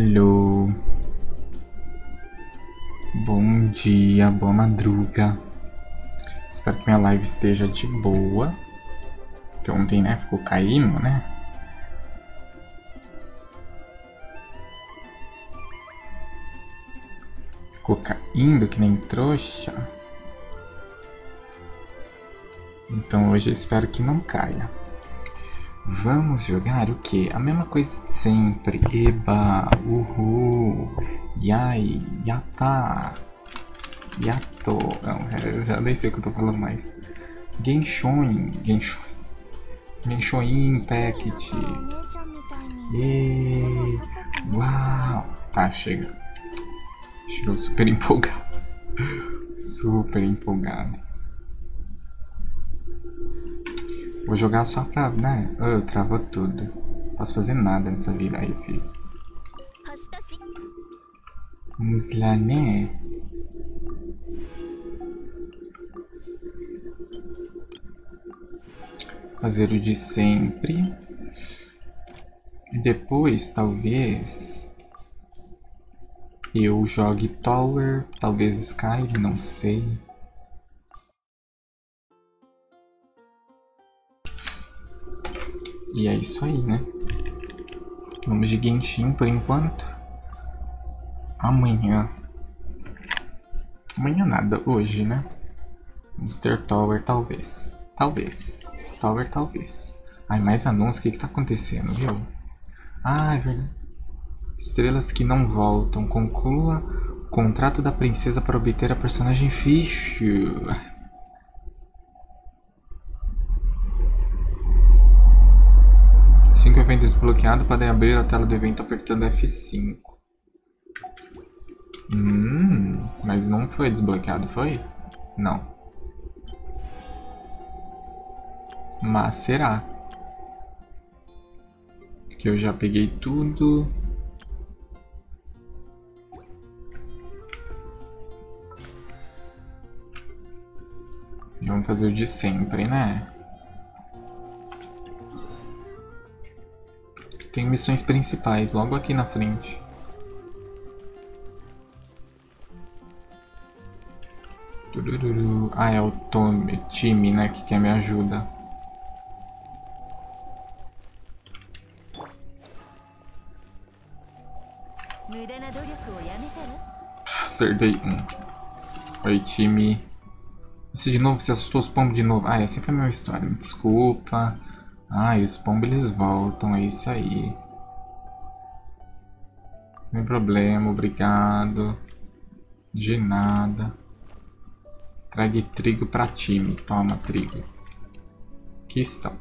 Hello. Bom dia, boa madruga. Espero que minha live esteja de boa. Que ontem, né, ficou caindo, né? Ficou caindo que nem trouxa. Então hoje eu espero que não caia. Vamos jogar o que? A mesma coisa sempre. Eba, uhul, yai, yata, yato. Não, eu já nem sei o que eu tô falando mais. Genshoin, Genshoin, Genshoin Impact. Yay, uau. Tá, chega. Tirou super empolgado. Super empolgado. Vou jogar só pra, né? Oh, travou tudo. Posso fazer nada nessa vida. Aí eu fiz. Vamos lá, né? Fazer o de sempre. E depois, talvez... Eu jogue Tower, talvez Sky, não sei. E é isso aí, né? Vamos de Genshin por enquanto. Amanhã. Amanhã nada, hoje, né? Mr. Tower, talvez. Talvez. Tower, talvez. Ai, mais anúncio, o que que tá acontecendo, viu? Ah, é verdade. Estrelas que não voltam. Conclua contrato da princesa para obter a personagem Fish. Desbloqueados podem abrir a tela do evento apertando F5. Hum, mas não foi desbloqueado, foi? Não. Mas será? Que eu já peguei tudo. Vamos fazer o de sempre, né? Tem missões principais logo aqui na frente. Ah, é o Tommy, time, né, que quer me ajuda. Acertei um. Oi, time. Você de novo, você assustou os pombos de novo. Ah, é sempre a mesma história. Me desculpa. Ah, e os pombos eles voltam, é isso aí. Sem problema, obrigado. De nada. Trague trigo para time. Toma, trigo. Aqui estão.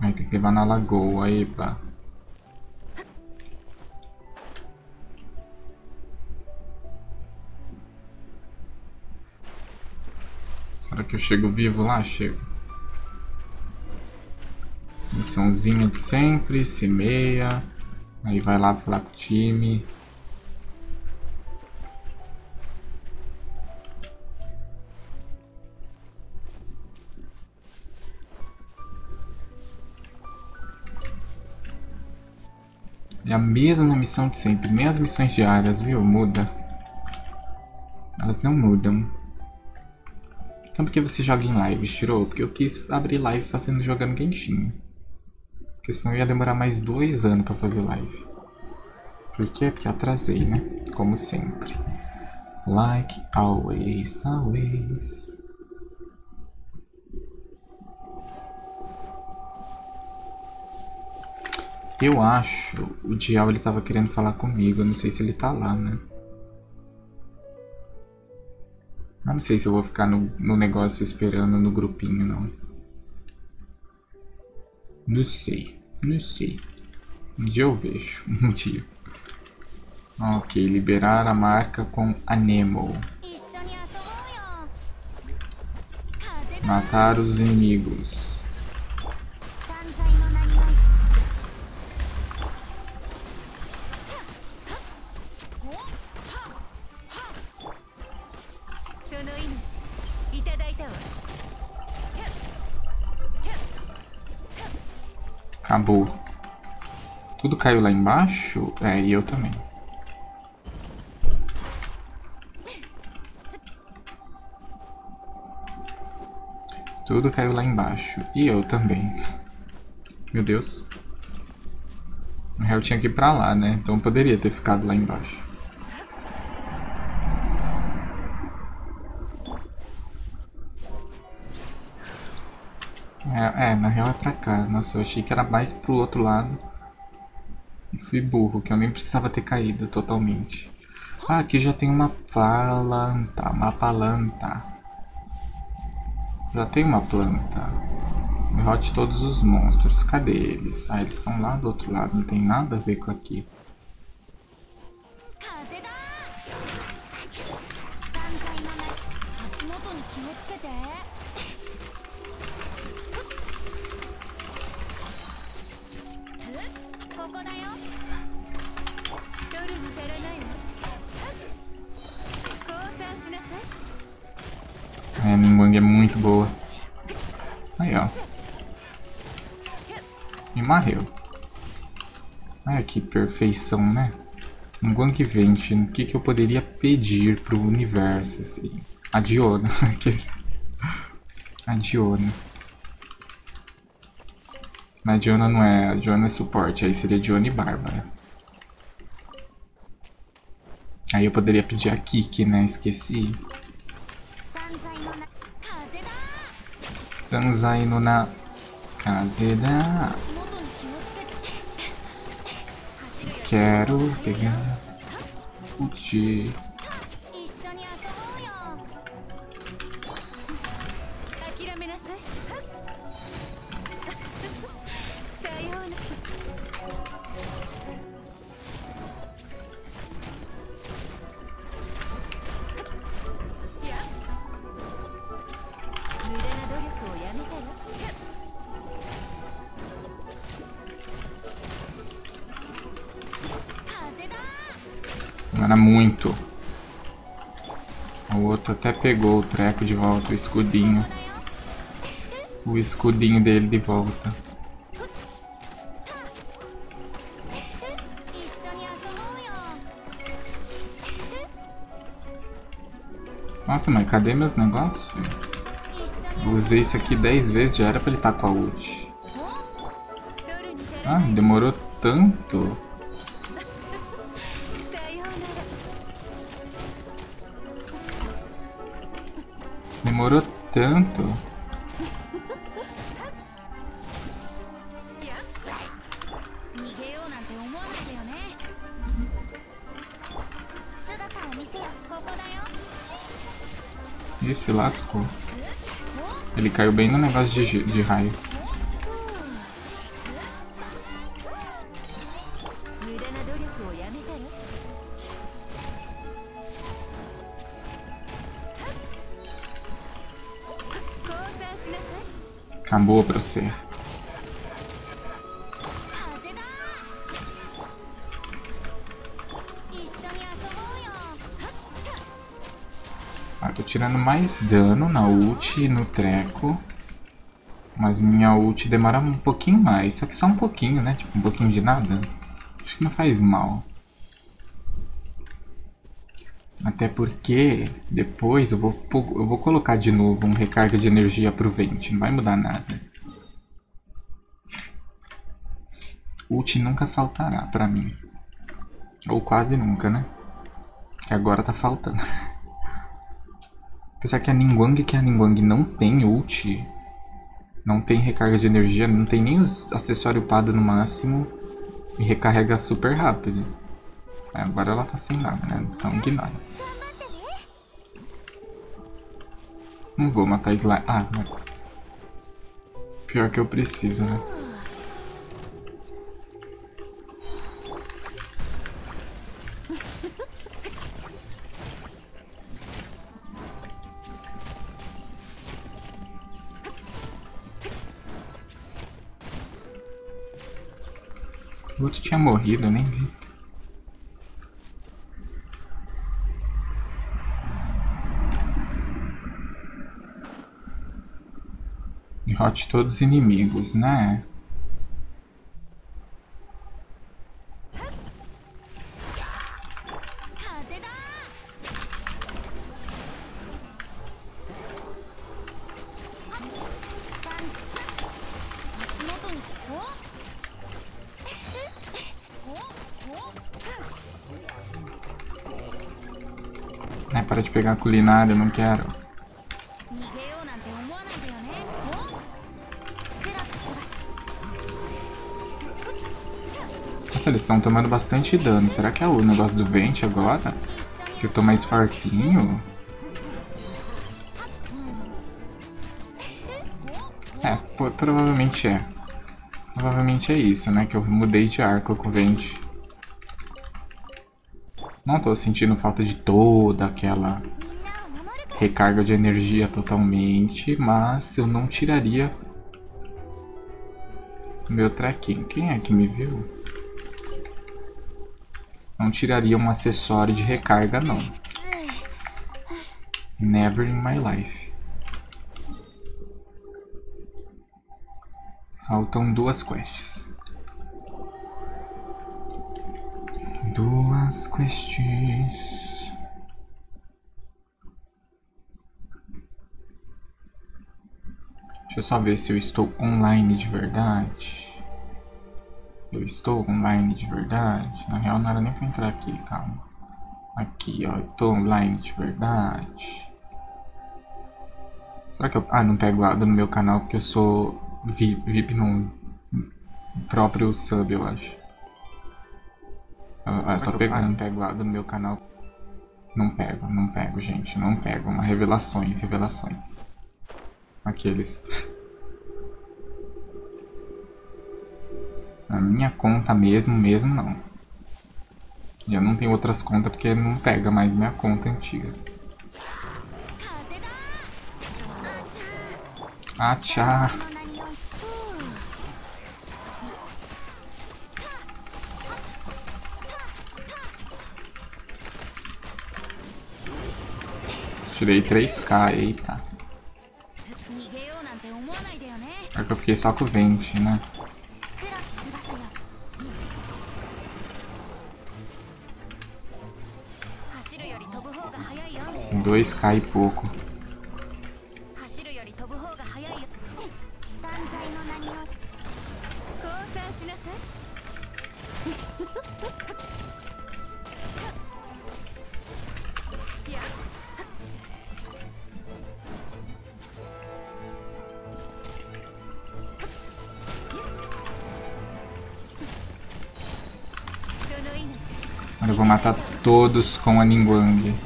Aí tem que levar na lagoa, epa. Será que eu chego vivo lá? Chego. Missãozinha de sempre, semeia. Aí vai lá falar com o time. É a mesma missão de sempre, nem as missões diárias, viu? Muda. Elas não mudam. Então por que você joga em live, tirou? Porque eu quis abrir live fazendo jogando Genshin. Porque senão ia demorar mais dois anos pra fazer live. Por quê? Porque atrasei, né? Como sempre. Like always, always. Eu acho o Dial ele tava querendo falar comigo. Eu não sei se ele tá lá, né? Eu não sei se eu vou ficar no, no negócio esperando no grupinho, não. Não sei. Não sei. Um dia eu vejo. Um dia. Ok, liberar a marca com Anemo. Matar os inimigos. Acabou. Tudo caiu lá embaixo? É, e eu também. Tudo caiu lá embaixo. E eu também. Meu Deus. O réu tinha que ir pra lá, né? Então poderia ter ficado lá embaixo. É, é, na real é pra cá. Nossa, eu achei que era mais pro outro lado. E fui burro, que eu nem precisava ter caído totalmente. Ah, aqui já tem uma planta, uma planta. Já tem uma planta. Derrote todos os monstros. Cadê eles? Ah, eles estão lá do outro lado. Não tem nada a ver com aqui. É, muito boa. Aí, ó. Me marreu. Olha que perfeição, né? Ningguang Vente, o que, que eu poderia pedir pro universo, assim? A Diona. a Diona. A Diona não é... A Diona é suporte, aí seria Diona e Bárbara. Aí eu poderia pedir a Kiki, né? Esqueci. Danzai no na Kazeda. Quero pegar o. muito. O outro até pegou o treco de volta, o escudinho. O escudinho dele de volta. Nossa, mas cadê meus negócios? Eu usei isso aqui 10 vezes, já era pra ele estar tá com a ult. Ah, demorou tanto. Demorou tanto. Ih, se lascou. Ele caiu bem no negócio de, de raio. Acabou pra você. Ah, tô tirando mais dano na ult e no treco. Mas minha ult demora um pouquinho mais. Só que só um pouquinho, né? Tipo, um pouquinho de nada. Acho que não faz mal. Até porque depois eu vou, eu vou colocar de novo um recarga de energia pro vente. Não vai mudar nada. Ult nunca faltará pra mim. Ou quase nunca, né? Que agora tá faltando. Apesar que a Ningguang, que a Ningguang não tem ult, não tem recarga de energia, não tem nem os acessórios upado no máximo e recarrega super rápido. É, agora ela tá sem nada, né? Então ignora. Não vou matar slime. Ah. Pior que eu preciso, né? O outro tinha morrido, eu nem vi. Derrote todos os inimigos, né? É, para de pegar culinária, não quero. Nossa, eles estão tomando bastante dano. Será que é o negócio do vento agora? Que eu tô mais fartinho? É, provavelmente é. Provavelmente é isso, né? Que eu mudei de arco com o Vente. Não tô sentindo falta de toda aquela recarga de energia totalmente, mas eu não tiraria meu trequinho. Quem é que me viu? Não tiraria um acessório de recarga, não. Never in my life. Faltam duas quests. Duas quests. Deixa eu só ver se eu estou online de verdade. Eu estou online de verdade? Na real não era nem pra entrar aqui, calma. Aqui, ó, eu tô online de verdade. Será que eu... Ah, não pego nada no meu canal porque eu sou vi- VIP no próprio sub, eu acho. Ah, ah, tô pegando, não pego nada no meu canal. Não pego, não pego, gente, não pego. Uma revelações, revelações. Aqueles. A minha conta mesmo, mesmo não. E eu não tenho outras contas porque não pega mais minha conta antiga. Ah, Acha. Tirei 3k, eita. É que eu fiquei só com o vente, né? Em 2k e pouco. Agora eu vou matar todos com a Ningguang.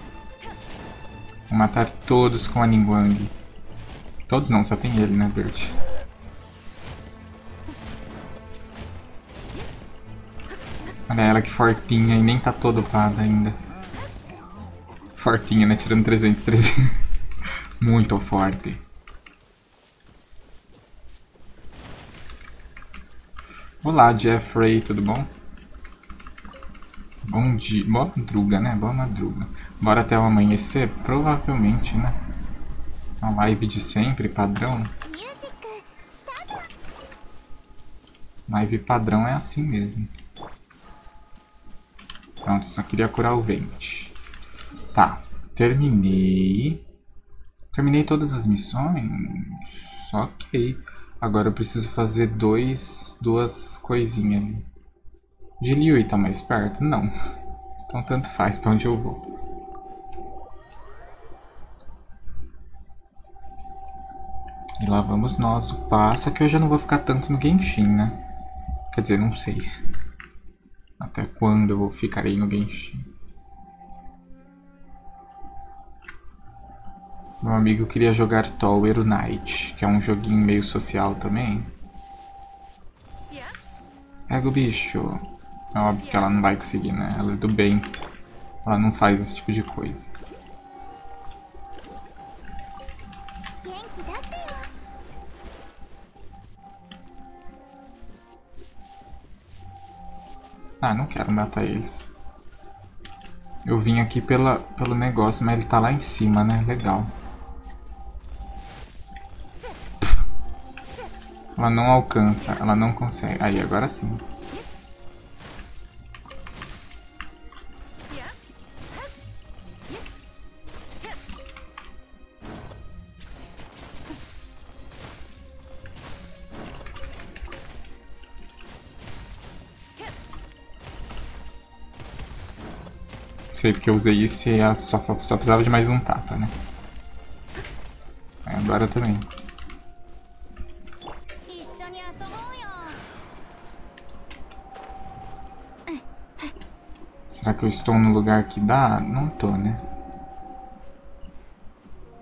Vou matar todos com a Ningguang. Todos não, só tem ele, né, Dirt? Olha ela que fortinha e nem tá toda upada ainda. Fortinha, né? Tirando 300, 300. Muito forte. Olá, Jeffrey, tudo bom? Bom dia, boa madruga, né? Boa madruga. Bora até o amanhecer? Provavelmente, né? Uma live de sempre, padrão. Live padrão é assim mesmo. Pronto, só queria curar o vento. Tá, terminei. Terminei todas as missões. Ok. Agora eu preciso fazer dois, duas coisinhas ali. De Liu tá mais perto? Não. Então tanto faz pra onde eu vou. E lá vamos nós, o passo. Só que eu já não vou ficar tanto no Genshin, né? Quer dizer, não sei. Até quando eu ficarei no Genshin. Meu amigo queria jogar Tower Night, que é um joguinho meio social também. Pega o bicho. É óbvio que ela não vai conseguir, né? Ela é do bem. Ela não faz esse tipo de coisa. Ah, não quero matar eles. Eu vim aqui pela, pelo negócio, mas ele tá lá em cima, né? Legal. Ela não alcança, ela não consegue. Aí, agora sim. Sei porque eu usei isso e só, só precisava de mais um tapa, né? Agora também. Será que eu estou no lugar que dá? Não tô, né?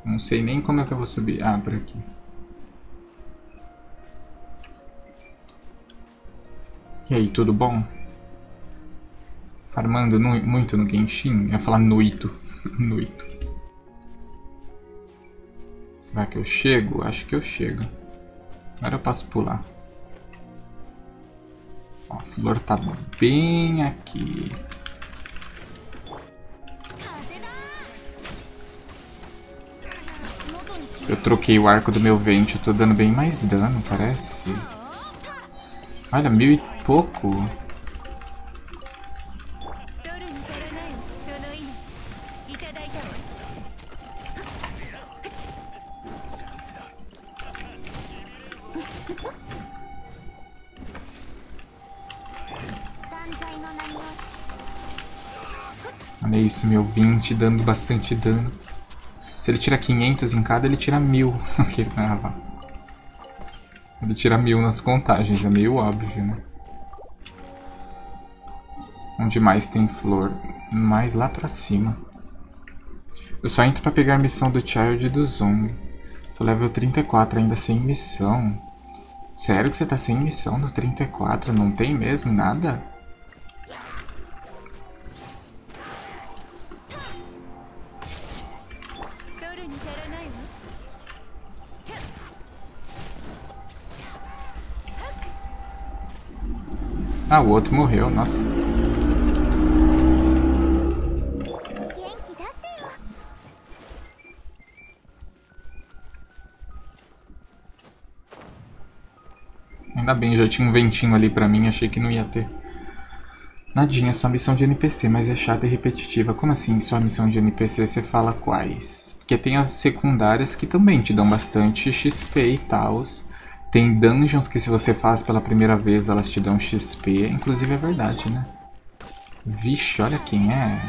Não sei nem como é que eu vou subir. Ah, por aqui. E aí, tudo bom? Farmando no, muito no Genshin? Eu ia falar noito. noito. Será que eu chego? Acho que eu chego. Agora eu posso pular. Ó, a flor tá bem aqui. Eu troquei o arco do meu vento, eu tô dando bem mais dano, parece. Olha, mil e pouco. Olha isso, meu 20 dando bastante dano. Se ele tira 500 em cada, ele tira 1000. ele tira 1000 nas contagens, é meio óbvio, né? Onde mais tem flor? Mais lá pra cima. Eu só entro pra pegar a missão do Child e do Zong. Tô level 34 ainda sem missão. Sério que você tá sem missão no 34? Não tem mesmo nada? Ah, o outro morreu, nossa. Ainda bem, já tinha um ventinho ali pra mim, achei que não ia ter. Nadinha, sua missão de NPC, mas é chata e repetitiva. Como assim, sua missão de NPC, você fala quais? Porque tem as secundárias que também te dão bastante XP e tal. Tem dungeons que se você faz pela primeira vez elas te dão XP. Inclusive é verdade, né? Vixe, olha quem é.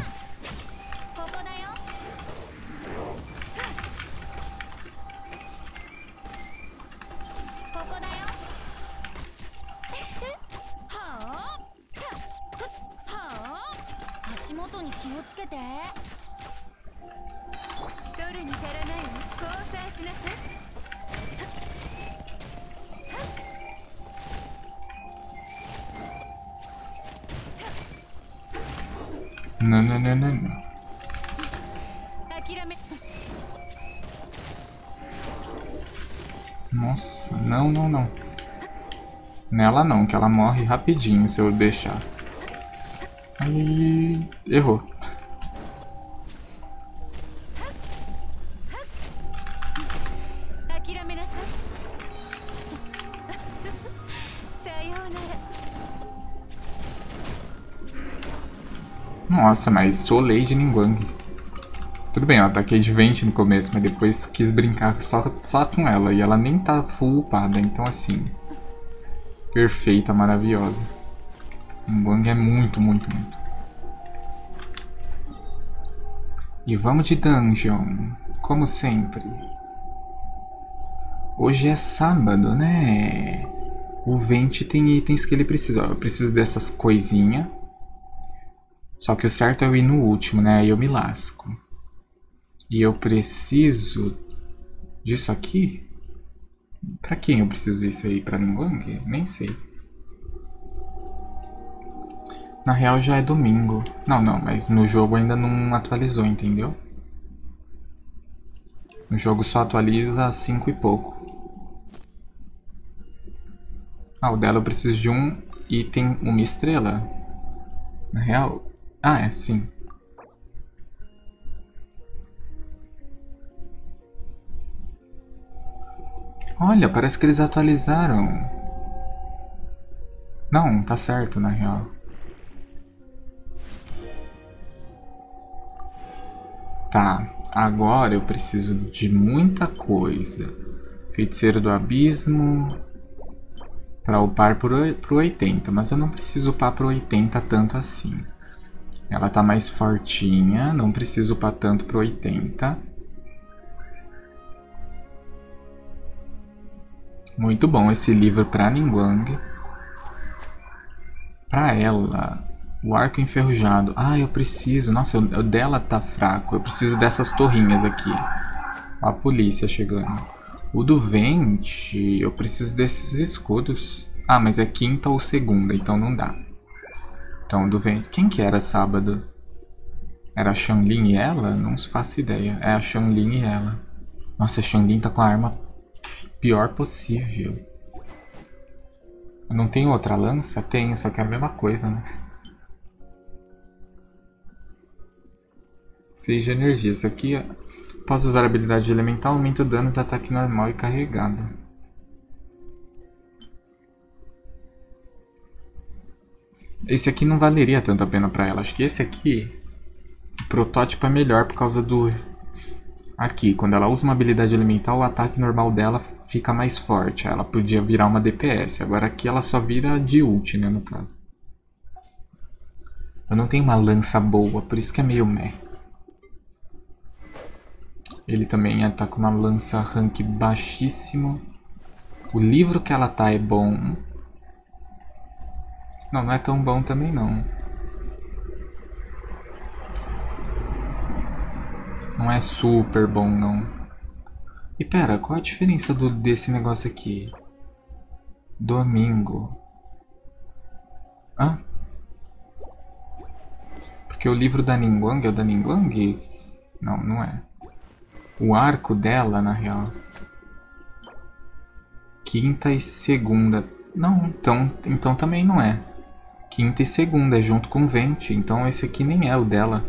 Não, não, não, não, não. Nossa, não, não, não. Nela não, que ela morre rapidinho se eu deixar. Aí, errou. Nossa, mas sou Lady Ningguang. Tudo bem, eu ataquei de 20 no começo, mas depois quis brincar só, só com ela. E ela nem tá full upada, então assim... Perfeita, maravilhosa. Ningguang é muito, muito, muito. E vamos de dungeon, como sempre. Hoje é sábado, né? O Vente tem itens que ele precisa. eu preciso dessas coisinhas. Só que o certo é eu ir no último, né? Aí eu me lasco. E eu preciso disso aqui? Pra quem eu preciso isso aí? Pra Ningguang? Nem sei. Na real já é domingo. Não, não, mas no jogo ainda não atualizou, entendeu? O jogo só atualiza 5 e pouco. Ah, o dela eu preciso de um item, uma estrela. Na real, ah, é, sim. Olha, parece que eles atualizaram. Não, tá certo na real. Tá, agora eu preciso de muita coisa. Feiticeiro do Abismo. Pra upar pro, pro 80, mas eu não preciso upar pro 80 tanto assim. Ela tá mais fortinha, não preciso upar tanto pro 80. Muito bom esse livro pra Ningguang. Pra ela, o arco enferrujado. Ah, eu preciso. Nossa, o dela tá fraco. Eu preciso dessas torrinhas aqui. A polícia chegando. O do Vente, eu preciso desses escudos. Ah, mas é quinta ou segunda, então não dá. Então, do Vente... Quem que era sábado? Era a Shanlin e ela? Não faço ideia. É a Shanlin e ela. Nossa, a Shanlin tá com a arma pior possível. Não tem outra lança? Tenho, só que é a mesma coisa, né? Seja energia. Isso aqui, após usar a habilidade elemental, aumenta o dano do ataque normal e carregado. Esse aqui não valeria tanto a pena pra ela. Acho que esse aqui, o protótipo é melhor por causa do... Aqui, quando ela usa uma habilidade elemental, o ataque normal dela fica mais forte. Ela podia virar uma DPS. Agora aqui ela só vira de ult, né, no caso. Eu não tenho uma lança boa, por isso que é meio meh. Ele também tá com uma lança rank baixíssimo. O livro que ela tá é bom. Não, não é tão bom também não. Não é super bom não. E pera, qual a diferença do, desse negócio aqui? Domingo. Hã? Porque o livro da Ningguang é o da Ningguang? Não, não é. O arco dela, na real. Quinta e segunda. Não, então, então também não é quinta e segunda, é junto com o Vente. Então esse aqui nem é o dela.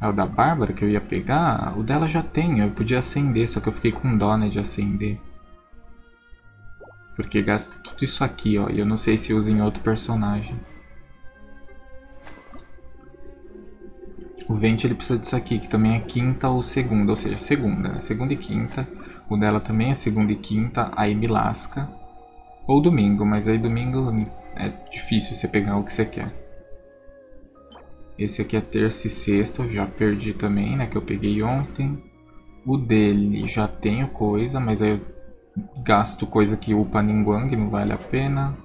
É o da Bárbara que eu ia pegar? O dela já tem, eu podia acender, só que eu fiquei com dó né, de acender. Porque gasta tudo isso aqui, ó, e eu não sei se usa em outro personagem. O Vente ele precisa disso aqui, que também é quinta ou segunda, ou seja, segunda, né? segunda e quinta. O dela também é segunda e quinta, aí me lasca. Ou domingo, mas aí domingo é difícil você pegar o que você quer. Esse aqui é terça e sexta, já perdi também, né? Que eu peguei ontem. O dele já tenho coisa, mas aí eu gasto coisa que upa Ningguang, não vale a pena.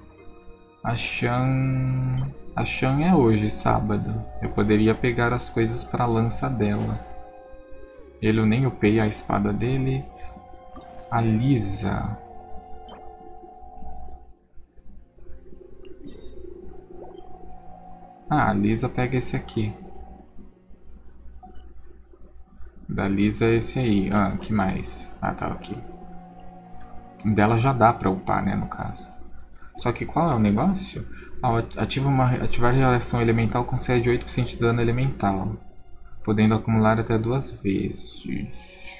A Shan... A Shan é hoje, sábado. Eu poderia pegar as coisas para lança dela. Ele eu nem upei a espada dele. A Lisa... Ah, a Lisa pega esse aqui. Da Lisa é esse aí. Ah, que mais? Ah, tá aqui. Dela já dá pra upar, né, no caso. Só que qual é o negócio? Ah, ativa uma, ativar reação elemental concede 8% de dano elemental. Podendo acumular até duas vezes.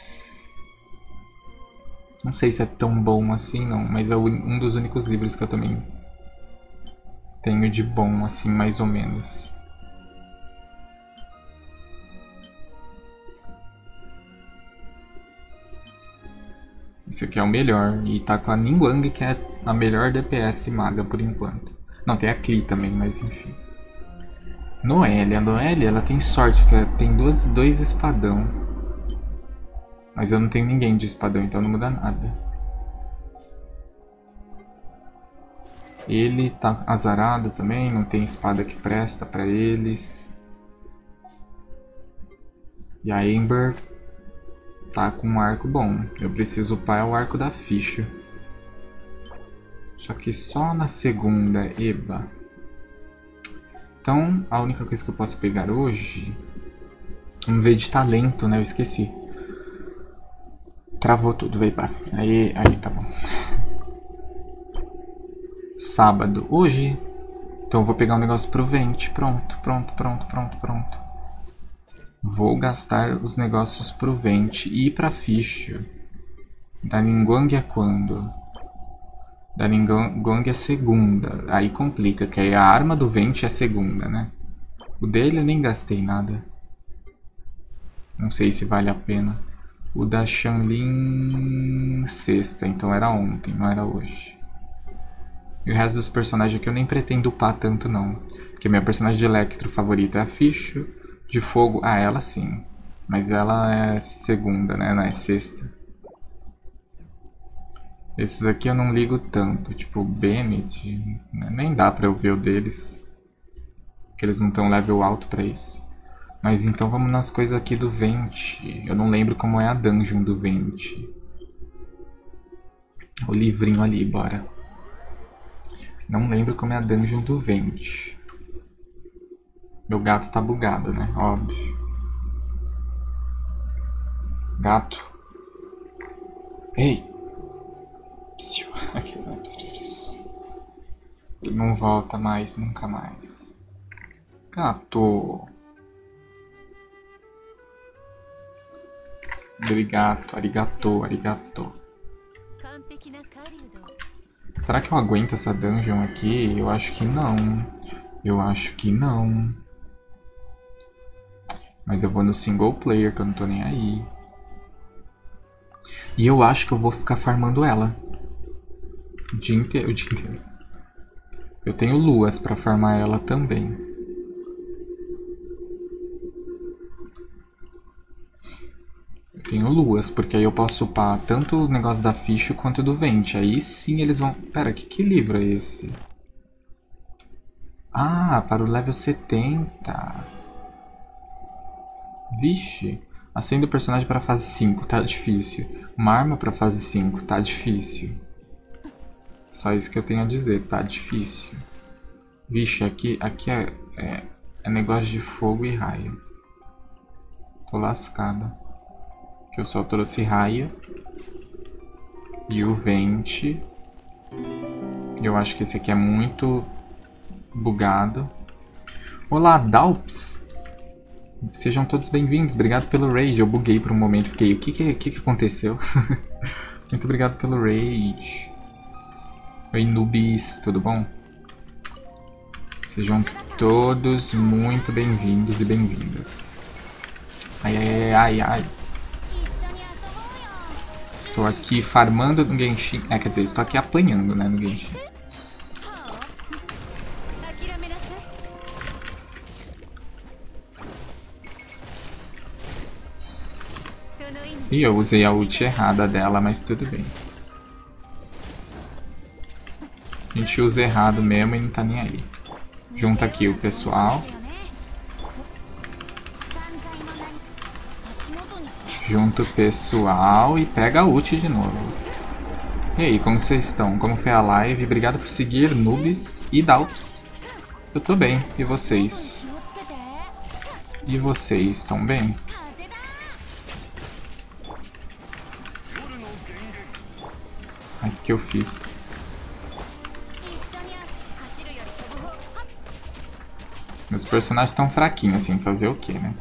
Não sei se é tão bom assim, não. Mas é um dos únicos livros que eu também tenho de bom, assim, mais ou menos. Esse aqui é o melhor. E tá com a Ningguang, que é a melhor DPS maga por enquanto. Não, tem a Klee também, mas enfim. Noelle. A Noelle, ela tem sorte, que tem duas, dois espadão. Mas eu não tenho ninguém de espadão, então não muda nada. Ele tá azarado também, não tem espada que presta pra eles. E a Ember tá com um arco bom. Eu preciso upar o arco da ficha. Só que só na segunda, eba. Então, a única coisa que eu posso pegar hoje... Vamos ver de talento, né? Eu esqueci. Travou tudo, veio Aí, aí, tá bom sábado, hoje. Então eu vou pegar um negócio pro Vente. Pronto, pronto, pronto, pronto, pronto. Vou gastar os negócios pro Vente e pra ficha. Da Ningguang é quando? Da Ningguang é segunda. Aí complica, que aí a arma do Vente é segunda, né? O dele eu nem gastei nada. Não sei se vale a pena. O da Shanlin sexta, então era ontem, não era hoje. E o resto dos personagens aqui eu nem pretendo upar tanto não. Porque minha personagem de Electro favorita é a Ficho. De fogo, ah, ela sim. Mas ela é segunda, né? Não é sexta. Esses aqui eu não ligo tanto. Tipo, Bennett, né, nem dá pra eu ver o deles. Porque eles não estão level alto pra isso. Mas então vamos nas coisas aqui do Vente. Eu não lembro como é a dungeon do Vente. O livrinho ali, bora. Não lembro como é a dungeon do Vente. Meu gato está bugado, né? Óbvio. Gato. Ei! Ele não volta mais, nunca mais. Gato. Obrigado, arigato, arigato. Será que eu aguento essa dungeon aqui? Eu acho que não. Eu acho que não. Mas eu vou no single player, que eu não tô nem aí. E eu acho que eu vou ficar farmando ela. O dia inteiro. O dia inteiro. Eu tenho luas pra farmar ela também. Tenho luas, porque aí eu posso upar tanto o negócio da ficha quanto do vente. Aí sim eles vão... Pera, que, que livro é esse? Ah, para o level 70. Vixe. Acenda o personagem para fase 5, tá difícil. Uma arma para fase 5, tá difícil. Só isso que eu tenho a dizer, tá difícil. Vixe, aqui, aqui é, é, é negócio de fogo e raio. Tô lascada que eu só trouxe raio e o vente. Eu acho que esse aqui é muito bugado. Olá, Dalps! Sejam todos bem-vindos, obrigado pelo raid. Eu buguei por um momento, fiquei, o que que, que, que aconteceu? muito obrigado pelo raid. Oi, noobs, tudo bom? Sejam todos muito bem-vindos e bem-vindas. Ai, ai, ai, ai. Estou aqui farmando no Genshin. É, quer dizer, estou aqui apanhando, né, no Genshin. E eu usei a ult errada dela, mas tudo bem. A gente usa errado mesmo e não tá nem aí. Junta aqui o pessoal. Junta o pessoal e pega a ult de novo. E aí, como vocês estão? Como foi a live? Obrigado por seguir, Nubes e Dalps. Eu tô bem, e vocês? E vocês, estão bem? Ai, o que eu fiz? Meus personagens estão fraquinhos, assim, fazer o que, né?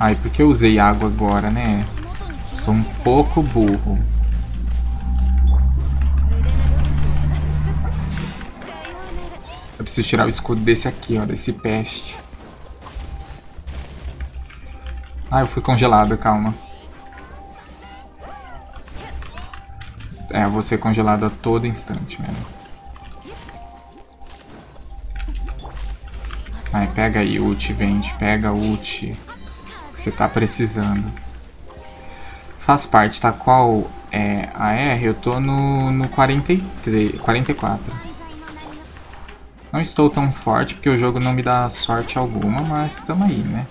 Ai, porque eu usei água agora, né? Sou um pouco burro. Eu preciso tirar o escudo desse aqui, ó, desse peste. Ah, eu fui congelado, calma. É, eu vou ser congelado a todo instante mesmo. Vai, pega aí, ult, vende. Pega ult você tá precisando. Faz parte, tá? Qual é a R? Eu tô no, no 43, 44. Não estou tão forte porque o jogo não me dá sorte alguma, mas estamos aí, né?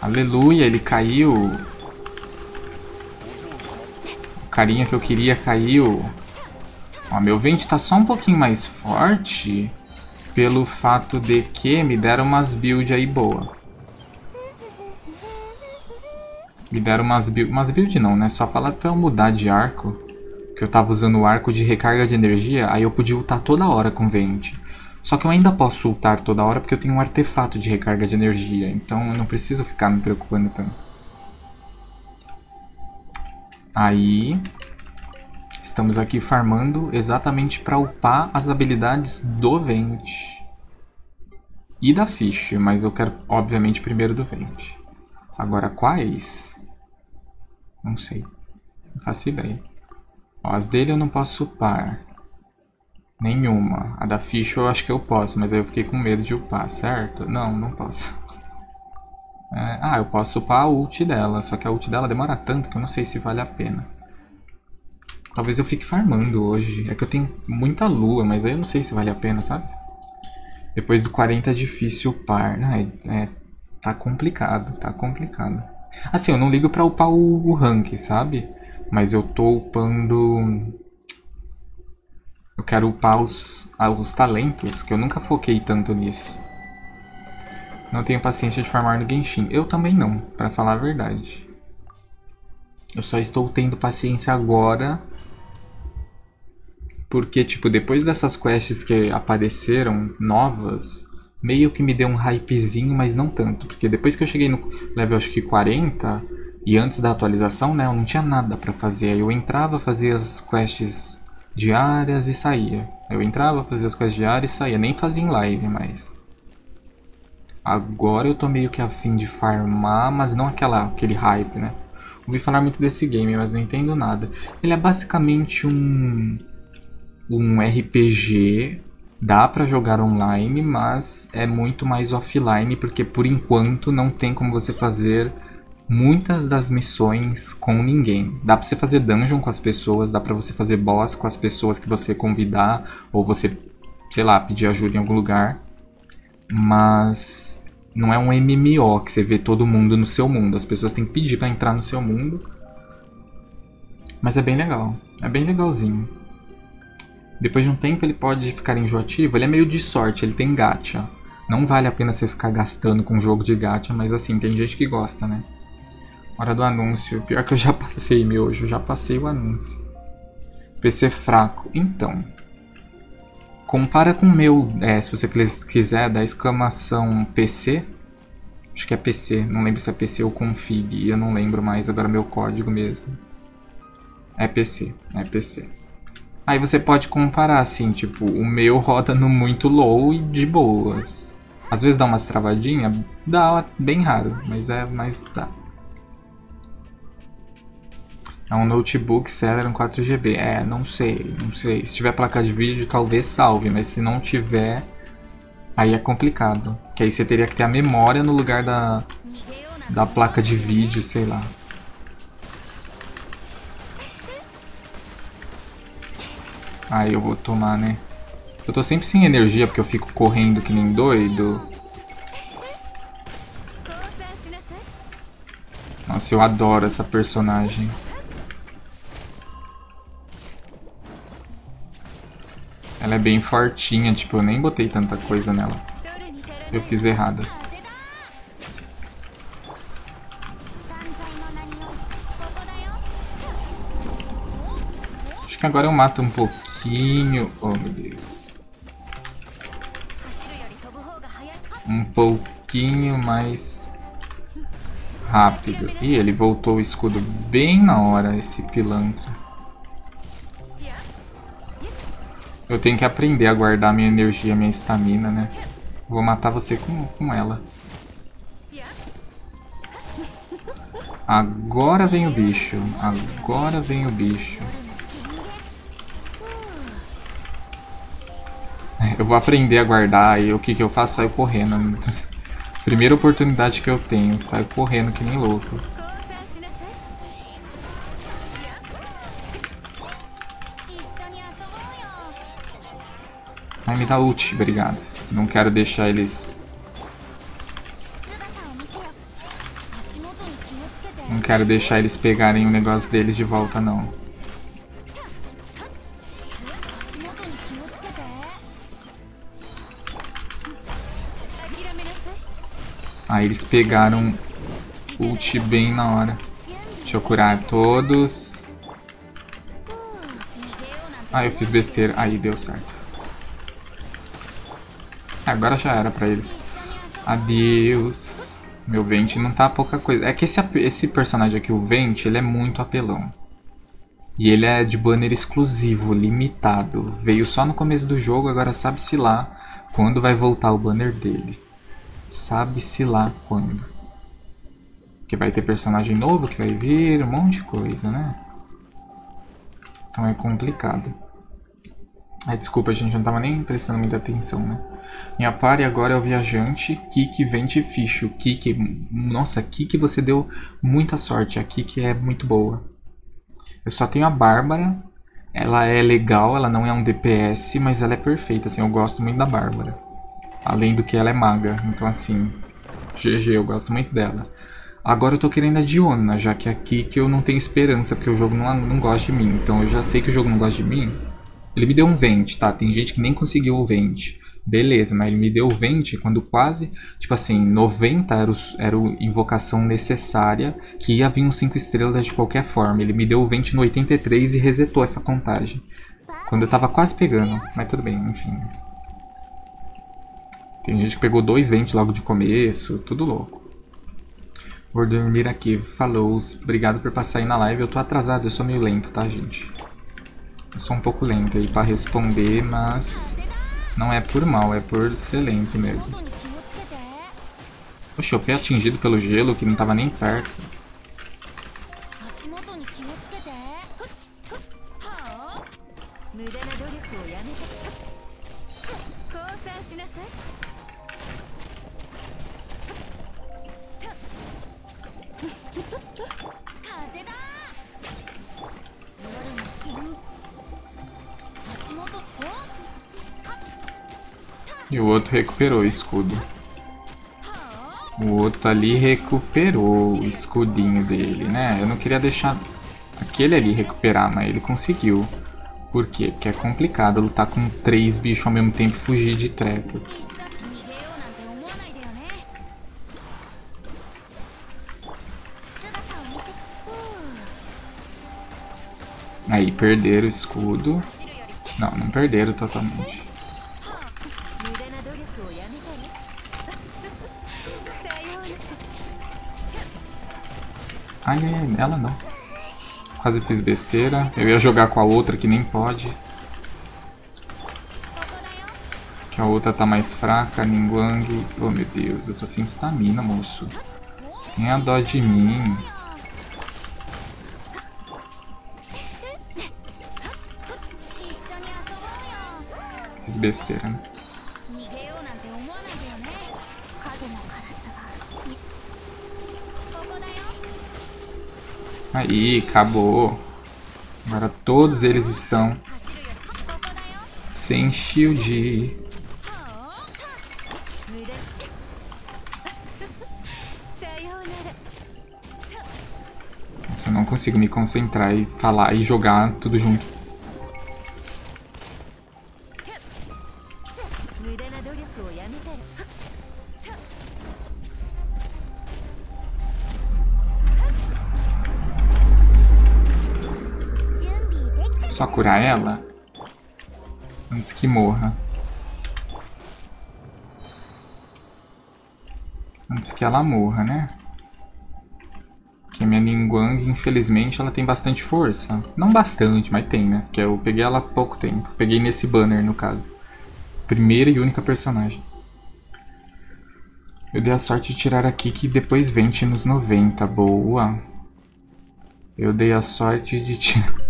Aleluia, ele caiu. O carinha que eu queria caiu. Ó, meu vento está só um pouquinho mais forte pelo fato de que me deram umas build aí boa. Me deram umas build, umas build não, né? Só falar pra eu mudar de arco. Que eu tava usando o arco de recarga de energia, aí eu podia ultar toda hora com vente. Só que eu ainda posso ultar toda hora porque eu tenho um artefato de recarga de energia. Então eu não preciso ficar me preocupando tanto. Aí, estamos aqui farmando exatamente para upar as habilidades do Vente. E da Fish, mas eu quero, obviamente, primeiro do Vente. Agora, quais? Não sei. Não faço ideia. Ó, as dele eu não posso upar. Nenhuma. A da Fish eu acho que eu posso, mas aí eu fiquei com medo de upar, certo? Não, não posso. É, ah, eu posso upar a ult dela, só que a ult dela demora tanto que eu não sei se vale a pena. Talvez eu fique farmando hoje. É que eu tenho muita lua, mas aí eu não sei se vale a pena, sabe? Depois do 40 é difícil upar. Né? É, tá complicado, tá complicado. Assim, eu não ligo pra upar o, o rank, sabe? Mas eu tô upando... Eu quero upar os, os talentos, que eu nunca foquei tanto nisso. Não tenho paciência de farmar no Genshin. Eu também não, pra falar a verdade. Eu só estou tendo paciência agora. Porque, tipo, depois dessas quests que apareceram novas, meio que me deu um hypezinho, mas não tanto. Porque depois que eu cheguei no level, acho que 40, e antes da atualização, né, eu não tinha nada pra fazer. Aí eu entrava, fazia as quests diárias e saía. Eu entrava, fazia as quests diárias e saía. Nem fazia em live mais. Agora eu tô meio que afim de farmar, mas não aquela, aquele hype, né? Ouvi falar muito desse game, mas não entendo nada. Ele é basicamente um, um RPG, dá pra jogar online, mas é muito mais offline, porque por enquanto não tem como você fazer muitas das missões com ninguém. Dá pra você fazer dungeon com as pessoas, dá pra você fazer boss com as pessoas que você convidar, ou você, sei lá, pedir ajuda em algum lugar. Mas não é um MMO que você vê todo mundo no seu mundo. As pessoas têm que pedir para entrar no seu mundo. Mas é bem legal. É bem legalzinho. Depois de um tempo ele pode ficar enjoativo. Ele é meio de sorte, ele tem gacha. Não vale a pena você ficar gastando com jogo de gacha, mas assim, tem gente que gosta, né? Hora do anúncio. Pior que eu já passei, meu, eu já passei o anúncio. PC fraco. Então, Compara com o meu, é, se você quiser, da exclamação PC. Acho que é PC, não lembro se é PC ou config, eu não lembro mais agora meu código mesmo. É PC, é PC. Aí você pode comparar assim, tipo, o meu roda no muito low e de boas. Às vezes dá umas travadinhas, dá bem raro, mas é, mas dá. É um notebook Celeron 4GB. É, não sei, não sei. Se tiver placa de vídeo, talvez salve, mas se não tiver, aí é complicado. Que aí você teria que ter a memória no lugar da, da placa de vídeo, sei lá. Aí eu vou tomar, né? Eu tô sempre sem energia porque eu fico correndo que nem doido. Nossa, eu adoro essa personagem. Ela é bem fortinha, tipo, eu nem botei tanta coisa nela. Eu fiz errado. Acho que agora eu mato um pouquinho... Oh, meu Deus. Um pouquinho mais rápido. Ih, ele voltou o escudo bem na hora, esse pilantra. Eu tenho que aprender a guardar minha energia, minha estamina, né? Vou matar você com, com ela. Agora vem o bicho. Agora vem o bicho. Eu vou aprender a guardar e o que, que eu faço? Saio correndo. Primeira oportunidade que eu tenho. Saio correndo que nem louco. Ai, me dá ult, obrigado. Não quero deixar eles... Não quero deixar eles pegarem o negócio deles de volta, não. Aí eles pegaram ult bem na hora. Deixa eu curar todos. Ah, eu fiz besteira. Aí deu certo. Agora já era pra eles. Adeus. Meu Vente não tá pouca coisa. É que esse, esse personagem aqui, o Vente, ele é muito apelão. E ele é de banner exclusivo, limitado. Veio só no começo do jogo, agora sabe-se lá quando vai voltar o banner dele. Sabe-se lá quando. Que vai ter personagem novo que vai vir, um monte de coisa, né? Então é complicado. Ai, desculpa, gente, não tava nem prestando muita atenção, né? Minha pare agora é o viajante, Kiki vende ficho. Kiki, nossa, Kiki você deu muita sorte. A Kiki é muito boa. Eu só tenho a Bárbara. Ela é legal, ela não é um DPS, mas ela é perfeita, assim, eu gosto muito da Bárbara. Além do que ela é maga, então assim, GG, eu gosto muito dela. Agora eu tô querendo a Diona, já que aqui que eu não tenho esperança, porque o jogo não, não gosta de mim. Então eu já sei que o jogo não gosta de mim. Ele me deu um vente, tá? Tem gente que nem conseguiu o vente. Beleza, mas ele me deu o vente quando quase, tipo assim, 90 era o, era o invocação necessária, que ia vir um 5 estrelas de qualquer forma. Ele me deu o vente no 83 e resetou essa contagem. Quando eu tava quase pegando, mas tudo bem, enfim. Tem gente que pegou dois ventes logo de começo, tudo louco. Vou dormir aqui. Falou. Obrigado por passar aí na live. Eu tô atrasado, eu sou meio lento, tá, gente? Eu sou um pouco lento aí pra responder, mas... Não é por mal, é por ser lento mesmo. Poxa, eu fui atingido pelo gelo que não tava nem perto. E o outro recuperou o escudo. O outro ali recuperou o escudinho dele, né? Eu não queria deixar aquele ali recuperar, mas ele conseguiu. Por quê? Porque é complicado lutar com três bichos ao mesmo tempo e fugir de treco. Aí, perderam o escudo. Não, não perderam totalmente. Ai, ai, ai, ela não. Quase fiz besteira. Eu ia jogar com a outra que nem pode. Que a outra tá mais fraca, Ningguang. Oh meu Deus, eu tô sem estamina, moço. Tem a dó de mim. Fiz besteira, né? Aí, acabou. Agora todos eles estão sem shield. Nossa, eu não consigo me concentrar e falar e jogar tudo junto. Só curar ela? Antes que morra. Antes que ela morra, né? Porque minha Ningguang, infelizmente, ela tem bastante força. Não bastante, mas tem, né? Porque eu peguei ela há pouco tempo. Peguei nesse banner, no caso. Primeira e única personagem. Eu dei a sorte de tirar aqui que depois vente nos 90. Boa. Eu dei a sorte de tirar...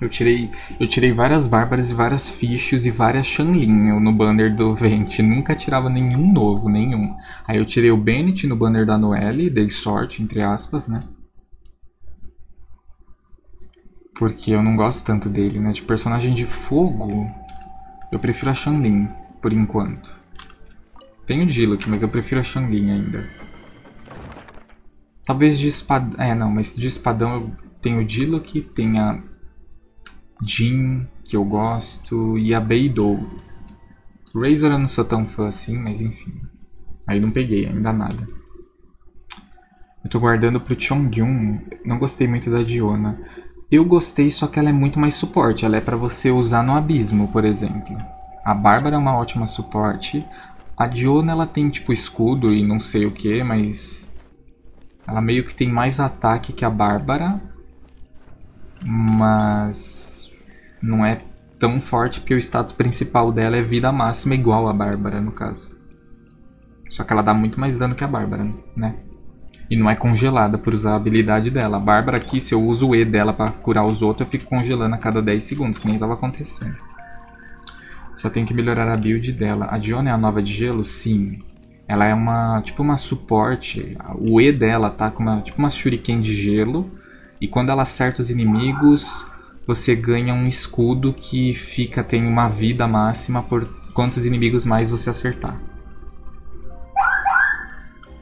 Eu tirei, eu tirei várias bárbaras e várias fichos e várias Shanlin no banner do Vente. Nunca tirava nenhum novo, nenhum. Aí eu tirei o Bennett no banner da Noelle, dei sorte, entre aspas, né? Porque eu não gosto tanto dele, né? De personagem de fogo, eu prefiro a Shanlin, por enquanto. Tenho o Diluc, mas eu prefiro a Shanlin ainda. Talvez de espadão... É, não, mas de espadão eu tenho o Diluc, tenho a Jin, que eu gosto, e a Beidou. Razor eu não sou tão fã assim, mas enfim. Aí não peguei ainda nada. Eu tô guardando pro Chongyun. Não gostei muito da Diona. Eu gostei, só que ela é muito mais suporte. Ela é pra você usar no abismo, por exemplo. A Bárbara é uma ótima suporte. A Diona, ela tem tipo escudo e não sei o que, mas... Ela meio que tem mais ataque que a Bárbara. Mas não é tão forte porque o status principal dela é vida máxima igual a Bárbara, no caso. Só que ela dá muito mais dano que a Bárbara, né? E não é congelada por usar a habilidade dela. A Bárbara aqui, se eu uso o E dela pra curar os outros, eu fico congelando a cada 10 segundos, que nem tava acontecendo. Só tem que melhorar a build dela. A Diona é a nova de gelo? Sim. Ela é uma, tipo uma suporte. O E dela tá com uma, tipo uma shuriken de gelo. E quando ela acerta os inimigos, você ganha um escudo que fica tem uma vida máxima por quantos inimigos mais você acertar.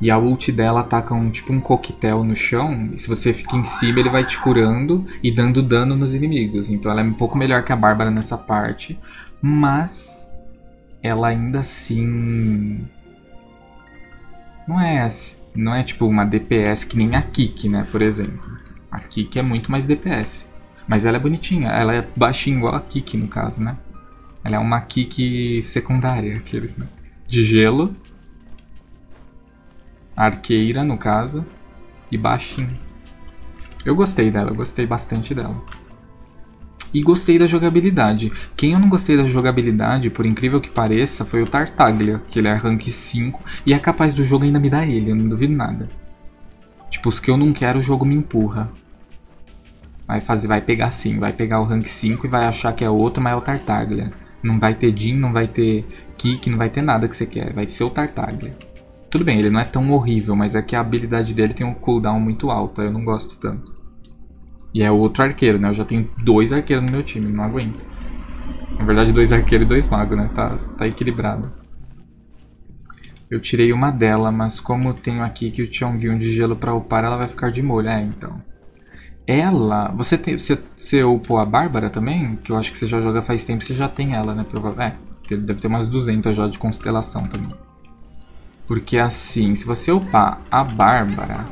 E a ult dela ataca um tipo um coquetel no chão. E se você fica em cima, ele vai te curando e dando dano nos inimigos. Então ela é um pouco melhor que a Bárbara nessa parte. Mas ela ainda assim. Não é, não é tipo uma DPS que nem a Kik, né? Por exemplo. A Kik é muito mais DPS. Mas ela é bonitinha. Ela é baixinha igual a Kik, no caso, né? Ela é uma Kik secundária, aqueles, né? De gelo arqueira, no caso, e baixinho. Eu gostei dela, eu gostei bastante dela. E gostei da jogabilidade. Quem eu não gostei da jogabilidade, por incrível que pareça, foi o Tartaglia, que ele é rank 5 e é capaz do jogo ainda me dar ele, eu não duvido nada. Tipo, os que eu não quero, o jogo me empurra. Vai fazer, vai pegar sim, vai pegar o rank 5 e vai achar que é outro, mas é o Tartaglia. Não vai ter Jin, não vai ter Kick, não vai ter nada que você quer, vai ser o Tartaglia. Tudo bem, ele não é tão horrível, mas é que a habilidade dele tem um cooldown muito alto, eu não gosto tanto. E é outro arqueiro, né? Eu já tenho dois arqueiros no meu time, não aguento. Na verdade, dois arqueiros e dois magos, né? Tá, tá equilibrado. Eu tirei uma dela, mas como tenho aqui que o Chongyun de gelo pra upar, ela vai ficar de molho. É, então. Ela... Você, tem, você, você upou a Bárbara também? Que eu acho que você já joga faz tempo, você já tem ela, né? Provavelmente. É, deve ter umas 200 já de constelação também. Porque assim, se você upar a Bárbara,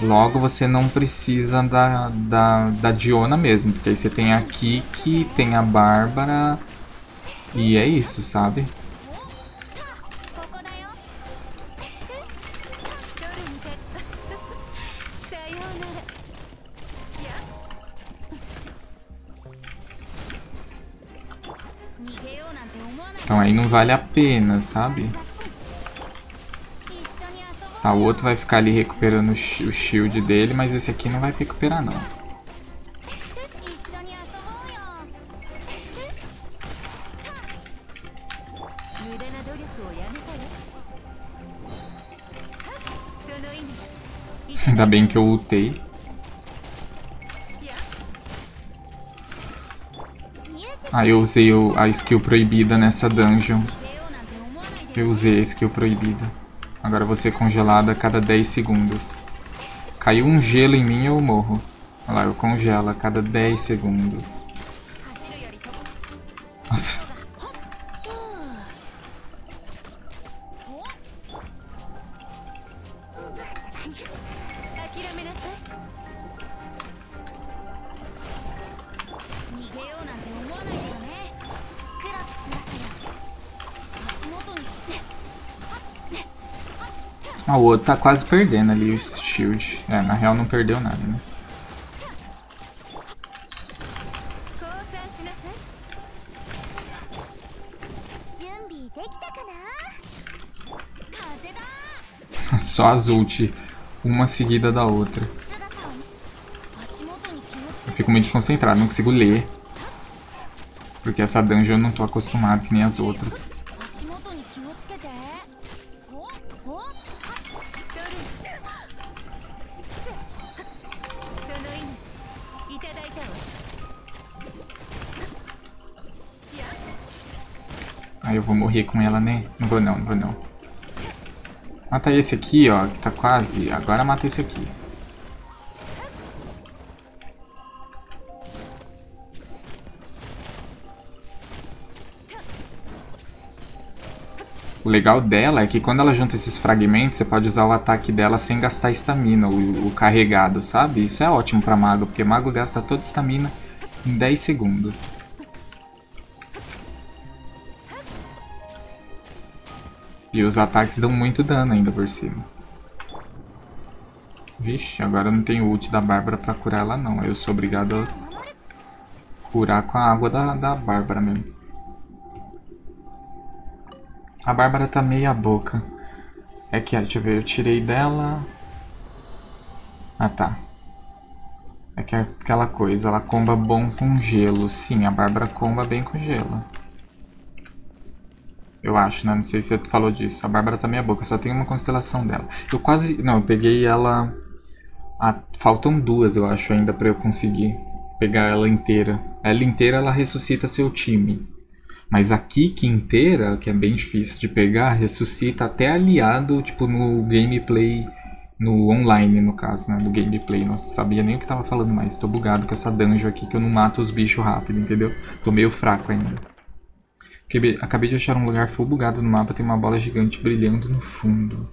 logo você não precisa da, da, da Diona mesmo. Porque aí você tem a Kiki, tem a Bárbara e é isso, sabe? Então aí não vale a pena, sabe? Tá, o outro vai ficar ali recuperando o shield dele, mas esse aqui não vai recuperar não. Ainda bem que eu ultei. Ah, eu usei o, a skill proibida nessa dungeon. Eu usei a skill proibida. Agora vou ser congelada a cada 10 segundos. Caiu um gelo em mim eu morro. Olha lá, eu congelo a cada 10 segundos. Outro tá quase perdendo ali o shield. É, na real não perdeu nada, né? Só as ult, uma seguida da outra. Eu fico muito concentrado, não consigo ler. Porque essa dungeon eu não tô acostumado que nem as outras. Morrer com ela, né? Não vou não, não vou não. Mata esse aqui, ó, que tá quase. Agora mata esse aqui. O legal dela é que quando ela junta esses fragmentos, você pode usar o ataque dela sem gastar estamina, o, o, carregado, sabe? Isso é ótimo pra mago, porque mago gasta toda estamina em 10 segundos. E os ataques dão muito dano ainda por cima. Vixe, agora eu não tenho ult da Bárbara pra curar ela não. Eu sou obrigado a curar com a água da, da Bárbara mesmo. A Bárbara tá meia boca. É que, deixa eu ver, eu tirei dela... Ah, tá. É que é aquela coisa, ela comba bom com gelo. Sim, a Bárbara comba bem com gelo. Eu acho, né? Não sei se você falou disso. A Bárbara tá meia boca, só tem uma constelação dela. Eu quase... Não, eu peguei ela... Faltam duas, eu acho, ainda pra eu conseguir pegar ela inteira. Ela inteira, ela ressuscita seu time. Mas a Kiki inteira, que é bem difícil de pegar, ressuscita até aliado, tipo, no gameplay... No online, no caso, né? Do gameplay. Nossa, sabia nem o que tava falando mais. Tô bugado com essa dungeon aqui, que eu não mato os bichos rápido, entendeu? Tô meio fraco ainda. Acabei de achar um lugar full bugado no mapa, tem uma bola gigante brilhando no fundo.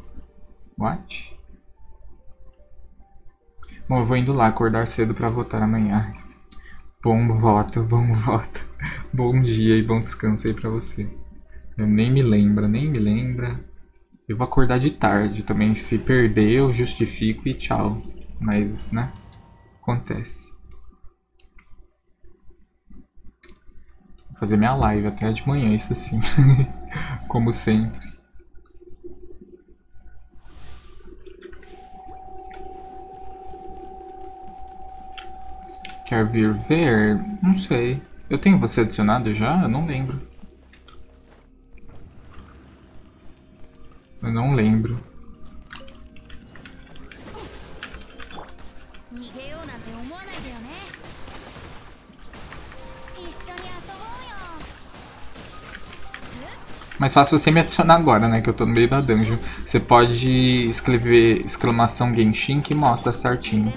What? Bom, eu vou indo lá acordar cedo para votar amanhã. Bom voto, bom voto. Bom dia e bom descanso aí pra você. Eu nem me lembra, nem me lembra. Eu vou acordar de tarde também. Se perder, eu justifico e tchau. Mas, né? Acontece. Fazer minha live até de manhã, isso sim. Como sempre. Quer vir ver? Não sei. Eu tenho você adicionado já? Eu não lembro. Eu não lembro. Mais fácil você me adicionar agora, né? Que eu tô no meio da dungeon. Você pode escrever exclamação Genshin que mostra certinho.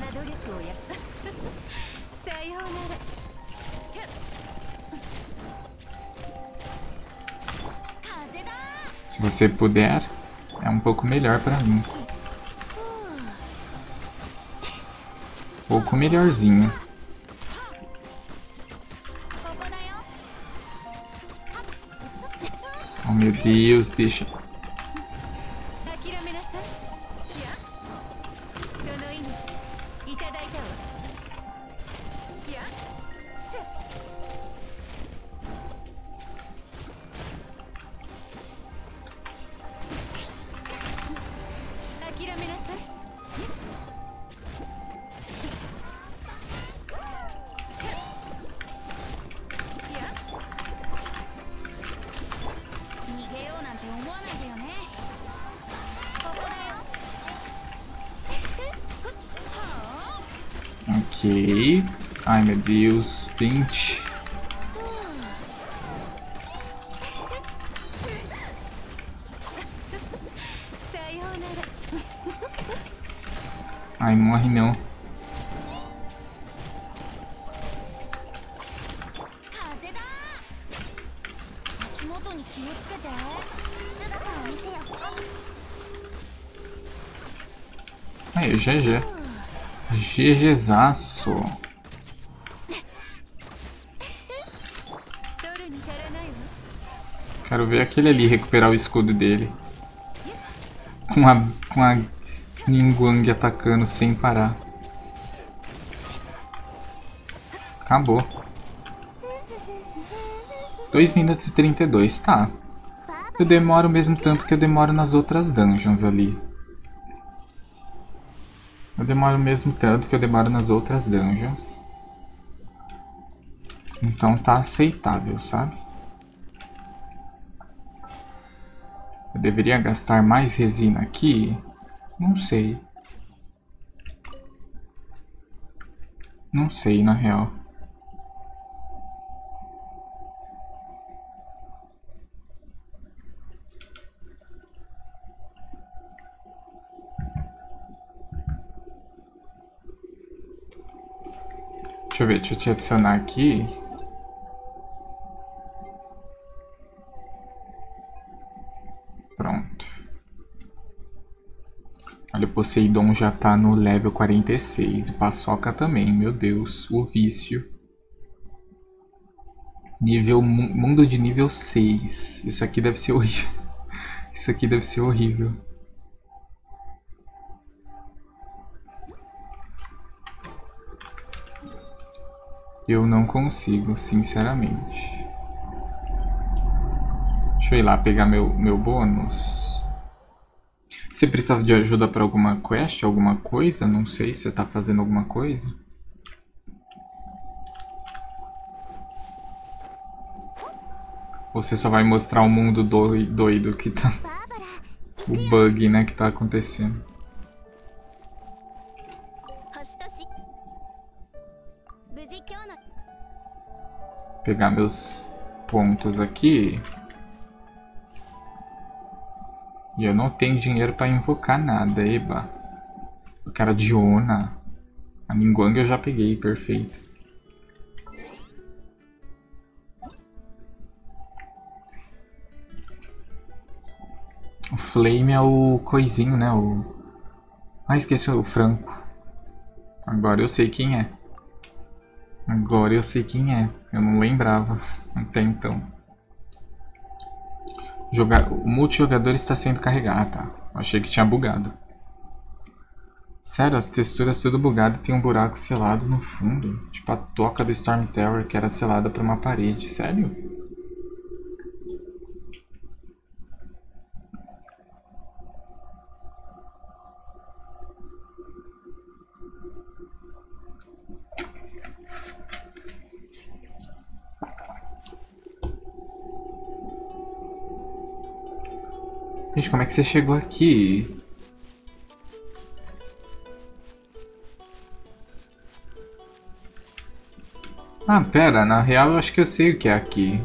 Se você puder, é um pouco melhor pra mim. Um pouco melhorzinho. Oh meu Deus, deixa. Deus, 20. Ai, morre não. Aí, GG. GGzaço. Quero ver aquele ali recuperar o escudo dele. Com a, com a Ningguang atacando sem parar. Acabou. 2 minutos e 32, tá. Eu demoro o mesmo tanto que eu demoro nas outras dungeons ali. Eu demoro o mesmo tanto que eu demoro nas outras dungeons. Então tá aceitável, sabe? Eu deveria gastar mais resina aqui? Não sei. Não sei, na real. Deixa eu ver, deixa eu te adicionar aqui. Pronto. Olha, o Poseidon já tá no level 46. O Paçoca também, meu Deus. O vício. Nível, mundo de nível 6. Isso aqui deve ser horrível. Isso aqui deve ser horrível. Eu não consigo, sinceramente. Deixa eu ir lá pegar meu, meu bônus. Você precisa de ajuda para alguma quest, alguma coisa? Não sei se você tá fazendo alguma coisa. Ou você só vai mostrar o mundo doido que tá... O bug, né, que tá acontecendo. Pegar meus pontos aqui. E eu não tenho dinheiro pra invocar nada, eba. O cara de Ona. A Ningguang eu já peguei, perfeito. O Flame é o coisinho, né? O... Ah, esqueci o Franco. Agora eu sei quem é. Agora eu sei quem é. Eu não lembrava até então. Jogar... O multijogador está sendo carregado. Ah, tá. Achei que tinha bugado. Sério, as texturas tudo bugado e tem um buraco selado no fundo. Tipo a toca do Storm Tower que era selada por uma parede. Sério? Gente, como é que você chegou aqui? Ah, pera, na real eu acho que eu sei o que é aqui.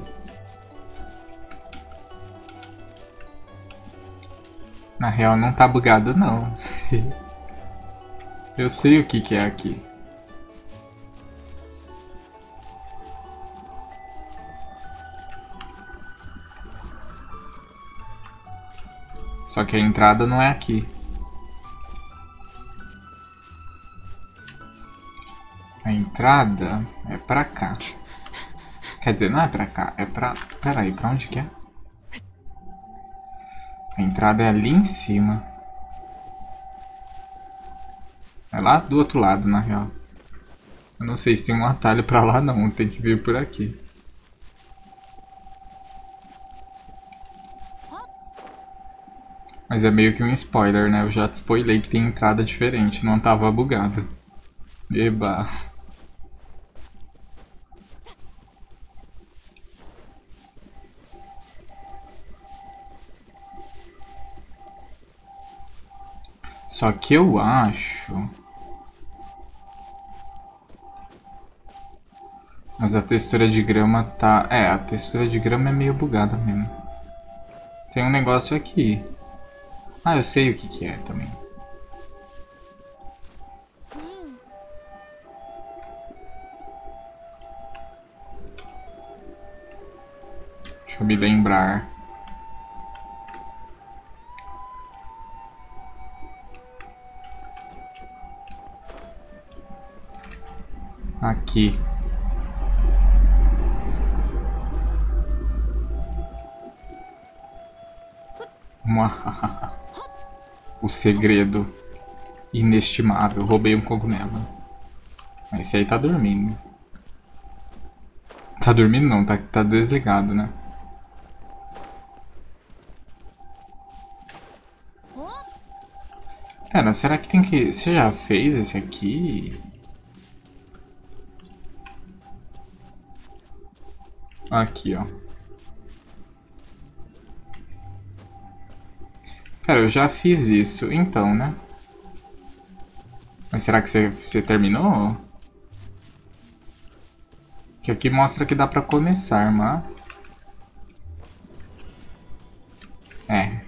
Na real não tá bugado não. eu sei o que, que é aqui. Só que a entrada não é aqui. A entrada é pra cá. Quer dizer, não é pra cá, é pra... Pera aí, pra onde que é? A entrada é ali em cima. É lá do outro lado, na real. Eu não sei se tem um atalho pra lá não, tem que vir por aqui. Mas é meio que um spoiler, né? Eu já te spoilei que tem entrada diferente, não tava bugado. Eba. Só que eu acho... Mas a textura de grama tá... É, a textura de grama é meio bugada mesmo. Tem um negócio aqui. Ah, eu sei o que, que é também. Deixa eu me lembrar. Aqui. Muahaha. O segredo inestimável. Roubei um cogumelo. Esse aí tá dormindo. Tá dormindo não, tá, tá desligado, né? Pera, será que tem que... Você já fez esse aqui? Aqui, ó. Cara, eu já fiz isso, então, né? Mas será que você, você terminou? Que aqui mostra que dá pra começar, mas... É.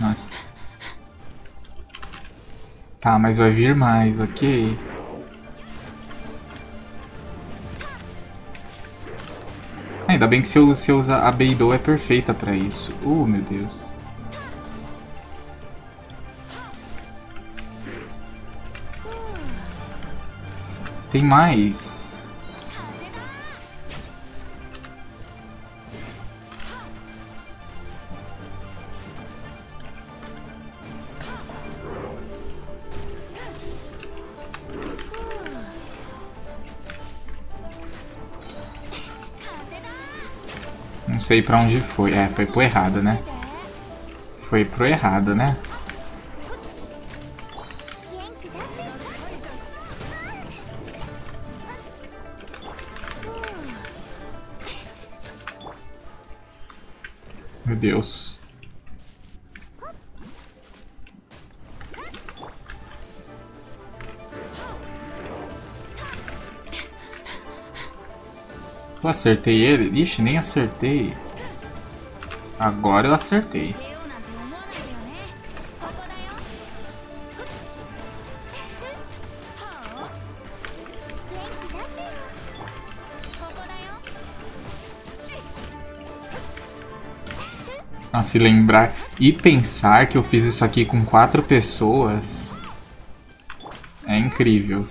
Nossa. Tá, mas vai vir mais, ok. Ainda bem que se eu, se eu usar a Beidou é perfeita pra isso. Uh, meu Deus. Tem mais. sei pra onde foi. É, foi pro errado, né? Foi pro errado, né? Meu Deus. Eu acertei ele? Ixi, nem acertei. Agora eu acertei. a se lembrar e pensar que eu fiz isso aqui com quatro pessoas é incrível.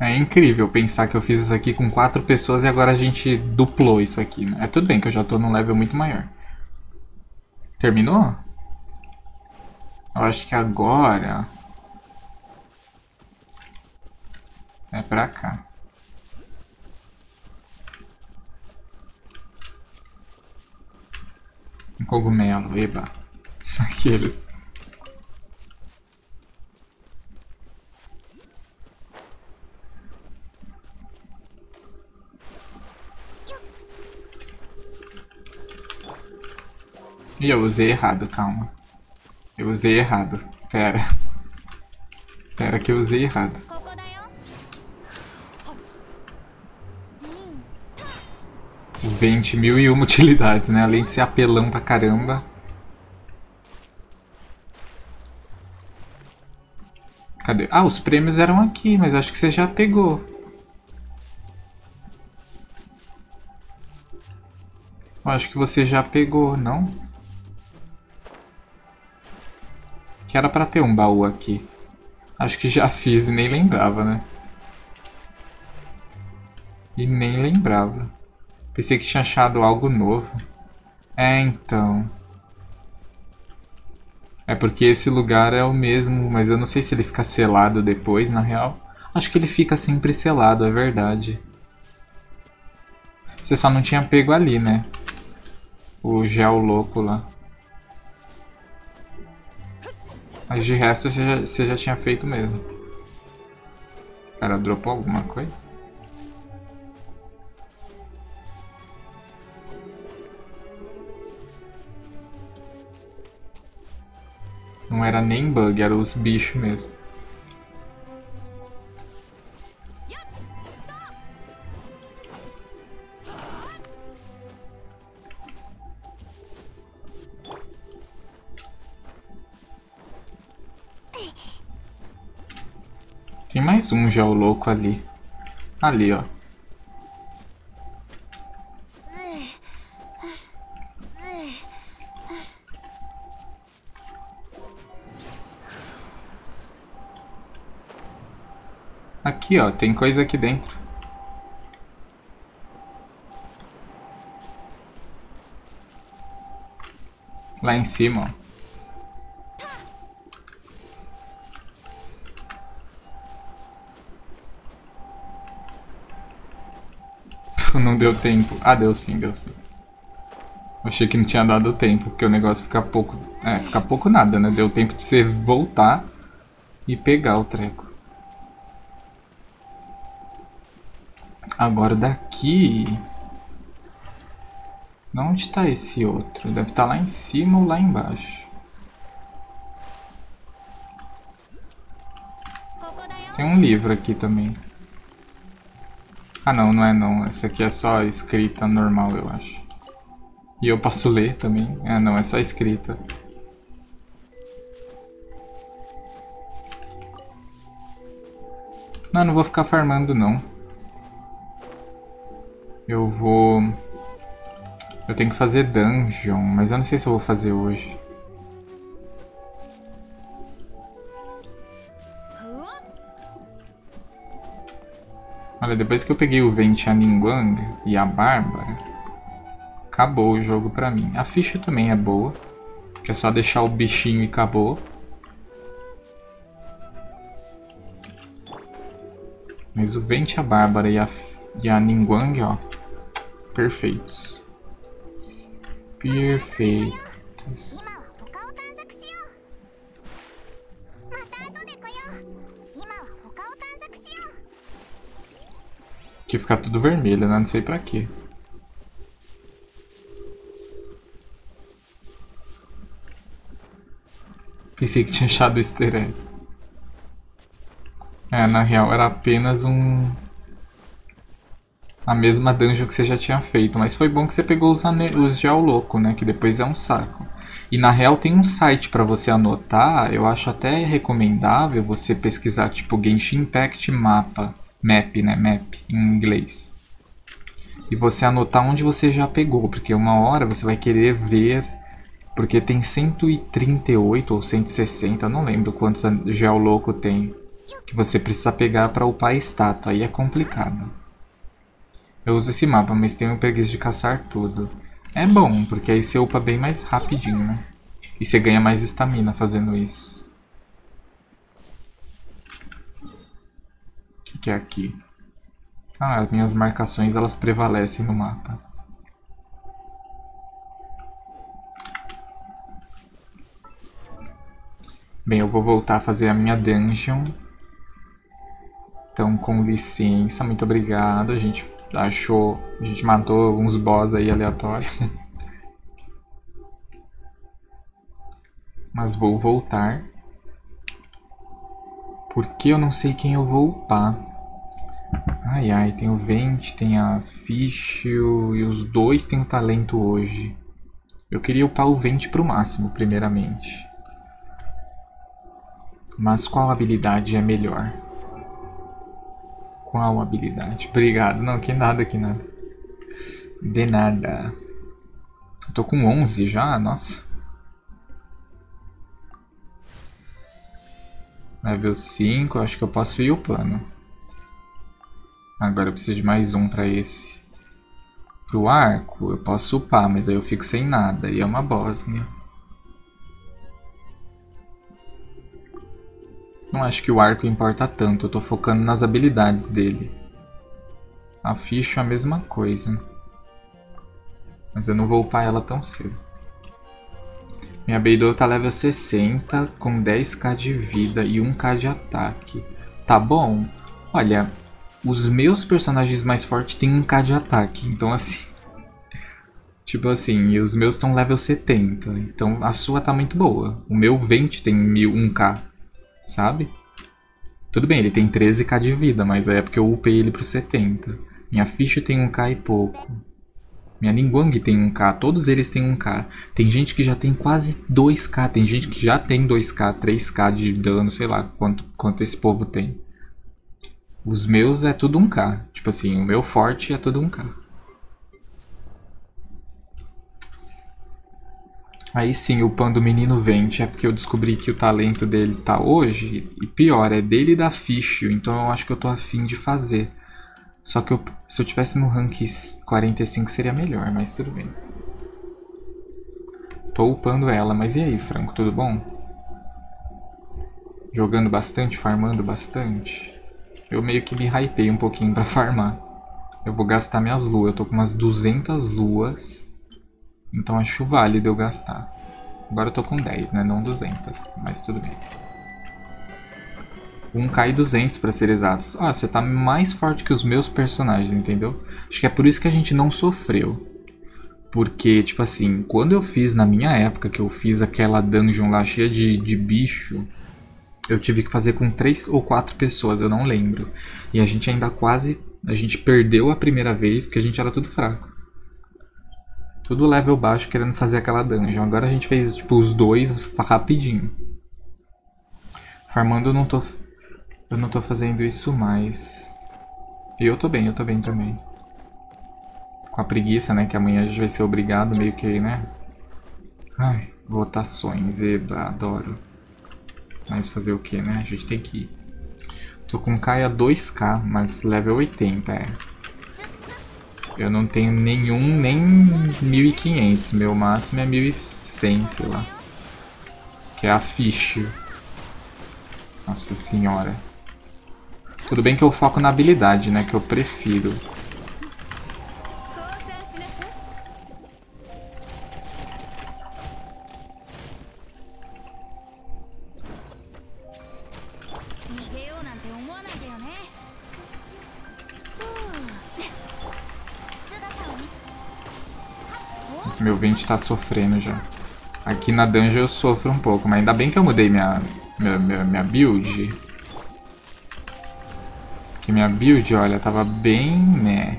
É incrível pensar que eu fiz isso aqui com quatro pessoas e agora a gente duplou isso aqui, né? É tudo bem que eu já tô num level muito maior. Terminou? Eu acho que agora... É pra cá. Um cogumelo, eba. Aqueles. Ih, eu usei errado, calma. Eu usei errado. Pera. Pera que eu usei errado. Vende mil e uma utilidades, né? Além de ser apelão pra caramba. Cadê? Ah, os prêmios eram aqui, mas acho que você já pegou. Eu acho que você já pegou, não? Que era pra ter um baú aqui. Acho que já fiz e nem lembrava, né? E nem lembrava. Pensei que tinha achado algo novo. É, então. É porque esse lugar é o mesmo, mas eu não sei se ele fica selado depois, na real. Acho que ele fica sempre selado, é verdade. Você só não tinha pego ali, né? O gel louco lá. Mas de resto você já, você já tinha feito mesmo. Cara, dropou alguma coisa? Não era nem bug, era os bichos mesmo. Tem mais um já o louco ali. Ali, ó. Aqui, ó, tem coisa aqui dentro. Lá em cima, ó. não deu tempo. Ah, deu sim, deu sim. Achei que não tinha dado tempo, porque o negócio fica pouco... É, fica pouco nada, né? Deu tempo de você voltar e pegar o treco. Agora daqui... Onde está esse outro? Deve estar tá lá em cima ou lá embaixo. Tem um livro aqui também. Ah não, não é não. Essa aqui é só escrita normal, eu acho. E eu posso ler também. Ah não, é só escrita. Não, não vou ficar farmando não. Eu vou... Eu tenho que fazer dungeon, mas eu não sei se eu vou fazer hoje. Olha, depois que eu peguei o Vente a Ningguang e a Bárbara, acabou o jogo pra mim. A ficha também é boa, que é só deixar o bichinho e acabou. Mas o Vente, a Bárbara e a, e a Ningguang, ó, perfeitos. Perfeitos. Que ficar tudo vermelho, né? Não sei pra quê. Pensei que tinha achado o easter egg. É, na real era apenas um... A mesma dungeon que você já tinha feito, mas foi bom que você pegou os, ane... os gel louco, né? Que depois é um saco. E na real tem um site pra você anotar, eu acho até recomendável você pesquisar tipo Genshin Impact Mapa, Map, né? Map em inglês. E você anotar onde você já pegou, porque uma hora você vai querer ver porque tem 138 ou 160, não lembro quantos geoloco tem. Que você precisa pegar para upar a estátua, aí é complicado. Eu uso esse mapa, mas tenho preguiça de caçar tudo. É bom, porque aí você upa bem mais rapidinho, né? E você ganha mais estamina fazendo isso. Que, é aqui? Ah, as minhas marcações elas prevalecem no mapa. Bem, eu vou voltar a fazer a minha dungeon. Então, com licença, muito obrigado. A gente achou, a gente matou uns boss aí aleatórios. Mas vou voltar. Porque eu não sei quem eu vou upar. Ai ai, tem o Vente, tem a Fish e os dois têm o talento hoje. Eu queria upar o Vente pro máximo, primeiramente. Mas qual habilidade é melhor? Qual habilidade? Obrigado. Não, que nada, que nada. De nada. Eu tô com 11 já? Nossa. Level 5, acho que eu posso ir upando. Agora eu preciso de mais um pra esse. Pro arco, eu posso upar, mas aí eu fico sem nada. E é uma Bósnia. Não acho que o arco importa tanto, eu tô focando nas habilidades dele. A ficha é a mesma coisa. Mas eu não vou upar ela tão cedo. Minha Beidou tá level 60, com 10k de vida e 1k de ataque. Tá bom? Olha, os meus personagens mais fortes têm 1k de ataque, então assim... Tipo assim, e os meus estão level 70, então a sua tá muito boa. O meu Vente tem 1k sabe? Tudo bem, ele tem 13k de vida, mas é porque eu upei ele pro 70. Minha ficha tem 1k e pouco. Minha Ningguang tem 1k, todos eles têm 1k. Tem gente que já tem quase 2k, tem gente que já tem 2k, 3k de dano, sei lá quanto, quanto esse povo tem. Os meus é tudo 1k. Tipo assim, o meu forte é tudo 1k. Aí sim, o pão do menino vente é porque eu descobri que o talento dele tá hoje. E pior, é dele e da Fischio, então eu acho que eu tô afim de fazer. Só que eu, se eu tivesse no rank 45 seria melhor, mas tudo bem. Tô upando ela, mas e aí, Franco, tudo bom? Jogando bastante, farmando bastante? Eu meio que me hypei um pouquinho pra farmar. Eu vou gastar minhas luas, eu tô com umas 200 luas. Então acho válido eu gastar. Agora eu tô com 10, né? Não 200, mas tudo bem. 1k e 200 pra ser exatos. Ah, você tá mais forte que os meus personagens, entendeu? Acho que é por isso que a gente não sofreu. Porque, tipo assim, quando eu fiz na minha época, que eu fiz aquela dungeon lá cheia de, de bicho, eu tive que fazer com 3 ou 4 pessoas, eu não lembro. E a gente ainda quase, a gente perdeu a primeira vez, porque a gente era tudo fraco. Tudo level baixo querendo fazer aquela dungeon. Agora a gente fez tipo os dois rapidinho. Farmando eu não tô. Eu não tô fazendo isso mais. E eu tô bem, eu tô bem também. Com a preguiça, né? Que amanhã a gente vai ser obrigado meio que, né? Ai, votações, eba, adoro. Mas fazer o que, né? A gente tem que ir. Tô com Kaia 2k, mas level 80, é. Eu não tenho nenhum, nem 1500. Meu máximo é 1100, sei lá. Que é a fish. Nossa senhora. Tudo bem que eu foco na habilidade, né? Que eu prefiro. Nossa, meu vento tá sofrendo já. Aqui na dungeon eu sofro um pouco, mas ainda bem que eu mudei minha, minha, minha, minha build. Porque minha build, olha, tava bem, né...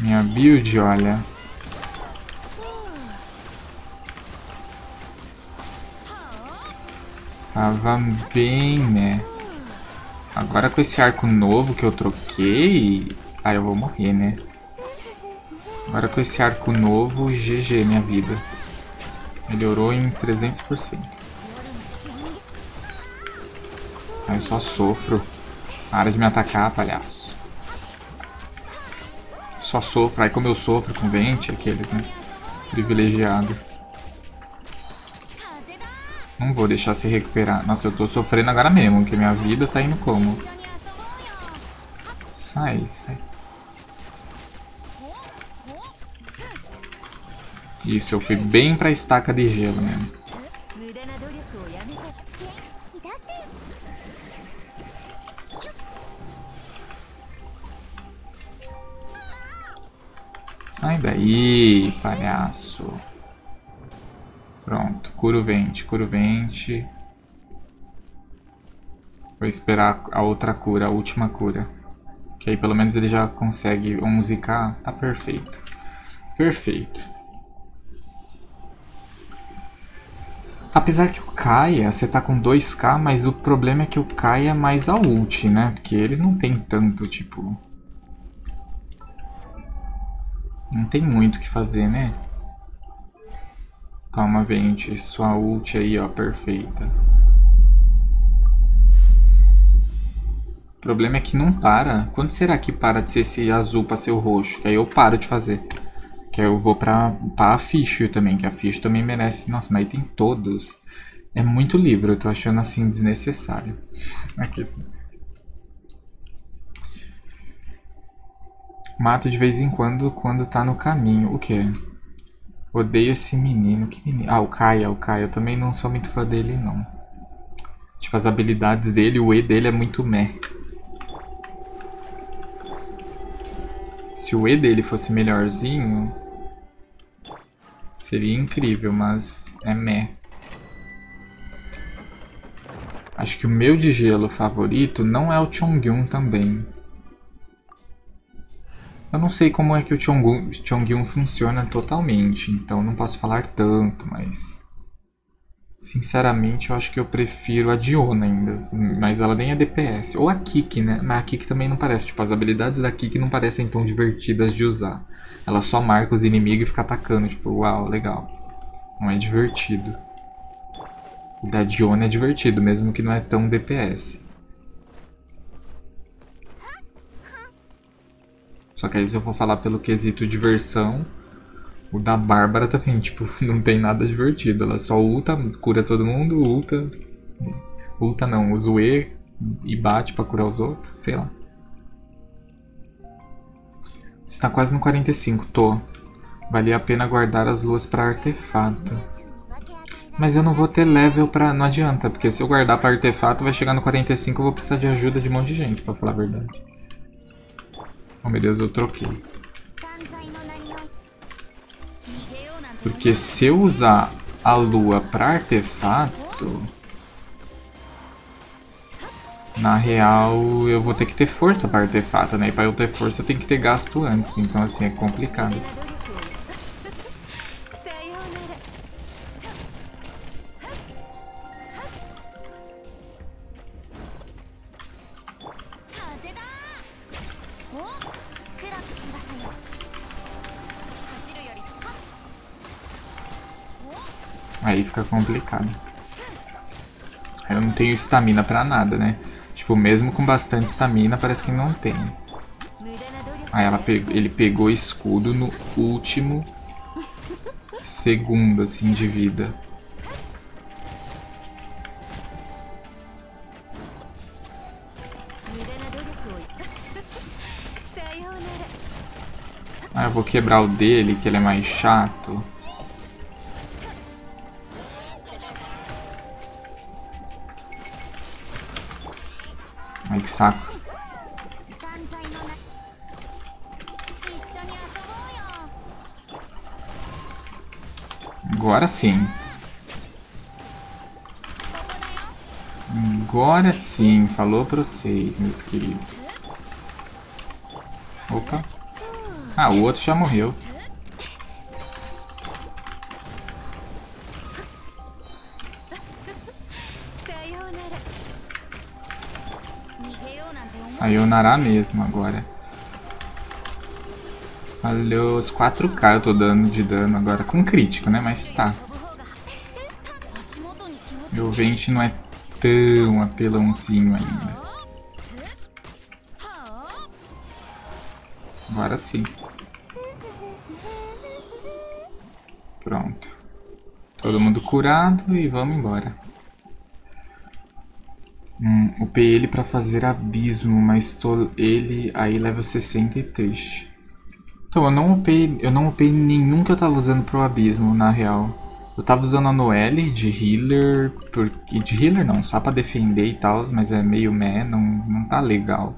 Minha build, olha... Tava bem, né? Agora com esse arco novo que eu troquei... Ah, eu vou morrer, né? Agora com esse arco novo, GG minha vida. Melhorou em 300%. Aí eu só sofro. Para de me atacar, palhaço. Só sofro. Aí como eu sofro com vente, aqueles, né? Privilegiado. Não vou deixar se recuperar. Nossa, eu tô sofrendo agora mesmo, que minha vida tá indo como? Sai, sai. Isso, eu fui bem pra estaca de gelo mesmo. Sai daí, palhaço. Pronto, cura o vente, cura o vente. Vou esperar a outra cura, a última cura. Que aí pelo menos ele já consegue 11k. Tá perfeito. Perfeito. Apesar que o Kaia, você tá com 2k, mas o problema é que o Kaia é mais a ult, né? Porque ele não tem tanto, tipo... Não tem muito o que fazer, né? Toma, Vente. Sua ult aí, ó, perfeita. O problema é que não para. Quando será que para de ser esse azul pra ser o roxo? Que aí eu paro de fazer. Que aí eu vou pra, pra a Fish também, que a Fish também merece. Nossa, mas aí tem todos. É muito livro, eu tô achando assim desnecessário. Aqui. assim. Mato de vez em quando quando tá no caminho. O quê? Odeio esse menino. Que menino? Ah, o Kaia, o Kaia. Eu também não sou muito fã dele, não. Tipo, as habilidades dele, o E dele é muito meh. Se o E dele fosse melhorzinho, seria incrível, mas é meh. Acho que o meu de gelo favorito não é o Chongyun também. Eu não sei como é que o Chongyun, funciona totalmente, então não posso falar tanto, mas... Sinceramente, eu acho que eu prefiro a Diona ainda, mas ela nem é DPS. Ou a Kiki, né? Mas a Kiki também não parece, tipo, as habilidades da Kiki não parecem tão divertidas de usar. Ela só marca os inimigos e fica atacando, tipo, uau, legal. Não é divertido. O da Diona é divertido, mesmo que não é tão DPS. Só que aí se eu for falar pelo quesito diversão, o da Bárbara também, tipo, não tem nada divertido. Ela só ulta, cura todo mundo, ulta. Ulta não, usa o E e bate pra curar os outros, sei lá. Você tá quase no 45, tô. Valia a pena guardar as luas pra artefato. Mas eu não vou ter level pra... Não adianta, porque se eu guardar pra artefato, vai chegar no 45 eu vou precisar de ajuda de um monte de gente, pra falar a verdade. Oh meu Deus, eu troquei. Porque se eu usar a lua para artefato... Na real, eu vou ter que ter força para artefato, né? E para eu ter força, eu tenho que ter gasto antes. Então, assim, é complicado. Aí fica complicado. Eu não tenho estamina pra nada, né? Tipo, mesmo com bastante estamina, parece que não tem. Aí ela pe ele pegou escudo no último segundo, assim, de vida. Ah, eu vou quebrar o dele, que ele é mais chato. Ai, que saco. Agora sim. Agora sim, falou pra vocês, meus queridos. Opa. Ah, o outro já morreu. Sayonara mesmo agora. Valeu os 4k eu tô dando de dano agora. Com crítico, né? Mas tá. Meu Vente não é tão apelãozinho ainda. Agora sim. Pronto. Todo mundo curado e vamos embora. Hum, upei ele pra fazer abismo, mas tô ele aí level 63. Então, eu não upei, eu não upei nenhum que eu tava usando pro abismo, na real. Eu tava usando a Noelle de healer, porque de healer não, só pra defender e tal, mas é meio meh, não, não tá legal.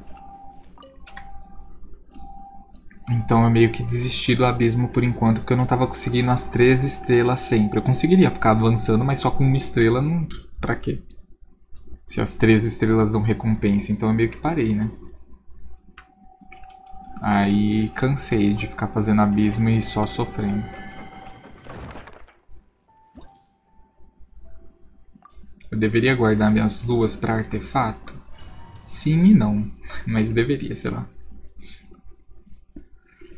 Então eu meio que desisti do abismo por enquanto, porque eu não tava conseguindo as três estrelas sempre. Eu conseguiria ficar avançando, mas só com uma estrela, não... pra quê? Se as três estrelas dão recompensa, então eu meio que parei, né? Aí cansei de ficar fazendo abismo e só sofrendo. Eu deveria guardar minhas luas pra artefato? Sim e não, mas deveria, sei lá.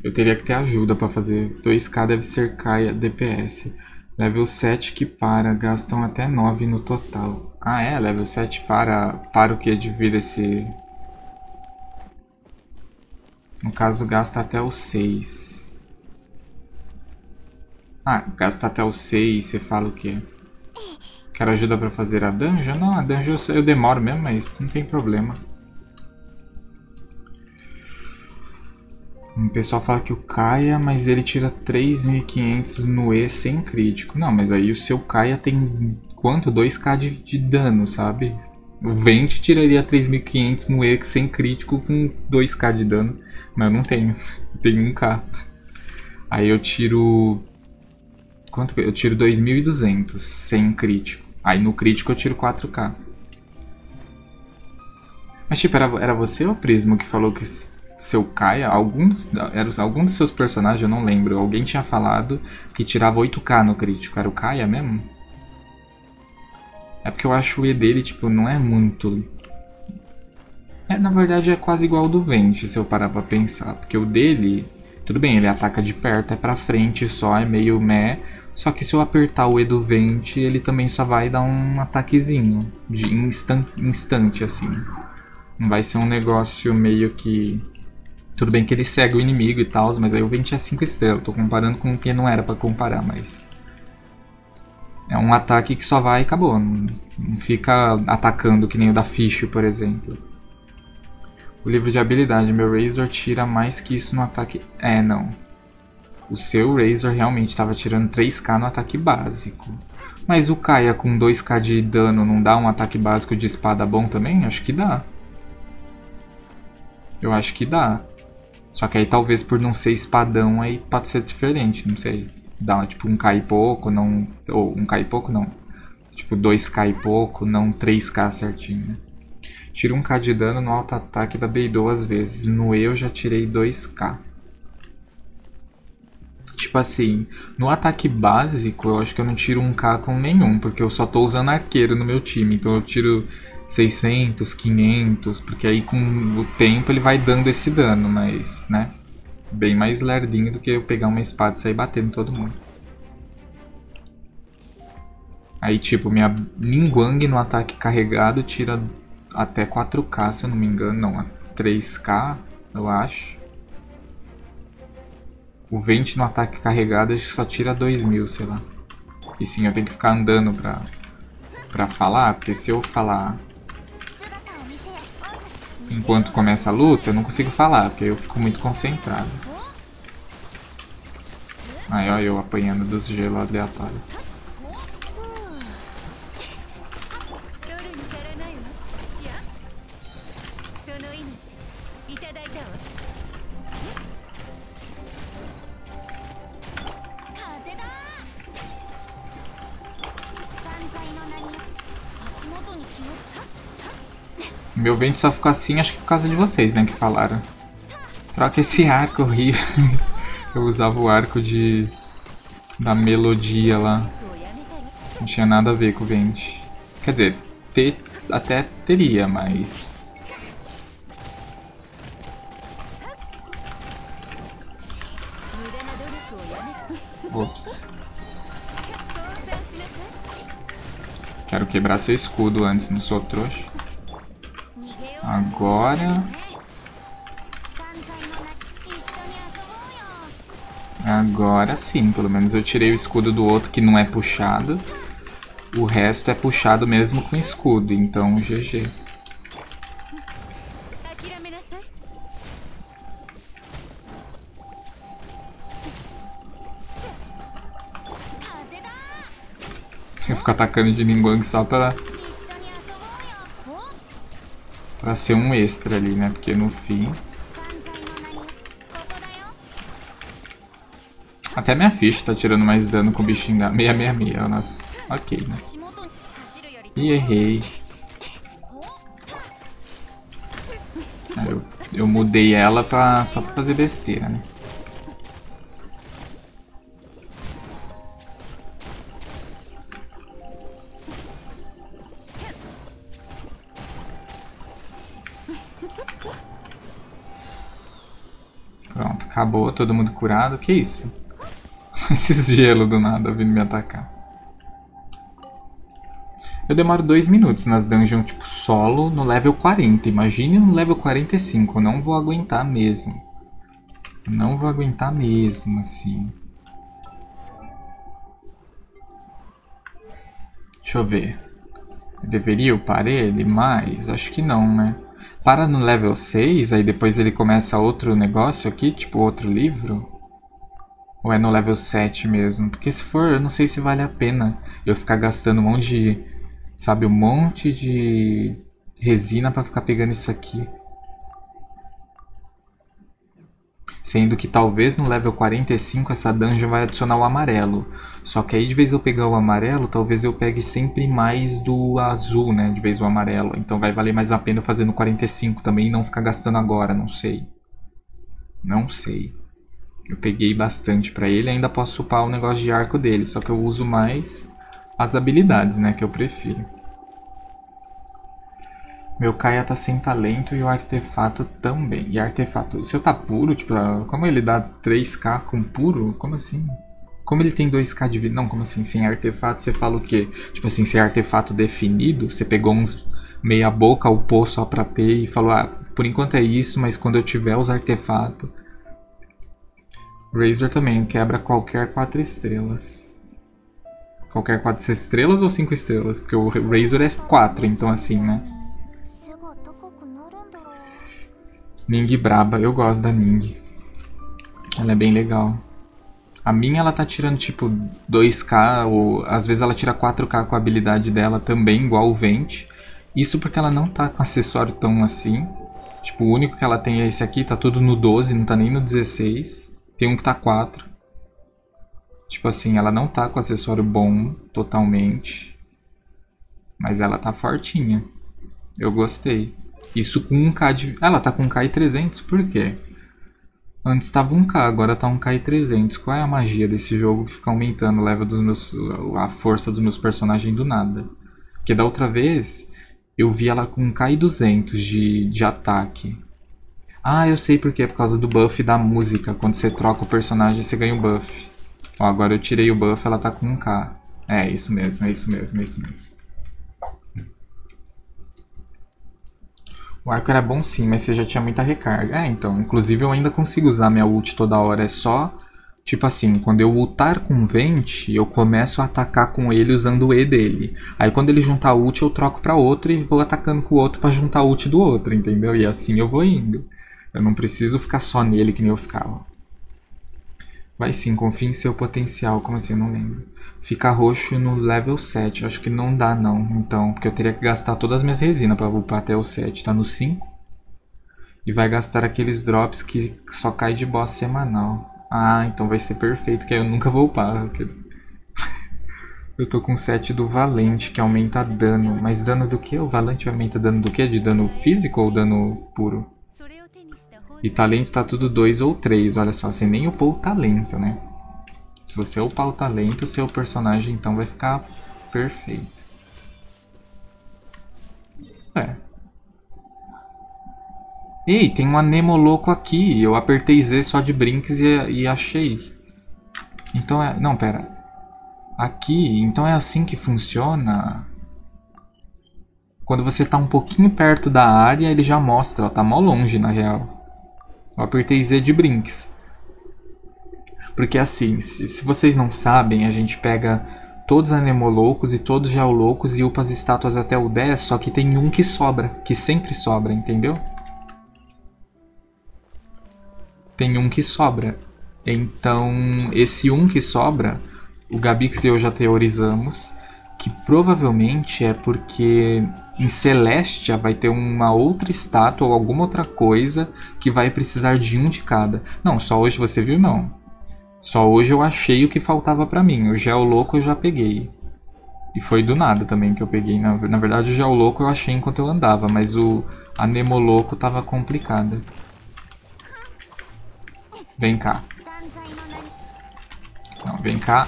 Eu teria que ter ajuda pra fazer. 2k deve ser Kaia DPS. Level 7 que para, gastam até 9 no total. Ah é? Level 7 para, para o que de vida esse... No caso gasta até o 6. Ah, gasta até o 6, você fala o quê? Quero ajuda pra fazer a dungeon? Não, a dungeon eu, eu demoro mesmo, mas não tem problema. O pessoal fala que o Kaia, mas ele tira 3.500 no E sem crítico. Não, mas aí o seu Kaia tem quanto? 2k de, de dano, sabe? O Vente tiraria 3.500 no E sem crítico com 2k de dano. Mas eu não tenho. Eu tenho 1k. Aí eu tiro... Quanto? Eu tiro 2.200 sem crítico. Aí no crítico eu tiro 4k. Mas tipo, era, era você ou o Prismo que falou que seu Kaia, algum dos, era algum dos seus personagens, eu não lembro, alguém tinha falado que tirava 8k no crítico. Era o Kaia mesmo? É porque eu acho o E dele, tipo, não é muito. É, na verdade é quase igual ao do Vente, se eu parar pra pensar. Porque o dele, tudo bem, ele ataca de perto, é pra frente só, é meio meh. Só que se eu apertar o E do Vente, ele também só vai dar um ataquezinho. De instan instante, assim. Não vai ser um negócio meio que. Tudo bem que ele segue o inimigo e tal, mas aí o Vente é 5 estrelas. Tô comparando com o que não era pra comparar, mas. É um ataque que só vai e acabou. Não, não fica atacando que nem o da Fish, por exemplo. O livro de habilidade, meu Razor tira mais que isso no ataque. É, não. O seu Razor realmente estava tirando 3k no ataque básico. Mas o Kaia com 2k de dano não dá um ataque básico de espada bom também? Acho que dá. Eu acho que dá. Só que aí talvez por não ser espadão aí pode ser diferente, não sei. Dá tipo um K e pouco, não. Ou um K e pouco não. Tipo 2k e pouco, não 3k certinho. né? Tira 1k de dano no alto ataque da Bei duas vezes. No E eu já tirei 2k. Tipo assim, no ataque básico eu acho que eu não tiro 1k com nenhum, porque eu só tô usando arqueiro no meu time. Então eu tiro 600, 500, porque aí com o tempo ele vai dando esse dano, mas, né? Bem mais lerdinho do que eu pegar uma espada e sair batendo todo mundo. Aí, tipo, minha Ningguang no ataque carregado tira até 4k, se eu não me engano. Não, é 3k, eu acho. O Vente no ataque carregado só tira 2000, sei lá. E sim, eu tenho que ficar andando pra, pra falar, porque se eu falar enquanto começa a luta, eu não consigo falar, porque eu fico muito concentrado. Aí, ó, eu apanhando dos gelos aleatórios. Meu vento só ficou assim, acho que por causa de vocês, né, que falaram. Troca esse arco horrível. Eu usava o arco de... Da melodia lá. Não tinha nada a ver com o vento. Quer dizer, ter, até teria, mas... Ops. Quero quebrar seu escudo antes, não sou trouxa. Agora... Agora sim, pelo menos eu tirei o escudo do outro que não é puxado. O resto é puxado mesmo com escudo, então GG. Que ficar atacando de Ningguang só pra... Pra ser um extra ali, né? Porque no fim... Até minha ficha tá tirando mais dano com o bichinho da 666, nossa. Ok, né? E errei. Eu, eu mudei ela pra, só pra fazer besteira, né? Pronto, acabou, todo mundo curado. Que isso? Esses gelo do nada vindo me atacar. Eu demoro 2 minutos nas dungeons, tipo, solo no level 40. Imagine no level 45, eu não vou aguentar mesmo. não vou aguentar mesmo, assim. Deixa eu ver. Eu deveria upar ele mais? Acho que não, né? Para no level 6, aí depois ele começa outro negócio aqui, tipo outro livro? Ou é no level 7 mesmo? Porque se for, eu não sei se vale a pena eu ficar gastando um monte de, sabe, um monte de resina para ficar pegando isso aqui. Sendo que talvez no level 45 essa dungeon vai adicionar o amarelo. Só que aí de vez eu pegar o amarelo, talvez eu pegue sempre mais do azul, né? De vez o amarelo. Então vai valer mais a pena fazer no 45 também e não ficar gastando agora, não sei. Não sei. Eu peguei bastante pra ele, ainda posso upar o negócio de arco dele. Só que eu uso mais as habilidades, né? Que eu prefiro. Meu Kaia tá sem talento e o artefato também. E artefato, o seu tá puro? Tipo, como ele dá 3k com puro? Como assim? Como ele tem 2k de vida? Não, como assim? Sem artefato você fala o quê? Tipo assim, sem artefato definido, você pegou uns meia boca, upou só pra ter e falou, ah, por enquanto é isso, mas quando eu tiver os artefatos... Razor também quebra qualquer 4 estrelas. Qualquer 4 estrelas ou 5 estrelas? Porque o Razor é 4, então assim, né? Ning braba, eu gosto da Ning. Ela é bem legal. A minha ela tá tirando tipo 2k, ou às vezes ela tira 4k com a habilidade dela também, igual o Vent. Isso porque ela não tá com acessório tão assim. Tipo, o único que ela tem é esse aqui, tá tudo no 12, não tá nem no 16. Tem um que tá 4. Tipo assim, ela não tá com acessório bom totalmente. Mas ela tá fortinha. Eu gostei. Isso com 1k de... ela tá com 1k e 300, por quê? Antes estava 1k, agora tá 1k e 300. Qual é a magia desse jogo que fica aumentando o level dos meus... a força dos meus personagens do nada? Porque da outra vez, eu vi ela com 1k e 200 de, de ataque. Ah, eu sei por quê, por causa do buff da música. Quando você troca o personagem, você ganha o buff. Ó, agora eu tirei o buff, ela tá com 1k. É, isso mesmo, é isso mesmo, é isso mesmo. O arco era bom sim, mas você já tinha muita recarga. É, então, inclusive eu ainda consigo usar minha ult toda hora, é só... Tipo assim, quando eu ultar com Vent, eu começo a atacar com ele usando o E dele. Aí quando ele juntar ult, eu troco pra outro e vou atacando com o outro pra juntar ult do outro, entendeu? E assim eu vou indo. Eu não preciso ficar só nele que nem eu ficava. Vai sim, confie em seu potencial. Como assim? Eu não lembro ficar roxo no level 7. Acho que não dá não, então, porque eu teria que gastar todas as minhas resinas para upar até o 7, tá no 5. E vai gastar aqueles drops que só cai de boss semanal. Ah, então vai ser perfeito, que aí eu nunca vou upar. Porque... eu tô com 7 do Valente, que aumenta dano. Mas dano do que? O Valente aumenta dano do que? De dano físico ou dano puro? E talento tá tudo 2 ou 3, olha só, você nem upou o talento, né? Se você upar o talento, seu personagem então vai ficar perfeito. É. Ei, tem um anemoloco aqui. Eu apertei Z só de brinks e, e achei. Então é... Não, pera. Aqui, então é assim que funciona. Quando você tá um pouquinho perto da área, ele já mostra. Ó, tá mó longe, na real. Eu apertei Z de brinks. Porque assim, se, se vocês não sabem, a gente pega todos os anemoloucos e todos os geoloucos e upa as estátuas até o 10, só que tem um que sobra, que sempre sobra, entendeu? Tem um que sobra. Então, esse um que sobra, o Gabix e eu já teorizamos que provavelmente é porque em Celestia vai ter uma outra estátua ou alguma outra coisa que vai precisar de um de cada. Não, só hoje você viu não. Só hoje eu achei o que faltava para mim. O gel louco eu já peguei. E foi do nada também que eu peguei. Na, na verdade, o gel louco eu achei enquanto eu andava, mas o anemo louco tava complicado. Vem cá. Não, vem cá.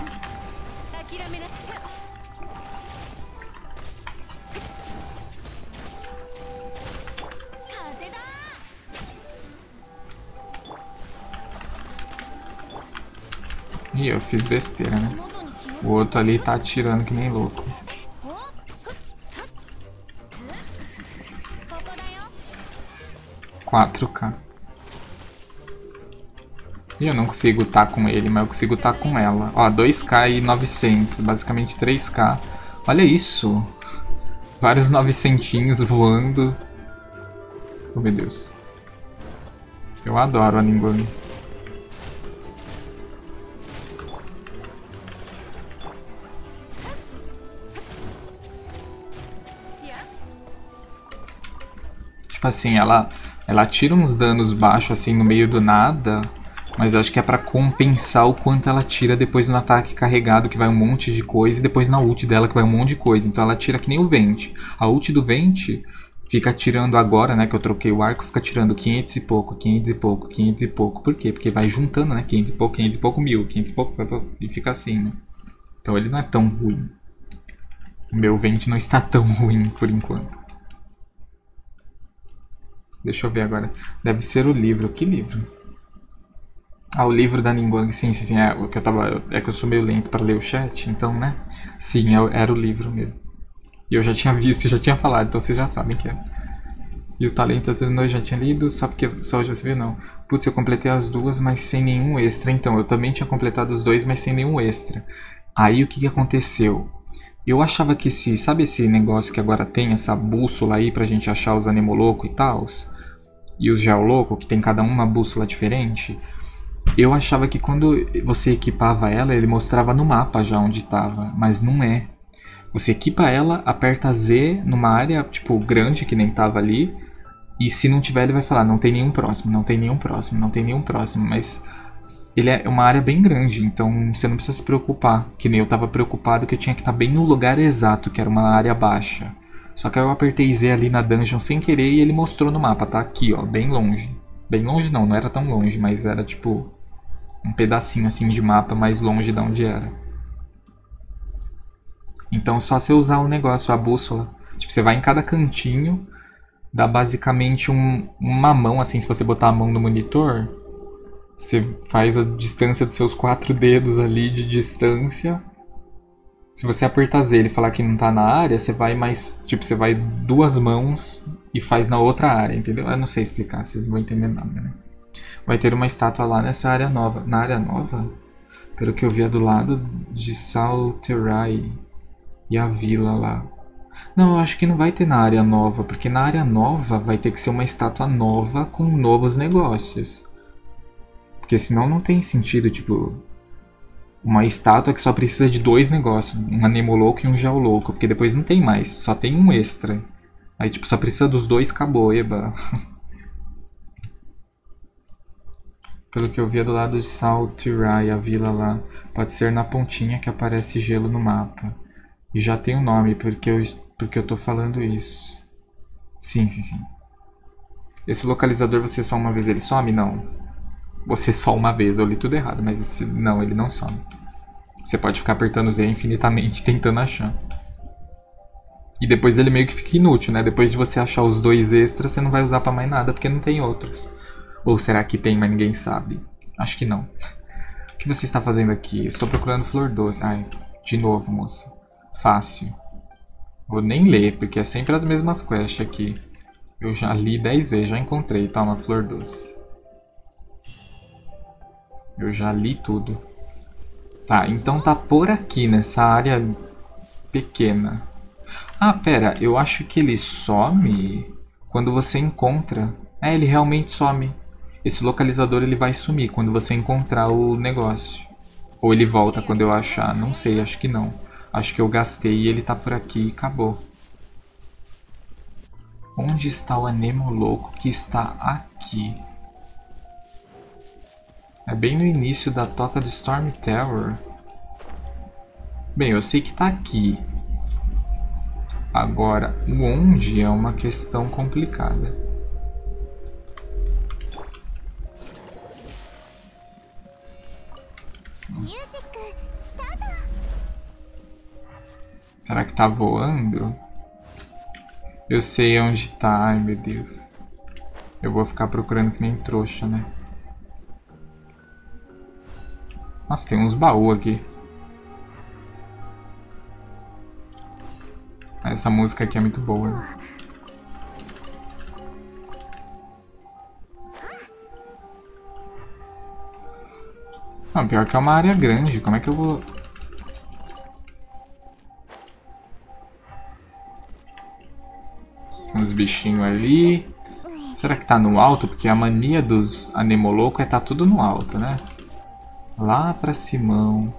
Ih, eu fiz besteira, né? O outro ali tá atirando que nem louco. Quatro K. E eu não consigo estar com ele, mas eu consigo estar com ela. Ó, 2K e 900, basicamente 3K. Olha isso! Vários 900 voando. Oh, meu Deus. Eu adoro a Linguane. Tipo assim, ela, ela tira uns danos baixos assim no meio do nada, mas eu acho que é pra compensar o quanto ela tira depois no ataque carregado, que vai um monte de coisa, e depois na ult dela, que vai um monte de coisa. Então ela tira que nem o Vent. A ult do Vent fica tirando agora, né, que eu troquei o arco, fica tirando 500 e pouco, 500 e pouco, 500 e pouco. Por quê? Porque vai juntando, né, 500 e pouco, 500 e pouco mil, 500 e pouco, e fica assim, né. Então ele não é tão ruim. O meu Vent não está tão ruim por enquanto. Deixa eu ver agora. Deve ser o livro. Que livro? Ah, o livro da Ningguang. Sim, sim, sim. É, o que eu tava, é que eu sou meio lento para ler o chat, então, né? Sim, é- era o livro mesmo. E eu já tinha visto, já tinha falado, então vocês já sabem que é. E o talento tudo eu já tinha lido, só porque só hoje você viu, não. Putz, eu completei as duas, mas sem nenhum extra. Então, eu também tinha completado os dois, mas sem nenhum extra. Aí o que, que aconteceu? Eu achava que se, sabe esse negócio que agora tem, essa bússola aí pra gente achar os anemoloco e tal? E os geoloco, que tem cada um uma bússola diferente? Eu achava que quando você equipava ela, ele mostrava no mapa já onde estava, mas não é. Você equipa ela, aperta Z numa área, tipo, grande, que nem tava ali, e se não tiver, ele vai falar, não tem nenhum próximo, não tem nenhum próximo, não tem nenhum próximo, mas ele é uma área bem grande, então você não precisa se preocupar, que nem eu tava preocupado que eu tinha que estar bem no lugar exato, que era uma área baixa. Só que eu apertei Z ali na dungeon sem querer e ele mostrou no mapa, tá aqui, ó, bem longe. Bem longe não, não era tão longe, mas era tipo um pedacinho assim de mapa mais longe de onde era. Então só você usar o negócio, a bússola. Tipo, você vai em cada cantinho, dá basicamente um, uma mão, assim, se você botar a mão no monitor, você faz a distância dos seus quatro dedos ali de distância. Se você apertar Z e ele falar que não tá na área, você vai mais. Tipo, você vai duas mãos e faz na outra área, entendeu? Eu não sei explicar, vocês não vão entender nada, né? Vai ter uma estátua lá nessa área nova. Na área nova? Pelo que eu vi é do lado de Salterai. E a vila lá. Não, eu acho que não vai ter na área nova, porque na área nova vai ter que ser uma estátua nova com novos negócios. Porque senão não tem sentido, tipo, uma estátua que só precisa de dois negócios, um anemoloco e um geoloco, porque depois não tem mais, só tem um extra. Aí tipo, só precisa dos dois, acabou, eba. Pelo que eu vi é do lado de Saltirai, a vila lá. Pode ser na pontinha que aparece gelo no mapa. E já tem um nome porque eu, porque eu tô falando isso. Sim, sim, sim. Esse localizador você só uma vez ele some? Não. Você só uma vez, eu li tudo errado, mas esse, não, ele não some. Você pode ficar apertando Z infinitamente tentando achar. E depois ele meio que fica inútil, né? Depois de você achar os dois extras, você não vai usar pra mais nada, porque não tem outros. Ou será que tem, mas ninguém sabe? Acho que não. O que você está fazendo aqui? Estou procurando flor doce. Ai, de novo, moça. Fácil. Vou nem ler, porque é sempre as mesmas quests aqui. Eu já li 10 vezes, já encontrei. Toma, flor doce. Eu já li tudo. Tá, então tá por aqui, nessa área pequena. Ah, pera, eu acho que ele some quando você encontra. É, ele realmente some. Esse localizador ele vai sumir quando você encontrar o negócio. Ou ele volta quando eu achar, não sei, acho que não. Acho que eu gastei e ele tá por aqui e acabou. Onde está o Anemo louco que está aqui? É bem no início da toca do Storm Tower. Bem, eu sei que tá aqui. Agora, o onde é uma questão complicada. Será que tá voando? Eu sei onde tá, ai meu Deus. Eu vou ficar procurando que nem trouxa, né? Nossa, tem uns baús aqui. Essa música aqui é muito boa. Não, pior que é uma área grande. Como é que eu vou... Uns bichinhos ali. Será que tá no alto? Porque a mania dos anemolocos é tá tudo no alto, né? Lá pra Simão.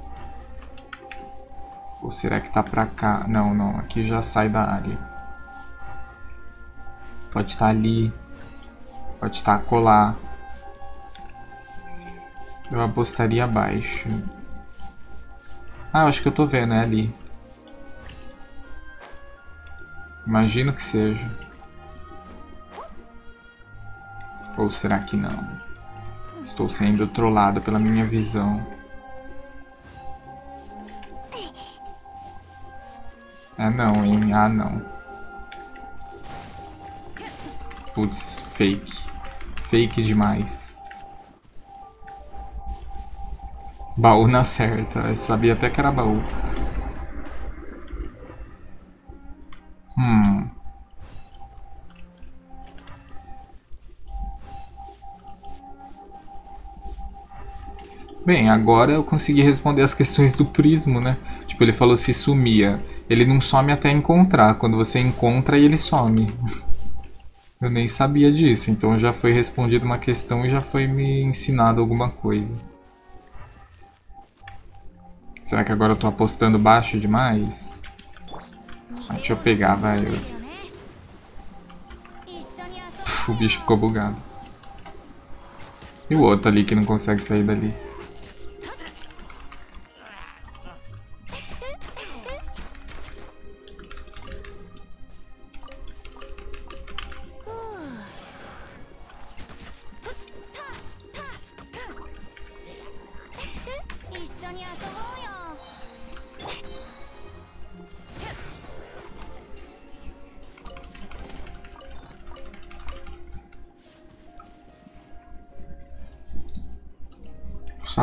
Ou será que tá pra cá? Não, não. Aqui já sai da área. Pode estar tá ali. Pode estar tá colar. Eu apostaria abaixo. Ah, eu acho que eu tô vendo, é ali. Imagino que seja. Ou será que não? Estou sendo trollado pela minha visão. Ah não, hein? Ah não. Putz, fake. Fake demais. Baú na certa. Eu sabia até que era baú. Hum. Bem, agora eu consegui responder as questões do prismo, né? Tipo, ele falou se sumia. Ele não some até encontrar. Quando você encontra, ele some. Eu nem sabia disso, então já foi respondida uma questão e já foi me ensinado alguma coisa. Será que agora eu tô apostando baixo demais? Ah, deixa eu pegar, vai. Uf, o bicho ficou bugado. E o outro ali que não consegue sair dali.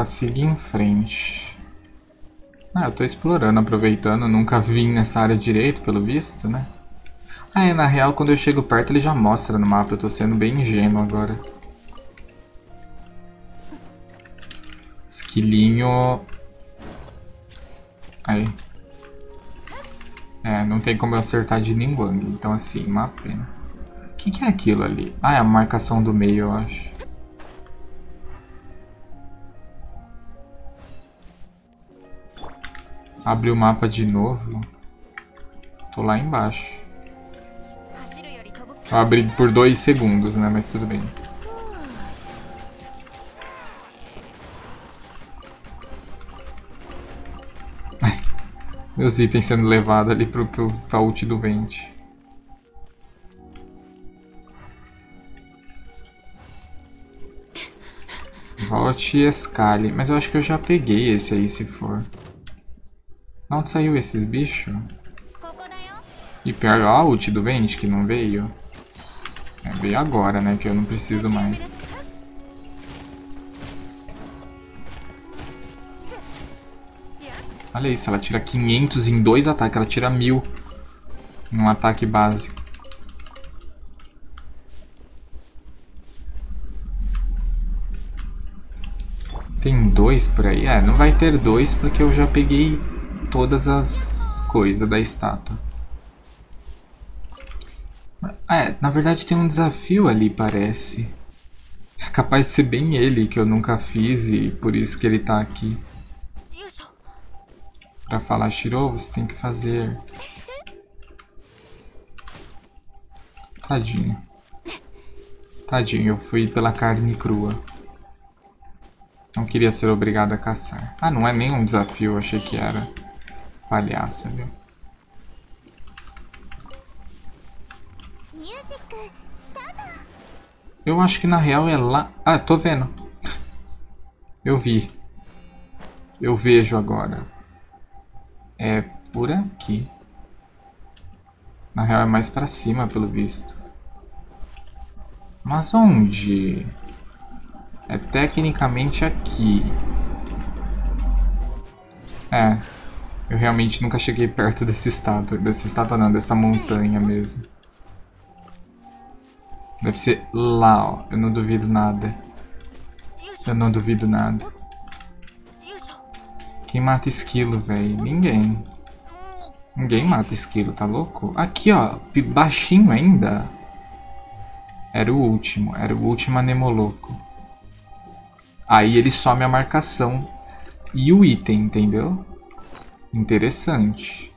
Seguir em frente. Ah, eu tô explorando, aproveitando. Nunca vim nessa área direito, pelo visto, né? Ah, é, na real, quando eu chego perto, ele já mostra no mapa. Eu tô sendo bem ingênuo agora. Esquilinho... Aí. É, não tem como eu acertar de Ningguang. Então, assim, uma pena. O que, que é aquilo ali? Ah, é a marcação do meio, eu acho. Abrir o mapa de novo. Tô lá embaixo. Eu abri por dois segundos, né? Mas tudo bem. Meus itens sendo levados ali pro, pro, pra ult do Vente. Volte e escale. Mas eu acho que eu já peguei esse aí, se for. Onde saiu esses bichos? E pior, ó, a ult do Vente que não veio. É, veio agora, né? Que eu não preciso mais. Olha isso, ela tira 500 em dois ataques. Ela tira 1000 em um ataque básico. Tem dois por aí? É, não vai ter dois porque eu já peguei todas as coisas da estátua. É, na verdade tem um desafio ali, parece. É capaz de ser bem ele que eu nunca fiz e por isso que ele tá aqui. Pra falar Shiro, você tem que fazer. Tadinho. Tadinho, eu fui pela carne crua. Não queria ser obrigado a caçar. Ah, não é nenhum desafio, achei que era. Palhaço, viu? Eu acho que na real é lá... Ah, tô vendo. Eu vi. Eu vejo agora. É por aqui. Na real é mais pra cima, pelo visto. Mas onde? É tecnicamente aqui. É. Eu realmente nunca cheguei perto desse estátua. Dessa estátua não, dessa montanha mesmo. Deve ser lá, ó. Eu não duvido nada. Eu não duvido nada. Quem mata esquilo, velho? Ninguém. Ninguém mata esquilo, tá louco? Aqui, ó. Baixinho ainda. Era o último. Era o último anemoloco. Aí ele some a marcação e o item, entendeu? Interessante.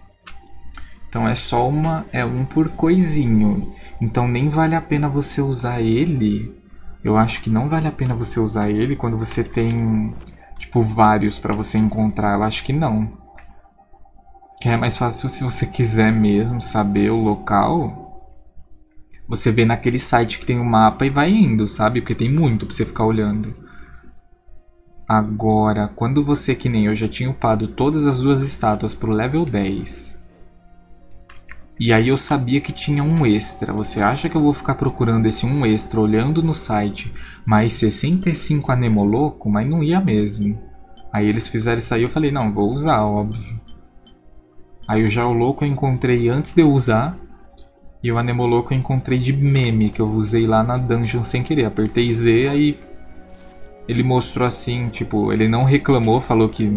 Então é só uma, é um por coisinho. Então nem vale a pena você usar ele. Eu acho que não vale a pena você usar ele quando você tem tipo vários para você encontrar. Eu acho que não. Que é mais fácil se você quiser mesmo saber o local. Você vê naquele site que tem o um mapa e vai indo, sabe? Porque tem muito pra você ficar olhando. Agora, quando você, que nem eu, já tinha upado todas as duas estátuas pro level 10. E aí eu sabia que tinha um extra. Você acha que eu vou ficar procurando esse um extra olhando no site mais 65 anemoloco? Mas não ia mesmo. Aí eles fizeram isso aí eu falei, não, vou usar, óbvio. Aí já o louco eu encontrei antes de eu usar. E o anemoloco eu encontrei de meme, que eu usei lá na dungeon sem querer. Apertei Z, aí ele mostrou assim, tipo, ele não reclamou, falou que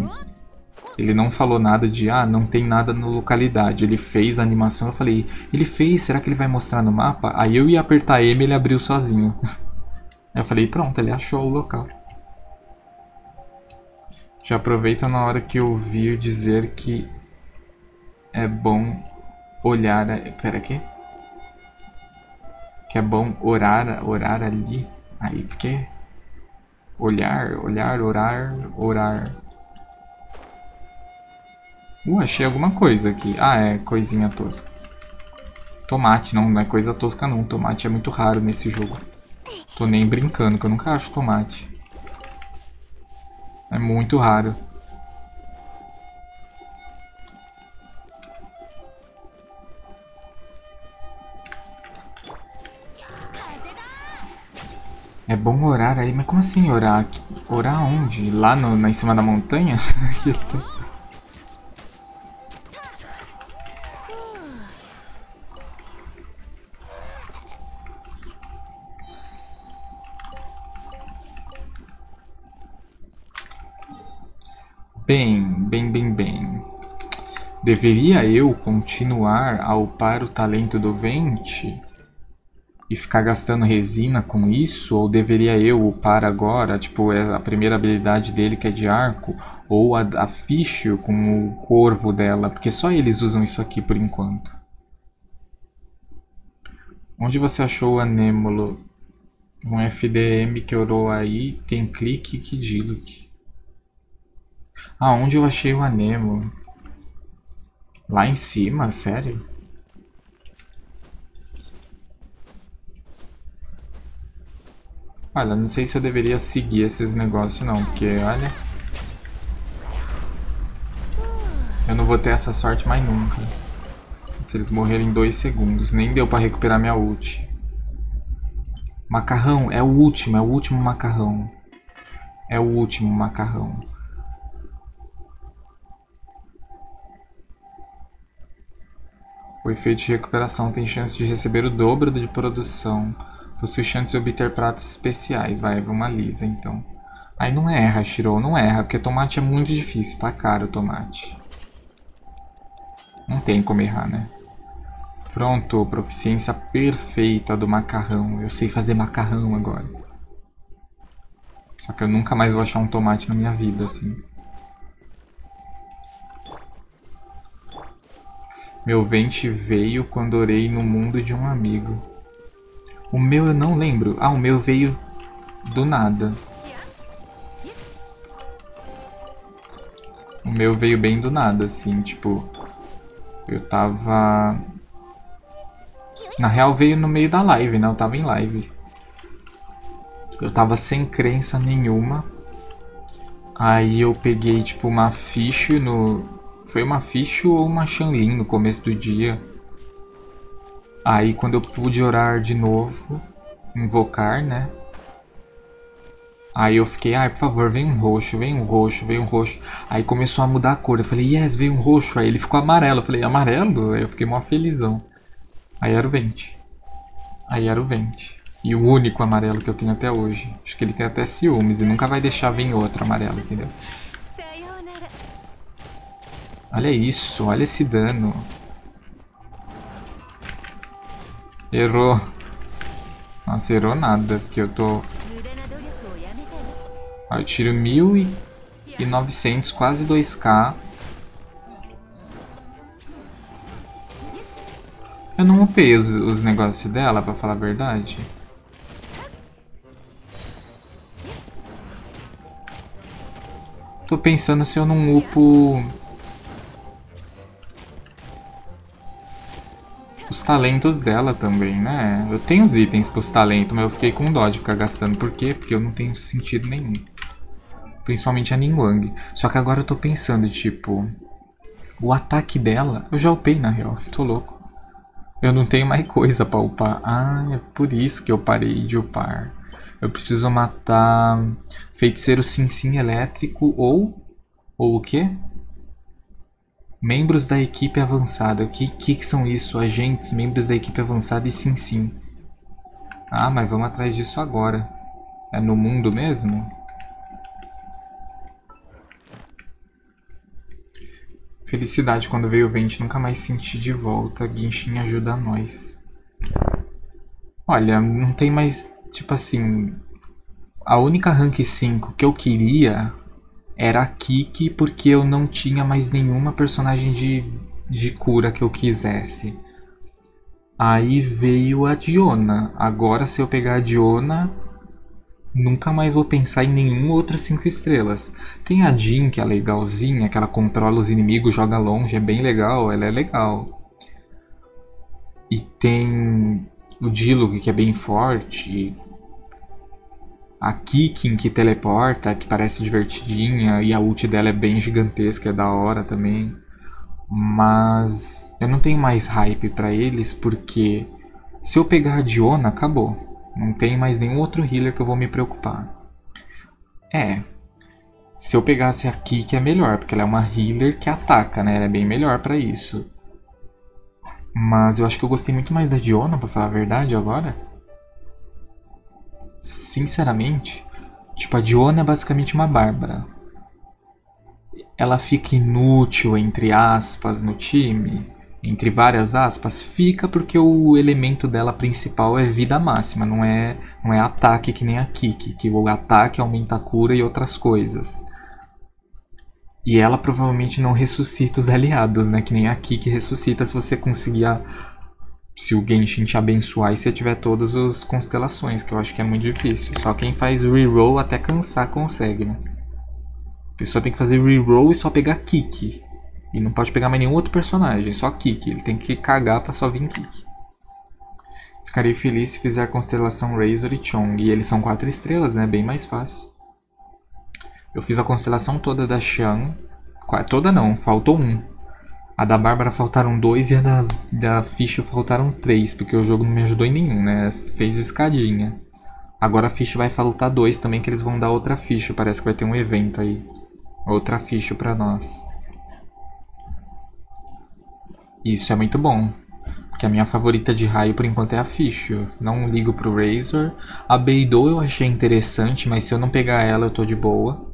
ele não falou nada de, ah, não tem nada na localidade. Ele fez a animação, eu falei, ele fez, será que ele vai mostrar no mapa? Aí eu ia apertar M, ele abriu sozinho. Aí eu falei, pronto, ele achou o local. Já aproveita na hora que eu ouvir dizer que é bom olhar... Pera aqui. Que é bom orar, orar ali. Aí, porque... Olhar, olhar, orar, orar. Uh, achei alguma coisa aqui. Ah, é coisinha tosca. Tomate, não, não é coisa tosca não. Tomate é muito raro nesse jogo. Tô nem brincando, que eu nunca acho tomate. É muito raro. É bom orar aí, mas como assim orar? Orar onde? Lá no, na, em cima da montanha? bem, bem, bem, bem. Deveria eu continuar a upar o talento do Vente? E ficar gastando resina com isso? Ou deveria eu upar agora, tipo, é a primeira habilidade dele que é de arco? Ou a, a com o corvo dela? Porque só eles usam isso aqui por enquanto. Onde você achou o Anêmulo? Um FDM que orou aí, tem clique que Diluc. Ah, onde eu achei o Anêmulo? Lá em cima? Sério? Olha, não sei se eu deveria seguir esses negócios não, porque olha... Eu não vou ter essa sorte mais nunca. Se eles morrerem em dois segundos. Nem deu pra recuperar minha ult. Macarrão, é o último, é o último macarrão. É o último macarrão. O efeito de recuperação tem chance de receber o dobro de produção. Possui chance de obter pratos especiais. Vai, uma lisa então. Aí não erra, Shiro, não erra, porque tomate é muito difícil, tá caro o tomate. Não tem como errar, né? Pronto, proficiência perfeita do macarrão. Eu sei fazer macarrão agora. Só que eu nunca mais vou achar um tomate na minha vida, assim. Meu vente veio quando orei no mundo de um amigo. O meu eu não lembro. Ah, o meu veio do nada. O meu veio bem do nada, assim, tipo... Eu tava... Na real veio no meio da live, né? Eu tava em live. Eu tava sem crença nenhuma. Aí eu peguei, tipo, uma ficha no, foi uma Fish ou uma Shanlin no começo do dia. Aí quando eu pude orar de novo, invocar, né? Aí eu fiquei, ai, por favor, vem um roxo, vem um roxo, vem um roxo. Aí começou a mudar a cor. Eu falei, yes, veio um roxo. Aí ele ficou amarelo. Eu falei, amarelo? Aí eu fiquei mó felizão. Aí era o Vente. Aí era o Vente. E o único amarelo que eu tenho até hoje. Acho que ele tem até ciúmes e nunca vai deixar vir outro amarelo, entendeu? Olha isso, olha esse dano. Errou. Nossa, errou nada, porque eu tô... Eu tiro 1.900, quase 2k. Eu não upei os, os negócios dela, pra falar a verdade. Tô pensando se eu não upo os talentos dela também, né? Eu tenho os itens pros talentos, mas eu fiquei com dó de ficar gastando. Por quê? Porque eu não tenho sentido nenhum. Principalmente a Ningguang. Só que agora eu tô pensando, tipo... O ataque dela... Eu já upei, na real. Tô louco. Eu não tenho mais coisa pra upar. Ah, é por isso que eu parei de upar. Eu preciso matar... Feiticeiro Sim Sim Elétrico ou... Ou o quê? Membros da equipe avançada. O que, que, são isso? Agentes, membros da equipe avançada e sim sim. Ah, mas vamos atrás disso agora. É no mundo mesmo? Felicidade quando veio o vento, nunca mais senti de volta. Genshin ajuda nós. Olha, não tem mais, tipo assim... A única rank 5 que eu queria era a Kiki porque eu não tinha mais nenhuma personagem de, de cura que eu quisesse. Aí veio a Diona. Agora se eu pegar a Diona, nunca mais vou pensar em nenhum outro 5 estrelas. Tem a Jean, que é legalzinha, que ela controla os inimigos, joga longe, é bem legal, ela é legal. E tem o Diluc, que é bem forte, a Kikin que teleporta, que parece divertidinha, e a ult dela é bem gigantesca, é da hora também. Mas eu não tenho mais hype para eles porque se eu pegar a Diona, acabou. Não tem mais nenhum outro healer que eu vou me preocupar. É, se eu pegasse a Kiki é melhor, porque ela é uma healer que ataca, né? Ela é bem melhor para isso. Mas eu acho que eu gostei muito mais da Diona, pra falar a verdade agora sinceramente, tipo, a Diona é basicamente uma Bárbara. Ela fica inútil, entre aspas, no time, entre várias aspas, fica porque o elemento dela principal é vida máxima, não é, não é ataque que nem a Kiki, que o ataque aumenta a cura e outras coisas. E ela provavelmente não ressuscita os aliados, né? Que nem a Kiki ressuscita se você conseguir a, se o Genshin te abençoar e você tiver todas as constelações, que eu acho que é muito difícil. Só quem faz reroll até cansar consegue, né? A pessoa tem que fazer reroll e só pegar kick. E não pode pegar mais nenhum outro personagem, só Kiki. Ele tem que cagar pra só vir Kiki. Ficarei feliz se fizer a constelação Razor e Chong. E eles são quatro estrelas, né? Bem mais fácil. Eu fiz a constelação toda da Xiang. Toda não, faltou um. A da Bárbara faltaram dois e a da, da faltaram três, porque o jogo não me ajudou em nenhum, né? Fez escadinha. Agora a Fish vai faltar dois também, que eles vão dar outra ficha. Parece que vai ter um evento aí. Outra ficha pra nós. Isso é muito bom. Porque a minha favorita de raio por enquanto é a Fish. não ligo pro Razor. A Beidou eu achei interessante, mas se eu não pegar ela eu tô de boa.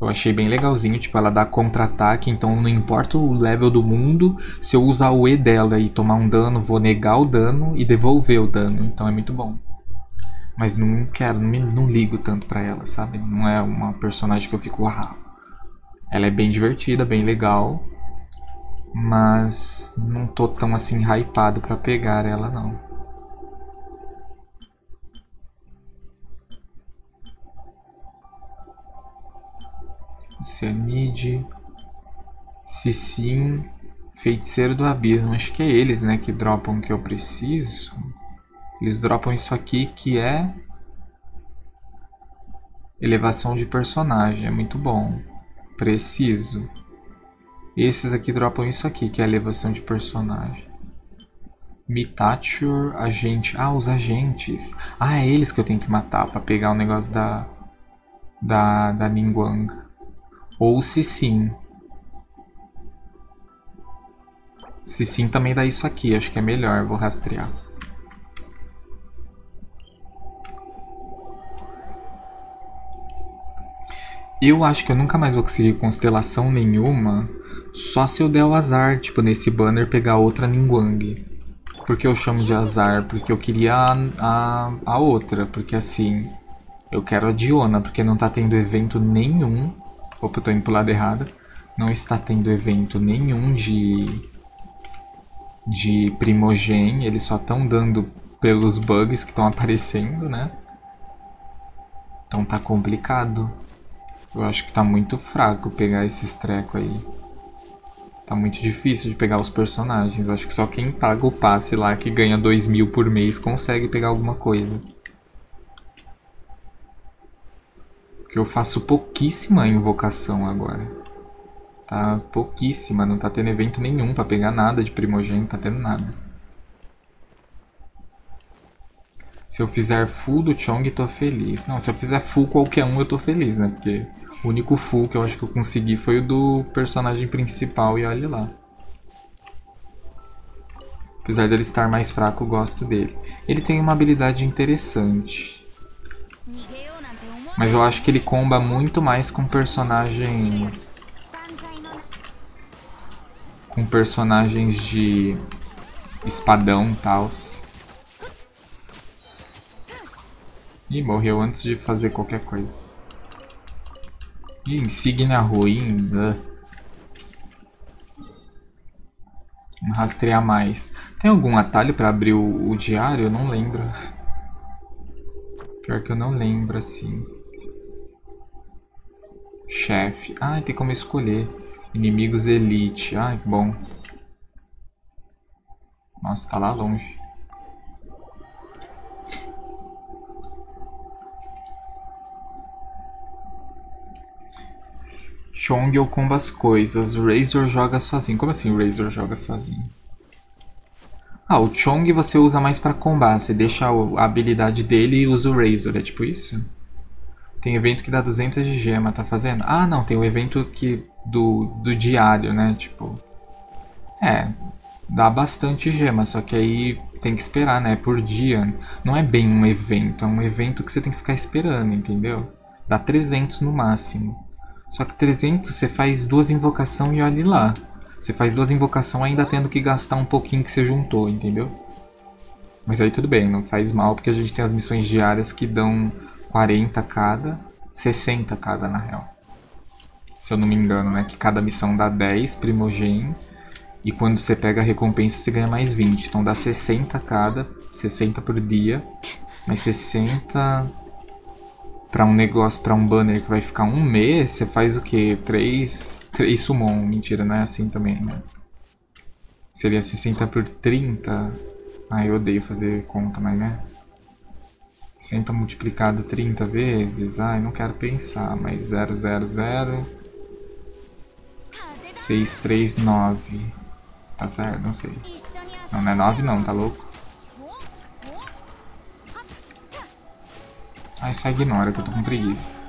Eu achei bem legalzinho, tipo, ela dá contra-ataque, então não importa o level do mundo, se eu usar o E dela e tomar um dano, vou negar o dano e devolver o dano, então é muito bom. Mas não quero, não, não ligo tanto pra ela, sabe? Não é uma personagem que eu fico, uau. Ela é bem divertida, bem legal, mas não tô tão assim hypado pra pegar ela não. Cianide. Se sim, Feiticeiro do Abismo. Acho que é eles, né, que dropam o que eu preciso. Eles dropam isso aqui que é... Elevação de personagem. É muito bom. Preciso. Esses aqui dropam isso aqui, que é elevação de personagem. Mitature, agente. Ah, os agentes. Ah, é eles que eu tenho que matar para pegar o negócio da... Da, da Ningguang. Ou se sim. Se sim também dá isso aqui, acho que é melhor, vou rastrear. Eu acho que eu nunca mais vou conseguir constelação nenhuma, só se eu der o azar, tipo, nesse banner pegar outra Ningguang. Por que eu chamo de azar? Porque eu queria a, a, a outra, porque assim, eu quero a Diona, porque não tá tendo evento nenhum Opa, eu tô indo pro lado errado. Não está tendo evento nenhum de... De Primogen. Eles só estão dando pelos bugs que estão aparecendo, né? Então tá complicado. Eu acho que tá muito fraco pegar esses trecos aí. Tá muito difícil de pegar os personagens. Acho que só quem paga o passe lá, que ganha 2 mil por mês, consegue pegar alguma coisa. Porque eu faço pouquíssima invocação agora. Tá pouquíssima, não tá tendo evento nenhum pra pegar nada de primogênito, tá tendo nada. Se eu fizer full do Chong, tô feliz. Não, se eu fizer full qualquer um, eu tô feliz, né? Porque o único full que eu acho que eu consegui foi o do personagem principal e olha lá. Apesar dele estar mais fraco, eu gosto dele. Ele tem uma habilidade interessante. Mas eu acho que ele comba muito mais com personagens... Com personagens de espadão e tal. Ih, morreu antes de fazer qualquer coisa. Ih, insígnia ruim. Uh. Rastrear mais. Tem algum atalho para abrir o, o diário? Eu não lembro. Pior que eu não lembro assim. Chefe. Ah, tem como escolher. Inimigos Elite. Ai, que bom. Nossa, tá lá longe. Chong eu combo as coisas. Razor joga sozinho. Como assim Razor joga sozinho? Ah, o Chong você usa mais pra combar. Você deixa a habilidade dele e usa o Razor. É tipo isso? Tem evento que dá 200 de gema, tá fazendo? Ah, não, tem o evento que do, do diário, né? Tipo, é, dá bastante gema, só que aí tem que esperar, né? Por dia. Não é bem um evento, é um evento que você tem que ficar esperando, entendeu? Dá 300 no máximo. Só que 300 você faz duas invocações e olhe lá. Você faz duas invocações ainda tendo que gastar um pouquinho que você juntou, entendeu? Mas aí tudo bem, não faz mal porque a gente tem as missões diárias que dão 40 cada, 60 cada na real. Se eu não me engano, né? Que cada missão dá 10 primogen e quando você pega a recompensa você ganha mais 20. Então dá 60 cada, 60 por dia, mas 60 para um negócio, para um banner que vai ficar um mês, você faz o que? 3, três summon. Mentira, não é assim também, né? Seria 60 por 30. Ah, eu odeio fazer conta, mas né? 60 multiplicado 30 vezes. Ai, não quero pensar, mas 0, 0, 0. 6, 3, 9. Tá certo? Não sei. Não, não é 9 não, tá louco? Ah, só ignora que eu tô com preguiça.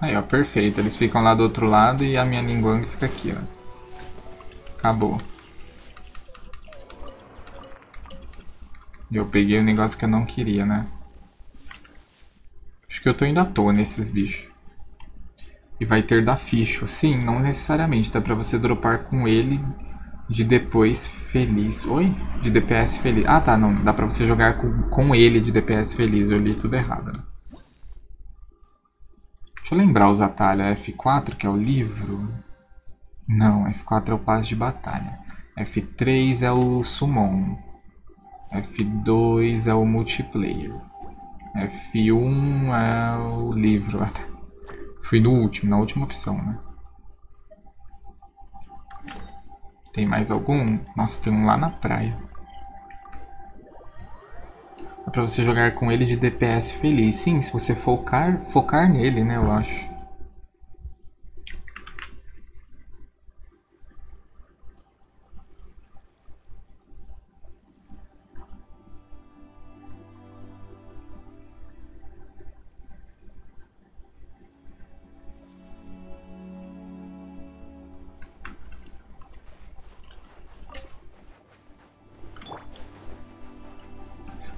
Aí, ó, perfeito. Eles ficam lá do outro lado e a minha Ningguang fica aqui, ó. Acabou. Eu peguei o negócio que eu não queria, né? Acho que eu tô indo à toa nesses bichos. E vai ter da ficho. Sim, não necessariamente. Dá pra você dropar com ele de depois feliz. Oi? De DPS feliz. Ah, tá. Não. Dá pra você jogar com, com ele de DPS feliz. Eu li tudo errado. Né? Deixa eu lembrar os atalhos. F4, que é o livro. Não, F4 é o passe de batalha. F3 é o summon. F2 é o multiplayer. F1 é o livro. Fui no último, na última opção, né? Tem mais algum? Nossa, tem um lá na praia. Pra você jogar com ele de DPS feliz. Sim, se você focar, focar nele, né, eu acho.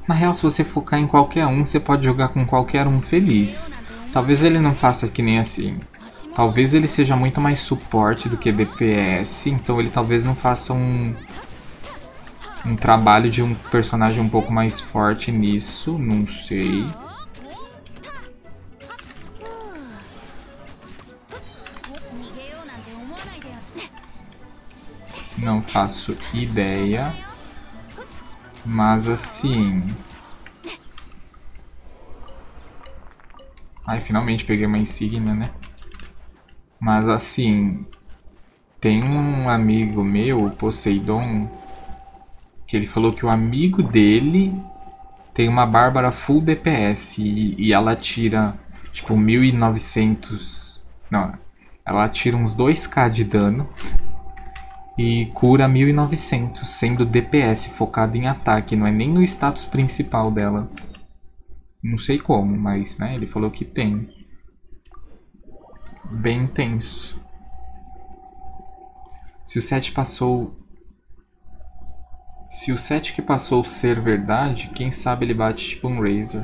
Na real, se você focar em qualquer um, você pode jogar com qualquer um feliz. Talvez ele não faça que nem assim. Talvez ele seja muito mais suporte do que DPS, então ele talvez não faça um, um trabalho de um personagem um pouco mais forte nisso, não sei. Não faço ideia. Mas assim... Ai, finalmente peguei uma insígnia, né? Mas assim... Tem um amigo meu, o Poseidon, que ele falou que o amigo dele tem uma Bárbara full DPS e, e ela tira tipo 1900. Não, ela tira uns 2k de dano e cura 1900, sendo DPS focado em ataque, não é nem no status principal dela. Não sei como, mas né, ele falou que tem. Bem intenso. Se o 7 passou... Se o 7 que passou ser verdade, quem sabe ele bate tipo um Razor.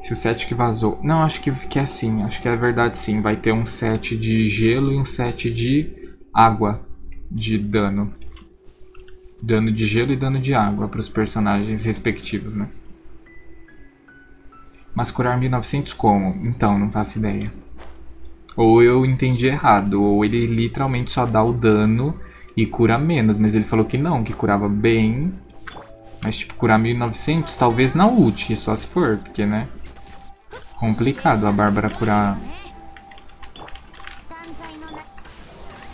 Se o 7 que vazou... Não, acho que, que é assim. Acho que é verdade sim. Vai ter um 7 de gelo e um 7 de água de dano. Dano de gelo e dano de água para os personagens respectivos, né? Mas curar 1900 como? Então, não faço ideia. Ou eu entendi errado, ou ele literalmente só dá o dano e cura menos. Mas ele falou que não, que curava bem. Mas tipo, curar 1900 talvez na ult, só se for, porque né? Complicado a Bárbara curar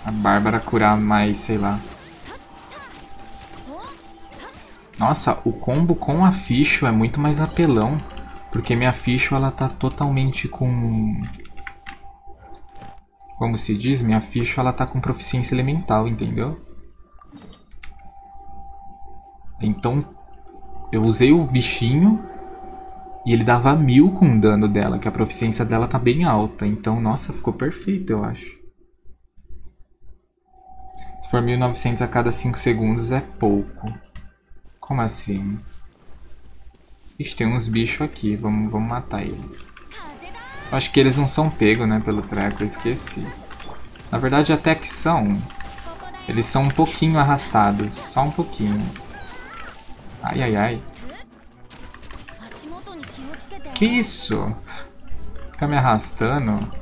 A Bárbara curar mais, sei lá. Nossa, o combo com a Ficho é muito mais apelão. Porque minha Ficho, ela tá totalmente com... Como se diz? Minha Ficho, ela tá com proficiência elemental, entendeu? Então, eu usei o bichinho e ele dava mil com dano dela, que a proficiência dela tá bem alta. Então, nossa, ficou perfeito, eu acho. Se for 1900 a cada 5 segundos é pouco. Como assim? Ixi, tem uns bichos aqui. Vamos, vamos matar eles. Acho que eles não são pegos, né, pelo treco. Eu esqueci. Na verdade, até que são. Eles são um pouquinho arrastados. Só um pouquinho. Ai, ai, ai. Que isso? Fica me arrastando.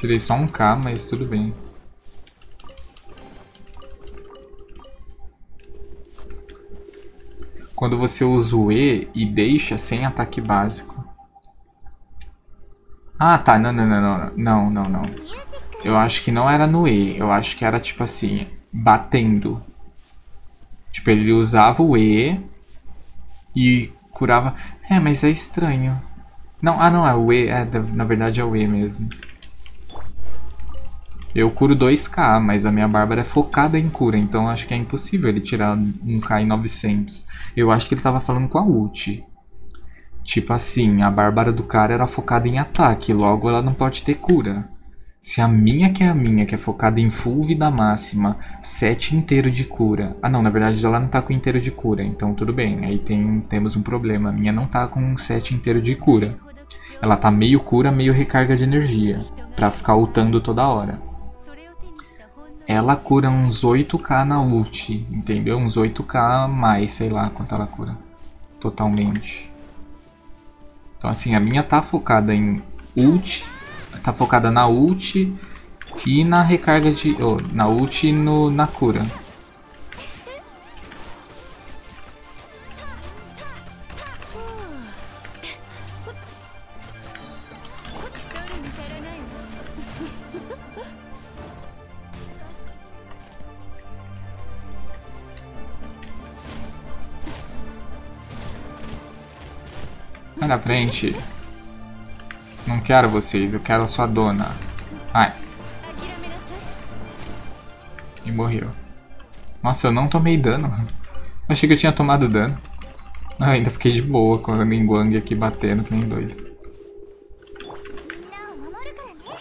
Tirei só um K, mas tudo bem. Quando você usa o E e deixa sem ataque básico. Ah, tá. Não, não, não, não. Não, não, não. Eu acho que não era no E. Eu acho que era tipo assim, batendo. Tipo, ele usava o E e curava. É, mas é estranho. Não, ah não, é o E. É, na verdade é o E mesmo. Eu curo 2k, mas a minha Bárbara é focada em cura, então acho que é impossível ele tirar 1k em 900. Eu acho que ele tava falando com a ult. Tipo assim, a Bárbara do cara era focada em ataque, logo ela não pode ter cura. Se a minha que é a minha, que é focada em full vida máxima, 7 inteiro de cura. Ah não, na verdade ela não tá com inteiro de cura, então tudo bem. Aí tem, temos um problema. A minha não tá com 7 inteiro de cura. Ela tá meio cura, meio recarga de energia. Pra ficar ultando toda hora. Ela cura uns 8k na ult, entendeu? Uns 8k a mais, sei lá quanto ela cura. Totalmente. Então assim, a minha tá focada em ult, tá focada na ult e na recarga de... Oh, na ult e no, na cura. Vai na frente. Não quero vocês, eu quero a sua dona. Ai. E morreu. Nossa, eu não tomei dano. Achei que eu tinha tomado dano. Ah, ainda fiquei de boa com a Minguang aqui batendo que nem doido.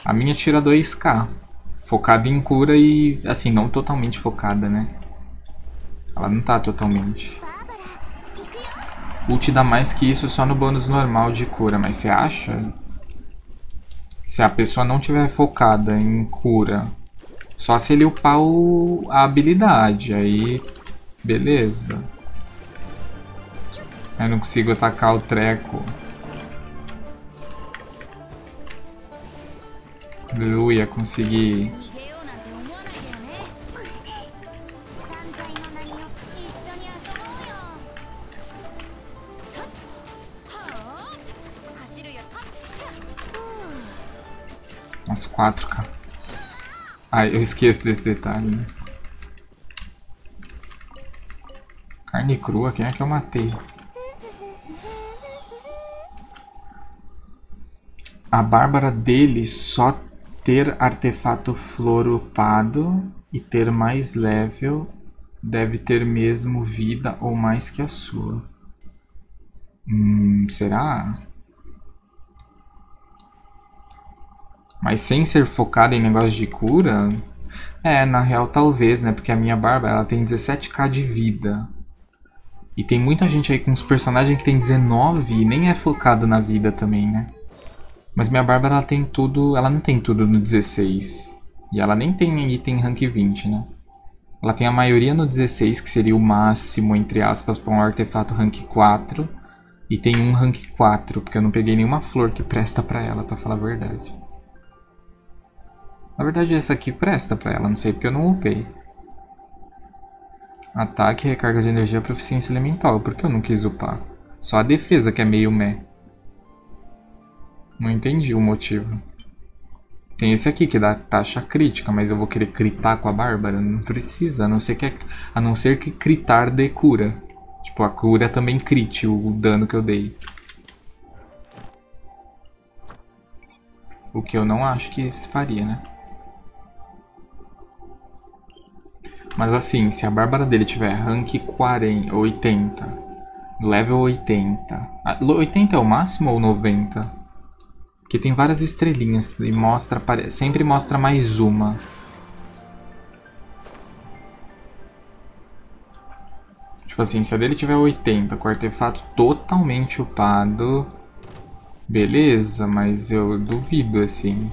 A minha tira 2k. Focada em cura e... Assim, não totalmente focada, né? Ela não tá totalmente ult dá mais que isso só no bônus normal de cura, mas você acha? Se a pessoa não tiver focada em cura, só se ele upar o, a habilidade, aí beleza. Eu não consigo atacar o treco. Aleluia, consegui Uns 4k. Ai, eu esqueço desse detalhe, né? Carne crua, quem é que eu matei? A Bárbara dele só ter artefato fluoropado e ter mais level deve ter mesmo vida ou mais que a sua. Hum, será? Mas sem ser focada em negócio de cura? É, na real talvez, né? Porque a minha Bárbara ela tem 17k de vida. E tem muita gente aí com os personagens que tem 19 e nem é focado na vida também, né? Mas minha Bárbara ela tem tudo. Ela não tem tudo no 16. E ela nem tem item rank 20, né? Ela tem a maioria no 16, que seria o máximo, entre aspas, para um artefato rank 4. E tem um rank 4, porque eu não peguei nenhuma flor que presta pra ela, pra falar a verdade. Na verdade, essa aqui presta pra ela, não sei porque eu não upei. Ataque, recarga de energia, proficiência elemental. Por que eu não quis upar? Só a defesa que é meio meh. Não entendi o motivo. Tem esse aqui que dá taxa crítica, mas eu vou querer critar com a Bárbara? Não precisa, a não ser que, a não ser que critar dê cura. Tipo, a cura também crite o dano que eu dei. O que eu não acho que se faria, né? Mas assim, se a Bárbara dele tiver rank 40, 80, level 80... ah, 80 é o máximo ou 90? Porque tem várias estrelinhas e mostra, sempre mostra mais uma. Tipo assim, se a dele tiver 80 com artefato totalmente upado, beleza, mas eu duvido assim.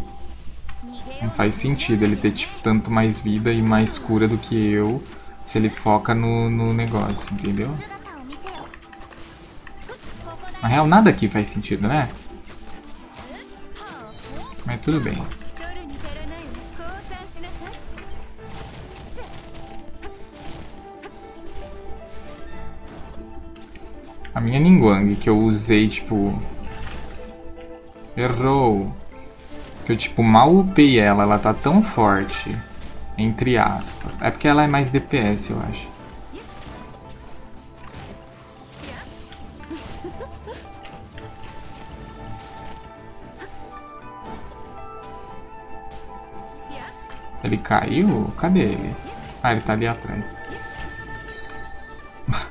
Não faz sentido ele ter tipo, tanto mais vida e mais cura do que eu se ele foca no, no negócio, entendeu? Na real, nada aqui faz sentido, né? Mas tudo bem. A minha Ningguang, que eu usei, tipo... Errou! Que eu, tipo, mal upei ela. Ela tá tão forte. Entre aspas. É porque ela é mais DPS, eu acho. Ele caiu? Cadê ele? Ah, ele tá ali atrás.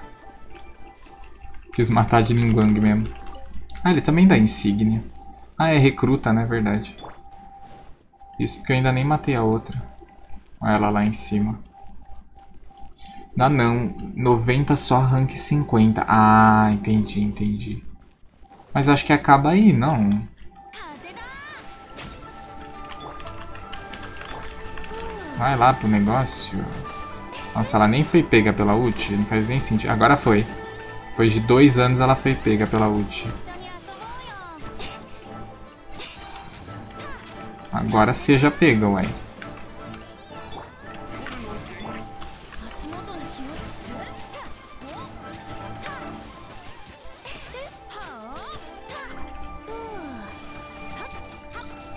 Quis matar de Ningguang mesmo. Ah, ele também dá insígnia. Ah, é recruta, né? Verdade. Isso porque eu ainda nem matei a outra. Olha ela lá em cima. Dá não. 90 só rank 50. Ah, entendi, entendi. Mas acho que acaba aí, não? Vai lá pro negócio. Nossa, ela nem foi pega pela ult. Não faz nem sentido. Agora foi. Depois de dois anos ela foi pega pela ult. Agora seja pega, aí.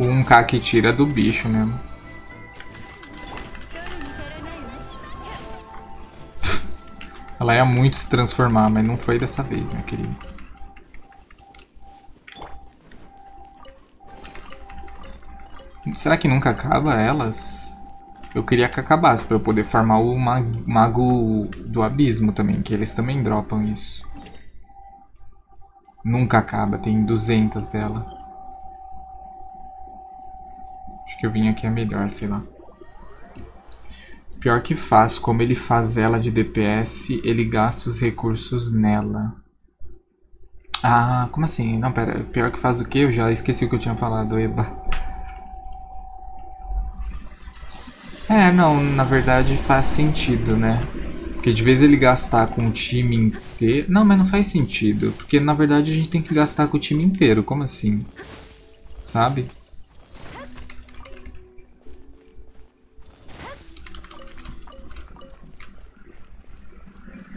O 1K que tira do bicho mesmo. Né? Ela ia muito se transformar, mas não foi dessa vez, minha querido. Será que nunca acaba elas? Eu queria que acabasse pra eu poder farmar o ma- mago do abismo também, que eles também dropam isso. Nunca acaba, tem 200 dela. Acho que eu vim aqui é melhor, sei lá. Pior que faz, como ele faz ela de DPS, ele gasta os recursos nela. Ah, como assim? Não, pera, pior que faz o quê? Eu já esqueci o que eu tinha falado, eba. É, não, na verdade faz sentido, né? Porque de vez ele gastar com o time inteiro... Não, mas não faz sentido, porque na verdade a gente tem que gastar com o time inteiro, como assim? Sabe?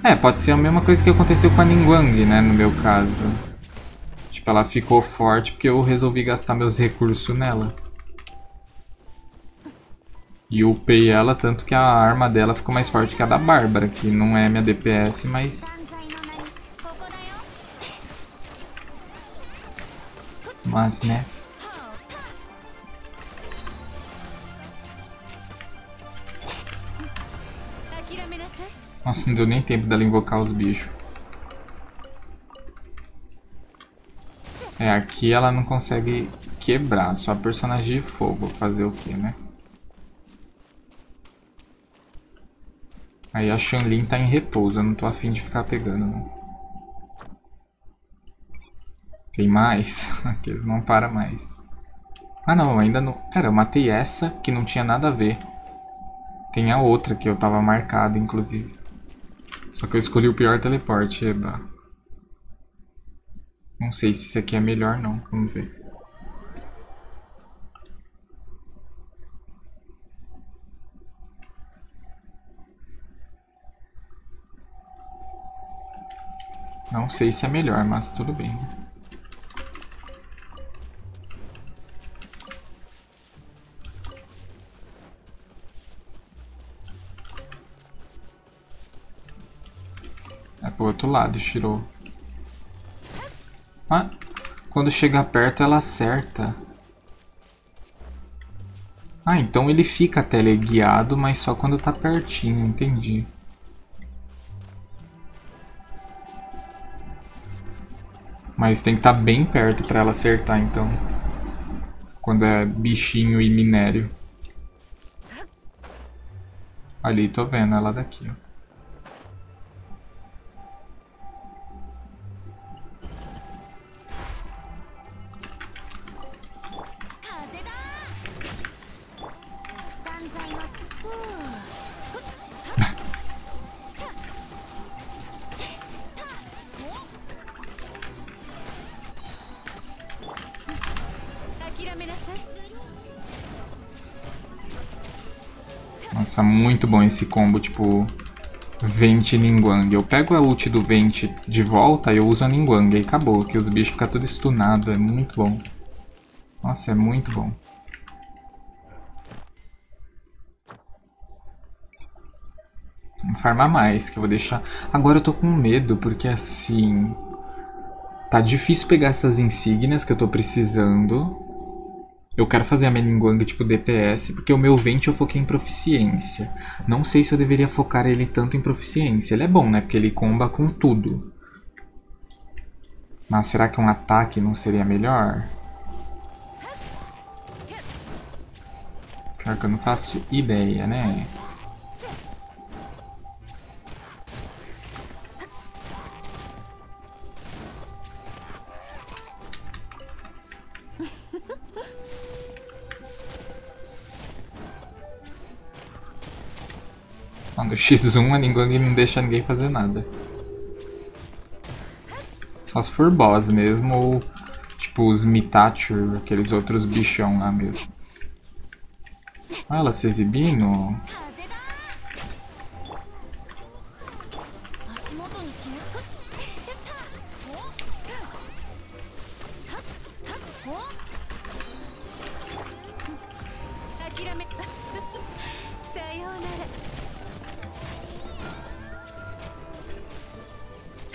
É, pode ser a mesma coisa que aconteceu com a Ningguang, né, no meu caso. Tipo, ela ficou forte porque eu resolvi gastar meus recursos nela. E upei ela, tanto que a arma dela ficou mais forte que a da Bárbara, que não é minha DPS, mas... Mas, né? Nossa, não deu nem tempo dela invocar os bichos. É, aqui ela não consegue quebrar, só personagem de fogo. Fazer o quê né? Aí a Shanlin tá em repouso, eu não tô afim de ficar pegando, não. Tem mais? Aqui não para mais. Ah não, ainda não... Pera, eu matei essa que não tinha nada a ver. Tem a outra que eu tava marcado, inclusive. Só que eu escolhi o pior teleporte, eba. Não sei se esse aqui é melhor não, vamos ver. Não sei se é melhor, mas tudo bem. É pro outro lado, Shiro. Ah, quando chega perto ela acerta. Ah, então ele fica teleguiado, mas só quando tá pertinho, entendi. Mas tem que estar bem perto pra ela acertar, então. Quando é bichinho e minério. Ali, tô vendo ela daqui, ó. Nossa, muito bom esse combo, tipo... Vente Ningguang. Eu pego a ult do Vente de volta e eu uso a Ningguang. Aí acabou, que os bichos ficam tudo stunados. É muito bom. Nossa, é muito bom. Vamos farmar mais, que eu vou deixar... Agora eu tô com medo, porque assim... Tá difícil pegar essas insígnias que eu tô precisando. Eu quero fazer a Meninguang tipo DPS, porque o meu Vente eu foquei em proficiência. Não sei se eu deveria focar ele tanto em proficiência. Ele é bom, né? Porque ele comba com tudo. Mas será que um ataque não seria melhor? Pior que eu não faço ideia, né? No X1 a Ningguang não deixa ninguém fazer nada. Só se for boss mesmo, ou tipo os Mitachu, aqueles outros bichão lá mesmo. Olha ela se exibindo.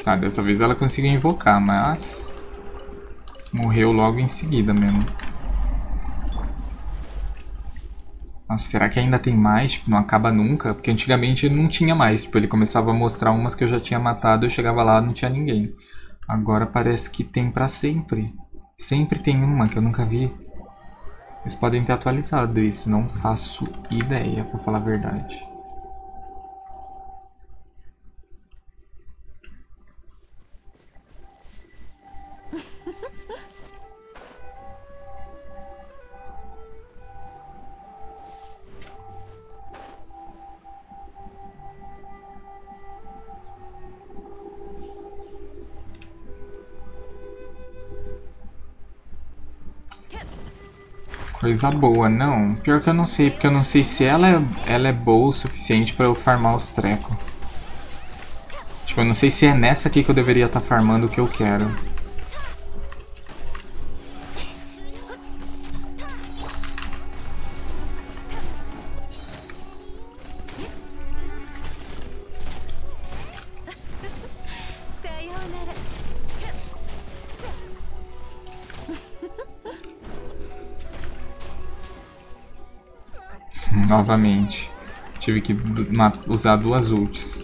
Tá, dessa vez ela conseguiu invocar, mas... Morreu logo em seguida mesmo. Nossa, será que ainda tem mais? Tipo, não acaba nunca? Porque antigamente não tinha mais. Tipo, ele começava a mostrar umas que eu já tinha matado, eu chegava lá não tinha ninguém. Agora parece que tem pra sempre. Sempre tem uma que eu nunca vi. Eles podem ter atualizado isso, não faço ideia, pra falar a verdade. Coisa boa, não. Pior que eu não sei, porque eu não sei se ela é, ela é boa o suficiente pra eu farmar os trecos. Tipo, eu não sei se é nessa aqui que eu deveria estar tá farmando o que eu quero. Novamente. Tive que usar duas ults.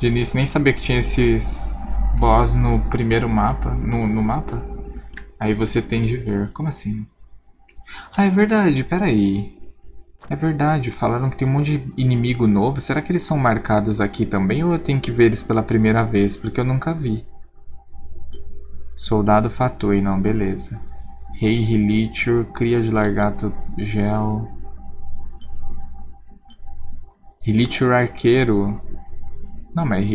De início nem sabia que tinha esses boss no primeiro mapa. No, no mapa. Aí você tem de ver. Como assim? Ah, é verdade. Pera aí. É verdade. Falaram que tem um monte de inimigo novo. Será que eles são marcados aqui também? Ou eu tenho que ver eles pela primeira vez? Porque eu nunca vi. Soldado Fatui. Não, beleza. Rei Rilitio, cria de largato gel. Rilitio arqueiro. Não, mas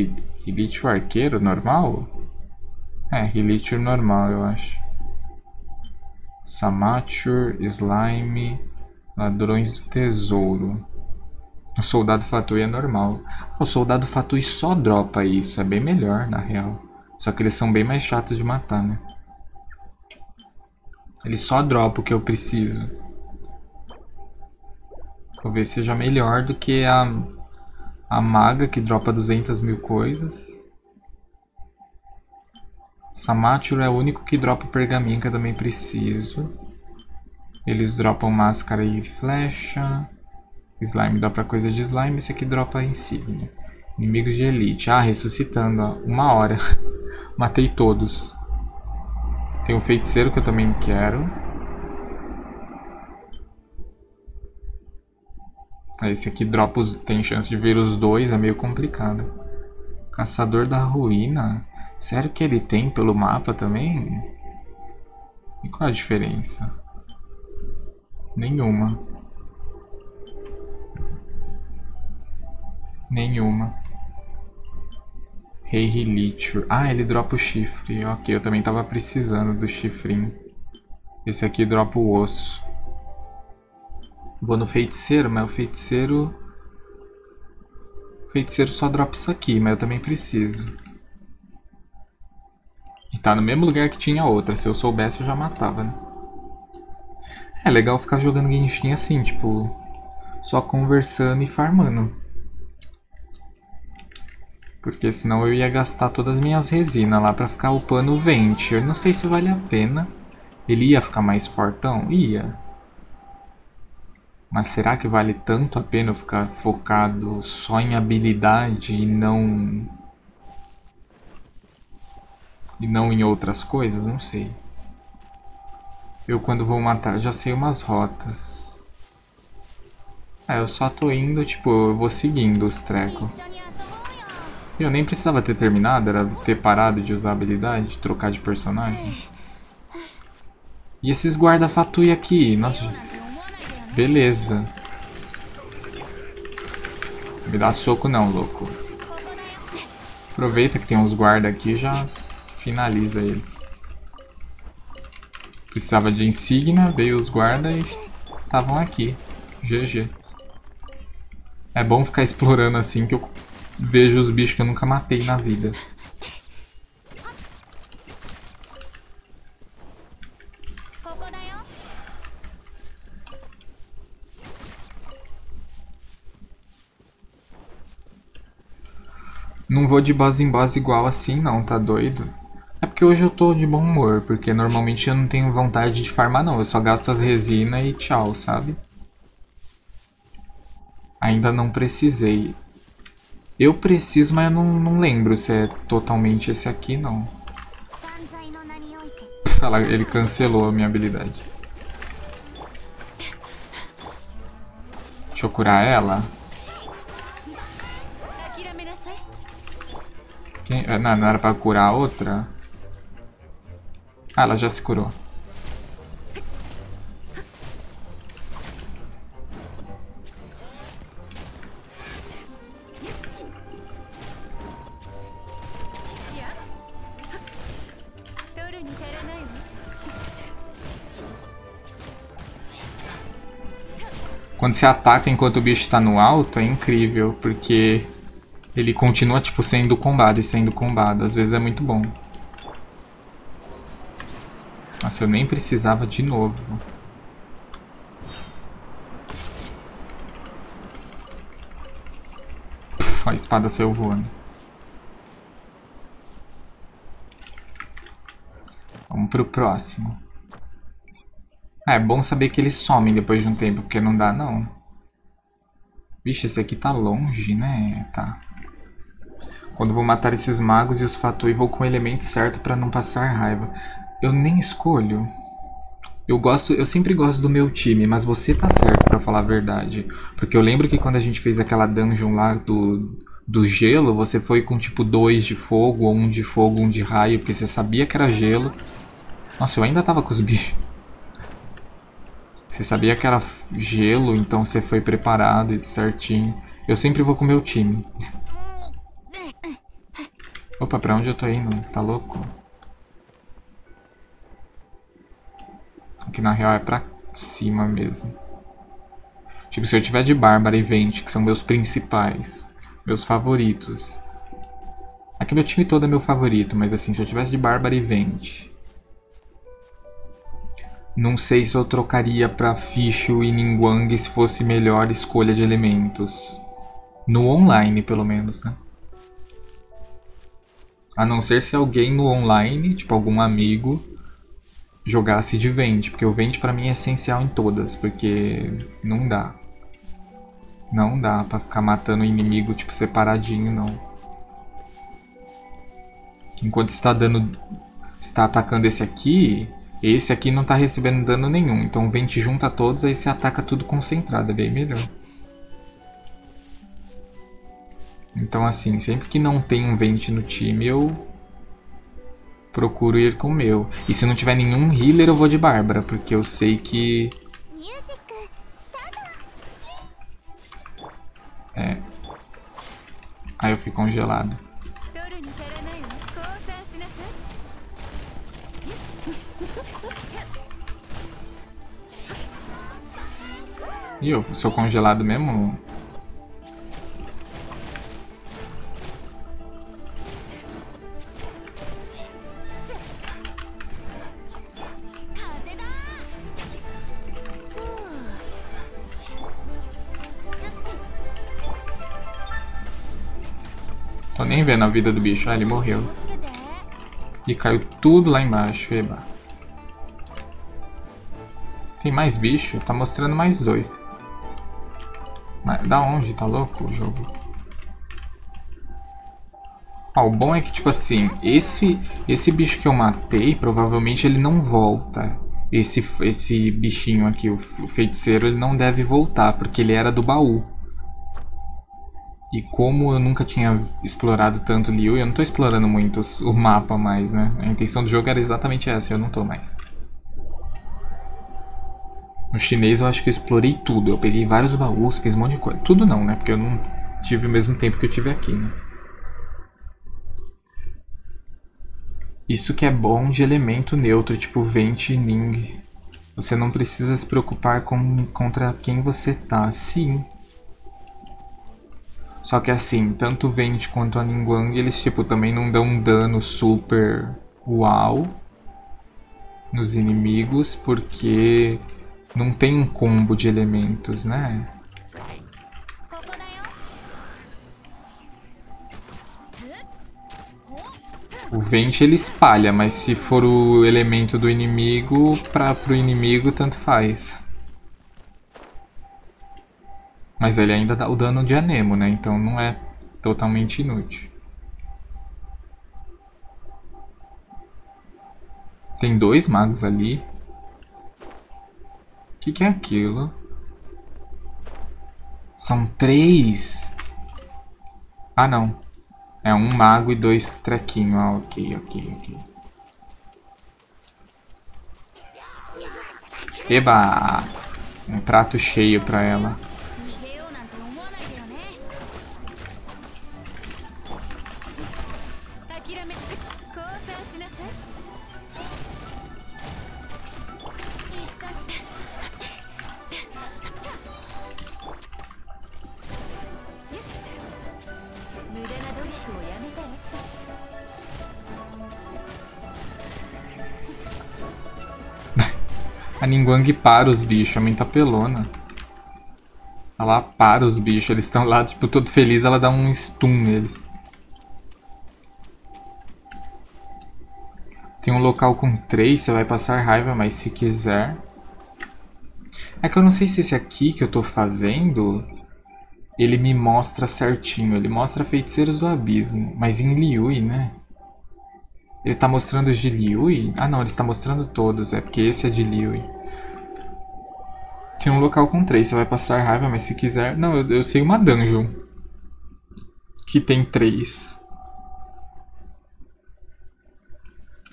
Rilitio arqueiro normal? É, Rilitio normal, eu acho. Samature, Slime, Ladrões do Tesouro. O Soldado Fatui é normal. O Soldado Fatui só dropa isso, é bem melhor, na real. Só que eles são bem mais chatos de matar, né? Ele só dropa o que eu preciso. Talvez seja melhor do que a, a maga que dropa 200 mil coisas. Samaturo é o único que dropa pergaminho que eu também preciso. Eles dropam máscara e flecha. Slime dropa coisa de slime. Esse aqui dropa insígnia. Inimigos de elite. Ah, ressuscitando. Ó. Uma hora. Matei todos. Tem um feiticeiro que eu também quero. Esse aqui dropa os, tem chance de ver os dois, é meio complicado. Caçador da ruína. Sério que ele tem pelo mapa também? E qual a diferença? Nenhuma. Nenhuma. Rei Rilitio. Ah, ele dropa o chifre. Ok, eu também tava precisando do chifrinho. Esse aqui dropa o osso. Vou no feiticeiro, mas o feiticeiro... O feiticeiro só dropa isso aqui, mas eu também preciso. E tá no mesmo lugar que tinha outra. Se eu soubesse, eu já matava, né? É legal ficar jogando Genshin assim, tipo... Só conversando e farmando. Porque senão eu ia gastar todas as minhas resinas lá pra ficar upando o Vente. Eu não sei se vale a pena. Ele ia ficar mais fortão? Ia. Mas será que vale tanto a pena eu ficar focado só em habilidade e não... E não em outras coisas? Não sei. Eu quando vou matar já sei umas rotas. É, eu só tô indo, tipo, eu vou seguindo os trecos. Eu nem precisava ter terminado, era ter parado de usar habilidade, trocar de personagem. E esses guarda-fatui aqui? Nossa, beleza. Me dá soco não, louco. Aproveita que tem uns guarda aqui e já finaliza eles. Precisava de insígnia, veio os guarda e estavam aqui. GG. É bom ficar explorando assim que eu vejo os bichos que eu nunca matei na vida. Não vou de base em base igual assim não, tá doido? É porque hoje eu tô de bom humor, porque normalmente eu não tenho vontade de farmar não, eu só gasto as resinas e tchau, sabe? Ainda não precisei. Eu preciso, mas eu não, não lembro se é totalmente esse aqui, não. Ela, ele cancelou a minha habilidade. Deixa eu curar ela. Quem, não, não era pra curar a outra? Ah, ela já se curou. Quando você ataca enquanto o bicho está no alto, é incrível, porque ele continua, tipo, sendo combado e sendo combado. Às vezes é muito bom. Nossa, eu nem precisava de novo. a espada saiu voando. Vamos pro próximo. Ah, é bom saber que eles somem depois de um tempo, porque não dá não. Vixe, esse aqui tá longe, né? Tá. Quando vou matar esses magos e os fatui, vou com o elemento certo pra não passar raiva. Eu nem escolho. Eu gosto, eu sempre gosto do meu time, mas você tá certo pra falar a verdade. Porque eu lembro que quando a gente fez aquela dungeon lá do, do gelo, você foi com tipo dois de fogo, um de fogo, um de raio, porque você sabia que era gelo. Nossa, eu ainda tava com os bichos. Você sabia que era gelo, então você foi preparado e certinho. Eu sempre vou com meu time. Opa, pra onde eu tô indo? Tá louco? que na real é pra cima mesmo. Tipo, se eu tiver de Bárbara e Vente, que são meus principais, meus favoritos. Aqui meu time todo é meu favorito, mas assim, se eu tivesse de Bárbara e Vente. Não sei se eu trocaria pra Fichu e Ningguang se fosse melhor escolha de elementos. No online, pelo menos, né? A não ser se alguém no online, tipo algum amigo, jogasse de vende, porque o vende para mim é essencial em todas, porque não dá. Não dá para ficar matando o inimigo tipo separadinho, não. Enquanto está dando está atacando esse aqui, esse aqui não está recebendo dano nenhum. Então o vente junta todos, aí você ataca tudo concentrado, é bem melhor. Então assim, sempre que não tem um vente no time, eu procuro ir com o meu. E se não tiver nenhum healer, eu vou de Bárbara, porque eu sei que... É. Aí eu fico congelado. Ih, eu sou congelado mesmo? Tô nem vendo a vida do bicho. Ah, ele morreu. E caiu tudo lá embaixo. Eba. Tem mais bicho? Tá mostrando mais dois. Mas da onde? Tá louco o jogo? Ó, o bom é que, tipo assim, esse, esse bicho que eu matei, provavelmente ele não volta. Esse, esse bichinho aqui, o, feiticeiro, ele não deve voltar, porque ele era do baú. E como eu nunca tinha explorado tanto Liu, eu não tô explorando muito o mapa mais, né? A intenção do jogo era exatamente essa, eu não tô mais. No chinês eu acho que eu explorei tudo. Eu peguei vários baús, fiz um monte de coisa. Tudo não, né? Porque eu não tive o mesmo tempo que eu tive aqui, né? Isso que é bom de elemento neutro, tipo Vente e Ning. Você não precisa se preocupar com contra quem você tá. Sim, só que assim, tanto o Vente quanto a Ningguang, eles tipo também não dão um dano super uau nos inimigos, porque não tem um combo de elementos, né? O vento ele espalha, mas se for o elemento do inimigo, para pro inimigo tanto faz. Mas ele ainda dá o dano de anemo, né? Então não é totalmente inútil. Tem dois magos ali. O que, que é aquilo? São três. Ah, não. É um mago e dois trequinhos. Ah, ok, ok, ok. Eba! Um prato cheio pra ela. A Ningguang para os bichos, a mente pelona. Ela para os bichos, eles estão lá, tipo, todo feliz, ela dá um stun neles. Tem um local com três, você vai passar raiva, mas se quiser. É que eu não sei se esse aqui que eu tô fazendo, ele me mostra certinho. Ele mostra feiticeiros do abismo, mas em Liui, né? Ele tá mostrando os de Liui? Ah não, ele está mostrando todos, é porque esse é de Liui. Tem um local com três, você vai passar raiva, mas se quiser... Não, eu, eu sei uma dungeon. Que tem três.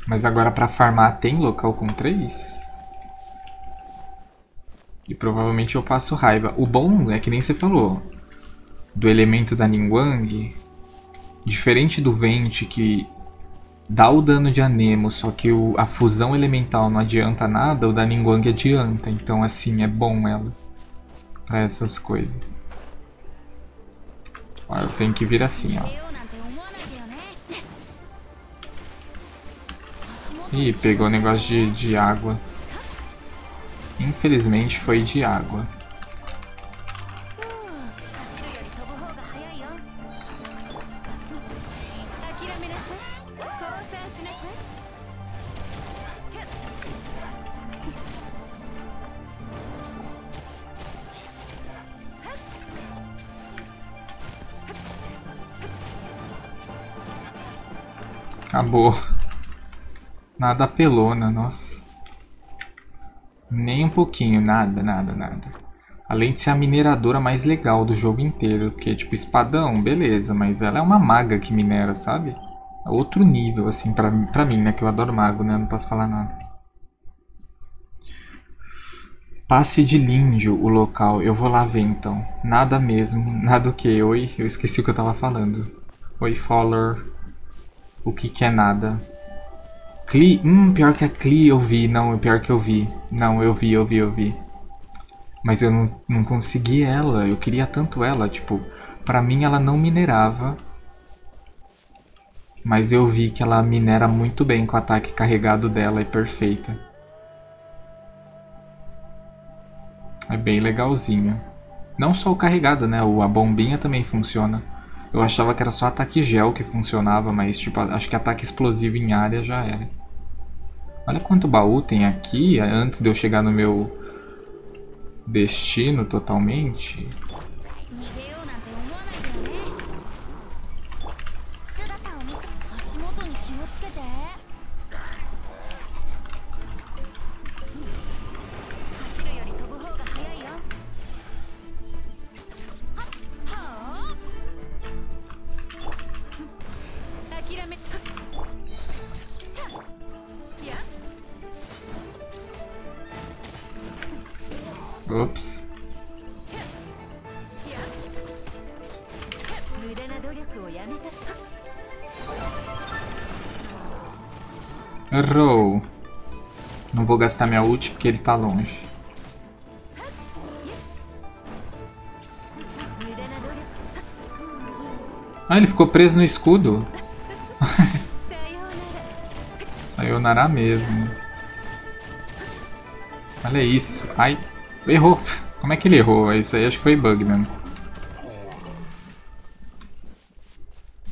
Mas agora pra farmar tem local com três? E provavelmente eu passo raiva. O bom é que nem você falou. Do elemento da Ningguang. Diferente do Vente que dá o dano de Anemo, só que o, a fusão elemental não adianta nada, o da Ningguang adianta. Então, assim, é bom ela para essas coisas. Eu tenho que vir assim, ó. Ih, pegou o negócio de, de água. Infelizmente foi de água. Acabou. Nada pelona, nossa. Nem um pouquinho, nada, nada, nada. Além de ser a mineradora mais legal do jogo inteiro. Porque, tipo, espadão, beleza, mas ela é uma maga que minera, sabe? É outro nível, assim, pra, pra mim, né? Que eu adoro mago, né? Não posso falar nada. Passe de Lindio, o local. Eu vou lá ver, então. Nada mesmo. Nada o que? Oi? Eu esqueci o que eu tava falando. Oi, Faller. O que que é nada? Cli? Hum, pior que a Cli eu vi. Não, pior que eu vi. Não, eu vi, eu vi, eu vi. Mas eu não, não consegui ela. Eu queria tanto ela. Tipo, pra mim ela não minerava. Mas eu vi que ela minera muito bem com o ataque carregado dela. É perfeita. É bem legalzinho. Não só o carregado, né? A bombinha também funciona. Eu achava que era só ataque gel que funcionava, mas tipo, acho que ataque explosivo em área já era. Olha quanto baú tem aqui antes de eu chegar no meu destino totalmente. Vou gastar minha ult porque ele tá longe. Ah, ele ficou preso no escudo. Saiu Nará mesmo. Olha isso. Ai, errou. Como é que ele errou? Isso aí acho que foi bug mesmo.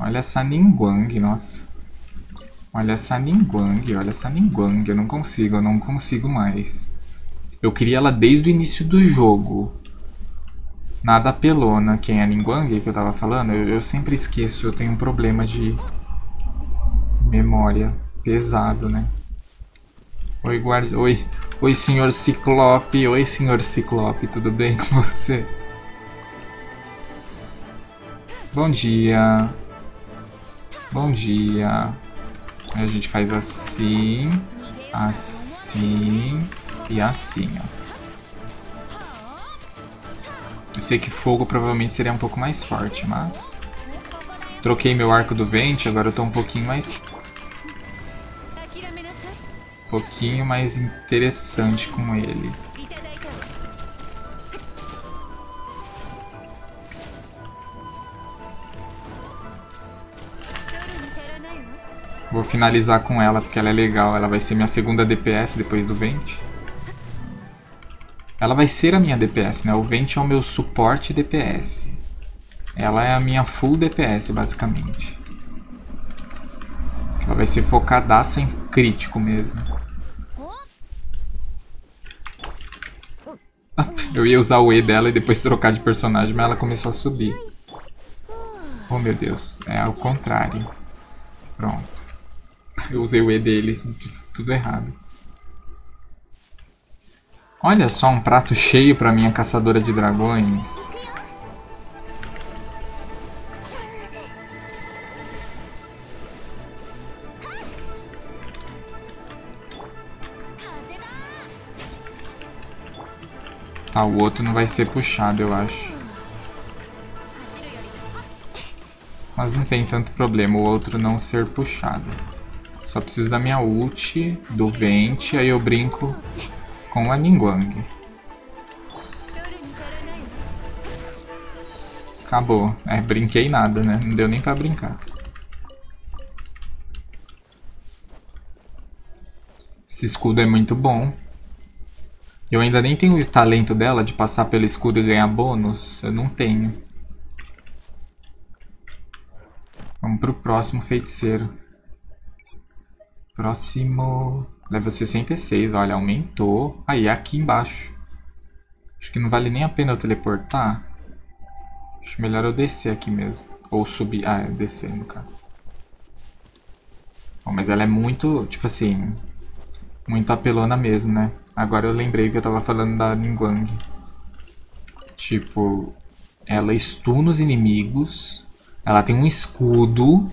Olha essa Ningguang, nossa. Olha essa Ningguang, olha essa Ningguang. Eu não consigo, eu não consigo mais. Eu queria ela desde o início do jogo. Nada apelona. Quem é a Ningguang que eu tava falando? Eu, eu sempre esqueço, eu tenho um problema de memória pesado, né? Oi, guarda. Oi, oi, senhor Ciclope. Oi, senhor Ciclope. Tudo bem com você? Bom dia. Bom dia. A gente faz assim, assim e assim, ó. Eu sei que fogo provavelmente seria um pouco mais forte, mas... Troquei meu arco do vento, agora eu tô um pouquinho mais... Um pouquinho mais interessante com ele. Vou finalizar com ela porque ela é legal. Ela vai ser minha segunda DPS depois do Vent. Ela vai ser a minha DPS, né? O Vent é o meu suporte DPS. Ela é a minha full DPS, basicamente. Ela vai ser focadaça em crítico mesmo. Ah, Eu ia usar o E dela e depois trocar de personagem, mas ela começou a subir. Oh meu Deus, é ao contrário. Pronto. Eu usei o E dele, tudo errado. Olha só, um prato cheio para minha caçadora de dragões. Tá, o outro não vai ser puxado, eu acho. Mas não tem tanto problema o outro não ser puxado. Só preciso da minha ult, do vente, aí eu brinco com a Ningguang. Acabou. É, brinquei nada, né? Não deu nem pra brincar. Esse escudo é muito bom. Eu ainda nem tenho o talento dela de passar pelo escudo e ganhar bônus. Eu não tenho. Vamos pro próximo feiticeiro. Próximo. Level 66, olha, aumentou. Aí, aqui embaixo. Acho que não vale nem a pena eu teleportar. Acho melhor eu descer aqui mesmo. Ou subir. Ah, é descer no caso. Bom, mas ela é muito, tipo assim. Muito apelona mesmo, né? Agora eu lembrei que eu tava falando da Ningguang. Tipo, ela stuna os inimigos. Ela tem um escudo.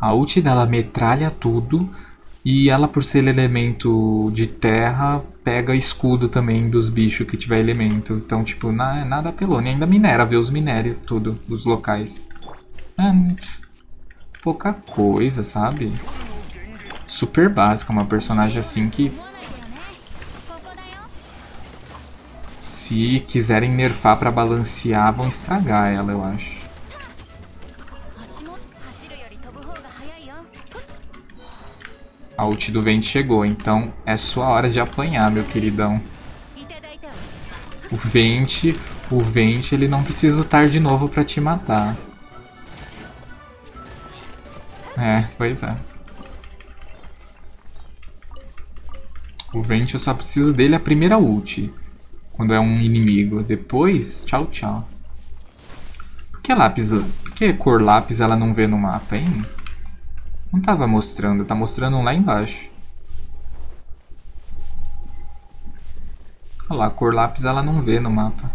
A ult dela metralha tudo. E ela, por ser elemento de terra, pega escudo também dos bichos que tiver elemento. Então, tipo, na, nada pelone. Ainda minera, vê os minérios tudo, os locais. É, pouca coisa, sabe? Super básica, uma personagem assim que... Se quiserem nerfar pra balancear, vão estragar ela, eu acho. A ult do Vente chegou, então é sua hora de apanhar, meu queridão. O Vente, o Vente, ele não precisa lutar de novo pra te matar. É, pois é. O Vente, eu só preciso dele a primeira ult. Quando é um inimigo. Depois, tchau, tchau. Por que lápis... Por que cor lápis ela não vê no mapa, hein? Não tava mostrando, tá mostrando um lá embaixo. Olha lá, a cor lápis ela não vê no mapa.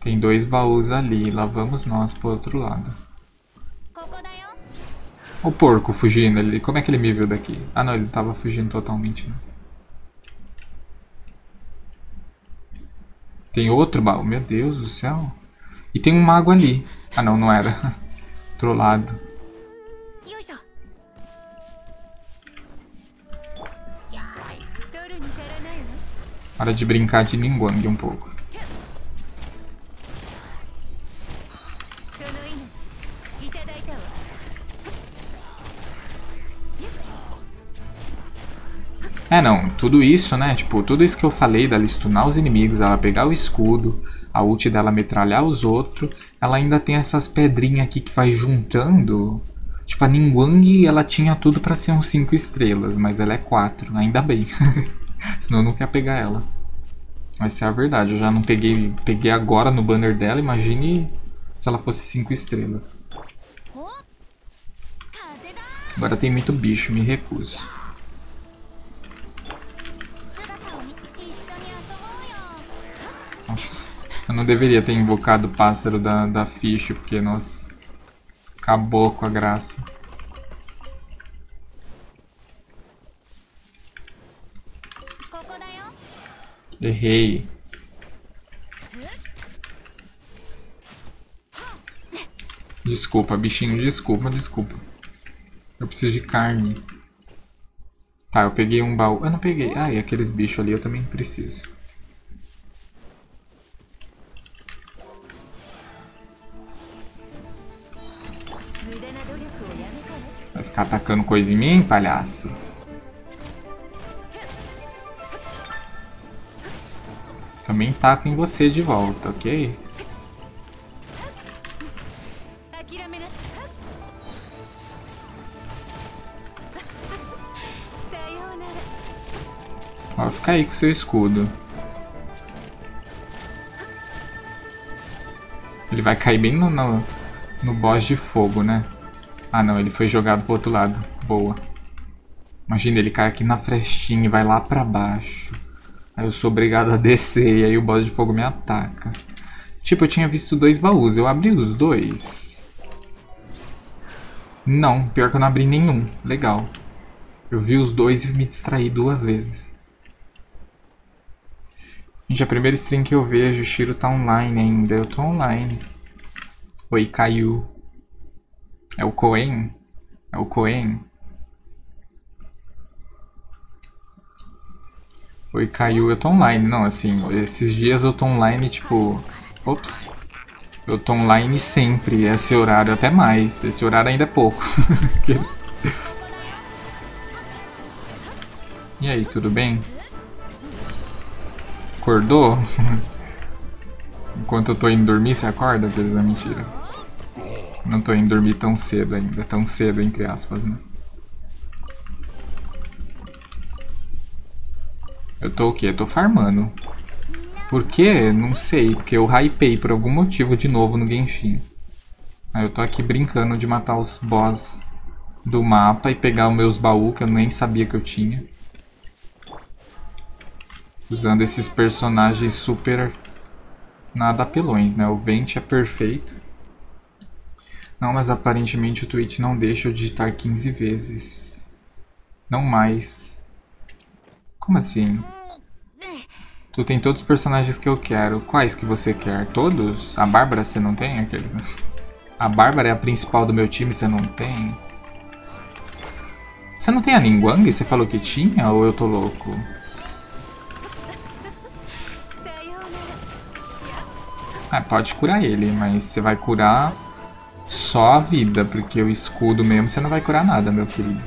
Tem dois baús ali, lá vamos nós pro outro lado. O porco fugindo, ele, como é que ele me viu daqui? Ah não, ele tava fugindo totalmente. Né? Tem outro baú. Meu Deus do céu. E tem um mago ali. Ah, não, não era. Trollado. Hora de brincar de linguang um pouco. É, não, tudo isso, né? Tipo, tudo isso que eu falei dela stunar os inimigos, ela pegar o escudo, a ult dela metralhar os outros, ela ainda tem essas pedrinhas aqui que vai juntando. Tipo, a Ningguang, ela tinha tudo para ser uns 5 estrelas, mas ela é 4, ainda bem. Senão eu não quero pegar ela. Essa é a verdade, eu já não peguei, peguei agora no banner dela, imagine se ela fosse 5 estrelas. Agora tem muito bicho, me recuso. Nossa. Eu não deveria ter invocado o pássaro da, da ficha, porque, nossa... Acabou com a graça. Errei. Desculpa, bichinho, desculpa, desculpa. Eu preciso de carne. Tá, eu peguei um baú. Eu não peguei. Ah, e aqueles bichos ali eu também preciso. Ficar atacando coisa em mim, palhaço? Também taco em você de volta, ok? Vai ficar aí com seu escudo. Ele vai cair bem no, no, no boss de fogo, né? Ah não, ele foi jogado pro outro lado. Boa. Imagina, ele cai aqui na frestinha e vai lá pra baixo. Aí eu sou obrigado a descer e aí o boss de fogo me ataca. Tipo, eu tinha visto dois baús. Eu abri os dois? Não, pior que eu não abri nenhum. Legal. Eu vi os dois e me distraí duas vezes. Gente, a primeira stream que eu vejo, o Shiro tá online ainda. Eu tô online. Oi, caiu. É o Coen? É o Coen? Oi, caiu. Eu tô online. Não, assim, esses dias eu tô online, tipo... Ops. Eu tô online sempre, esse horário até mais. Esse horário ainda é pouco. e aí, tudo bem? Acordou? Enquanto eu tô indo dormir, você acorda? É mentira. Não tô indo dormir tão cedo ainda. Tão cedo, entre aspas, né? Eu tô o quê? Eu tô farmando. Por quê? Não sei. Porque eu hypei por algum motivo de novo no Genshin. Aí eu tô aqui brincando de matar os boss do mapa e pegar os meus baús que eu nem sabia que eu tinha. Usando esses personagens super nada apelões, né? O Vente é perfeito. Não, mas aparentemente o tweet não deixa eu digitar 15 vezes. Não mais. Como assim? Tu tem todos os personagens que eu quero. Quais que você quer? Todos? A Bárbara você não tem? Aqueles, né? A Bárbara é a principal do meu time, você não tem? Você não tem a Ninguang? Você falou que tinha ou eu tô louco? Ah, pode curar ele, mas você vai curar só a vida, porque o escudo mesmo você não vai curar nada, meu querido.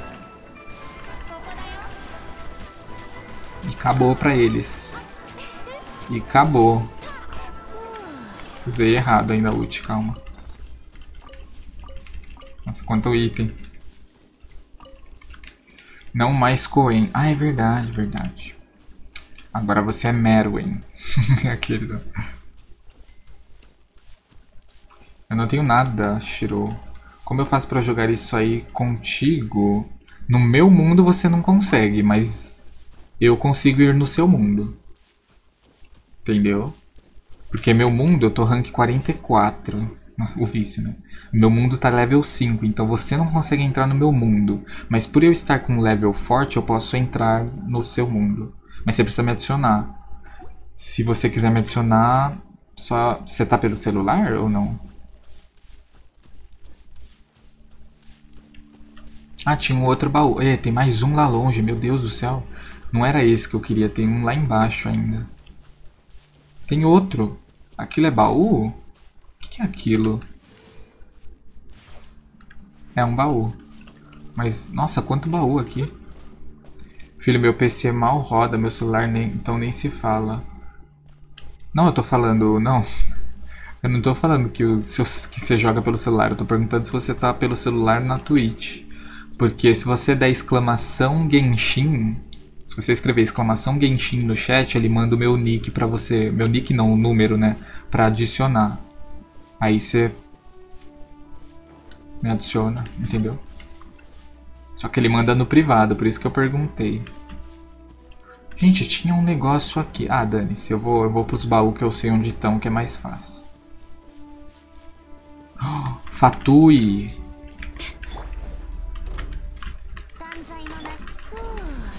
E acabou pra eles. E acabou. Usei errado ainda a ult, calma. Nossa, quanto item. Não mais Coen. Ah, é verdade, verdade. Agora você é Merwin. É aquele. Eu não tenho nada, Shiro. Como eu faço pra jogar isso aí contigo? No meu mundo você não consegue, mas eu consigo ir no seu mundo. Entendeu? Porque meu mundo eu tô rank 44. O vício, né? Meu mundo tá level 5, então você não consegue entrar no meu mundo. Mas por eu estar com um level forte, eu posso entrar no seu mundo. Mas você precisa me adicionar. Se você quiser me adicionar, só. Você tá pelo celular ou não? Ah, tinha um outro baú. É, tem mais um lá longe, meu Deus do céu. Não era esse que eu queria, tem um lá embaixo ainda. Tem outro. Aquilo é baú? O que, é aquilo? É um baú. Mas, nossa, quanto baú aqui. Filho, meu PC mal roda, meu celular nem, então nem se fala. Não, eu tô falando, não. Eu não tô falando que, o, que você joga pelo celular, eu tô perguntando se você tá pelo celular na Twitch. Porque se você der exclamação Genshin, se você escrever exclamação Genshin no chat, ele manda o meu nick pra você, meu nick não, o número, né, Pra adicionar. Aí você me adiciona, entendeu? Só que ele manda no privado, por isso que eu perguntei. Gente, tinha um negócio aqui. Ah, dane-se, eu vou, eu vou pros baús que eu sei onde estão, que é mais fácil. Oh, Fatui!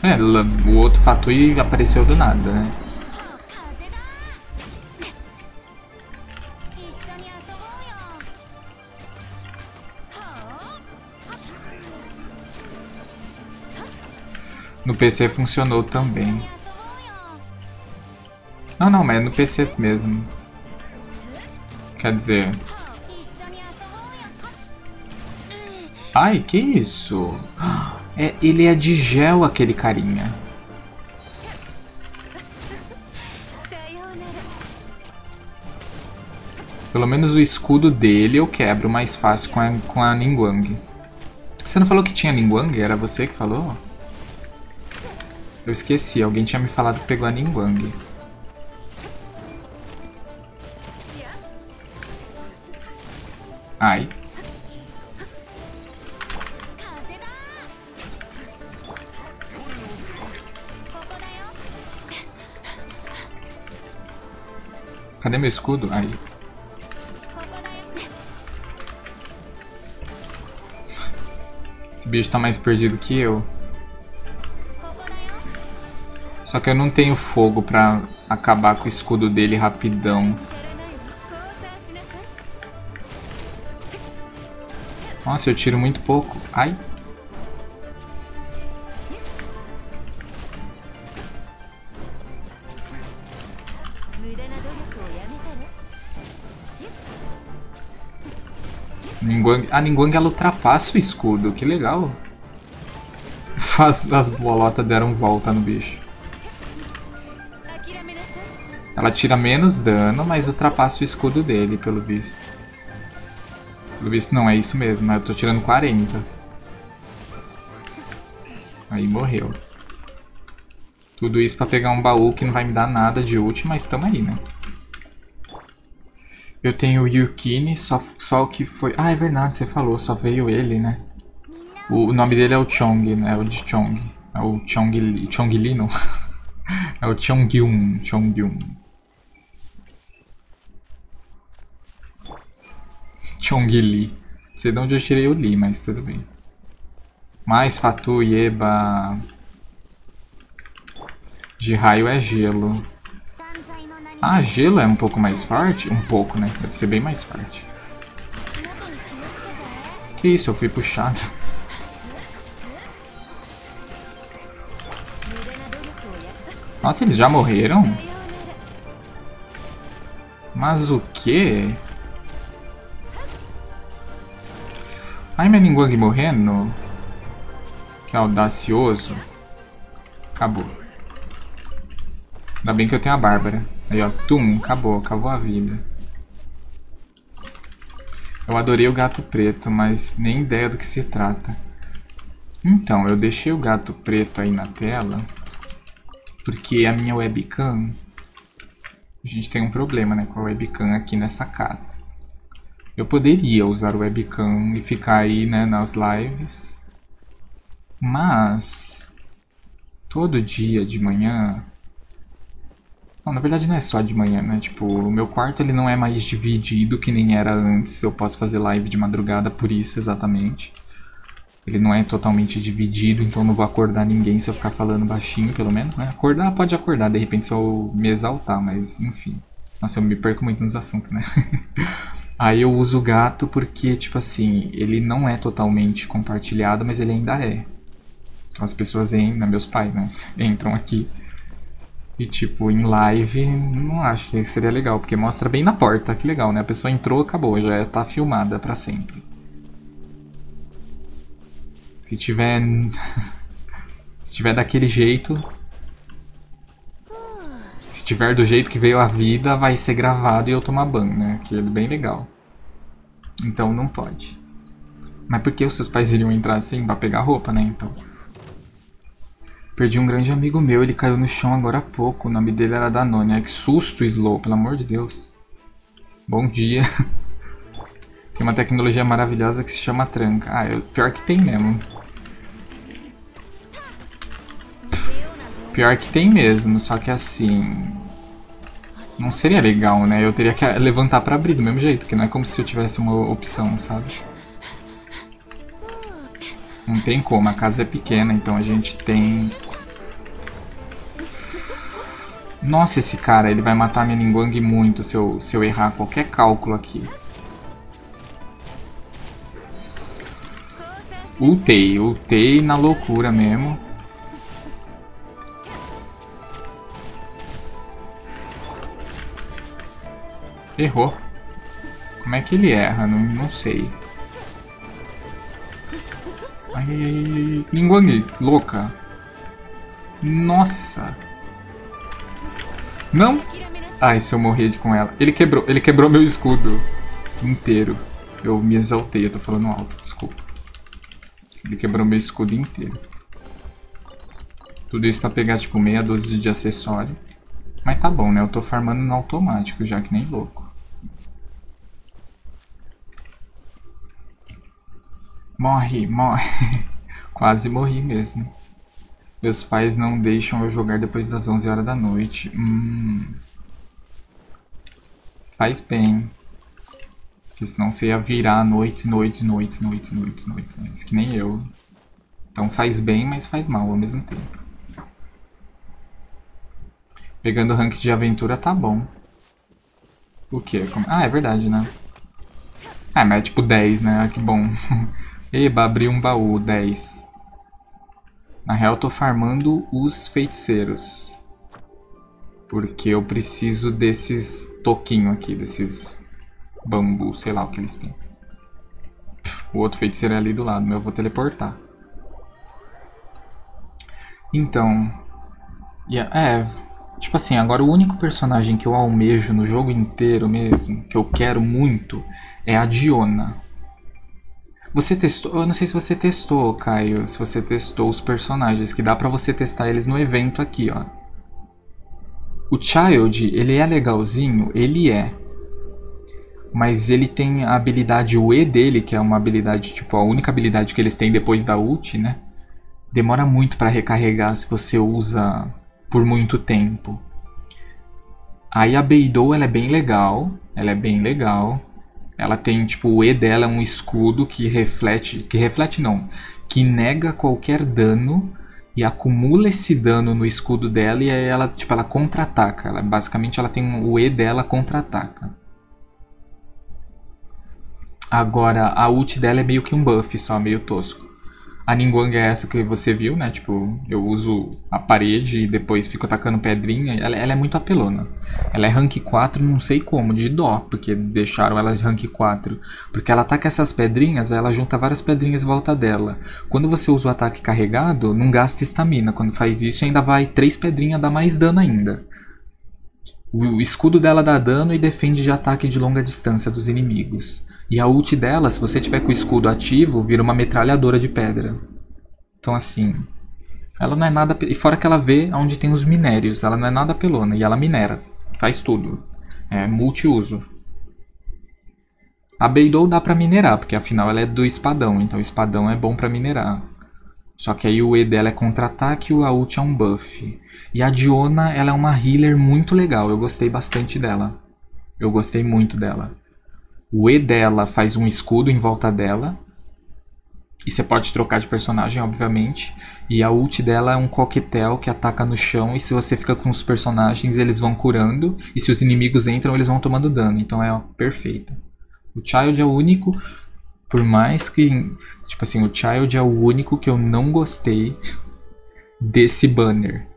É, o outro Fatui apareceu do nada, né? No PC funcionou também. Não, não, mas é no PC mesmo. Quer dizer... Ai, que isso? Ah! É, ele é de gel aquele carinha. Pelo menos o escudo dele eu quebro mais fácil com a, com a Ningguang. Você não falou que tinha Ningguang? Era você que falou? Eu esqueci, alguém tinha me falado que pegou a Ningguang. Ai. Cadê meu escudo? Aí. Esse bicho tá mais perdido que eu. Só que eu não tenho fogo pra acabar com o escudo dele rapidão. Nossa, eu tiro muito pouco. Ai. Ninguang... A Ninguang ela ultrapassa o escudo, que legal. As, as bolotas deram volta no bicho. Ela tira menos dano, mas ultrapassa o escudo dele, pelo visto. Pelo visto não, é isso mesmo, eu tô tirando 40. Aí morreu. Tudo isso pra pegar um baú que não vai me dar nada de ult, mas tamo aí, né? Eu tenho o Yukini, só, só o que foi... Ah, é verdade, você falou, só veio ele, né? O, o nome dele é o Chong, né? O de Chong. É o Chong, Chong Lino. é o Chongyun, Chong Li. Não sei de onde eu tirei o Li, mas tudo bem. Mais Fatu, Yeba... De raio é gelo. Ah, gelo é um pouco mais forte? Um pouco, né? Deve ser bem mais forte. Que isso, eu fui puxado. Nossa, eles já morreram? Mas o quê? Ai, minha língua aqui morrendo. Que audacioso. Acabou. Ainda bem que eu tenho a Bárbara. Aí, ó. Tum, acabou. Acabou a vida. Eu adorei o gato preto, mas nem ideia do que se trata. Então, eu deixei o gato preto aí na tela porque a minha webcam... A gente tem um problema né, com a webcam aqui nessa casa. Eu poderia usar o webcam e ficar aí né, nas lives, mas todo dia de manhã não, na verdade não é só de manhã, né? Tipo, o meu quarto ele não é mais dividido que nem era antes. Eu posso fazer live de madrugada por isso exatamente. Ele não é totalmente dividido, então não vou acordar ninguém se eu ficar falando baixinho, pelo menos, né? Acordar pode acordar, de repente se eu me exaltar, mas enfim. Nossa, eu me perco muito nos assuntos, né? Aí eu uso o gato porque, tipo assim, ele não é totalmente compartilhado, mas ele ainda é. Então as pessoas entram, meus pais, né? Entram aqui e, tipo, em live, não acho que seria legal, porque mostra bem na porta, que legal, né? A pessoa entrou, acabou, já tá filmada para sempre. Se tiver... se tiver daquele jeito... Se tiver do jeito que veio a vida, vai ser gravado e eu tomar banho, né? Que é bem legal. Então não pode. Mas por que os seus pais iriam entrar assim? Pra pegar roupa, né? Então... Perdi um grande amigo meu, ele caiu no chão agora há pouco. O nome dele era Danone. Ai, que susto, Slow, pelo amor de Deus. Bom dia. tem uma tecnologia maravilhosa que se chama tranca. Ah, eu, pior que tem mesmo. Pior que tem mesmo, só que assim... Não seria legal, né? Eu teria que levantar pra abrir do mesmo jeito, que não é como se eu tivesse uma opção, sabe? Não tem como, a casa é pequena, então a gente tem nossa, esse cara, ele vai matar minha Ningguang muito se eu, se eu errar qualquer cálculo aqui. Ultei, ultei na loucura mesmo. Errou. Como é que ele erra? Não, não sei. Ai, ai, ai, louca. Nossa. Não! Ai, se eu morrer com ela. Ele quebrou, ele quebrou meu escudo inteiro. Eu me exaltei, eu tô falando alto, desculpa. Ele quebrou meu escudo inteiro. Tudo isso pra pegar, tipo, meia dúzia de acessório. Mas tá bom, né? Eu tô farmando no automático já, que nem louco. Morre, morre. Quase morri mesmo. Meus pais não deixam eu jogar depois das 11 horas da noite. Hum. Faz bem. Porque senão você ia virar noites, noites, noites, noites, noites, noites, noites. Que nem eu. Então faz bem, mas faz mal ao mesmo tempo. Pegando rank de aventura tá bom. O que? Ah, é verdade, né? Ah, mas é tipo 10, né? Ah, que bom. Eba, abri um baú, 10. Na real, tô farmando os feiticeiros. Porque eu preciso desses toquinhos aqui, desses bambu, sei lá o que eles têm. O outro feiticeiro é ali do lado, mas eu vou teleportar. Então... É, tipo assim, agora o único personagem que eu almejo no jogo inteiro mesmo, que eu quero muito, é a Diona. Você testou, eu não sei se você testou, Caio, se você testou os personagens, que dá pra você testar eles no evento aqui, ó. O Child, ele é legalzinho? Ele é. Mas ele tem a habilidade o E dele, que é uma habilidade, tipo, a única habilidade que eles têm depois da ult, né? Demora muito pra recarregar se você usa por muito tempo. Aí a Beidou, ela é bem legal, ela é bem legal. Ela tem, tipo, o E dela é um escudo que reflete. Que reflete não. Que nega qualquer dano e acumula esse dano no escudo dela e aí ela, tipo, ela contra-ataca. Ela, basicamente ela tem o E dela contra-ataca. Agora, a ult dela é meio que um buff só, meio tosco. A Ningguang é essa que você viu, né? Tipo, eu uso a parede e depois fico atacando pedrinha. Ela, ela, é muito apelona. Ela é rank 4, não sei como, de dó, porque deixaram ela de rank 4. Porque ela ataca essas pedrinhas, ela junta várias pedrinhas em volta dela. Quando você usa o ataque carregado, não gasta estamina. Quando faz isso, ainda vai 3 pedrinhas, dá mais dano ainda. O escudo dela dá dano e defende de ataque de longa distância dos inimigos. E a ult dela, se você tiver com o escudo ativo, vira uma metralhadora de pedra. Então assim, ela não é nada... E fora que ela vê onde tem os minérios, ela não é nada pelona. E ela minera, faz tudo. É multiuso. A Beidou dá pra minerar, porque afinal ela é do espadão, então o espadão é bom pra minerar. Só que aí o E dela é contra-ataque e a ult é um buff. E a Diona, ela é uma healer muito legal, eu gostei bastante dela. Eu gostei muito dela. O E dela faz um escudo em volta dela. E você pode trocar de personagem, obviamente. E a ult dela é um coquetel que ataca no chão. E se você fica com os personagens, eles vão curando. E se os inimigos entram, eles vão tomando dano. Então é perfeita. O Child é o único. Por mais que. Tipo assim, o Child é o único que eu não gostei desse banner.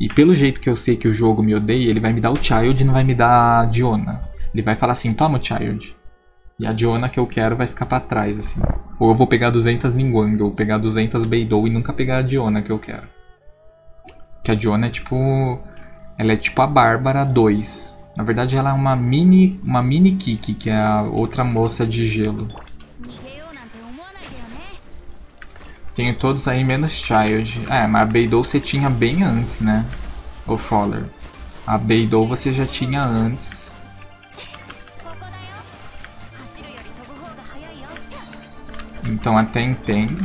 E pelo jeito que eu sei que o jogo me odeia, ele vai me dar o Child e não vai me dar a Diona. Ele vai falar assim: toma o Child. E a Diona que eu quero vai ficar para trás, assim. Ou eu vou pegar 200 Ningguang, ou pegar 200 Beidou e nunca pegar a Diona que eu quero. Que a Diona é tipo... Ela é tipo a Bárbara 2. Na verdade ela é uma mini, uma mini Kiki, que é a outra moça de gelo. Tenho todos aí menos Child. É, mas a Beidou você tinha bem antes, né? O Faller. A Beidou você já tinha antes. Então até entendo.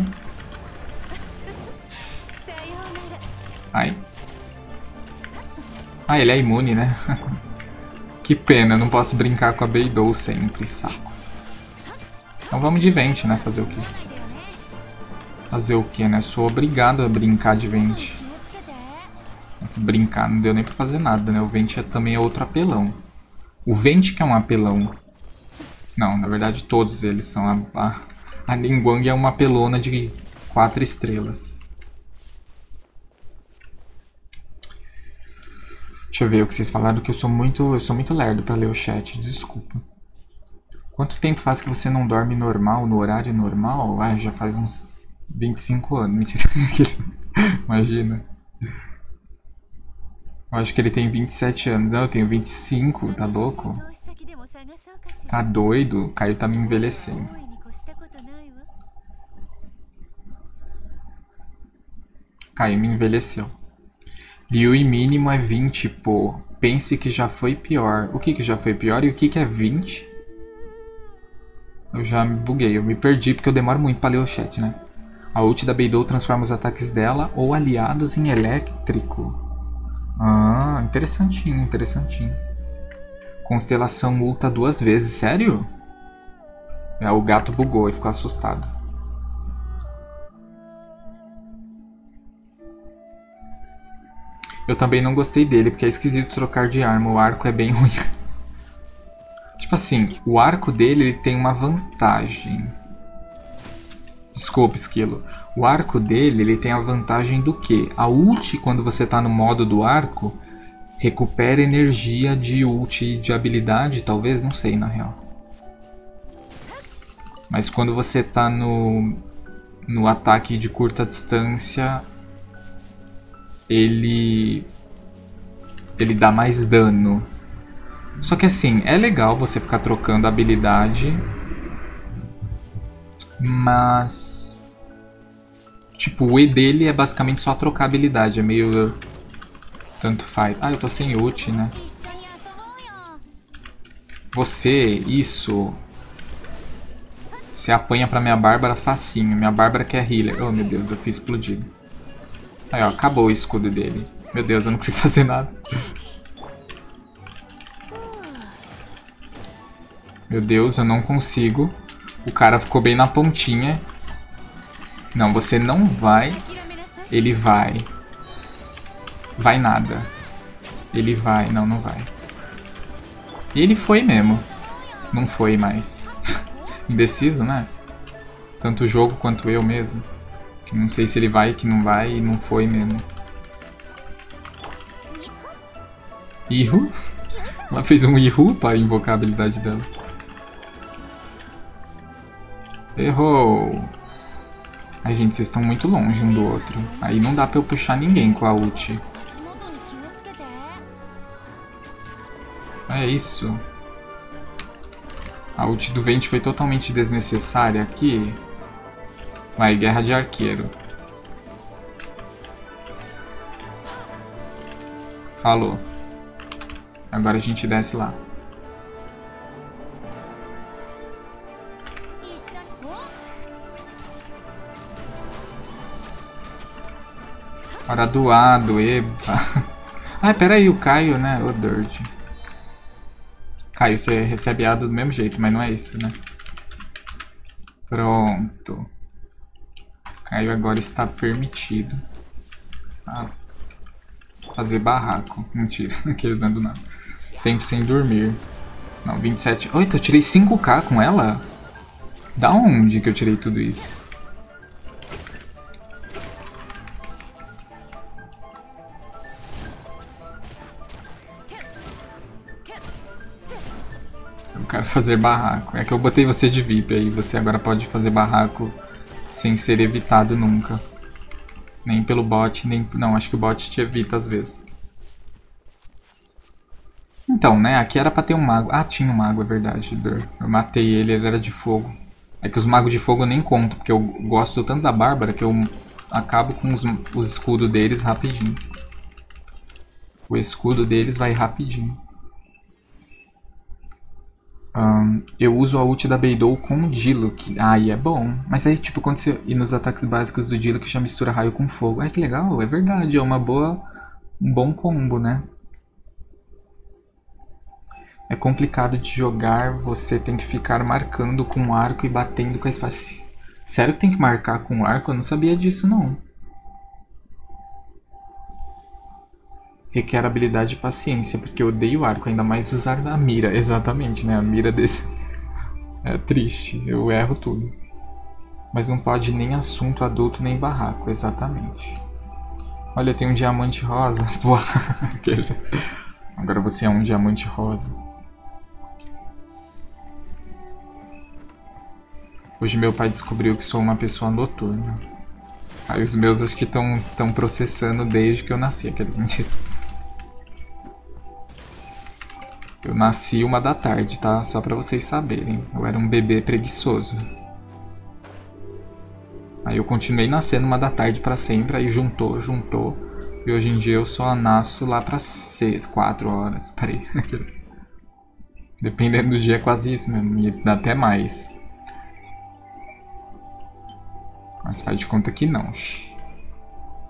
Ai. Ah, ele é imune, né? que pena, não posso brincar com a Beidou sempre, saco. Então vamos de vente, né? Fazer o quê? Fazer o quê, né? Sou obrigado a brincar de vente. Mas brincar não deu nem pra fazer nada, né? O vente é também outro apelão. O vente que é um apelão. Não, na verdade todos eles são a a Ningguang é uma pelona de 4 estrelas. Deixa eu ver o que vocês falaram que eu sou muito, eu sou muito lerdo para ler o chat, desculpa. Quanto tempo faz que você não dorme normal, no horário normal? Ah, já faz uns 25 anos. Mentira. Imagina. Eu acho que ele tem 27 anos. Não, eu tenho 25, tá louco? Tá doido? O Caio tá me envelhecendo. Caiu, me envelheceu. Liu e mínimo é 20, pô. Pense que já foi pior. O que que já foi pior e o que que é 20? Eu já me buguei, eu me perdi porque eu demoro muito pra ler o chat, né? A ult da Beidou transforma os ataques dela ou aliados em elétrico. Ah, interessantinho, interessantinho. Constelação multa duas vezes, sério? É, o gato bugou e ficou assustado. Eu também não gostei dele, porque é esquisito trocar de arma. O arco é bem ruim. tipo assim, o arco dele ele tem uma vantagem. Desculpa, esquilo. O arco dele ele tem a vantagem do que? A ult, quando você está no modo do arco, recupera energia de ult de habilidade, talvez, não sei na real. Mas quando você está no, no ataque de curta distância, ele ele dá mais dano. Só que assim, é legal você ficar trocando habilidade, mas tipo, o E dele é basicamente só trocar habilidade, é meio tanto faz. Ah, eu tô sem ult, né? Você, isso. Você apanha pra minha Bárbara facinho. Minha Bárbara que é healer. Oh meu Deus, eu fui explodido. Aí, ó, acabou o escudo dele. Meu Deus, eu não consigo fazer nada. Meu Deus, eu não consigo. O cara ficou bem na pontinha. Não, você não vai. Ele vai. Vai nada. Ele vai. Não, não vai. E ele foi mesmo. Não foi mais. Indeciso, né? Tanto o jogo quanto eu mesmo. Que não sei se ele vai, que não vai, e não foi mesmo. Ihu? Ela fez um Ihu para invocar a habilidade dela. Errou! Ai, gente, vocês estão muito longe um do outro. Aí não dá pra eu puxar ninguém com a ult. É isso. A ult do Vente foi totalmente desnecessária aqui. Vai, guerra de arqueiro. Falou. Agora a gente desce lá. Hora doado, epa. Ah, Ai, peraí, o Caio, né? O Dirt. Caio, você recebe a do mesmo jeito, mas não é isso, né? Pronto. Caio agora está permitido. Ah, fazer barraco. Mentira, aqueles não é do nada. Tempo sem dormir. Não, 27. Oita, eu tirei 5k com ela? Da onde que eu tirei tudo isso? Eu quero fazer barraco. É que eu botei você de VIP aí. Você agora pode fazer barraco sem ser evitado nunca. Nem pelo bot, nem. Não, acho que o bot te evita às vezes. Então, né? Aqui era pra ter um mago. Ah, tinha um mago, é verdade. Eu matei ele, ele era de fogo. É que os magos de fogo eu nem conto, porque eu gosto tanto da Bárbara que eu acabo com os, os escudos deles rapidinho. O escudo deles vai rapidinho. Ahn, eu uso a ult da Beidou com o Diluc. Aí é bom. Mas aí, tipo, quando você ir nos ataques básicos do Diluc, já mistura raio com fogo. Ai, que legal. É verdade. É uma boa... Um bom combo, né? É complicado de jogar. Você tem que ficar marcando com o arco e batendo com a espada. Sério que tem que marcar com o arco? Eu não sabia disso, não. Requer habilidade e paciência, porque eu odeio arco, ainda mais usar a mira. Exatamente, né? A mira desse. É triste, eu erro tudo. Mas não pode nem assunto adulto nem barraco, exatamente. Olha, tem um diamante rosa. Boa. Agora você é um diamante rosa. Hoje meu pai descobriu que sou uma pessoa noturna. Aí os meus acho que estão tão processando desde que eu nasci, aqueles mentiras. Eu nasci uma da tarde, tá? Só pra vocês saberem. Eu era um bebê preguiçoso. Aí eu continuei nascendo uma da tarde pra sempre, aí juntou, juntou. E hoje em dia eu só nasço lá pra 6, 4 horas. Peraí. Dependendo do dia é quase isso mesmo. E dá até mais. Mas faz de conta que não.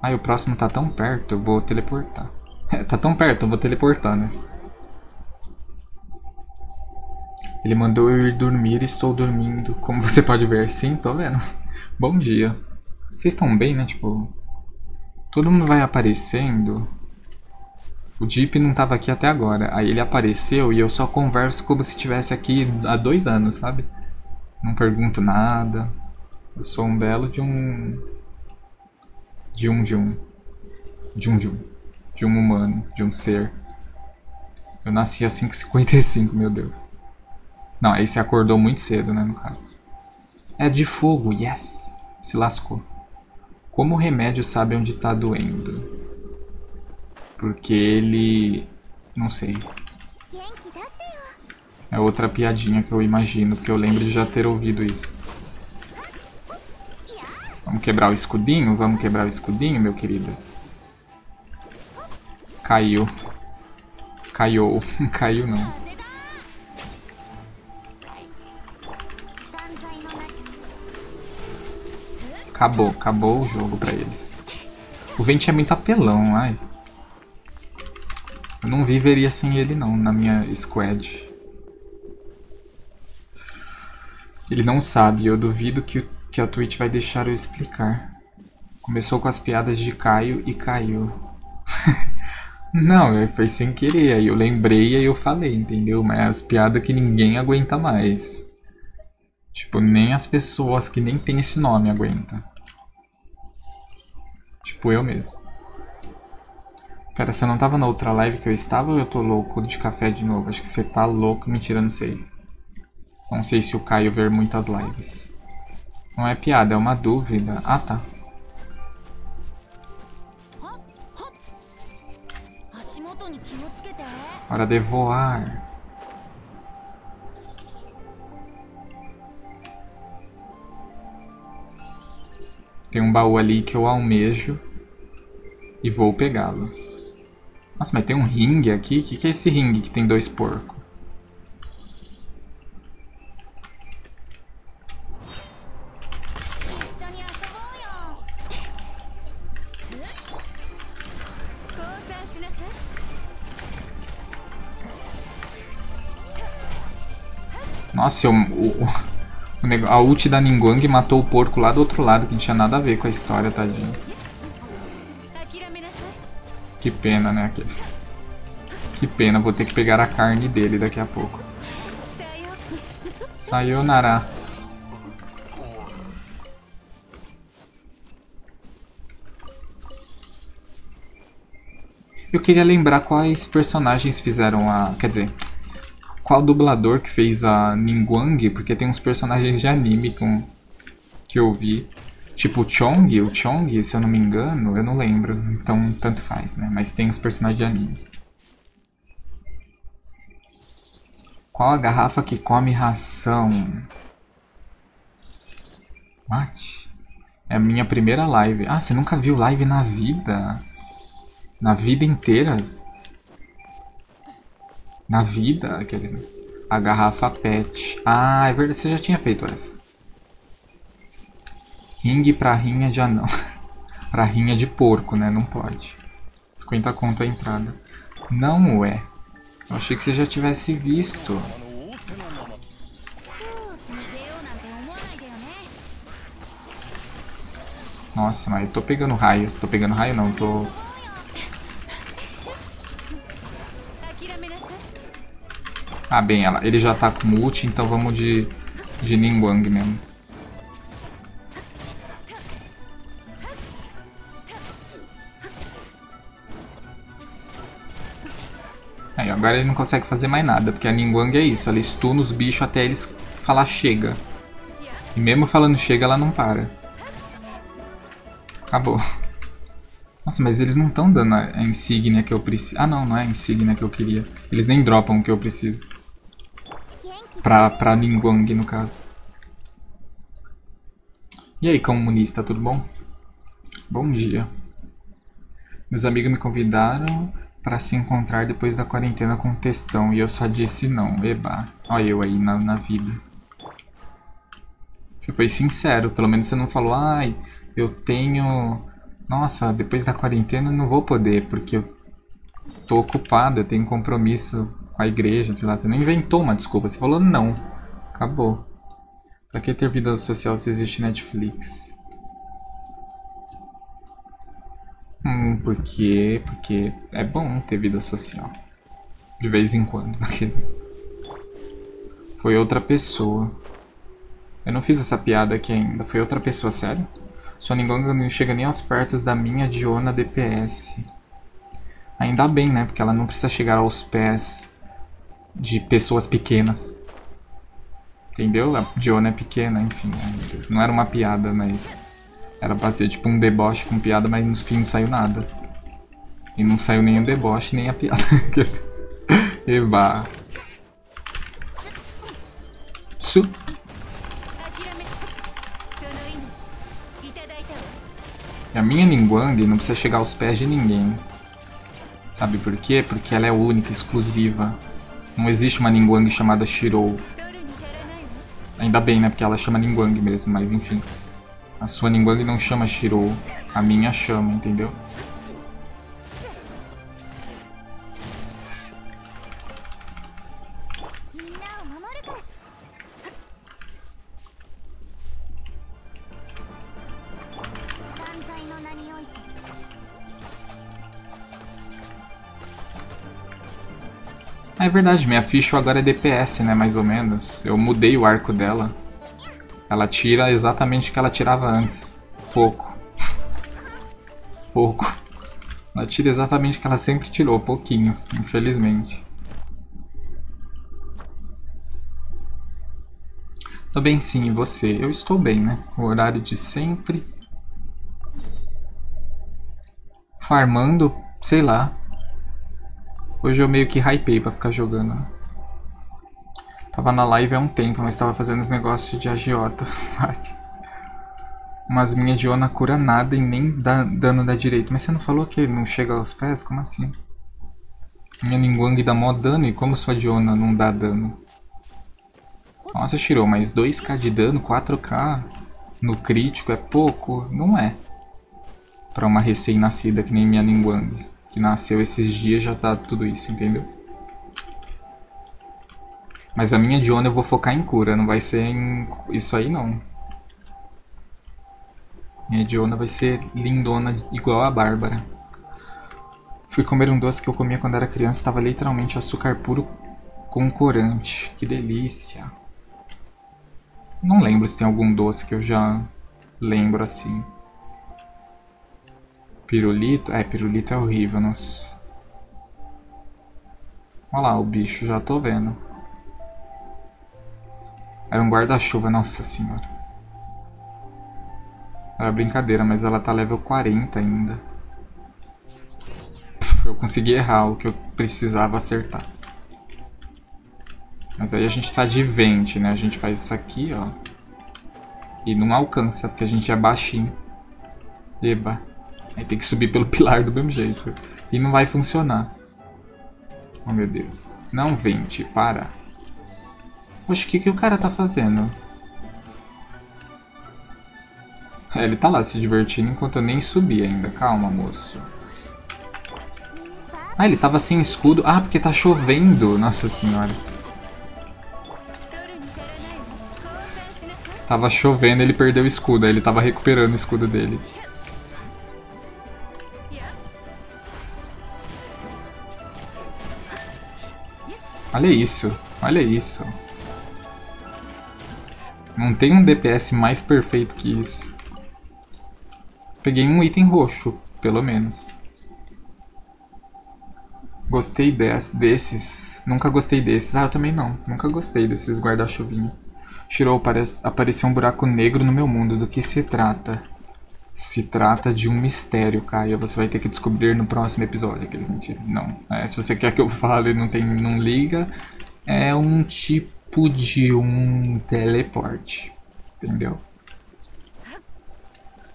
E o próximo tá tão perto, eu vou teleportar. É, tá tão perto, eu vou teleportar, né? Ele mandou eu ir dormir, estou dormindo. Como você pode ver, sim, tô vendo. Bom dia. Vocês estão bem, né? Tipo, todo mundo vai aparecendo. O Jeep não tava aqui até agora. Aí ele apareceu e eu só converso como se estivesse aqui há dois anos, sabe? Não pergunto nada. Eu sou um belo de um. De um de um. De um de um. De um humano, de um ser. Eu nasci às 5h55, meu Deus. Não, aí você acordou muito cedo, né, no caso. É de fogo, yes. Se lascou. Como o remédio sabe onde tá doendo? Porque ele... Não sei. É outra piadinha que eu imagino, porque eu lembro de já ter ouvido isso. Vamos quebrar o escudinho? Vamos quebrar o escudinho, meu querido? Caiu. Caiu. Caiu não. Acabou, acabou o jogo pra eles. O Vente é muito apelão, ai. Eu não viveria sem ele não, na minha squad. Ele não sabe, eu duvido que, que a Twitch vai deixar eu explicar. Começou com as piadas de Caio e caiu. não, é, foi sem querer, aí eu lembrei e eu falei, entendeu? Mas as piadas que ninguém aguenta mais. Tipo, nem as pessoas que nem tem esse nome aguentam. Tipo, eu mesmo. Pera, você não tava na outra live que eu estava ou eu tô louco de café de novo? Acho que você tá louco, mentira, não sei. Não sei se o Caio ver muitas lives. Não é piada, é uma dúvida. Ah, tá. Hora de voar. Tem um baú ali que eu almejo e vou pegá-lo. Nossa, mas tem um ringue aqui? O que, que é esse ringue que tem dois porcos? Nossa, eu, a ult da Ningguang matou o porco lá do outro lado, que não tinha nada a ver com a história, tadinho. Que pena, né? Que pena, vou ter que pegar a carne dele daqui a pouco. Sayonara. Eu queria lembrar quais personagens fizeram a... Quer dizer, qual dublador que fez a Ningguang, porque tem uns personagens de anime com, que eu vi. Tipo o Chong, o Chong, se eu não me engano, eu não lembro, então tanto faz, né? Mas tem uns personagens de anime. Qual a garrafa que come ração? What? É a minha primeira live. Ah, você nunca viu live na vida? Na vida inteira? Na vida, aqueles, né? A garrafa pet. Ah, é verdade, você já tinha feito essa. Ring pra rinha de anão. pra rinha de porco, né? Não pode. 50 conto a entrada. Não é. Eu achei que você já tivesse visto. Nossa, mas eu tô pegando raio. Tô pegando raio não, tô Ah, bem, ela, ele já tá com ult, então vamos de, de Ningguang mesmo. Aí, agora ele não consegue fazer mais nada, porque a Ningguang é isso, ela stuna os bichos até eles falar chega. E mesmo falando chega, ela não para. Acabou. Nossa, mas eles não estão dando a a insígnia que eu preciso. Ah, não, não é a insígnia que eu queria. Eles nem dropam o que eu preciso. Pra, pra Ningguang, no caso. E aí, comunista, tudo bom? Bom dia. Meus amigos me convidaram para se encontrar depois da quarentena com textão e eu só disse não. Eba. Olha eu aí na, na vida. Você foi sincero, pelo menos você não falou, ai, eu tenho. Nossa, depois da quarentena eu não vou poder, porque eu tô ocupado, eu tenho compromisso com a igreja, sei lá. Você não inventou uma desculpa, você falou não. Acabou. Pra que ter vida social se existe Netflix? Hum, por quê? Porque é bom ter vida social. De vez em quando. Foi outra pessoa. Eu não fiz essa piada aqui ainda. Foi outra pessoa, sério? Sua Ningguang não chega nem aos pertos da minha Diona DPS. Ainda bem, né? Porque ela não precisa chegar aos pés de pessoas pequenas. Entendeu? A Diona é pequena, enfim. Né? Não era uma piada, mas. Era pra ser tipo um deboche com piada, mas no fim não saiu nada. E não saiu nem o deboche, nem a piada. Eba. Su. É a minha Ninguang não precisa chegar aos pés de ninguém. Sabe por quê? Porque ela é única, exclusiva. Não existe uma Ningguang chamada Shirou. Ainda bem, né? Porque ela chama Ningguang mesmo, mas enfim. A sua Ningguang não chama Shirou. A minha chama, entendeu? Ah, é verdade, minha ficha agora é DPS, né? Mais ou menos. Eu mudei o arco dela. Ela tira exatamente o que ela tirava antes. Pouco. pouco. Ela tira exatamente o que ela sempre tirou, pouquinho, infelizmente. Tô bem sim, e você? Eu estou bem, né? O horário de sempre. Farmando, sei lá. Hoje eu meio que hypei pra ficar jogando. Tava na live há um tempo, mas tava fazendo os negócios de agiota. Mas minha Diona cura nada e nem dá dano da direita. Mas você não falou que não chega aos pés? Como assim? Minha Ningguang dá mó dano e como sua Diona não dá dano? Nossa, tirou mais 2k de dano, 4k no crítico é pouco? Não é. Pra uma recém-nascida que nem minha Ningguang. Que nasceu esses dias já tá tudo isso, entendeu? Mas a minha Diona eu vou focar em cura, não vai ser em isso aí não. Minha Diona vai ser lindona igual a Bárbara. Fui comer um doce que eu comia quando era criança, estava literalmente açúcar puro com corante. Que delícia. Não lembro se tem algum doce que eu já lembro assim. Pirulito? É, pirulito é horrível, nossa. Olha lá o bicho, já tô vendo. Era um guarda-chuva, nossa senhora. Era brincadeira, mas ela tá level 40 ainda. Eu consegui errar o que eu precisava acertar. Mas aí a gente tá de 20, né? A gente faz isso aqui, ó. E não alcança, porque a gente é baixinho. Eba. Aí tem que subir pelo pilar do mesmo jeito. E não vai funcionar. Oh, meu Deus. Não 20, para. Poxa, o que, que o cara tá fazendo? É, ele tá lá se divertindo enquanto eu nem subi ainda. Calma, moço. Ah, ele tava sem escudo. Ah, porque tá chovendo. Nossa senhora. Tava chovendo, ele perdeu o escudo. Aí ele tava recuperando o escudo dele. Olha isso. Olha isso. Não tem um DPS mais perfeito que isso. Peguei um item roxo, pelo menos. Gostei desse, desses. Nunca gostei desses. Ah, eu também não. Nunca gostei desses guarda-chuvinho. Shirou, apareceu um buraco negro no meu mundo. Do que se trata? Se trata de um mistério, Caia. Você vai ter que descobrir no próximo episódio. Aqueles mentiras. Não. É, se você quer que eu fale e não, tem, não liga, é um tipo de um teleporte. Entendeu?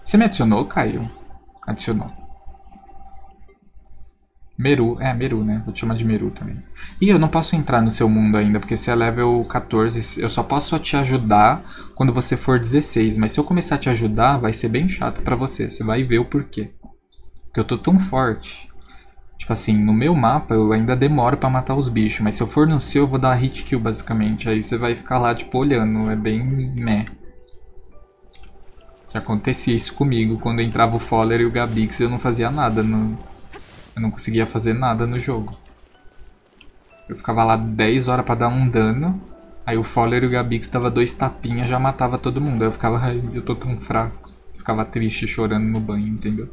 Você me adicionou, Caio? Adicionou. Meru, é, Meru, né? Vou te chamar de Meru também. E eu não posso entrar no seu mundo ainda, porque você é level 14. Eu só posso te ajudar quando você for 16. Mas se eu começar a te ajudar, vai ser bem chato pra você. Você vai ver o porquê. Porque eu tô tão forte. Tipo assim, no meu mapa eu ainda demoro pra matar os bichos. Mas se eu for no seu, eu vou dar hit kill, basicamente. Aí você vai ficar lá, tipo, olhando. É bem meh. Já acontecia isso comigo, quando entrava o Foller e o Gabix eu não fazia nada, no... eu não conseguia fazer nada no jogo. Eu ficava lá 10 horas pra dar um dano, aí o Foller e o Gabix dava dois tapinhas já matava todo mundo. Aí eu ficava, ai, eu tô tão fraco. ficava triste chorando no banho, entendeu?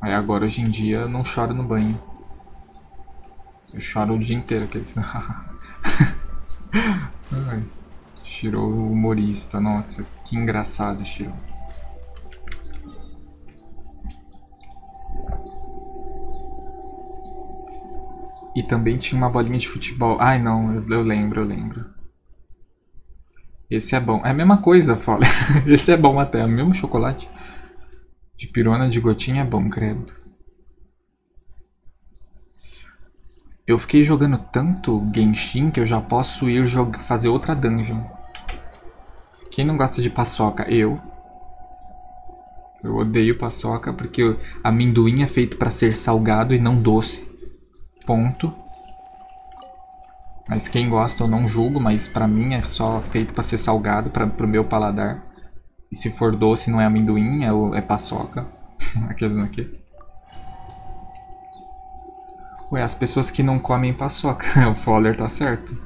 Aí agora, hoje em dia, eu não choro no banho. Eu choro o dia inteiro, aqueles... ai. Shiro humorista, nossa, que engraçado, Shiro. E também tinha uma bolinha de futebol. Ai não, eu lembro, eu lembro. Esse é bom. É a mesma coisa, fala. Esse é bom até, é o mesmo chocolate. De pirona de gotinha é bom, credo. Eu fiquei jogando tanto Genshin que eu já posso ir fazer outra dungeon. Quem não gosta de paçoca? Eu. Eu odeio paçoca porque amendoim é feito para ser salgado e não doce. Ponto. Mas quem gosta eu não julgo, mas pra mim é só feito para ser salgado, para pro meu paladar. E se for doce não é amendoim, é, é paçoca. Aquele aqui. Ué, as pessoas que não comem paçoca. o Foller tá certo.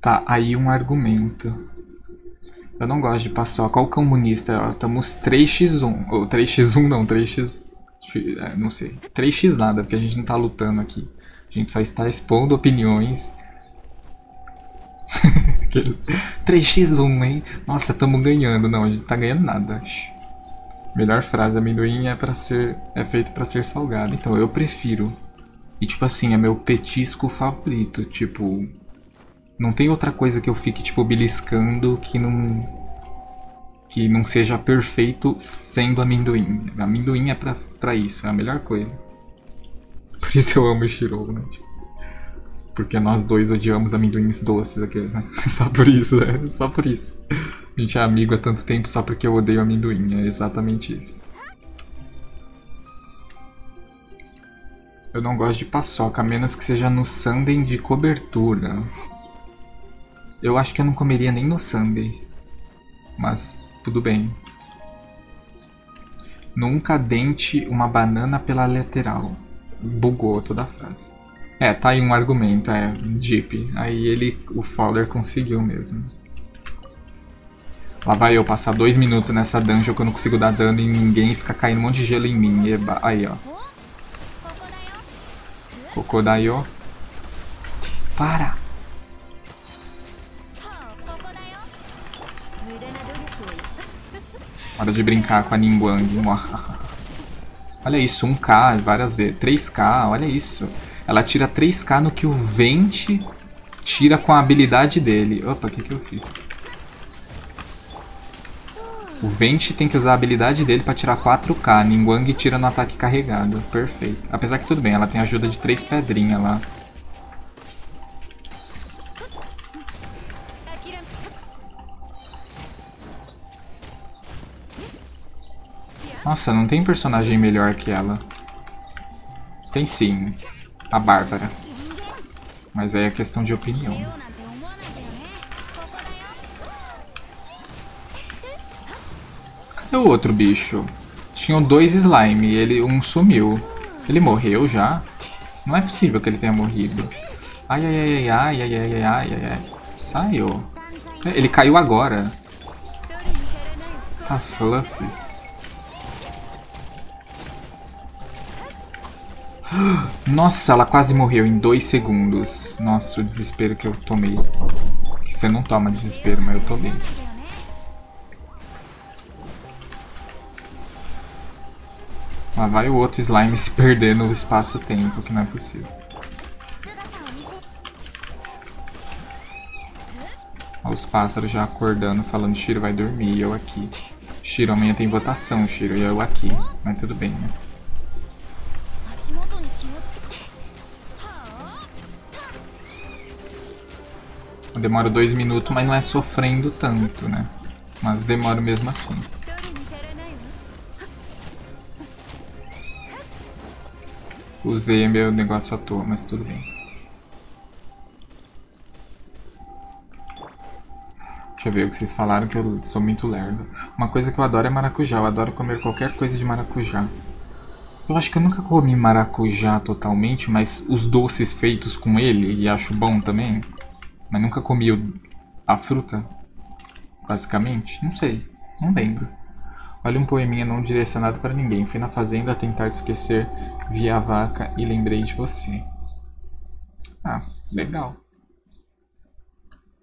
Tá, aí um argumento. Eu não gosto de paçoca. Olha o comunista, Estamos 3x1. Ou 3x1 não, 3x... É, não sei. 3x nada, porque a gente não tá lutando aqui. A gente só está expondo opiniões. 3x1, hein? Nossa, estamos ganhando. Não, a gente tá ganhando nada. Melhor frase, amendoim é para ser é feito para ser salgado. Então eu prefiro. E tipo assim, é meu petisco favorito, tipo, não tem outra coisa que eu fique tipo beliscando que não que não seja perfeito sendo amendoim. Amendoim é pra, pra isso, é a melhor coisa. Por isso eu amo Shirou, né? Porque nós dois odiamos amendoins doces aqueles, né? Só por isso, né? Só por isso. A gente é amigo há tanto tempo só porque eu odeio amendoim, é exatamente isso. Eu não gosto de paçoca, a menos que seja no sundae de cobertura. Eu acho que eu não comeria nem no sundae. Mas tudo bem. Nunca dente uma banana pela lateral. Bugou toda a frase. É, tá aí um argumento, é, Jeep. Aí ele, o Fowler conseguiu mesmo. Lá vai eu passar dois minutos nessa dungeon que eu não consigo dar dano em ninguém e fica caindo um monte de gelo em mim. Eba. Aí, ó. Kokodayo. Para! Hora de brincar com a Ningguang. Olha isso, 1k várias vezes. 3k, olha isso. Ela tira 3k no que o Vente tira com a habilidade dele. Opa, o que, que eu fiz? O Vente tem que usar a habilidade dele pra tirar 4k. Ningguang tira no ataque carregado. Perfeito. Apesar que tudo bem, ela tem ajuda de 3 pedrinhas lá. Nossa, não tem personagem melhor que ela. Tem sim. A Bárbara. Mas aí é questão de opinião. Cadê o outro bicho? Tinham dois slime, ele um sumiu. Ele morreu já? Não é possível que ele tenha morrido. Ai, ai, ai, ai, ai, ai, ai, ai, ai, ai. Saiu. Ele caiu agora. Tá fluffs. Nossa, ela quase morreu em dois segundos. Nossa, o desespero que eu tomei. Você não toma desespero, mas eu tomei. Lá vai o outro slime se perder no espaço-tempo, que não é possível. Olha os pássaros já acordando, falando Shiro vai dormir e eu aqui. Shiro, amanhã tem votação, Shiro, e eu aqui. Mas tudo bem, né? Demora dois minutos, mas não é sofrendo tanto, né? Mas demora mesmo assim. Usei meu negócio à toa, mas tudo bem. Deixa eu ver o que vocês falaram, que eu sou muito lerdo. Uma coisa que eu adoro é maracujá. Eu adoro comer qualquer coisa de maracujá. Eu acho que eu nunca comi maracujá totalmente, mas os doces feitos com ele, e acho bom também. Mas nunca comi a fruta, basicamente? Não sei, não lembro. Olha um poeminha não direcionado para ninguém. Fui na fazenda tentar te esquecer, vi a vaca e lembrei de você. Ah, legal.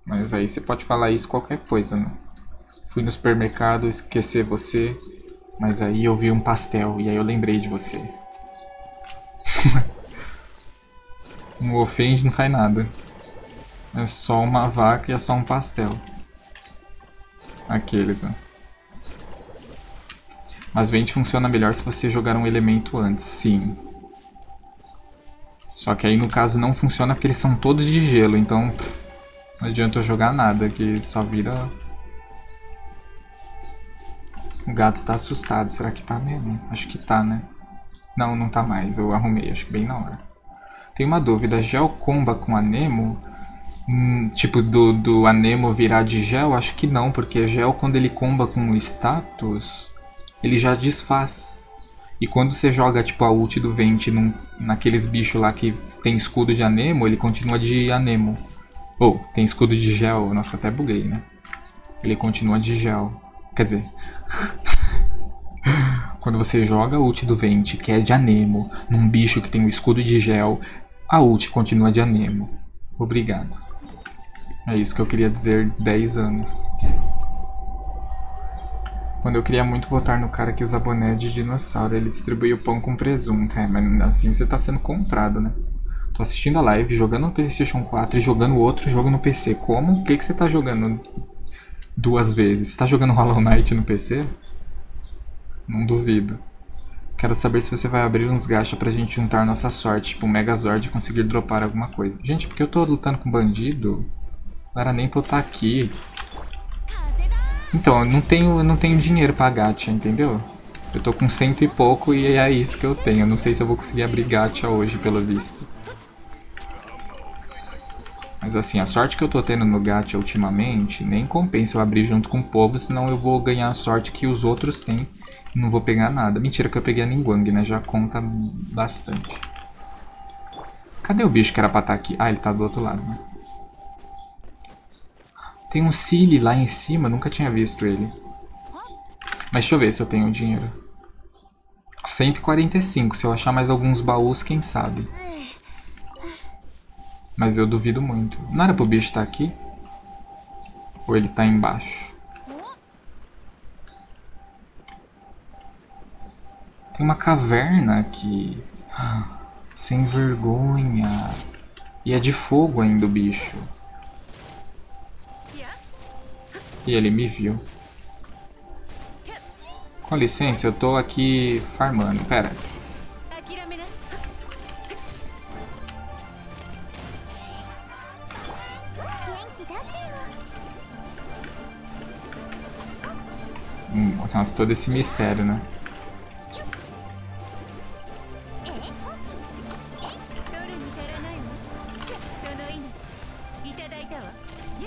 Mas aí você pode falar isso qualquer coisa, né? Fui no supermercado esquecer você, mas aí eu vi um pastel e aí eu lembrei de você. não ofende, não faz nada. É só uma vaca e é só um pastel. Aqueles, né? Mas vente funciona melhor se você jogar um elemento antes, sim. Só que aí no caso não funciona porque eles são todos de gelo, então não adianta eu jogar nada, que só vira... O gato tá assustado, será que tá mesmo? Acho que tá, né? Não, não tá mais, eu arrumei, acho que bem na hora. Tem uma dúvida, Gel comba com a Nemo Hum, tipo, do, do Anemo virar de gel? Acho que não, porque gel, quando ele comba com o status, ele já desfaz. E quando você joga, tipo, a ult do Vente num, naqueles bichos lá que tem escudo de Anemo, ele continua de Anemo. Ou, oh, tem escudo de gel, nossa, até buguei, né? ele continua de gel. Quer dizer. Quando você joga a ult do Vente, que é de Anemo, num bicho que tem um escudo de gel, a ult continua de Anemo. Obrigado. É isso que eu queria dizer 10 anos. Quando eu queria muito votar no cara que usa boné de dinossauro, ele distribui o pão com presunto. É, mas assim você tá sendo comprado, né? Tô assistindo a live, jogando no PlayStation 4 e jogando outro jogo no PC. Como? O que, que você tá jogando duas vezes? Você tá jogando Hollow Knight no PC? Não duvido. Quero saber se você vai abrir uns gacha pra gente juntar nossa sorte, tipo um Megazord e conseguir dropar alguma coisa. Gente, porque eu tô lutando com bandido? Não era nem pra eu estar aqui. Então, eu não tenho, eu não tenho dinheiro pra gacha, entendeu? Eu tô com cento e pouco e é isso que eu tenho. Eu não sei se eu vou conseguir abrir gacha hoje, pelo visto. Mas assim, a sorte que eu tô tendo no gacha ultimamente, nem compensa eu abrir junto com o povo, senão eu vou ganhar a sorte que os outros têm e não vou pegar nada. Mentira que eu peguei a Ningguang, né? Já conta bastante. Cadê o bicho que era pra estar tá aqui? Ah, ele tá do outro lado, né? Tem um Silly lá em cima, nunca tinha visto ele. Mas deixa eu ver se eu tenho dinheiro. 145, se eu achar mais alguns baús, quem sabe. Mas eu duvido muito. Não era pro bicho estar tá aqui? Ou ele tá embaixo? Tem uma caverna aqui. Sem vergonha. E é de fogo ainda o bicho. E ele me viu. Com licença, eu tô aqui farmando. Pera. Hum, nossa, todo esse mistério, né?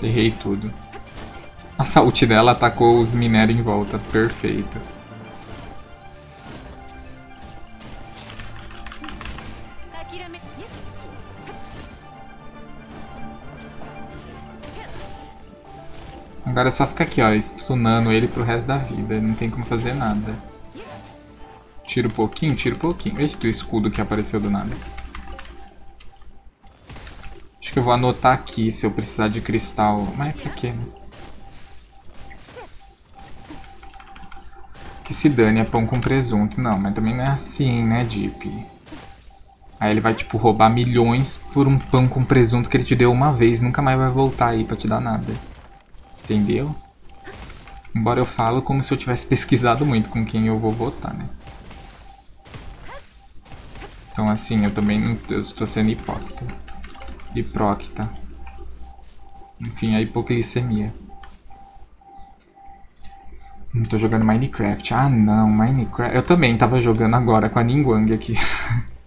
Errei tudo. A saúde dela atacou os minérios em volta. Perfeito. Agora é só ficar aqui, ó, stunando ele pro resto da vida. Não tem como fazer nada. Tira um pouquinho, tira um pouquinho. Eita, o escudo que apareceu do nada. Acho que eu vou anotar aqui se eu precisar de cristal. Mas pra quê, né? Que se dane é pão com presunto. Não, mas também não é assim, né, Deep? Aí ele vai, tipo, roubar milhões por um pão com presunto que ele te deu uma vez. Nunca mais vai voltar aí pra te dar nada. Entendeu? Embora eu falo como se eu tivesse pesquisado muito com quem eu vou votar, né? Então assim, eu também não eu estou sendo hipócrita. Hipróquita. Enfim, a hipoglicemia. Não tô jogando Minecraft. Ah, não, Minecraft. Eu também tava jogando agora com a Ningguang aqui.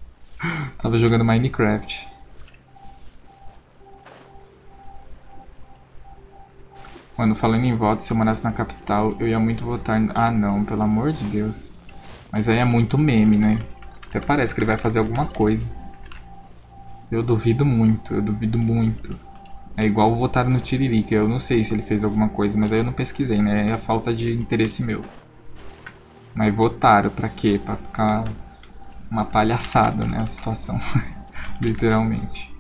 tava jogando Minecraft. Mano, falando em voto, se eu morasse na capital, eu ia muito votar... Ah, não, pelo amor de Deus. Mas aí é muito meme, né? Até parece que ele vai fazer alguma coisa. Eu duvido muito, eu duvido muito. É igual votar no Tiririca. Eu não sei se ele fez alguma coisa, mas aí eu não pesquisei, né? É a falta de interesse meu. Mas votaram pra quê? Pra ficar uma palhaçada, né? A situação. Literalmente.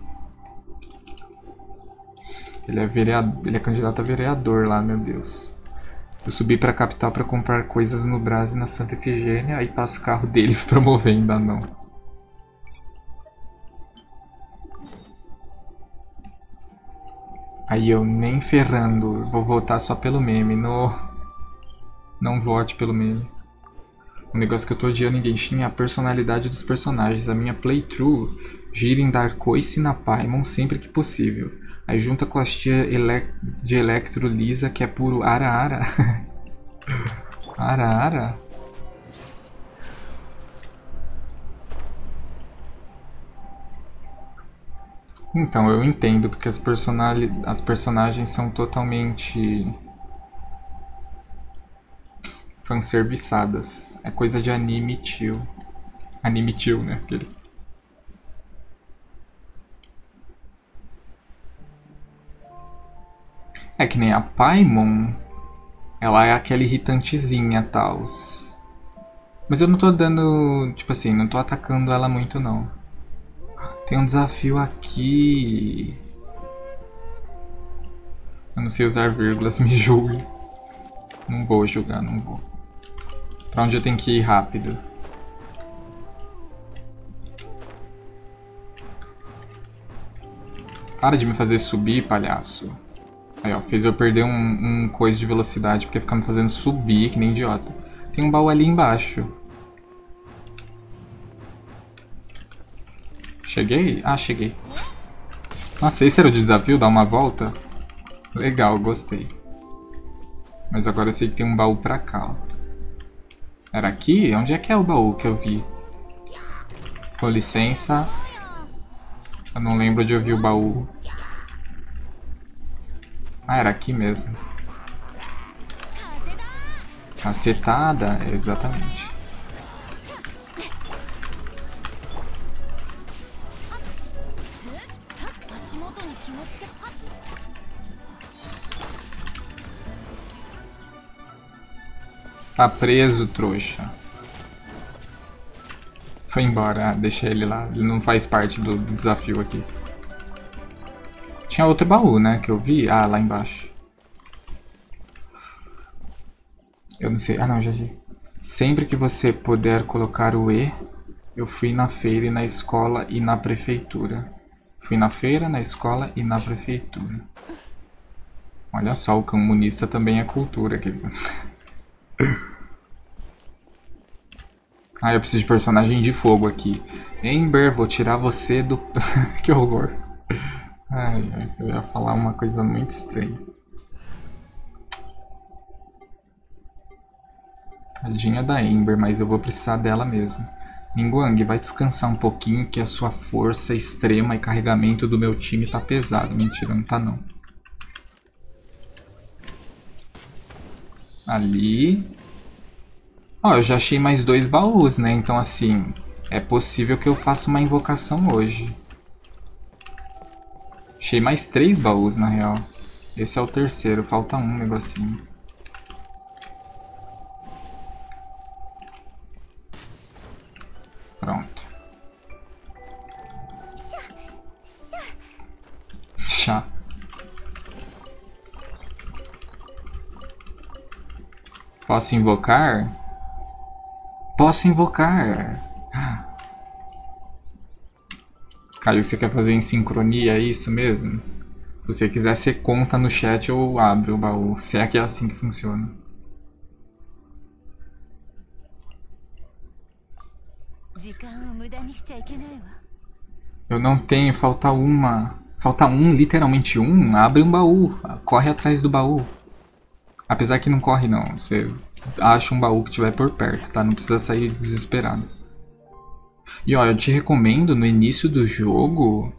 Ele é, vereador, ele é candidato a vereador lá, meu Deus. Eu subi pra capital pra comprar coisas no Brasil na Santa Efigênia, aí passa o carro dele promovendo, ah não. Aí eu nem ferrando, vou votar só pelo meme. No... Não vote pelo meme. O negócio que eu tô odiando em Genshin é a personalidade dos personagens. A minha playthrough gira em dar coice na Paimon sempre que possível. Aí junta com as tia ele de Electro Lisa, que é puro ara-ara. ara-ara? Então, eu entendo, porque as, personali as personagens são totalmente fanserviçadas. É coisa de anime tio. Anime tio, né? Aqueles... É que nem a Paimon. Ela é aquela irritantezinha, tal. Mas eu não tô dando, tipo assim, não tô atacando ela muito não. Tem um desafio aqui. Eu não sei usar vírgulas, me julgue. Não vou julgar, não vou. Pra onde eu tenho que ir rápido? Para de me fazer subir, palhaço. Aí, ó, fez eu perder um, um coisa de velocidade porque ficar me fazendo subir que nem idiota. Tem um baú ali embaixo. Cheguei? Ah, cheguei. Nossa, esse era o desafio? Dar uma volta? Legal, gostei. Mas agora eu sei que tem um baú pra cá, ó. Era aqui? Onde é que é o baú que eu vi? Com licença. Eu não lembro de eu vi o baú. Ah, era aqui mesmo. Cacetada, exatamente. Tá preso, trouxa. Foi embora, ah, deixa ele lá. Ele não faz parte do desafio aqui. Tinha outro baú, né, que eu vi. Ah, lá embaixo. Eu não sei. Ah, não, já vi. Sempre que você puder colocar o E, eu fui na feira e na escola e na prefeitura. Fui na feira, na escola e na prefeitura. Olha só, o comunista também é cultura. Quer dizer. Ah, eu preciso de personagem de fogo aqui. Ember, vou tirar você do... que horror. Ai, eu ia falar uma coisa muito estranha. Tadinha da Ember, mas eu vou precisar dela mesmo. Ningguang, vai descansar um pouquinho que a sua força extrema e carregamento do meu time tá pesado. Mentira, não tá não. Ali. Ó, eu já achei mais dois baús, né? Então, assim, é possível que eu faça uma invocação hoje. Achei mais três baús, na real. Esse é o terceiro, falta um negocinho. Pronto. Chá. Posso invocar? Posso invocar. Caio, você quer fazer em sincronia, é isso mesmo? Se você quiser, você conta no chat ou abre o baú. Se é que é assim que funciona. Eu não tenho, falta uma. Falta um, literalmente um. Abre um baú. Corre atrás do baú. Apesar que não corre não. Você acha um baú que tiver por perto, tá? Não precisa sair desesperado. E ó, eu te recomendo no início do jogo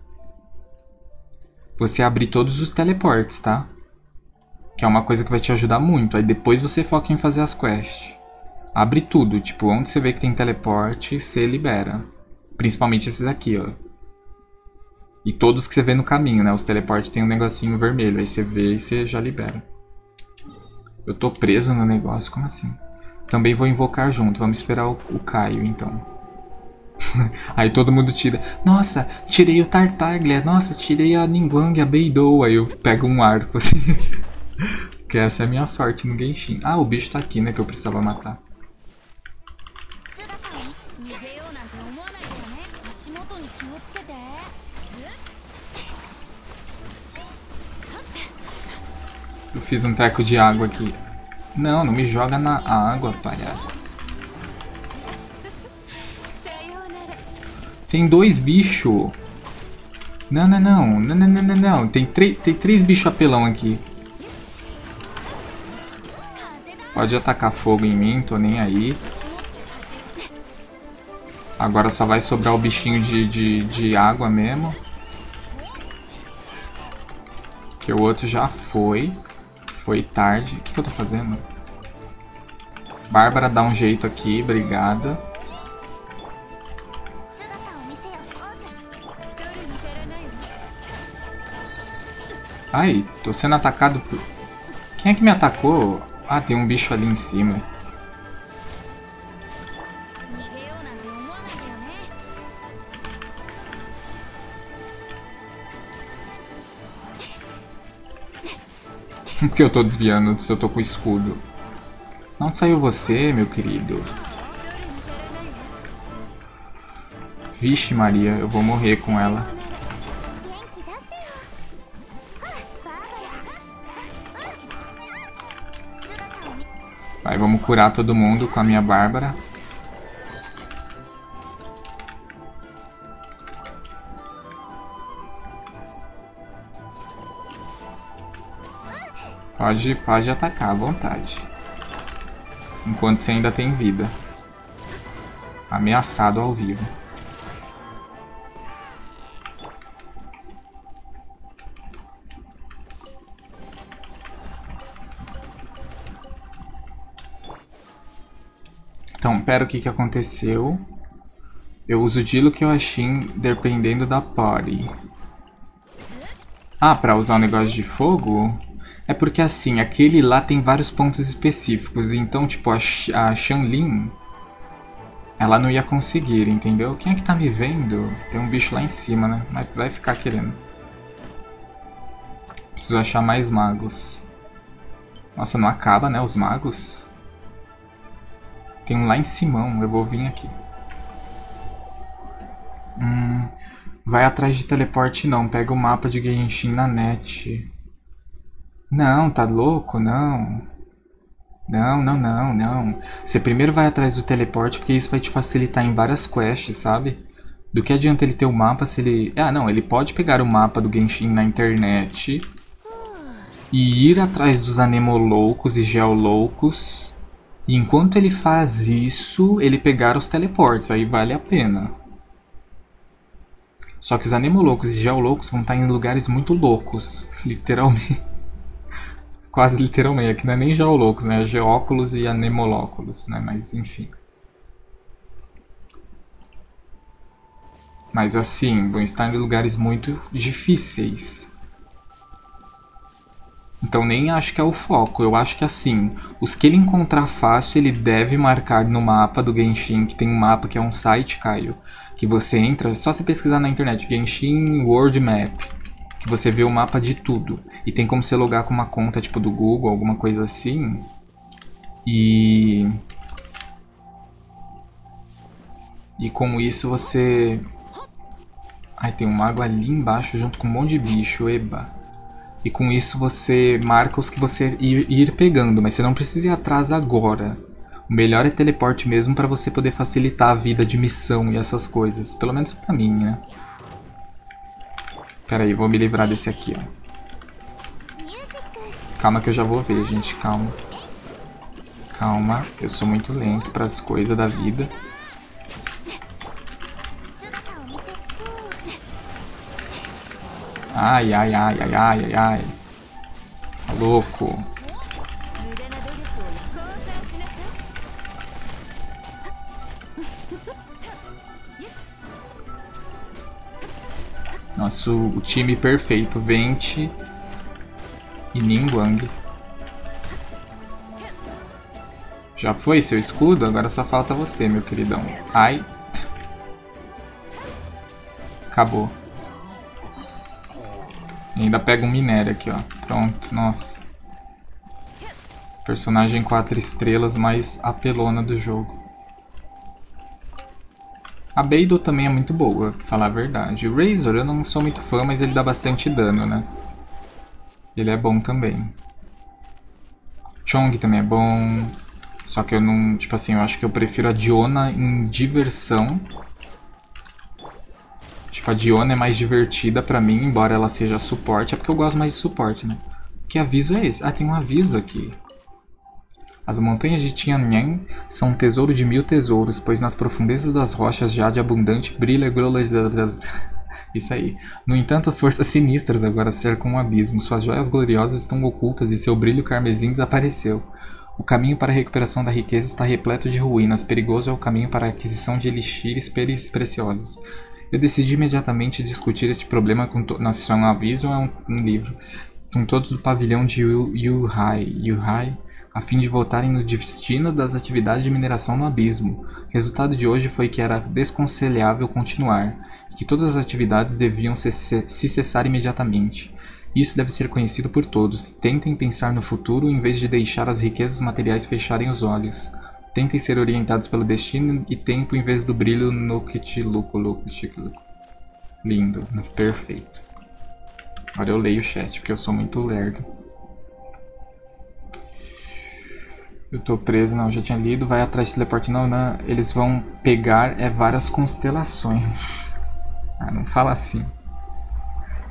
você abrir todos os teleportes, tá? Que é uma coisa que vai te ajudar muito. Aí depois você foca em fazer as quests. Abre tudo, tipo, onde você vê que tem teleporte, você libera. Principalmente esses aqui, ó. E todos que você vê no caminho, né? Os teleportes tem um negocinho vermelho. Aí você vê e você já libera. Eu tô preso no negócio, como assim? Também vou invocar junto, vamos esperar o, o Caio então. aí todo mundo tira. Nossa, tirei o Tartaglia. Nossa, tirei a Ningguang, a Beidou. Aí eu pego um arco assim. que essa é a minha sorte no Genshin. Ah, o bicho tá aqui, né? Que eu precisava matar. Eu fiz um treco de água aqui. Não, não me joga na água, palhaço. Tem dois bichos. Não, não, não. Não, não, não, não, não. Tem, tem três bichos apelão aqui. Pode atacar fogo em mim, tô nem aí. Agora só vai sobrar o bichinho de, de, de água mesmo. Que o outro já foi. Foi tarde. O que, que eu tô fazendo? Bárbara dá um jeito aqui, obrigada. Ai, tô sendo atacado por... Quem é que me atacou? Ah, tem um bicho ali em cima. que eu tô desviando se eu tô com escudo. Não saiu você, meu querido. Vixe Maria, eu vou morrer com ela. Aí vamos curar todo mundo com a minha Bárbara. Pode, pode atacar à vontade. Enquanto você ainda tem vida. Ameaçado ao vivo. Então, pera o que que aconteceu. Eu uso Dilo que eu achei dependendo da party. Ah, pra usar o negócio de fogo? É porque assim, aquele lá tem vários pontos específicos. Então, tipo, a, Sh- a Shanlin... Ela não ia conseguir, entendeu? Quem é que tá me vendo? Tem um bicho lá em cima, né? Mas vai ficar querendo. Preciso achar mais magos. Nossa, não acaba, né? Os magos. Tem um lá em Simão, eu vou vir aqui. Hum, vai atrás de teleporte não, pega o mapa de Genshin na net. Não, tá louco? Não. Não, não, não, não. Você primeiro vai atrás do teleporte porque isso vai te facilitar em várias quests, sabe? Do que adianta ele ter o mapa se ele... Ah, não, ele pode pegar o mapa do Genshin na internet e ir atrás dos anemoloucos e geoloucos. E enquanto ele faz isso, ele pegar os teleportes, aí vale a pena. Só que os anemoloucos e geoloucos vão estar em lugares muito loucos, literalmente. Quase literalmente, aqui não é nem geoloucos, né? É geóculos e anemolóculos, né? Mas enfim. Mas assim, vão estar em lugares muito difíceis. Então nem acho que é o foco. Eu acho que assim, os que ele encontrar fácil, ele deve marcar no mapa do Genshin, que tem um mapa que é um site, Caio, que você entra, é só você pesquisar na internet, Genshin World Map, que você vê o mapa de tudo. E tem como você logar com uma conta tipo do Google, alguma coisa assim. E E com isso você Ai, tem um mago ali embaixo junto com um monte de bicho, eba. E com isso você marca os que você ir, ir pegando, mas você não precisa ir atrás agora. O melhor é teleporte mesmo para você poder facilitar a vida de missão e essas coisas. Pelo menos pra mim, né? Pera aí, vou me livrar desse aqui, ó. Calma que eu já vou ver, gente. Calma. Calma. Eu sou muito lento para as coisas da vida. Ai, ai, ai, ai, ai, ai, ai. Tá louco. Nosso time perfeito. Vente e Ningguang. Já foi seu escudo? Agora só falta você, meu queridão. Ai. Acabou. E ainda pega um minério aqui, ó. Pronto, nossa. Personagem 4 estrelas mais apelona do jogo. A Beidou também é muito boa, pra falar a verdade. O Razor eu não sou muito fã, mas ele dá bastante dano, né? Ele é bom também. Chong também é bom. Só que eu não... Tipo assim, eu acho que eu prefiro a Diona em diversão. Tipo, a Diona é mais divertida pra mim, embora ela seja suporte. É porque eu gosto mais de suporte, né? Que aviso é esse? Ah, tem um aviso aqui. As montanhas de Tianyan são um tesouro de mil tesouros, pois nas profundezas das rochas jade abundante brilha. Isso aí. No entanto, forças sinistras agora cercam um abismo. Suas joias gloriosas estão ocultas e seu brilho carmesim desapareceu. O caminho para a recuperação da riqueza está repleto de ruínas. Perigoso é o caminho para a aquisição de elixires preciosos. Eu decidi imediatamente discutir este problema com... To... Nossa, isso é um aviso ou é um, um livro? Com todos do pavilhão de Yu- Yuhai. Yuhai? a fim de votarem no destino das atividades de mineração no abismo. O resultado de hoje foi que era desconselhável continuar, que todas as atividades deviam se, se cessar imediatamente. Isso deve ser conhecido por todos. Tentem pensar no futuro em vez de deixar as riquezas materiais fecharem os olhos. Tentem ser orientados pelo destino e tempo em vez do brilho no Kitiluco. Lindo, perfeito. Agora eu leio o chat, porque eu sou muito lerdo. Eu tô preso, não, já tinha lido. Vai atrás de teleporte, não, não. Eles vão pegar é várias constelações. ah, não fala assim.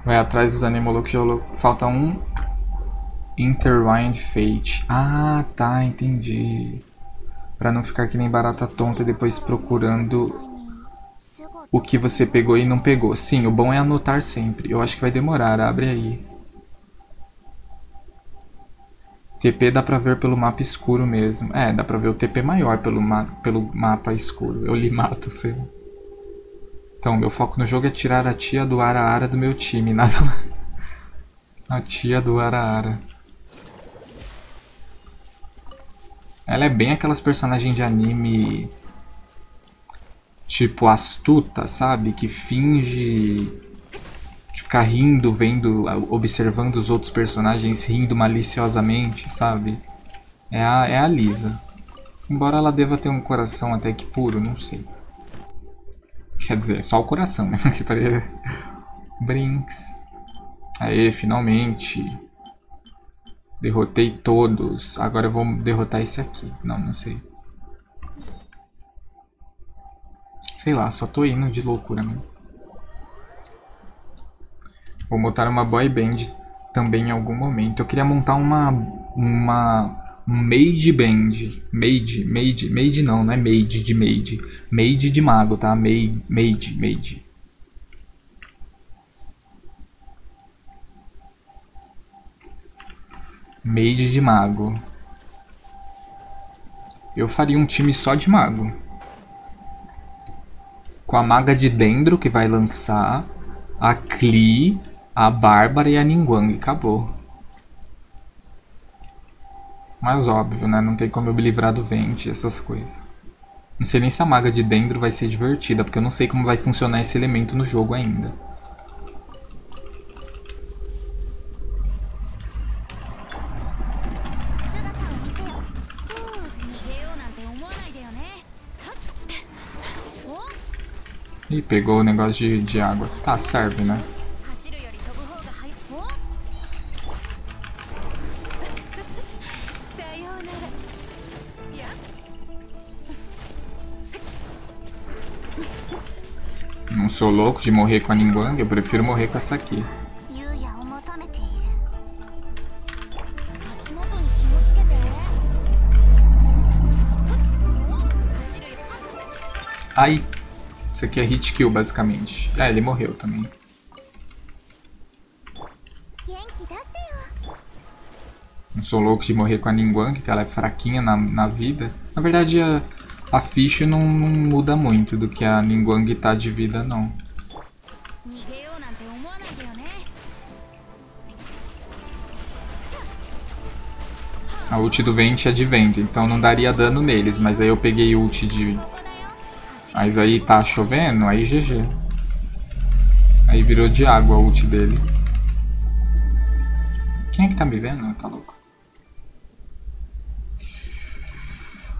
Vai atrás dos Animolocos, falta um Interwind Fate. Ah, tá, entendi. Pra não ficar que nem barata tonta depois procurando o que você pegou e não pegou. Sim, o bom é anotar sempre. Eu acho que vai demorar, abre aí. TP dá pra ver pelo mapa escuro mesmo. É, dá pra ver o TP maior pelo, ma pelo mapa escuro. Eu lhe mato, sei lá. Então, meu foco no jogo é tirar a tia do Ara-Ara do meu time, nada mais. A tia do Ara-Ara. Ela é bem aquelas personagens de anime... Tipo, astuta, sabe? Que finge ficar rindo, vendo, observando os outros personagens rindo maliciosamente, sabe? É a, é a Lisa. Embora ela deva ter um coração até que puro, não sei. Quer dizer, só o coração, né? Brinks. Aê, finalmente. Derrotei todos. Agora eu vou derrotar esse aqui. Não, não sei. Sei lá, só tô indo de loucura mesmo. Vou montar uma boy band também em algum momento. Eu queria montar uma uma Made Band. Made, made, made não, não é made de made. Made de mago, tá? Made, made, made. Made de mago. Eu faria um time só de mago. Com a maga de Dendro que vai lançar. A Klee a Bárbara e a Ningguang. Acabou. Mas óbvio, né? Não tem como eu me livrar do Vente essas coisas. Não sei nem se a maga de Dendro vai ser divertida, porque eu não sei como vai funcionar esse elemento no jogo ainda. Ih, pegou o negócio de, de água. Tá, serve, né? Não sou louco de morrer com a Ningguang, eu prefiro morrer com essa aqui. Ai, isso aqui é hit kill basicamente. Ah, ele morreu também. Não sou louco de morrer com a Ningguang, que ela é fraquinha na, na vida. Na verdade, a, a Fish não, não, muda muito do que a Ningguang tá de vida, não. A ult do Vente é de vento, então não daria dano neles, mas aí eu peguei ult de... Mas aí tá chovendo, aí GG. Aí virou de água a ult dele. Quem é que tá me vendo? Tá louco.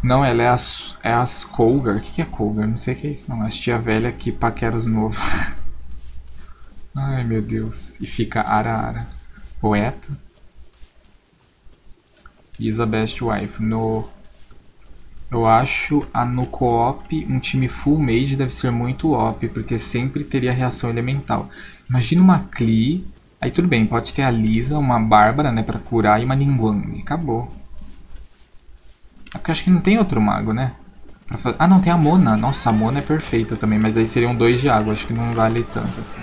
Não, ela é as, é as Colgar. O que, que é Colgar? Não sei o que é isso não. As tia velha que paquera os novos. Ai, meu Deus. E fica ara-ara. Poeta. Isa Best Wife. No... Eu acho a no co-op um time full mage deve ser muito op, porque sempre teria reação elemental. Imagina uma Klee, aí tudo bem, pode ter a Lisa, uma Bárbara, né, pra curar e uma Ningguang. Acabou. É porque acho que não tem outro mago, né? Ah, não, tem a Mona. Nossa, a Mona é perfeita também, mas aí seriam dois de água. Acho que não vale tanto assim.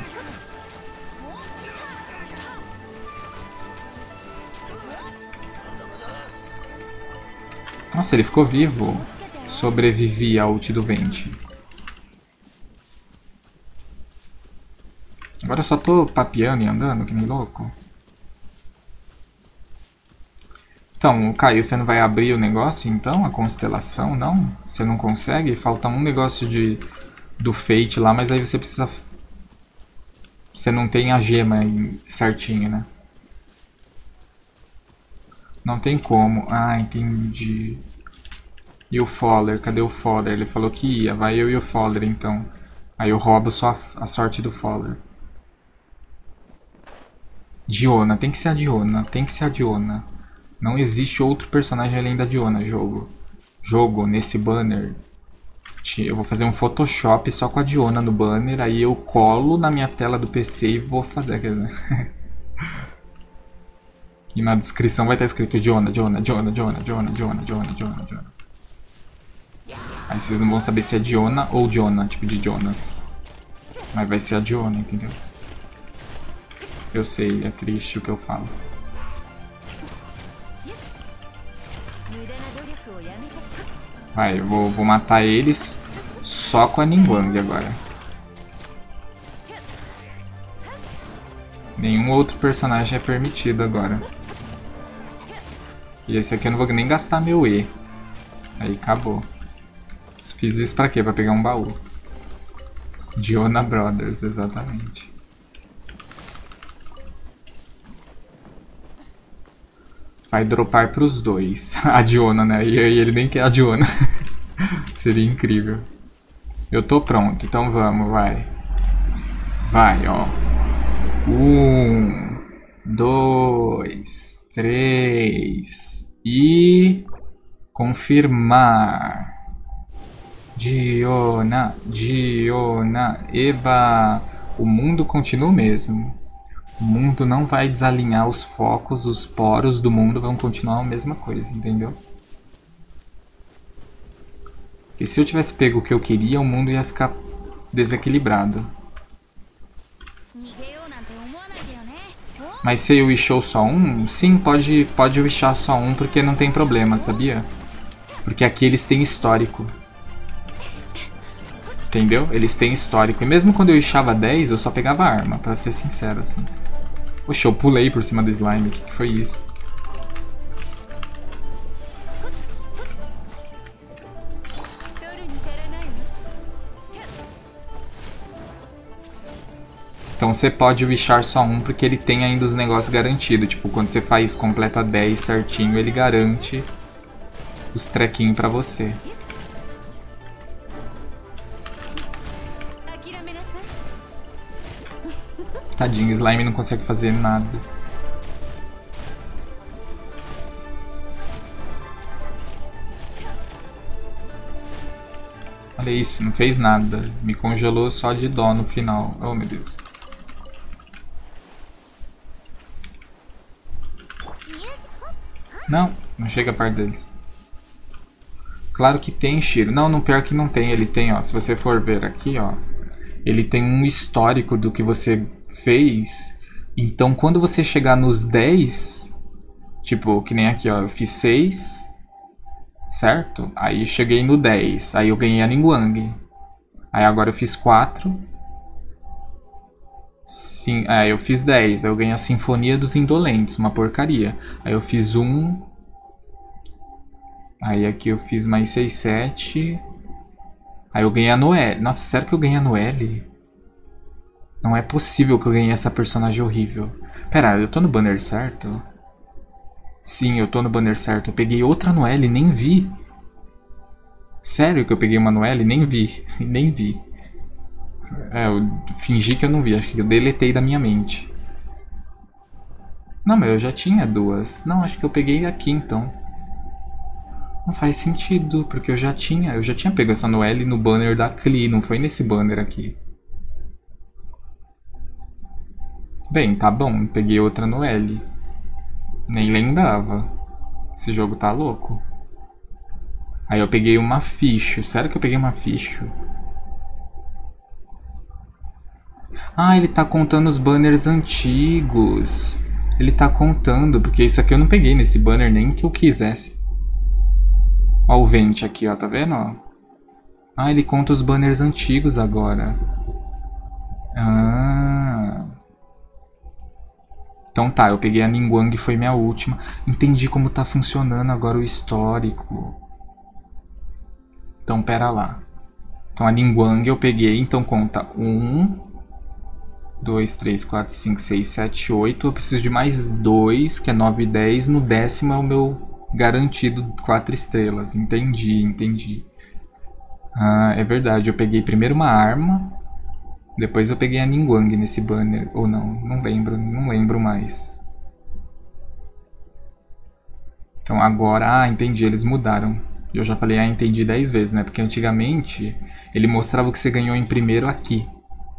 Nossa, ele ficou vivo. Sobrevivi ao ult do Vente. Agora eu só tô papeando e andando, que nem louco. Então, Caio, você não vai abrir o negócio então? A constelação? Não? Você não consegue? Falta um negócio de do Fate lá, mas aí você precisa... Você não tem a gema certinho, né? Não tem como. Ah, entendi. E o Foller? Cadê o Foller? Ele falou que ia. Vai eu e o Foller, então. Aí eu roubo só a, sorte do Foller. Diona. Tem que ser a Diona. Tem que ser a Diona. Não existe outro personagem além da Diona, jogo. Jogo, nesse banner. Eu vou fazer um Photoshop só com a Diona no banner, aí eu colo na minha tela do PC e vou fazer. e na descrição vai estar escrito Diona, Diona, Diona, Diona, Diona, Diona, Diona, Diona, Diona. Aí vocês não vão saber se é Diona ou Diona, tipo de Jonas. Mas vai ser a Diona, entendeu? Eu sei, é triste o que eu falo. Vai, eu vou, vou matar eles só com a Ningguang agora. Nenhum outro personagem é permitido agora. E esse aqui eu não vou nem gastar meu E. Aí acabou. Fiz isso pra quê? Pra pegar um baú. Diona Brothers, exatamente. Vai dropar pros dois. A Diona, né? E ele nem quer a Diona. Seria incrível. Eu tô pronto, então vamos, vai. Vai, ó. Um, dois, três e confirmar. Diona, Diona, Eba. O mundo continua o mesmo. O mundo não vai desalinhar os focos, os poros do mundo vão continuar a mesma coisa, entendeu? Porque se eu tivesse pego o que eu queria, o mundo ia ficar desequilibrado. Mas se eu wishou só um, sim, pode, pode wishar só um, porque não tem problema, sabia? Porque aqui eles têm histórico. Entendeu? Eles têm histórico. E mesmo quando eu wishava 10, eu só pegava arma, pra ser sincero, assim. Poxa, eu pulei por cima do slime. O que, que foi isso? Então você pode wishar só um porque ele tem ainda os negócios garantidos. Tipo, quando você faz completa 10 certinho, ele garante os trequinhos pra você. Tadinho, slime não consegue fazer nada. Olha isso, não fez nada. Me congelou só de dó no final. Oh, meu Deus. Não, não chega perto deles. Claro que tem, Shiro. Não, no pior que não tem. Ele tem, ó. Se você for ver aqui, ó. Ele tem um histórico do que você fez. Então, quando você chegar nos 10, tipo, que nem aqui, ó, eu fiz 6, certo? Aí cheguei no 10, aí eu ganhei a Ningguang. Aí agora eu fiz 4. Sim, é, eu fiz 10, aí eu ganhei a Sinfonia dos Indolentes, uma porcaria. Aí eu fiz 1. Aí aqui eu fiz mais 6, 7. Aí eu ganhei a Noelle. Nossa, sério que eu ganhei a Noelle? Não é possível que eu ganhei essa personagem horrível. Pera, eu tô no banner certo? Sim, eu tô no banner certo. Eu peguei outra Noelle e nem vi. Sério que eu peguei uma Noelle e nem vi. nem vi. É, eu fingi que eu não vi. Acho que eu deletei da minha mente. Não, mas eu já tinha duas. Não, acho que eu peguei aqui então. Não faz sentido, porque eu já tinha. Eu já tinha pego essa Noelle no banner da Klee, não foi nesse banner aqui. Bem, tá bom, peguei outra no L. Nem lembrava. Esse jogo tá louco. Aí eu peguei uma ficha. Sério que eu peguei uma ficha? Ah, ele tá contando os banners antigos. Ele tá contando, porque isso aqui eu não peguei nesse banner nem que eu quisesse. Ó o vente aqui, ó, tá vendo? Ah, ele conta os banners antigos agora. Ah... Então tá, eu peguei a Ningguang, foi minha última. Entendi como tá funcionando agora o histórico. Então pera lá. Então a Ningguang eu peguei, então conta 1, 2, 3, 4, 5, 6, 7, 8. Eu preciso de mais 2, que é 9 e 10. No décimo é o meu garantido 4 estrelas. Entendi, entendi. Ah, é verdade, eu peguei primeiro uma arma, depois eu peguei a Ningguang nesse banner, ou não, não lembro, não lembro mais. Então agora, ah, entendi, eles mudaram. Eu já falei, ah, entendi 10 vezes, né? Porque antigamente ele mostrava o que você ganhou em primeiro aqui.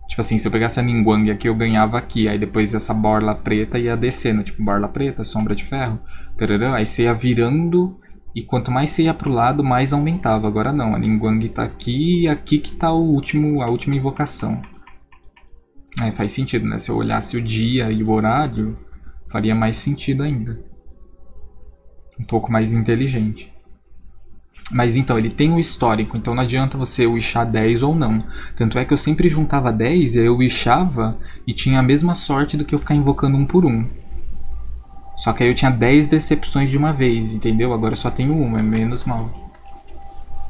Tipo assim, se eu pegasse a Ningguang aqui, eu ganhava aqui. Aí depois essa borla preta ia descendo, tipo borla preta, sombra de ferro. Aí você ia virando e quanto mais você ia pro lado, mais aumentava. Agora não, a Ningguang tá aqui e aqui que tá o último, a última invocação. É, faz sentido, né? Se eu olhasse o dia e o horário, faria mais sentido ainda. Um pouco mais inteligente. Mas então, ele tem o histórico, então não adianta você wishar 10 ou não. Tanto é que eu sempre juntava 10 e aí eu wishava e tinha a mesma sorte do que eu ficar invocando um por um. Só que aí eu tinha 10 decepções de uma vez, entendeu? Agora eu só tenho uma, é menos mal.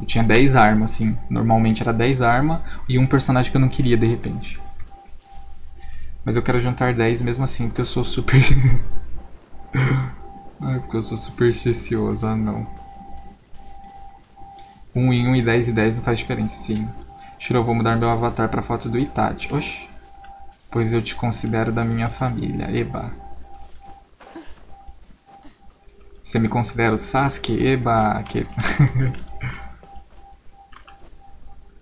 Eu tinha 10 armas, assim. Normalmente era 10 armas e um personagem que eu não queria de repente. Mas eu quero juntar 10 mesmo assim, porque eu sou super... Ai, porque eu sou supersticioso, ah não. 1 em 1 e 10 e 10 não faz diferença, sim. Shiro, vou mudar meu avatar pra foto do Itachi. Oxi. Pois eu te considero da minha família. Eba. Você me considera o Sasuke? Eba. Que...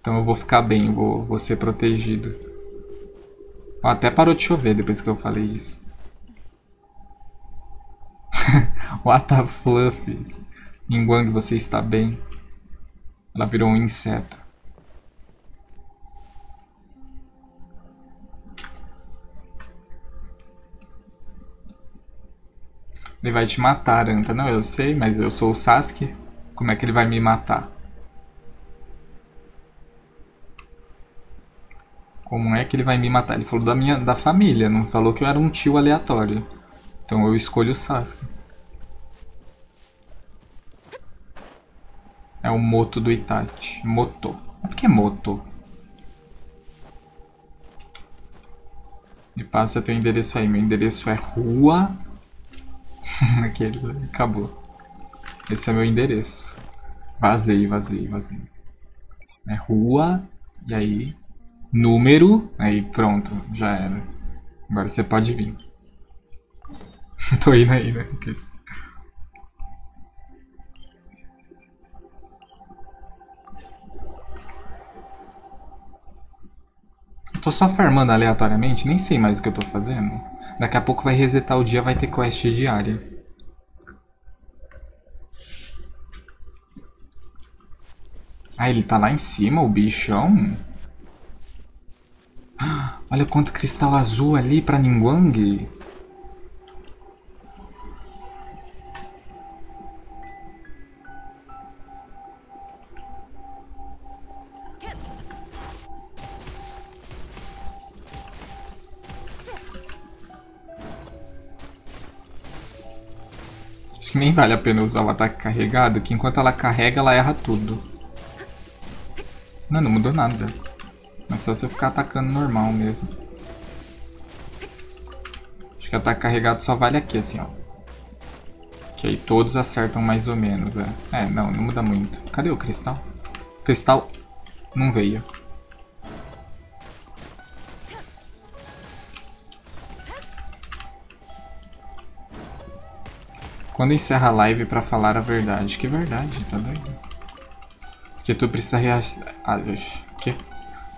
então eu vou ficar bem, vou, vou ser protegido. Até parou de chover depois que eu falei isso. What the fluffs? Ningguang, você está bem? Ela virou um inseto. Ele vai te matar, Anta. Não, eu sei, mas eu sou o Sasuke. Como é que ele vai me matar? Como é que ele vai me matar? Ele falou da minha da família, não falou que eu era um tio aleatório. Então eu escolho o Sasuke. É o moto do Itachi. Moto. Por que moto? Me passa teu endereço aí. Meu endereço é rua... Aquele, acabou. Esse é meu endereço. Vazei, vazei, vazei. É rua, e aí, número, aí pronto, já era. Agora você pode vir. Tô indo aí, né? Tô só farmando aleatoriamente, nem sei mais o que eu tô fazendo. Daqui a pouco vai resetar o dia, vai ter quest diária. Ah, ele tá lá em cima, o bichão? Olha quanto cristal azul ali pra Ningguang. que nem vale a pena usar o ataque carregado, que enquanto ela carrega, ela erra tudo. Não, não mudou nada. Mas só se eu ficar atacando normal mesmo. Acho que ataque carregado só vale aqui, assim, ó. Que aí todos acertam mais ou menos, é. É, não, não muda muito. Cadê o cristal? Cristal não veio. Quando encerra a live pra falar a verdade? Que verdade, tá doido? Porque tu precisa reagir... Ah, que?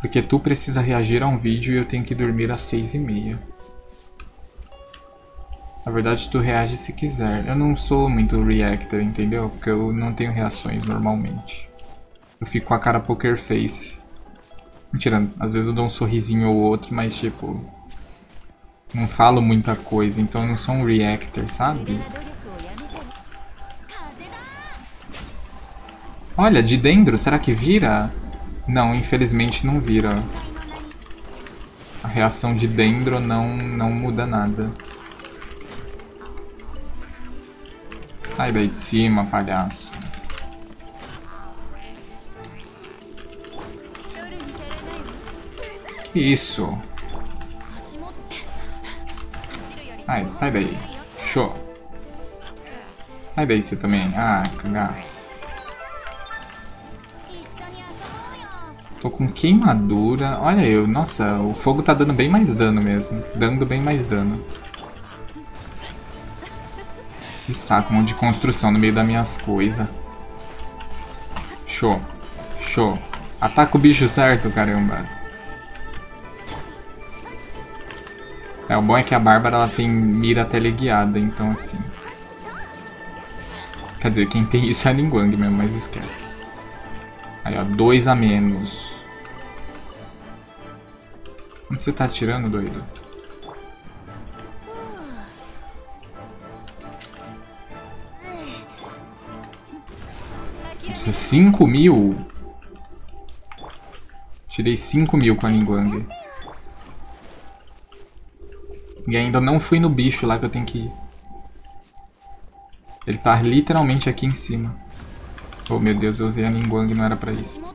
Porque tu precisa reagir a um vídeo e eu tenho que dormir às seis e meia. Na verdade, tu reage se quiser. Eu não sou muito reactor, entendeu? Porque eu não tenho reações normalmente. Eu fico com a cara poker face. Mentira, às vezes eu dou um sorrisinho ou outro, mas tipo... Não falo muita coisa, então eu não sou um reactor, sabe? Olha, de dendro, será que vira? Não, infelizmente não vira. A reação de Dendro não, não muda nada. Sai daí de cima, palhaço. Que isso? Ai, sai daí. Show. Sai daí você também. Ah, cagar. Tô com queimadura. Olha eu, nossa, o fogo tá dando bem mais dano mesmo. Dando bem mais dano. Que saco, um monte de construção no meio das minhas coisas. Show. Show. Ataca o bicho certo, caramba. É, o bom é que a Bárbara ela tem mira teleguiada, então assim... Quer dizer, quem tem isso é a Ningguang mesmo, mas esquece. Aí, ó, dois a menos. Onde você tá atirando, doido? Nossa, 5 mil? Tirei 5 mil com a Ningguang. E ainda não fui no bicho lá que eu tenho que ir. Ele tá literalmente aqui em cima. Oh meu Deus, eu usei a Ningguang, não era pra isso.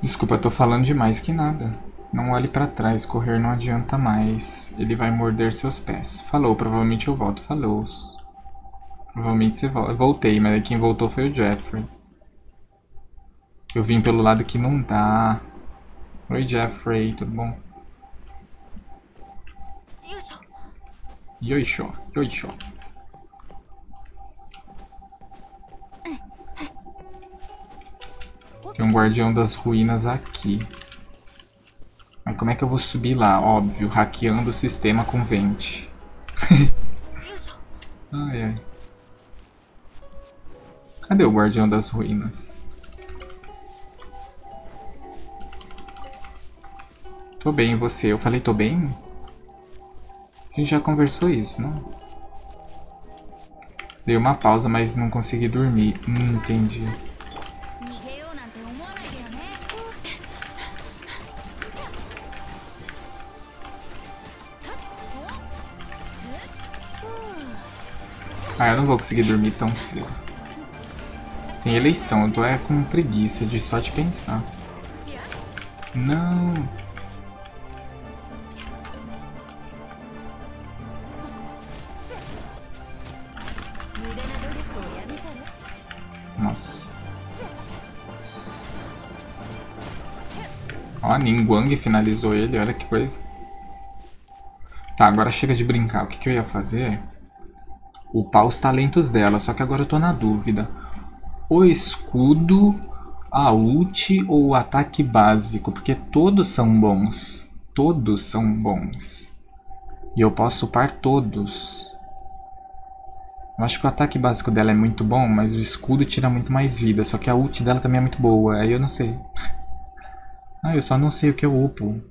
Desculpa, eu tô falando demais que nada. Não olhe pra trás, correr não adianta mais. Ele vai morder seus pés. Falou, provavelmente eu volto. Falou. Provavelmente você volta. Eu voltei, mas quem voltou foi o Jeffrey. Eu vim pelo lado que não dá. Oi, Jeffrey, tudo bom? Yoisho, yoisho. Tem um guardião das ruínas aqui. Mas como é que eu vou subir lá? Óbvio, hackeando o sistema com vente. ai, ai. Cadê o guardião das ruínas? Tô bem, e você? Eu falei tô bem? A gente já conversou isso, não? Dei uma pausa, mas não consegui dormir. Hum, entendi. Ah, eu não vou conseguir dormir tão cedo. Tem eleição, eu tô é com preguiça de só de pensar. Não. Ó, a Ningguang finalizou ele, olha que coisa. Tá, agora chega de brincar. O que, que eu ia fazer? Upar os talentos dela, só que agora eu tô na dúvida. O escudo, a ult ou o ataque básico? Porque todos são bons. Todos são bons. E eu posso upar todos. Eu acho que o ataque básico dela é muito bom, mas o escudo tira muito mais vida. Só que a ult dela também é muito boa. Aí eu não sei. Ah, eu só não sei o que eu upo.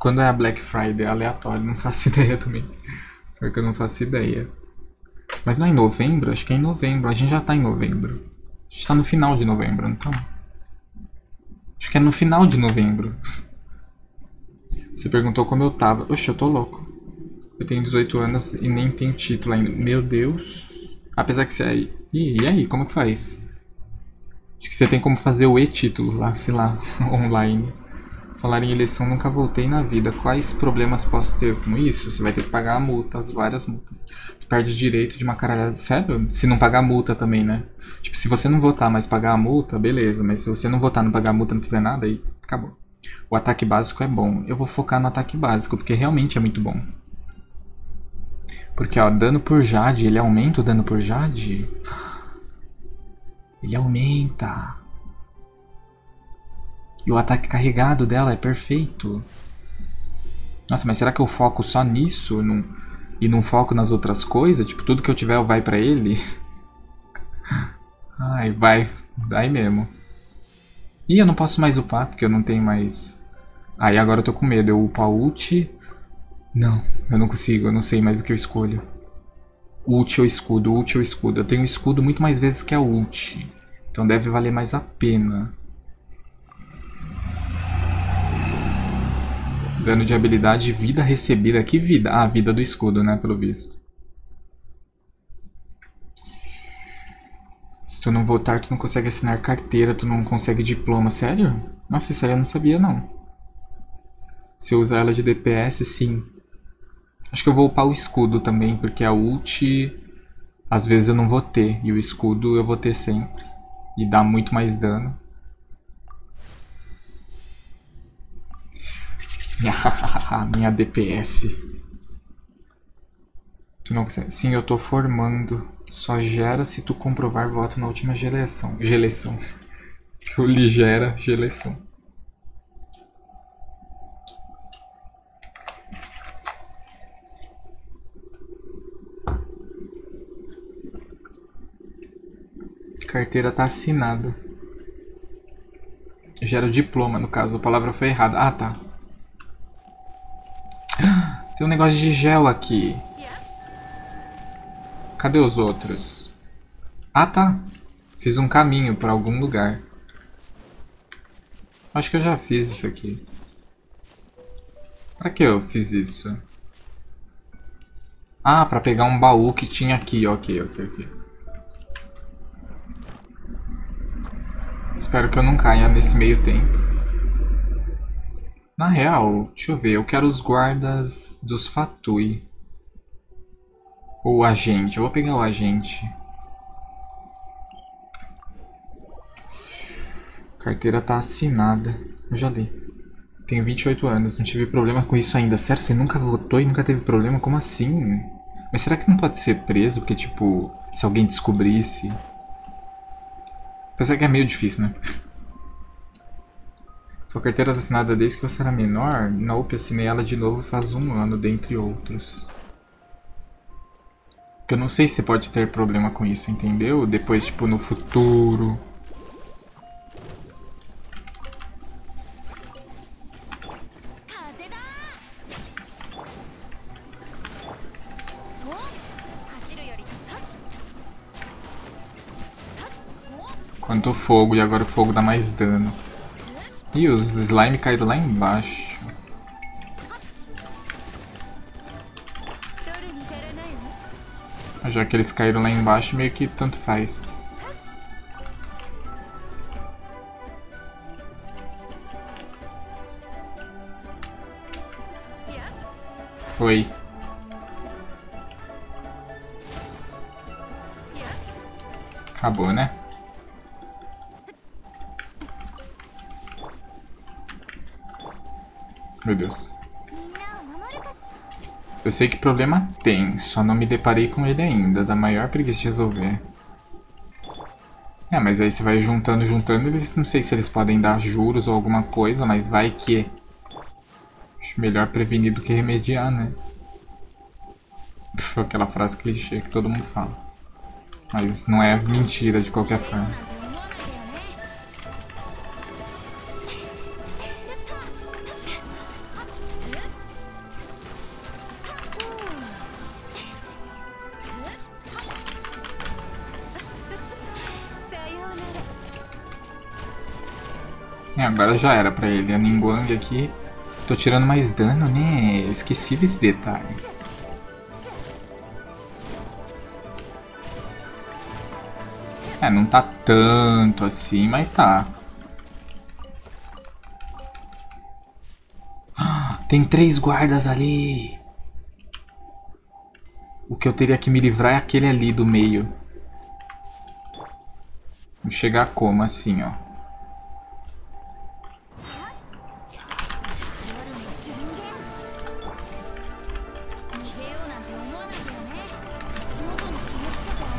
Quando é a Black Friday aleatório, não faço ideia também. Porque eu não faço ideia. Mas não é em novembro? Acho que é em novembro. A gente já tá em novembro. A gente tá no final de novembro, então. Acho que é no final de novembro. Você perguntou como eu tava. Oxe, eu tô louco. Eu tenho 18 anos e nem tenho título ainda. Meu Deus. Apesar que você é e, e aí, como que faz? Acho que você tem como fazer o e-título lá, sei lá, online. Falar em eleição, nunca voltei na vida. Quais problemas posso ter com isso? Você vai ter que pagar multas, várias multas. Você perde direito de uma caralhada. Sério? Se não pagar multa também, né? Tipo, se você não votar, mas pagar a multa, beleza. Mas se você não votar, não pagar a multa, não fizer nada, aí acabou. O ataque básico é bom. Eu vou focar no ataque básico, porque realmente é muito bom. Porque, ó, dano por Jade, ele aumenta o dano por Jade? Ele aumenta. E o ataque carregado dela é perfeito. Nossa, mas será que eu foco só nisso não, e não foco nas outras coisas? Tipo, tudo que eu tiver vai pra ele? Ai, vai. Vai mesmo. Ih, eu não posso mais upar, porque eu não tenho mais... Aí agora eu tô com medo. Eu upo a ult não, eu não consigo, eu não sei mais o que eu escolho. Ult ou escudo, ult ou escudo. Eu tenho escudo muito mais vezes que a ult. Então deve valer mais a pena. Dano de habilidade, vida recebida. Que vida? Ah, vida do escudo, né? Pelo visto. Se tu não voltar, tu não consegue assinar carteira, tu não consegue diploma. Sério? Nossa, isso aí eu não sabia, não. Se eu usar ela de DPS, sim. Acho que eu vou upar o escudo também, porque a ult... Às vezes eu não vou ter, e o escudo eu vou ter sempre. E dá muito mais dano. Minha DPS. Tu não consegue... Sim, eu tô formando. Só gera se tu comprovar voto na última geleção. Geleção. Eu lhe geleção. Carteira tá assinada. Gera o diploma, no caso. A palavra foi errada. Ah, tá. Tem um negócio de gel aqui. Cadê os outros? Ah, tá. Fiz um caminho para algum lugar. Acho que eu já fiz isso aqui. Pra que eu fiz isso? Ah, pra pegar um baú que tinha aqui. Ok, ok, ok. Espero que eu não caia nesse meio tempo. Na real, deixa eu ver. Eu quero os guardas dos Fatui. Ou o agente. Eu vou pegar o agente. Carteira tá assinada. Eu já li. Tenho 28 anos, não tive problema com isso ainda. Sério, você nunca votou e nunca teve problema? Como assim? Mas será que não pode ser preso? Porque, tipo, se alguém descobrisse... Apesar que é meio difícil, né? Sua carteira assinada desde que você era menor? Nope, assinei ela de novo faz um ano, dentre outros. Eu não sei se pode ter problema com isso, entendeu? Depois, tipo, no futuro... Quanto fogo, e agora o fogo dá mais dano. Ih, os slime caíram lá embaixo. Já que eles caíram lá embaixo, meio que tanto faz. Oi. Acabou, né? Meu Deus. Eu sei que problema tem, só não me deparei com ele ainda, da maior preguiça de resolver. É, mas aí você vai juntando, juntando, eles não sei se eles podem dar juros ou alguma coisa, mas vai que... Acho melhor prevenir do que remediar, né? Aquela frase clichê que todo mundo fala. Mas não é mentira de qualquer forma. É, agora já era pra ele. A Ningguang aqui. Tô tirando mais dano, né? Eu esqueci desse detalhe. É, não tá tanto assim, mas tá. Tem três guardas ali. O que eu teria que me livrar é aquele ali do meio. Vou chegar como assim, ó.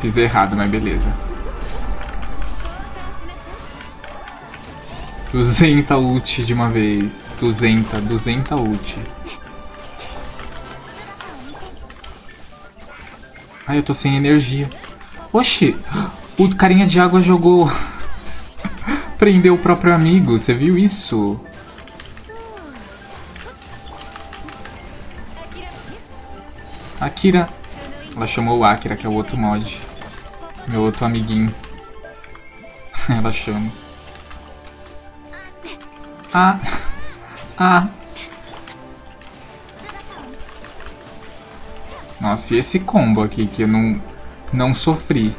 Fiz errado, mas beleza. 200 ult de uma vez. 200, 200 ult. Ai, eu tô sem energia. Oxi! O carinha de água jogou... Prendeu o próprio amigo, você viu isso? Akira. Ela chamou o Akira, que é o outro mod. Meu outro amiguinho. Ela chama. Ah! Ah! Nossa, e esse combo aqui que eu não, não sofri.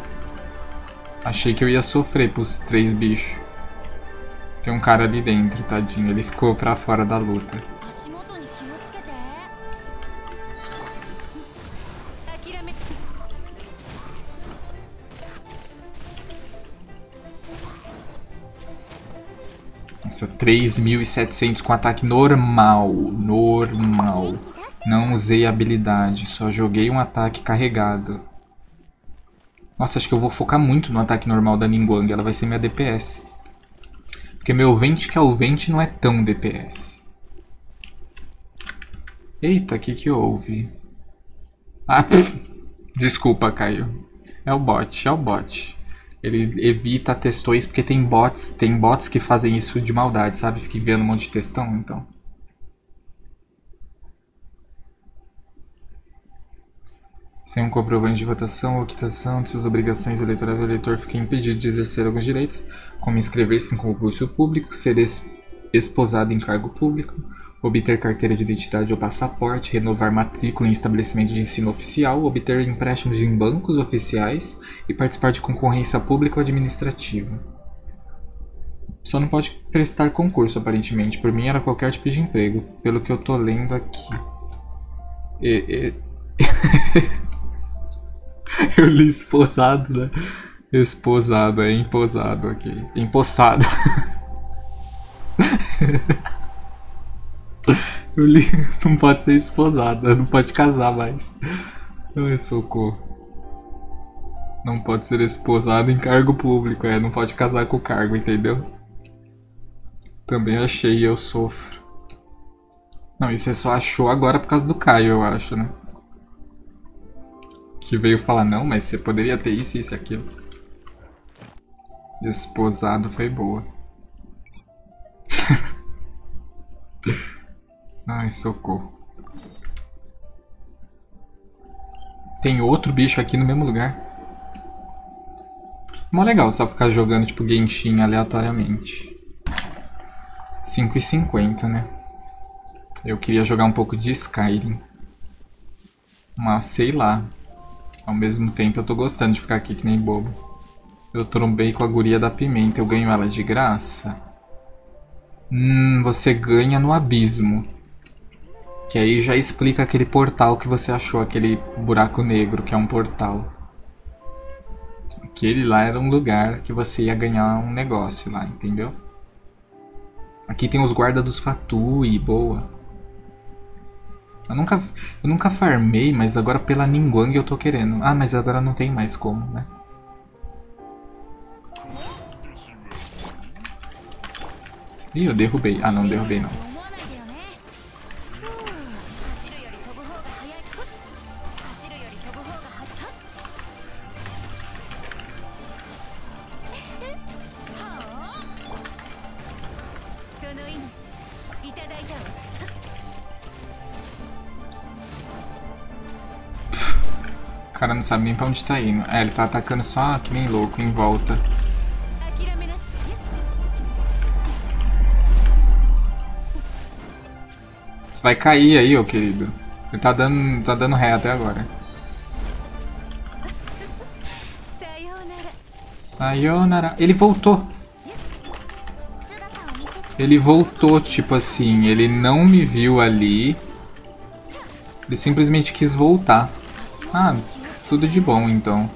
Achei que eu ia sofrer pros três bichos. Tem um cara ali dentro, tadinho. Ele ficou pra fora da luta. Nossa, 3.700 com ataque normal. Normal. Não usei habilidade, só joguei um ataque carregado. Nossa, acho que eu vou focar muito no ataque normal da Ningguang. Ela vai ser minha DPS. Porque meu Vente que é o Vente não é tão DPS. Eita, o que que houve? Ah, desculpa, Caio. É o bot, é o bot. Ele evita textões porque tem bots, tem bots que fazem isso de maldade, sabe? Fica enviando um monte de textão, então. Sem um comprovante de votação ou quitação de suas obrigações eleitorais, o eleitor fica impedido de exercer alguns direitos, como inscrever-se em concurso público, ser es- esposado em cargo público, obter carteira de identidade ou passaporte, renovar matrícula em estabelecimento de ensino oficial, obter empréstimos em bancos oficiais e participar de concorrência pública ou administrativa. Só não pode prestar concurso, aparentemente. Por mim era qualquer tipo de emprego, pelo que eu tô lendo aqui. E- e- eu li esposado, né? Esposado, é emposado aqui. Empossado. Eu li. Não pode ser esposada, não pode casar mais. Ai, socorro. Não pode ser esposado em cargo público, é, não pode casar com o cargo, entendeu? Também achei eu sofro. Não, e você só achou agora por causa do Caio, eu acho, né? Que veio falar, não, mas você poderia ter isso, isso e aquilo. Esposado foi boa. Ai, socorro. Tem outro bicho aqui no mesmo lugar. Mó legal só ficar jogando tipo Genshin aleatoriamente. 5,50, né? Eu queria jogar um pouco de Skyrim. Mas sei lá. Ao mesmo tempo eu tô gostando de ficar aqui que nem bobo. Eu trombei com a guria da pimenta. Eu ganho ela de graça? Hum, você ganha no abismo. Que aí já explica aquele portal que você achou, aquele buraco negro que é um portal. Aquele lá era um lugar que você ia ganhar um negócio lá, entendeu? Aqui tem os guardas dos Fatui, boa. Eu nunca, eu nunca farmei, mas agora pela Ningguang eu tô querendo. Ah, mas agora não tem mais como, né? Ih, eu derrubei. Ah, não derrubei não. cara não sabe nem pra onde tá indo. É, ele tá atacando só que nem louco em volta. Você vai cair aí, ô querido. Ele tá dando, tá dando ré até agora. Sayonara. Ele voltou. Ele voltou, tipo assim, ele não me viu ali. Ele simplesmente quis voltar. Ah, tudo de bom então.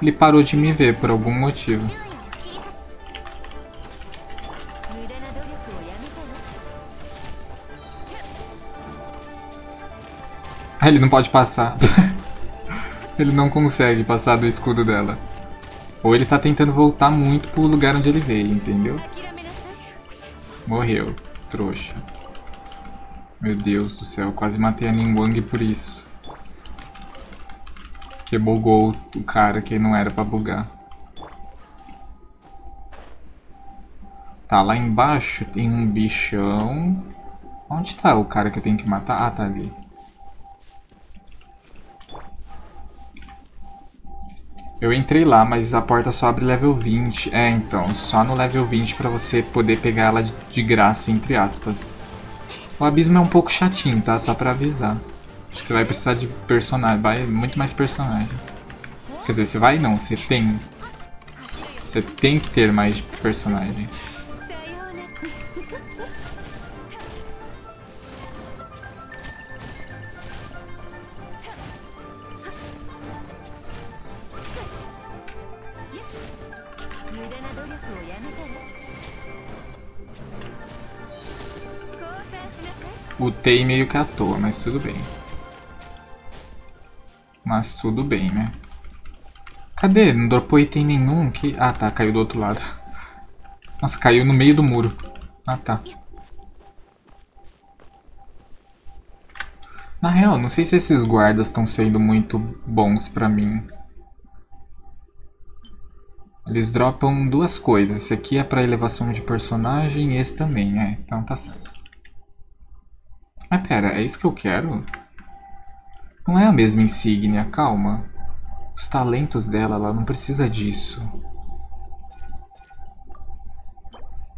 Ele parou de me ver por algum motivo. Ah, ele não pode passar. ele não consegue passar do escudo dela. Ou ele tá tentando voltar muito pro lugar onde ele veio, entendeu? Morreu, trouxa. Meu Deus do céu, quase matei a Ningguang por isso. Que bugou o cara que não era pra bugar. Tá, lá embaixo tem um bichão. Onde tá o cara que eu tenho que matar? Ah, tá ali. Eu entrei lá, mas a porta só abre level 20. É, então, só no level 20 pra você poder pegar ela de graça, entre aspas. O abismo é um pouco chatinho, tá? Só pra avisar. Acho que vai precisar de personagem, vai muito mais personagens. Quer dizer, você vai não, você tem. Você tem que ter mais personagens. Utei meio que à toa, mas tudo bem. Mas tudo bem, né? Cadê? Não dropou item nenhum que... Ah, tá. Caiu do outro lado. Nossa, caiu no meio do muro. Ah, tá. Na real, não sei se esses guardas estão sendo muito bons pra mim. Eles dropam duas coisas. Esse aqui é pra elevação de personagem e esse também, é. Então tá certo. Mas pera, é isso que eu quero? Não é a mesma insígnia, calma. Os talentos dela, ela não precisa disso.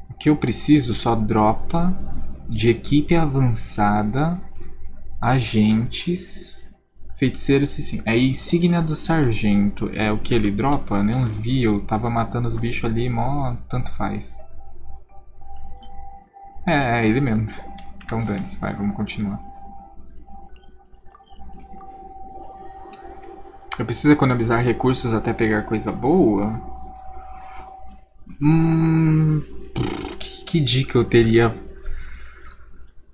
O que eu preciso só dropa de equipe avançada, agentes, feiticeiros sim. É a insígnia do sargento. É o que ele dropa? Eu não vi, eu tava matando os bichos ali, mó tanto faz. É, é ele mesmo. Então dane-se, vai, vamos continuar. Eu preciso economizar recursos até pegar coisa boa? Hum, que, que dica eu teria?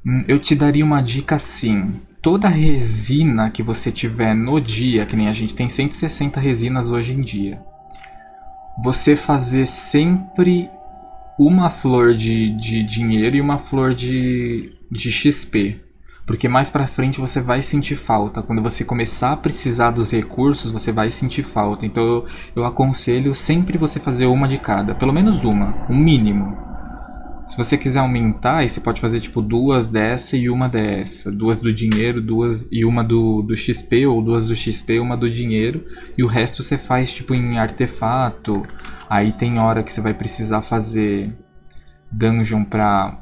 Hum, eu te daria uma dica assim. Toda resina que você tiver no dia, que nem a gente tem 160 resinas hoje em dia, você fazer sempre uma flor de, de dinheiro e uma flor de, de XP. Porque mais pra frente você vai sentir falta. Quando você começar a precisar dos recursos, você vai sentir falta. Então eu, eu aconselho sempre você fazer uma de cada. Pelo menos uma, um mínimo. Se você quiser aumentar, você pode fazer tipo duas dessa e uma dessa. Duas do dinheiro, duas e uma do, do XP, ou duas do XP e uma do dinheiro. E o resto você faz tipo em artefato. Aí tem hora que você vai precisar fazer dungeon pra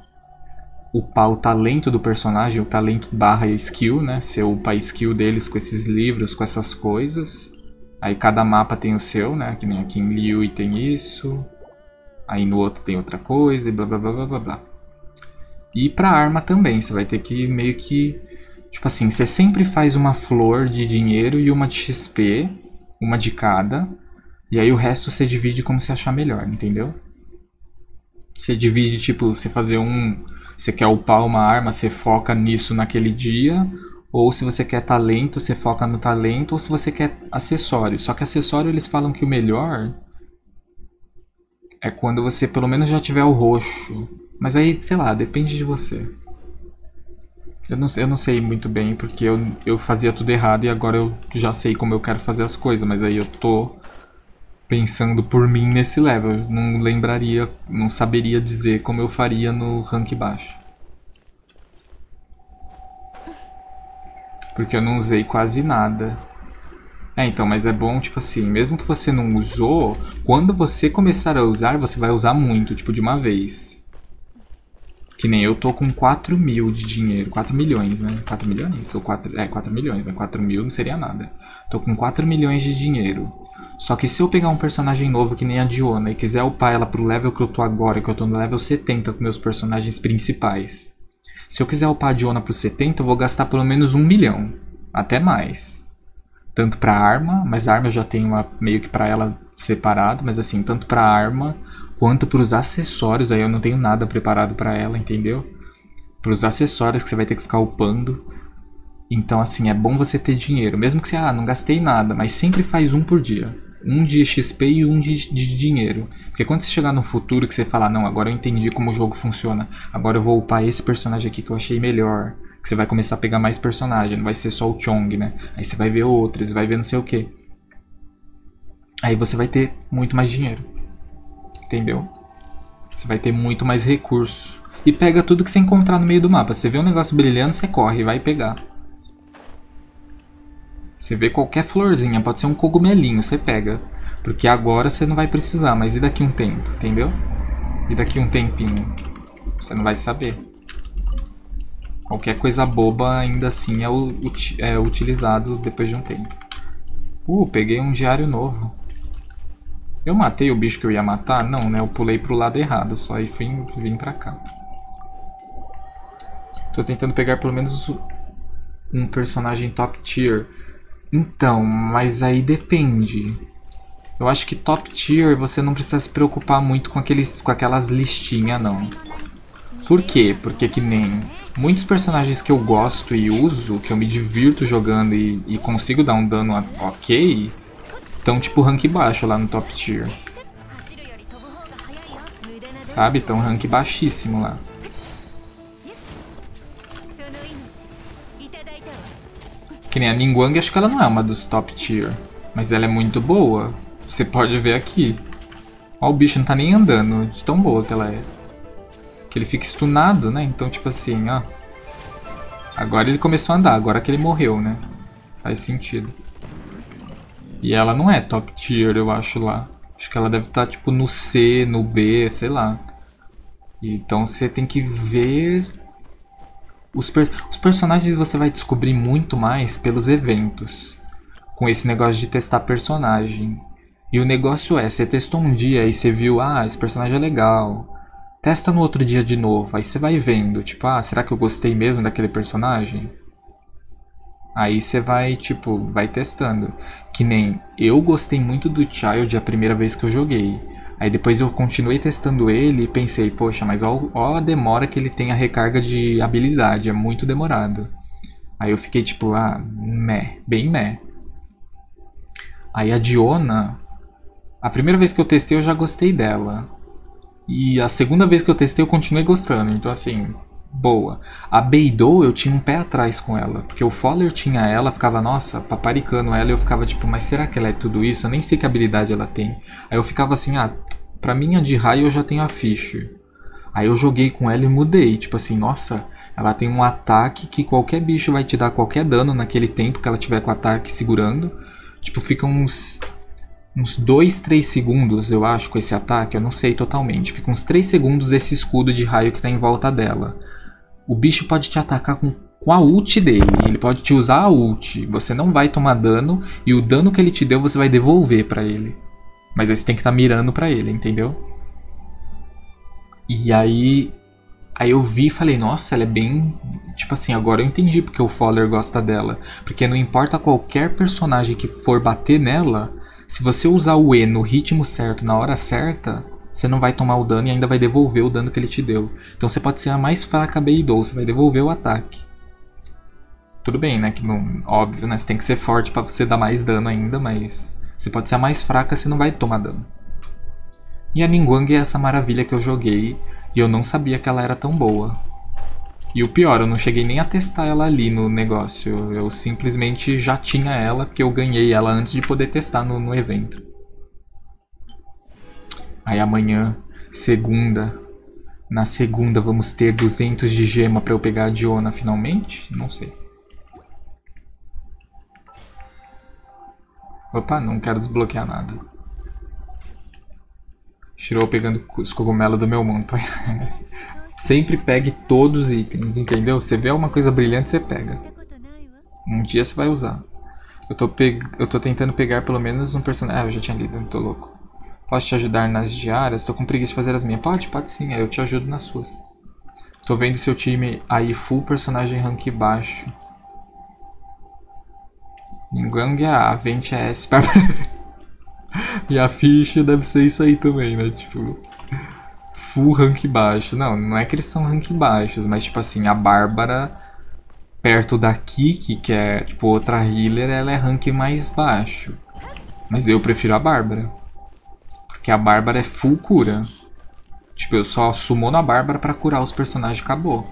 upar o talento do personagem, o talento barra skill, né? Você upa a skill deles com esses livros, com essas coisas. Aí cada mapa tem o seu, né? Que nem aqui em Liu tem isso. Aí no outro tem outra coisa e blá blá blá blá blá blá. E pra arma também, você vai ter que meio que... Tipo assim, você sempre faz uma flor de dinheiro e uma de XP, uma de cada. E aí o resto você divide como você achar melhor, entendeu? Você divide, tipo, você fazer um você quer upar uma arma, você foca nisso naquele dia. Ou se você quer talento, você foca no talento. Ou se você quer acessório. Só que acessório eles falam que o melhor é quando você pelo menos já tiver o roxo. Mas aí, sei lá, depende de você. Eu não, eu não sei muito bem, porque eu, eu fazia tudo errado e agora eu já sei como eu quero fazer as coisas. Mas aí eu tô pensando por mim nesse level. Não lembraria, não saberia dizer como eu faria no rank baixo. Porque eu não usei quase nada. É, então, mas é bom, tipo assim, mesmo que você não usou, quando você começar a usar, você vai usar muito, tipo, de uma vez. Que nem eu tô com 4 mil de dinheiro, 4 milhões, né? 4 milhões? Ou 4, é, 4 milhões, né? 4 mil não seria nada. Tô com 4 milhões de dinheiro. Só que se eu pegar um personagem novo que nem a Diona e quiser upar ela pro level que eu tô agora, que eu tô no level 70 com meus personagens principais. Se eu quiser upar a Diona pro 70, eu vou gastar pelo menos um milhão. Até mais. Tanto pra arma, mas a arma eu já tenho uma, meio que pra ela separado, mas assim, tanto pra arma quanto pros acessórios, aí eu não tenho nada preparado pra ela, entendeu? Pros acessórios que você vai ter que ficar upando. Então, assim, é bom você ter dinheiro. Mesmo que você, ah, não gastei nada, mas sempre faz um por dia. Um de XP e um de, de dinheiro. Porque quando você chegar no futuro que você falar, não, agora eu entendi como o jogo funciona. Agora eu vou upar esse personagem aqui que eu achei melhor. Que você vai começar a pegar mais personagem, não vai ser só o Chong, né? Aí você vai ver outros, vai ver não sei o que. Aí você vai ter muito mais dinheiro. Entendeu? Você vai ter muito mais recurso. E pega tudo que você encontrar no meio do mapa. Você vê um negócio brilhando, você corre, vai pegar. Você vê qualquer florzinha, pode ser um cogumelinho, você pega. Porque agora você não vai precisar, mas e daqui um tempo, entendeu? E daqui um tempinho? Você não vai saber. Qualquer coisa boba ainda assim é, é utilizado depois de um tempo. Uh, peguei um diário novo. Eu matei o bicho que eu ia matar? Não, né? Eu pulei pro lado errado, só e fui, vim pra cá. Tô tentando pegar pelo menos um personagem top tier. Então, mas aí depende. Eu acho que top tier você não precisa se preocupar muito com, aqueles, com aquelas listinhas, não. Por quê? Porque que nem muitos personagens que eu gosto e uso, que eu me divirto jogando e, e consigo dar um dano ok, estão tipo rank baixo lá no top tier. Sabe? Estão rank baixíssimo lá. Que nem a Ningguang, acho que ela não é uma dos top tier. Mas ela é muito boa. Você pode ver aqui. Ó, o bicho não tá nem andando, de tão boa que ela é. Que ele fica stunado, né? Então, tipo assim, ó. Agora ele começou a andar, agora que ele morreu, né? Faz sentido. E ela não é top tier, eu acho lá. Acho que ela deve estar, tá, tipo, no C, no B, sei lá. Então você tem que ver os, per os personagens você vai descobrir muito mais pelos eventos. Com esse negócio de testar personagem. E o negócio é, você testou um dia e você viu, ah, esse personagem é legal. Testa no outro dia de novo, aí você vai vendo, tipo, ah, será que eu gostei mesmo daquele personagem? Aí você vai, tipo, vai testando. Que nem eu gostei muito do Child a primeira vez que eu joguei. Aí depois eu continuei testando ele e pensei, poxa, mas olha a demora que ele tem a recarga de habilidade, é muito demorado. Aí eu fiquei tipo, ah, meh, bem meh. Aí a Diona, a primeira vez que eu testei eu já gostei dela. E a segunda vez que eu testei eu continuei gostando, então assim, boa. A Beidou eu tinha um pé atrás com ela, porque o Foller tinha ela, ficava, nossa, paparicando ela, e eu ficava tipo, mas será que ela é tudo isso? Eu nem sei que habilidade ela tem. Aí eu ficava assim, ah, pra mim a de raio eu já tenho a Fish. Aí eu joguei com ela e mudei, tipo assim, nossa, ela tem um ataque que qualquer bicho vai te dar qualquer dano naquele tempo que ela tiver com o ataque segurando. Tipo, fica uns uns 2, 3 segundos, eu acho, com esse ataque, eu não sei totalmente. Fica uns 3 segundos esse escudo de raio que tá em volta dela o bicho pode te atacar com, com a ult dele. Ele pode te usar a ult. Você não vai tomar dano e o dano que ele te deu você vai devolver para ele. Mas aí você tem que estar tá mirando para ele, entendeu? E aí aí eu vi e falei, nossa, ela é bem, tipo assim, agora eu entendi porque o Fowler gosta dela, porque não importa qualquer personagem que for bater nela, se você usar o E no ritmo certo, na hora certa, você não vai tomar o dano e ainda vai devolver o dano que ele te deu. Então você pode ser a mais fraca Beidou, você vai devolver o ataque. Tudo bem, né? Que não, óbvio, né? Você tem que ser forte para você dar mais dano ainda, mas você pode ser a mais fraca, você não vai tomar dano. E a Ningguang é essa maravilha que eu joguei e eu não sabia que ela era tão boa. E o pior, eu não cheguei nem a testar ela ali no negócio. Eu simplesmente já tinha ela, porque eu ganhei ela antes de poder testar no, no evento. Aí amanhã, segunda, na segunda vamos ter 200 de gema para eu pegar a Diona finalmente? Não sei. Opa, não quero desbloquear nada. Shirou pegando os cogumelos do meu mundo. Sempre pegue todos os itens, entendeu? Você vê uma coisa brilhante, você pega. Um dia você vai usar. Eu tô, pe... eu tô tentando pegar pelo menos um personagem... Ah, eu já tinha lido, não tô louco. Posso te ajudar nas diárias? Estou com preguiça de fazer as minhas. Pode? Pode sim, eu te ajudo nas suas. Tô vendo seu time aí full personagem rank baixo. Ninguang é A, Vente é S. e a ficha deve ser isso aí também, né? Tipo, full rank baixo. Não, não é que eles são rank baixos, mas tipo assim, a Bárbara perto da Kiki, que é tipo outra healer, ela é rank mais baixo. Mas eu prefiro a Bárbara. Porque a Bárbara é full cura. Tipo, eu só summono a Bárbara pra curar os personagens e acabou.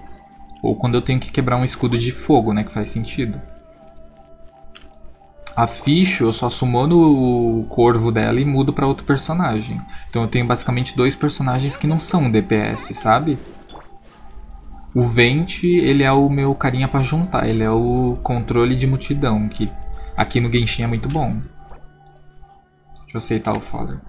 Ou quando eu tenho que quebrar um escudo de fogo, né? Que faz sentido. A Ficho, eu só summono o corvo dela e mudo pra outro personagem. Então eu tenho basicamente dois personagens que não são DPS, sabe? O Vente, ele é o meu carinha pra juntar. Ele é o controle de multidão, que Aqui no Genshin é muito bom. Deixa eu aceitar o Faller.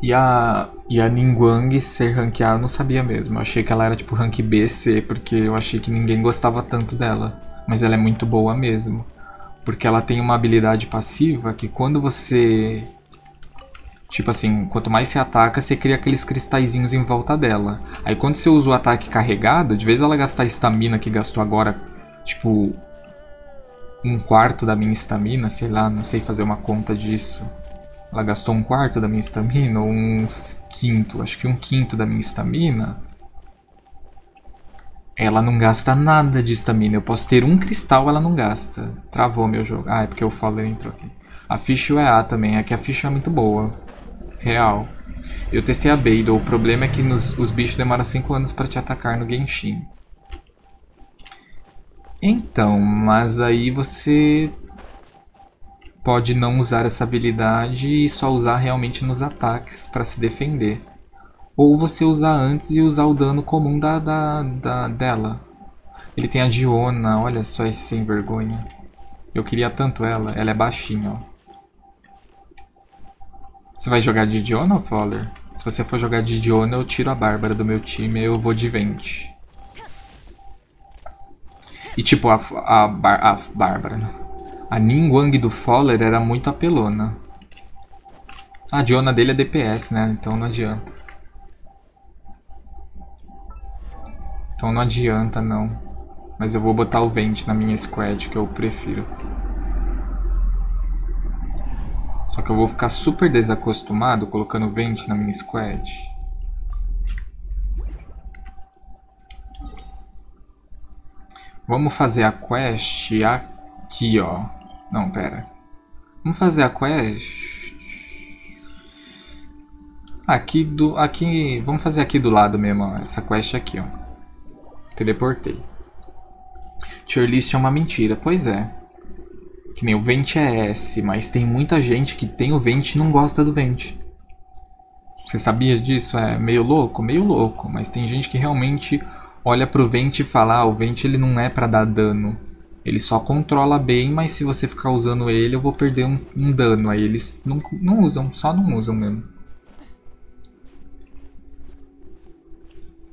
E a, e a Ningguang ser ranqueada eu não sabia mesmo. Eu achei que ela era tipo rank B, C, porque eu achei que ninguém gostava tanto dela. Mas ela é muito boa mesmo. Porque ela tem uma habilidade passiva que quando você. Tipo assim, quanto mais você ataca, você cria aqueles cristalzinhos em volta dela. Aí quando você usa o ataque carregado, de vez ela gastar a estamina que gastou agora, tipo. Um quarto da minha estamina, sei lá, não sei fazer uma conta disso. Ela gastou um quarto da minha estamina, ou um quinto, acho que um quinto da minha estamina. Ela não gasta nada de estamina. Eu posso ter um cristal, ela não gasta. Travou meu jogo. Ah, é porque o Fowler entrou aqui. A ficha é A também. É que a ficha é muito boa. Real. Eu testei a Beidou. O problema é que nos, os bichos demoram 5 anos para te atacar no Genshin. Então, mas aí você pode não usar essa habilidade e só usar realmente nos ataques para se defender. Ou você usar antes e usar o dano comum da, da, da, dela. Ele tem a Diona, olha só esse sem vergonha. Eu queria tanto ela, ela é baixinha, ó. Você vai jogar de Diona ou Fowler? Se você for jogar de Diona, eu tiro a Bárbara do meu time e eu vou de Vente. E tipo, a, a, a Bárbara, né? A Ningguang do Fowler era muito apelona. A Diona dele é DPS, né? Então não adianta. Então não adianta, não. Mas eu vou botar o Vente na minha squad, que eu prefiro. Só que eu vou ficar super desacostumado colocando Vente na minha squad. Vamos fazer a quest aqui, ó. Não, pera. Vamos fazer a quest. Aqui do. Aqui. Vamos fazer aqui do lado mesmo, ó, essa quest aqui, ó. Teleportei. Tier list é uma mentira, pois é. Que nem o Vente é S, mas tem muita gente que tem o Vente e não gosta do Vente. Você sabia disso? É meio louco? Meio louco, mas tem gente que realmente olha pro Vente e fala: ah, o Vente ele não é para dar dano. Ele só controla bem, mas se você ficar usando ele, eu vou perder um, um dano. Aí eles não, não usam, só não usam mesmo.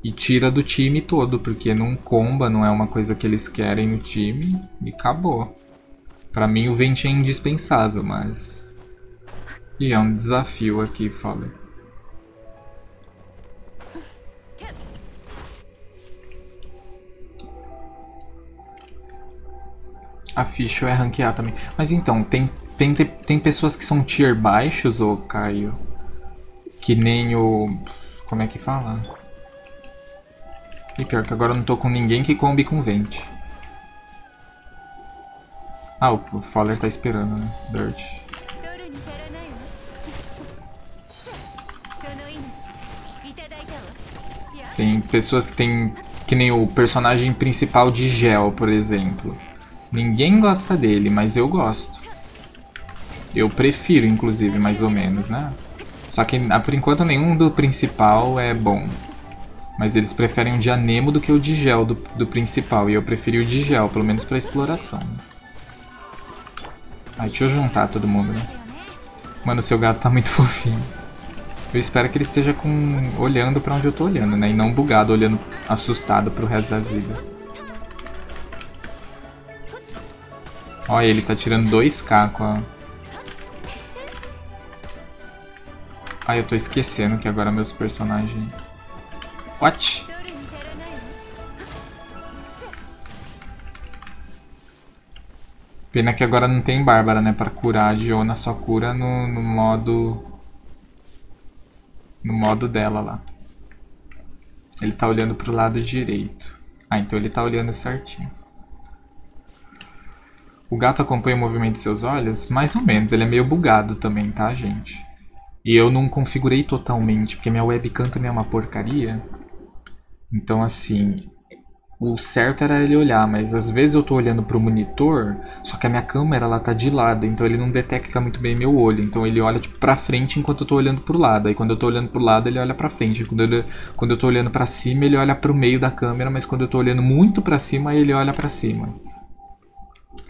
E tira do time todo, porque não comba, não é uma coisa que eles querem no time. E acabou. Pra mim o Vente é indispensável, mas... E é um desafio aqui, Faller. A Ficho é ranquear também. Mas então, tem, tem, tem pessoas que são tier baixos, ô Caio? Que nem o... Como é que fala? E pior que agora eu não tô com ninguém que combe com vente. Ah, o, o Fowler tá esperando, né? Dirt. Tem pessoas que tem... Que nem o personagem principal de Gel, por exemplo. Ninguém gosta dele, mas eu gosto. Eu prefiro, inclusive, mais ou menos, né? Só que, ah, por enquanto, nenhum do principal é bom. Mas eles preferem o de Anemo do que o de Gel do, do principal. E eu preferi o de Gel, pelo menos pra exploração. Aí, deixa eu juntar todo mundo, né? Mano, o seu gato tá muito fofinho. Eu espero que ele esteja com... olhando pra onde eu tô olhando, né? E não bugado, olhando assustado pro resto da vida. Olha, ele tá tirando 2k com a... Ai, eu tô esquecendo que agora meus personagens... What? Pena que agora não tem Bárbara, né? Pra curar. A Diona só cura no, no modo... No modo dela lá. Ele tá olhando pro lado direito. Ah, então ele tá olhando certinho. O gato acompanha o movimento de seus olhos? Mais ou menos, ele é meio bugado também, tá, gente? E eu não configurei totalmente, porque minha webcam também é uma porcaria. Então, assim, o certo era ele olhar, mas às vezes eu tô olhando pro monitor, só que a minha câmera ela tá de lado, então ele não detecta muito bem meu olho. Então ele olha tipo pra frente enquanto eu tô olhando pro lado. Aí quando eu tô olhando pro lado, ele olha pra frente. Quando, ele, quando eu tô olhando pra cima, ele olha pro meio da câmera, mas quando eu tô olhando muito pra cima, ele olha pra cima.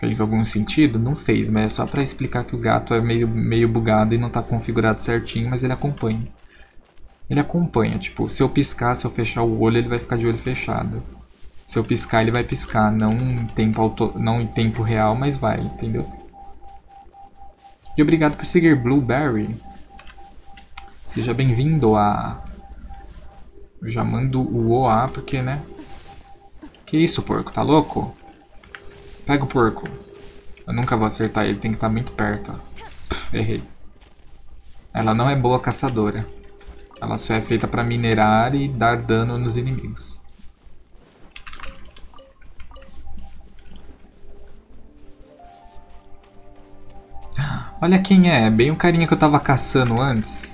Fez algum sentido? Não fez, mas é só pra explicar que o gato é meio, meio bugado e não tá configurado certinho, mas ele acompanha. Ele acompanha, tipo, se eu piscar, se eu fechar o olho, ele vai ficar de olho fechado. Se eu piscar, ele vai piscar, não em tempo, auto... não em tempo real, mas vai, entendeu? E obrigado por seguir Blueberry. Seja bem-vindo a... Eu já mando o OA, porque, né? Que isso, porco? Tá louco? Pega o porco. Eu nunca vou acertar ele, tem que estar muito perto. Pff, errei. Ela não é boa caçadora. Ela só é feita para minerar e dar dano nos inimigos. Olha quem é, bem o carinha que eu tava caçando antes.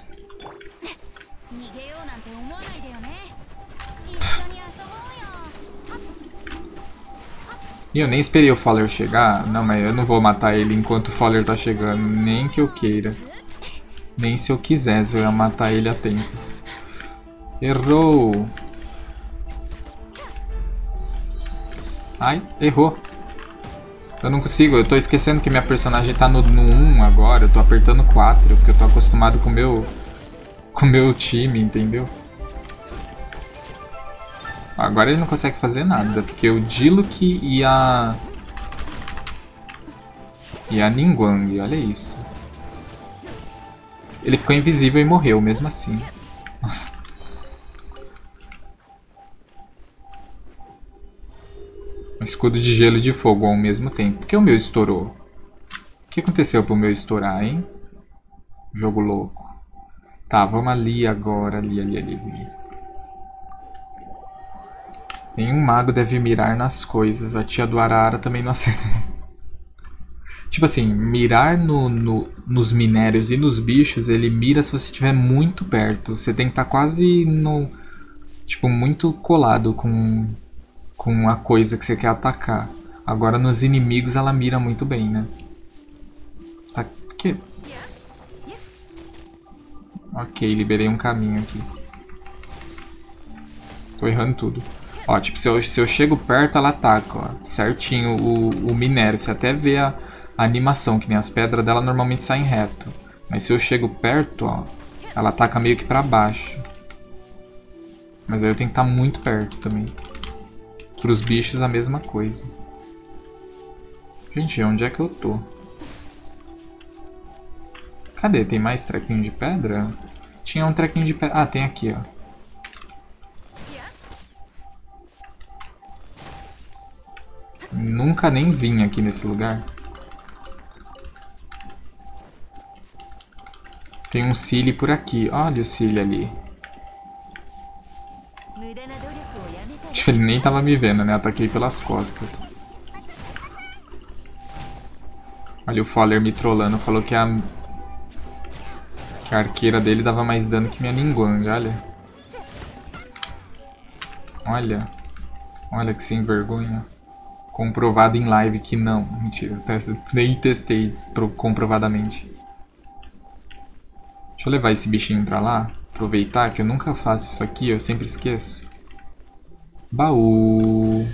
E eu nem esperei o Faller chegar. Não, mas eu não vou matar ele enquanto o Faller tá chegando. Nem que eu queira. Nem se eu quisesse eu ia matar ele a tempo. Errou! Ai, errou. Eu não consigo, eu tô esquecendo que minha personagem tá no, no 1 agora, eu tô apertando 4, porque eu tô acostumado com meu, com o meu time, entendeu? Agora ele não consegue fazer nada, porque o Diluc e a... E a Ningguang, olha isso. Ele ficou invisível e morreu mesmo assim. Nossa. Um escudo de gelo e de fogo ao mesmo tempo. Por que o meu estourou? O que aconteceu pro meu estourar, hein? Jogo louco. Tá, vamos ali agora. Ali, ali, ali, ali. Nenhum mago deve mirar nas coisas. A tia do Arara também não acerta. tipo assim, mirar no, no, nos minérios e nos bichos, ele mira se você estiver muito perto. Você tem que estar tá quase no. Tipo, muito colado com, com a coisa que você quer atacar. Agora nos inimigos ela mira muito bem, né? Tá. Que? Ok, liberei um caminho aqui. Tô errando tudo. Ó, tipo, se eu, se eu chego perto, ela ataca, ó. Certinho o, o minério. Você até vê a, a, animação, que nem as pedras dela normalmente saem reto. Mas se eu chego perto, ó, ela ataca meio que pra baixo. Mas aí eu tenho que estar tá muito perto também. Pros bichos a mesma coisa. Gente, onde é que eu tô? Cadê? Tem mais trequinho de pedra? Tinha um trequinho de pedra. Ah, tem aqui, ó. Nunca nem vim aqui nesse lugar. Tem um Cile por aqui. Olha o Cile ali. Ele nem tava me vendo, né? Ataquei pelas costas. Olha o Foller me trollando. Falou que a... Que a arqueira dele dava mais dano que minha Ningguang, olha. Olha. Olha que sem vergonha comprovado em live que não. Mentira, nem testei comprovadamente. Deixa eu levar esse bichinho pra lá. Aproveitar que eu nunca faço isso aqui, eu sempre esqueço. Baú.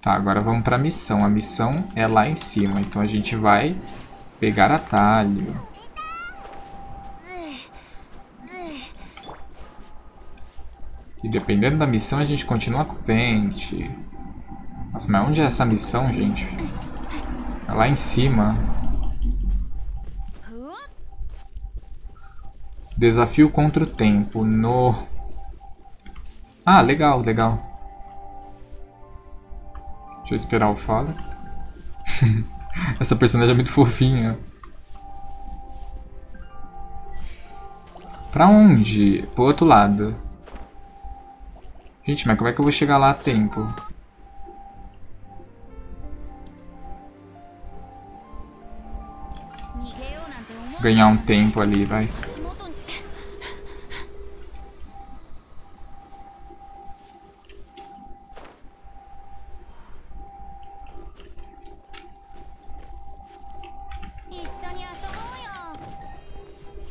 Tá, agora vamos pra missão. A missão é lá em cima, então a gente vai pegar atalho. E dependendo da missão a gente continua com o pente. Nossa, mas onde é essa missão, gente? É lá em cima. Desafio contra o tempo. No... Ah, legal, legal. Deixa eu esperar o fala. essa personagem é muito fofinha. Pra onde? Pro outro lado. Gente, mas como é que eu vou chegar lá a tempo? Ganhar um tempo ali, vai.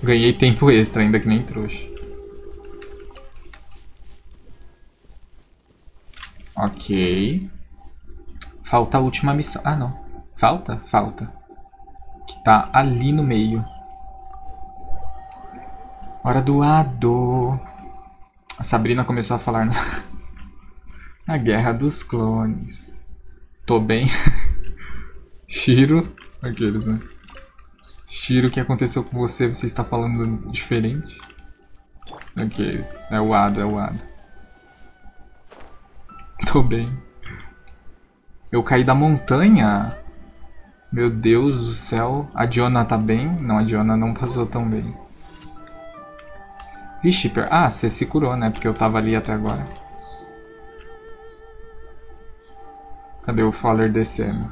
Ganhei tempo extra, ainda que nem trouxa. Ok. Falta a última missão. Ah, não. Falta? Falta. Que tá ali no meio. Hora do Ado. A Sabrina começou a falar na Guerra dos Clones. Tô bem. Shiro. Aqueles, né? Shiro, o que aconteceu com você? Você está falando diferente? Aqueles. É o Ado, é o Ado. Tô bem. Eu caí da montanha? Meu Deus do céu. A Diona tá bem? Não, a Diona não passou tão bem. Vixe, per... ah, você se curou, né? Porque eu tava ali até agora. Cadê o Faller descendo?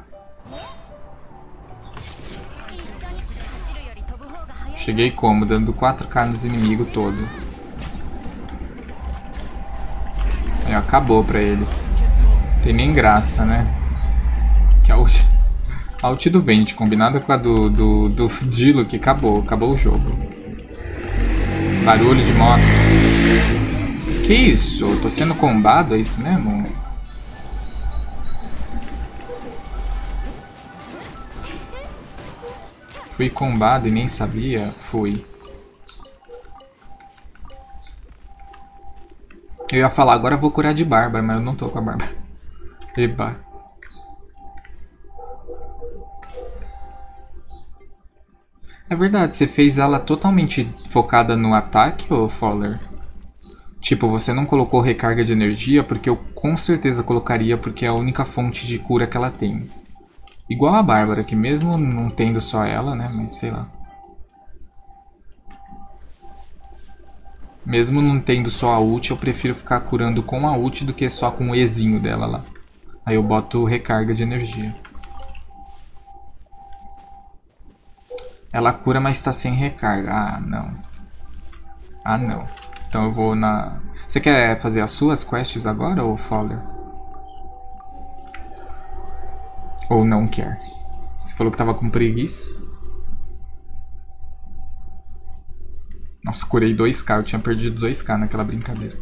Cheguei como? Dando 4k nos inimigos todo. Aí, acabou pra eles. Tem nem graça, né? Que a ult, a ult do Vente combinada com a do, do, do Dilo que acabou. Acabou o jogo. Barulho de moto. Que isso? Eu tô sendo combado, é isso mesmo? Fui combado e nem sabia? Fui. Eu ia falar, agora eu vou curar de Bárbara, mas eu não tô com a Bárbara. Eba. É verdade, você fez ela totalmente focada no ataque, ou Fowler? Tipo, você não colocou recarga de energia, porque eu com certeza colocaria, porque é a única fonte de cura que ela tem. Igual a Bárbara, que mesmo não tendo só ela, né, mas sei lá. Mesmo não tendo só a ult, eu prefiro ficar curando com a ult do que só com o Ezinho dela lá. Aí eu boto recarga de energia. Ela cura, mas tá sem recarga. Ah, não. Ah, não. Então eu vou na... Você quer fazer as suas quests agora, ou Fowler? Ou não quer? Você falou que tava com preguiça. Nossa, curei 2k. Eu tinha perdido 2k naquela brincadeira.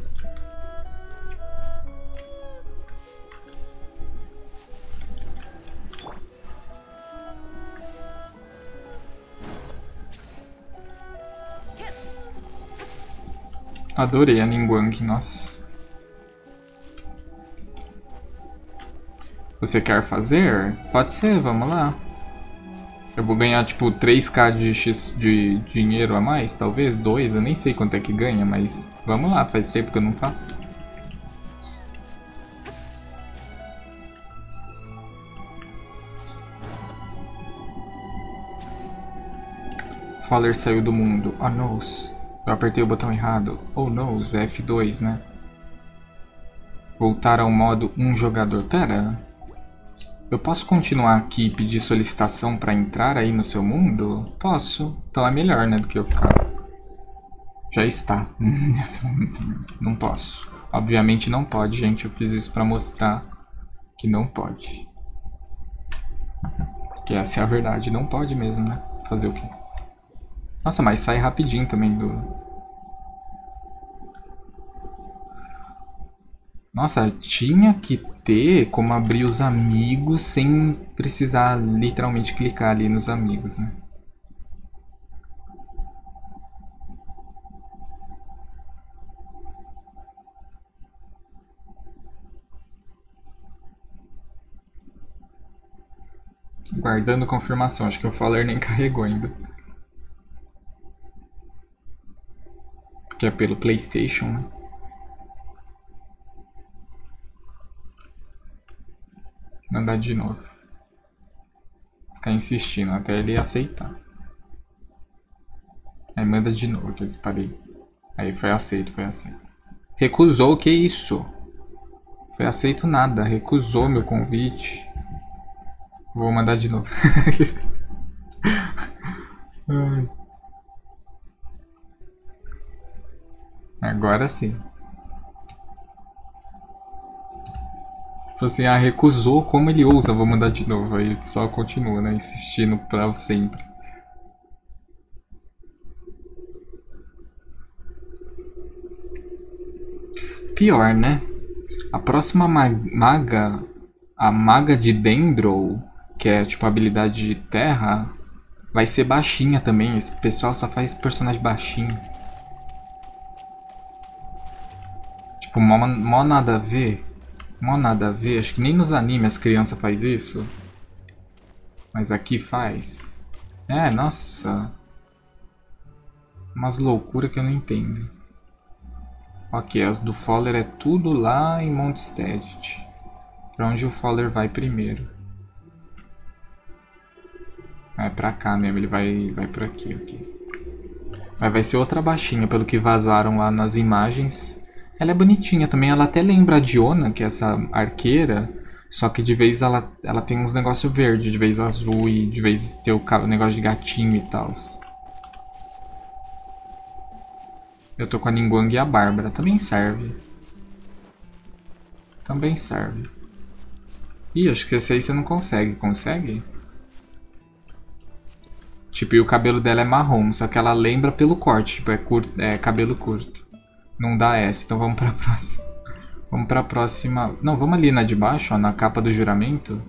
Adorei a Ningguang, nossa. Você quer fazer? Pode ser, vamos lá. Eu vou ganhar tipo 3k de, X, de dinheiro a mais, talvez, 2, eu nem sei quanto é que ganha, mas vamos lá, faz tempo que eu não faço. Faller saiu do mundo. Oh, noes. Eu apertei o botão errado. Oh, noes. É F2, né? Voltar ao modo um jogador. Pera. Eu posso continuar aqui e pedir solicitação para entrar aí no seu mundo? Posso. Então é melhor, né, do que eu ficar... Já está. não posso. Obviamente não pode, gente. Eu fiz isso para mostrar que não pode. Que essa é a verdade. Não pode mesmo, né? Fazer o quê? Nossa, mas sai rapidinho também do... Nossa, tinha que ter como abrir os amigos sem precisar literalmente clicar ali nos amigos, né? Guardando confirmação, acho que o Faller nem carregou ainda. Que é pelo Playstation, né? Mandar de novo. Ficar insistindo até ele aceitar. Aí manda de novo, que eu parei. Aí foi aceito, foi aceito. Recusou, que isso? Foi aceito nada, recusou meu convite. Vou mandar de novo. Agora sim. Assim, ah, recusou, como ele ousa, vou mandar de novo. Aí só continua, né? Insistindo pra sempre. Pior, né? A próxima ma- maga, a maga de Dendro, que é tipo habilidade de terra, vai ser baixinha também. Esse pessoal só faz personagem baixinho. Tipo, mó, mó nada a ver. Mó nada a ver. Acho que nem nos animes as crianças faz isso. Mas aqui faz. É, nossa. Umas loucuras que eu não entendo. Ok, as do Fowler é tudo lá em Mondstadt. Pra onde o Fowler vai primeiro. É pra cá mesmo, ele vai, vai por aqui, ok. Mas vai ser outra baixinha, pelo que vazaram lá nas imagens. Ela é bonitinha também, ela até lembra a Diona, que é essa arqueira. Só que de vez ela, ela tem uns negócios verde, de vez azul e de vez ter o negócio de gatinho e tal. Eu tô com a Ningguang e a Bárbara, também serve. Também serve. Ih, acho que esse aí você não consegue, consegue? Tipo, e o cabelo dela é marrom, só que ela lembra pelo corte, tipo, é, curto, é cabelo curto. Não dá S, então vamos pra próxima. Vamos pra próxima. Não, vamos ali na de baixo, ó, na capa do juramento.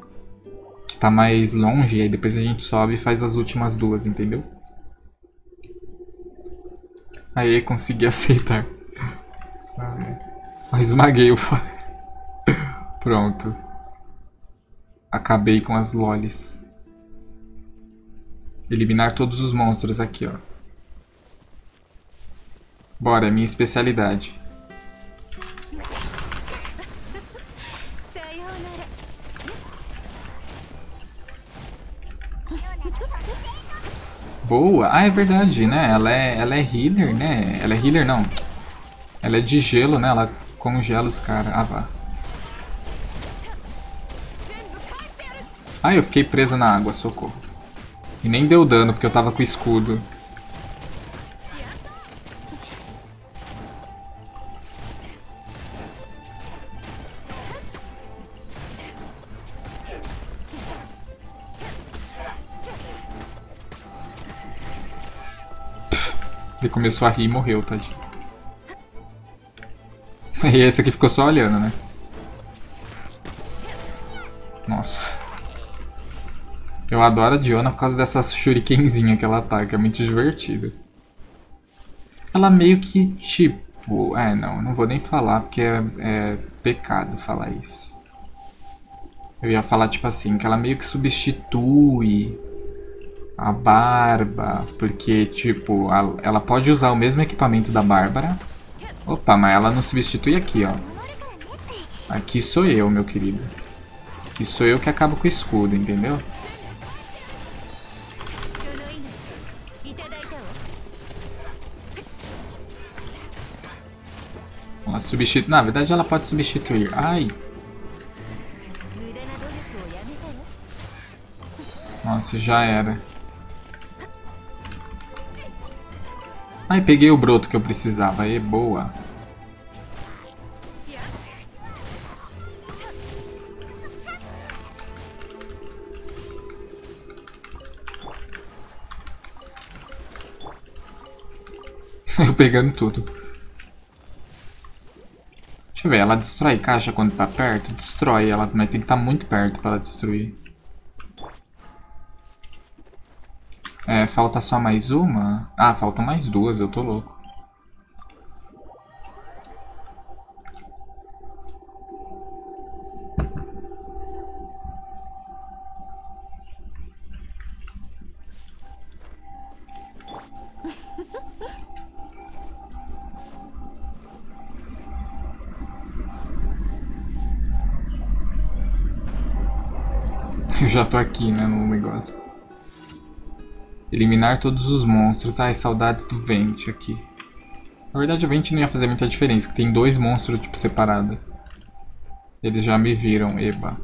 Que tá mais longe, e aí depois a gente sobe e faz as últimas duas, entendeu? Aí consegui aceitar. Eu esmaguei o. Pronto. Acabei com as lolis. Eliminar todos os monstros aqui, ó. Bora, é minha especialidade. Boa! Ah, é verdade, né? Ela é, ela é healer, né? Ela é healer, não. Ela é de gelo, né? Ela congela os caras. Ah, vá. Ah, eu fiquei presa na água, socorro. E nem deu dano, porque eu tava com escudo. Ele começou a rir e morreu, tadinho. E esse aqui ficou só olhando, né? Nossa. Eu adoro a Diona por causa dessas shurikenzinha que ela ataca, é muito divertida. Ela meio que, tipo... É, não, não vou nem falar porque é, é pecado falar isso. Eu ia falar, tipo assim, que ela meio que substitui a Barba, porque, tipo, a, ela pode usar o mesmo equipamento da Bárbara. Opa, mas ela não substitui aqui, ó. Aqui sou eu, meu querido. Aqui sou eu que acabo com o escudo, entendeu? Ela substitui... Na verdade, ela pode substituir. Ai, Nossa, já era. Ai, peguei o broto que eu precisava. Aí, boa. Eu pegando tudo. Deixa eu ver, ela destrói caixa quando tá perto? Destrói, ela mas tem que estar muito perto pra ela destruir. É, falta só mais uma? Ah, faltam mais duas, eu tô louco. Eu já tô aqui, né, no negócio. Eliminar todos os monstros. Ai, saudades do Vente aqui. Na verdade, o Vente não ia fazer muita diferença, que tem dois monstros, tipo, separados. Eles já me viram, eba.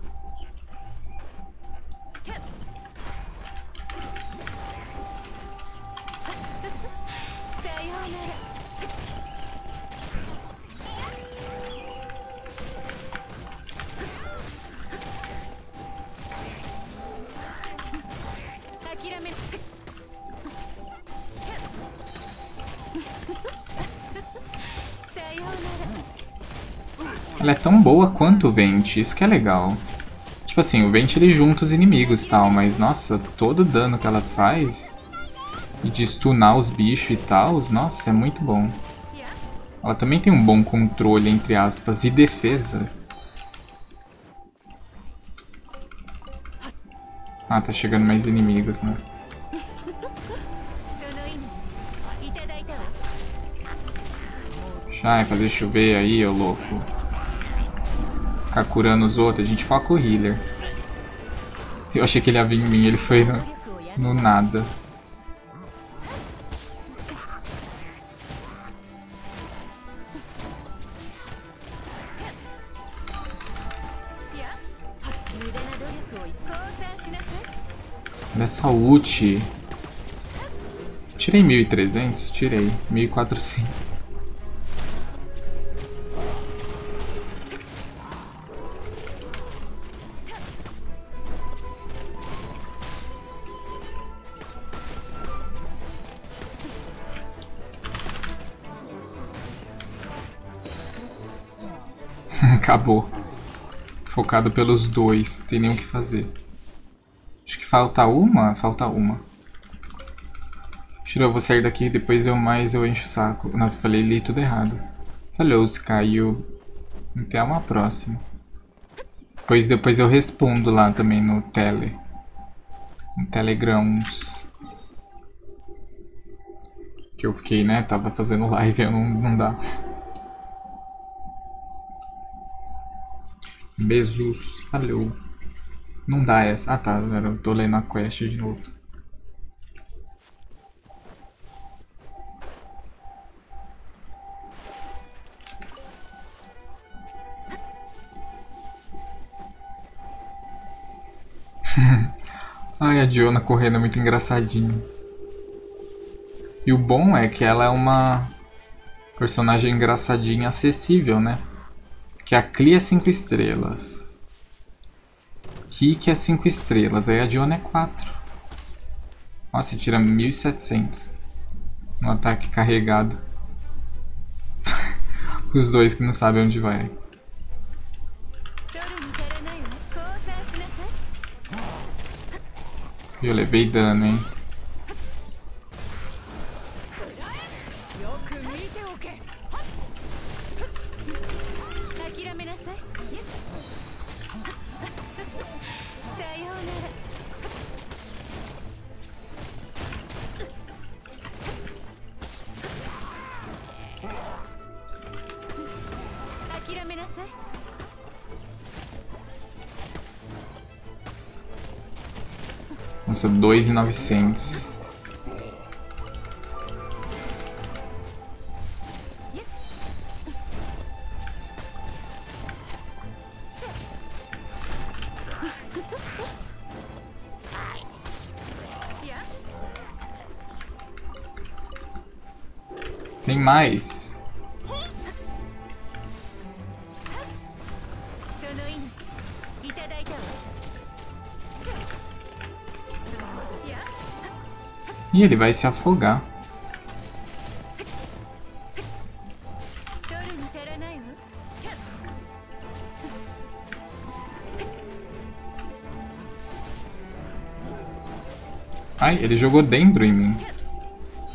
Ela é tão boa quanto o Vente, isso que é legal. Tipo assim, o Vente ele junta os inimigos e tal, mas nossa, todo o dano que ela faz e de stunar os bichos e tal, nossa, é muito bom. Ela também tem um bom controle, entre aspas, e defesa. Ah, tá chegando mais inimigos, né? Vai fazer chover aí, ô louco. Ficar curando os outros, a gente foca o healer. Eu achei que ele ia vir em mim, ele foi no, no nada. Nessa ult. Tirei 1.300? Tirei. 1.400. Acabou. Focado pelos dois. Tem nem o que fazer. Acho que falta uma. Falta uma. Tirou, vou sair daqui depois eu mais eu encho o saco. Nossa, falei li tudo errado. Falou, se caiu. Até uma próxima. Pois depois eu respondo lá também no tele. No telegrams. Que eu fiquei, né? Tava fazendo live, eu não, não dá. Bezus. Valeu. Não dá essa. Ah tá, eu tô lendo a quest de novo. Ai, a Diona correndo é muito engraçadinho. E o bom é que ela é uma personagem engraçadinha acessível, né? Que a Cli é 5 estrelas. Kik é 5 estrelas. Aí a Diona é 4. Nossa, tira 1700. No ataque carregado. Os dois que não sabem onde vai. Eu levei dano, hein? Nossa, dois e novecentos. Tem mais. E ele vai se afogar. Ai, ele jogou dentro em mim.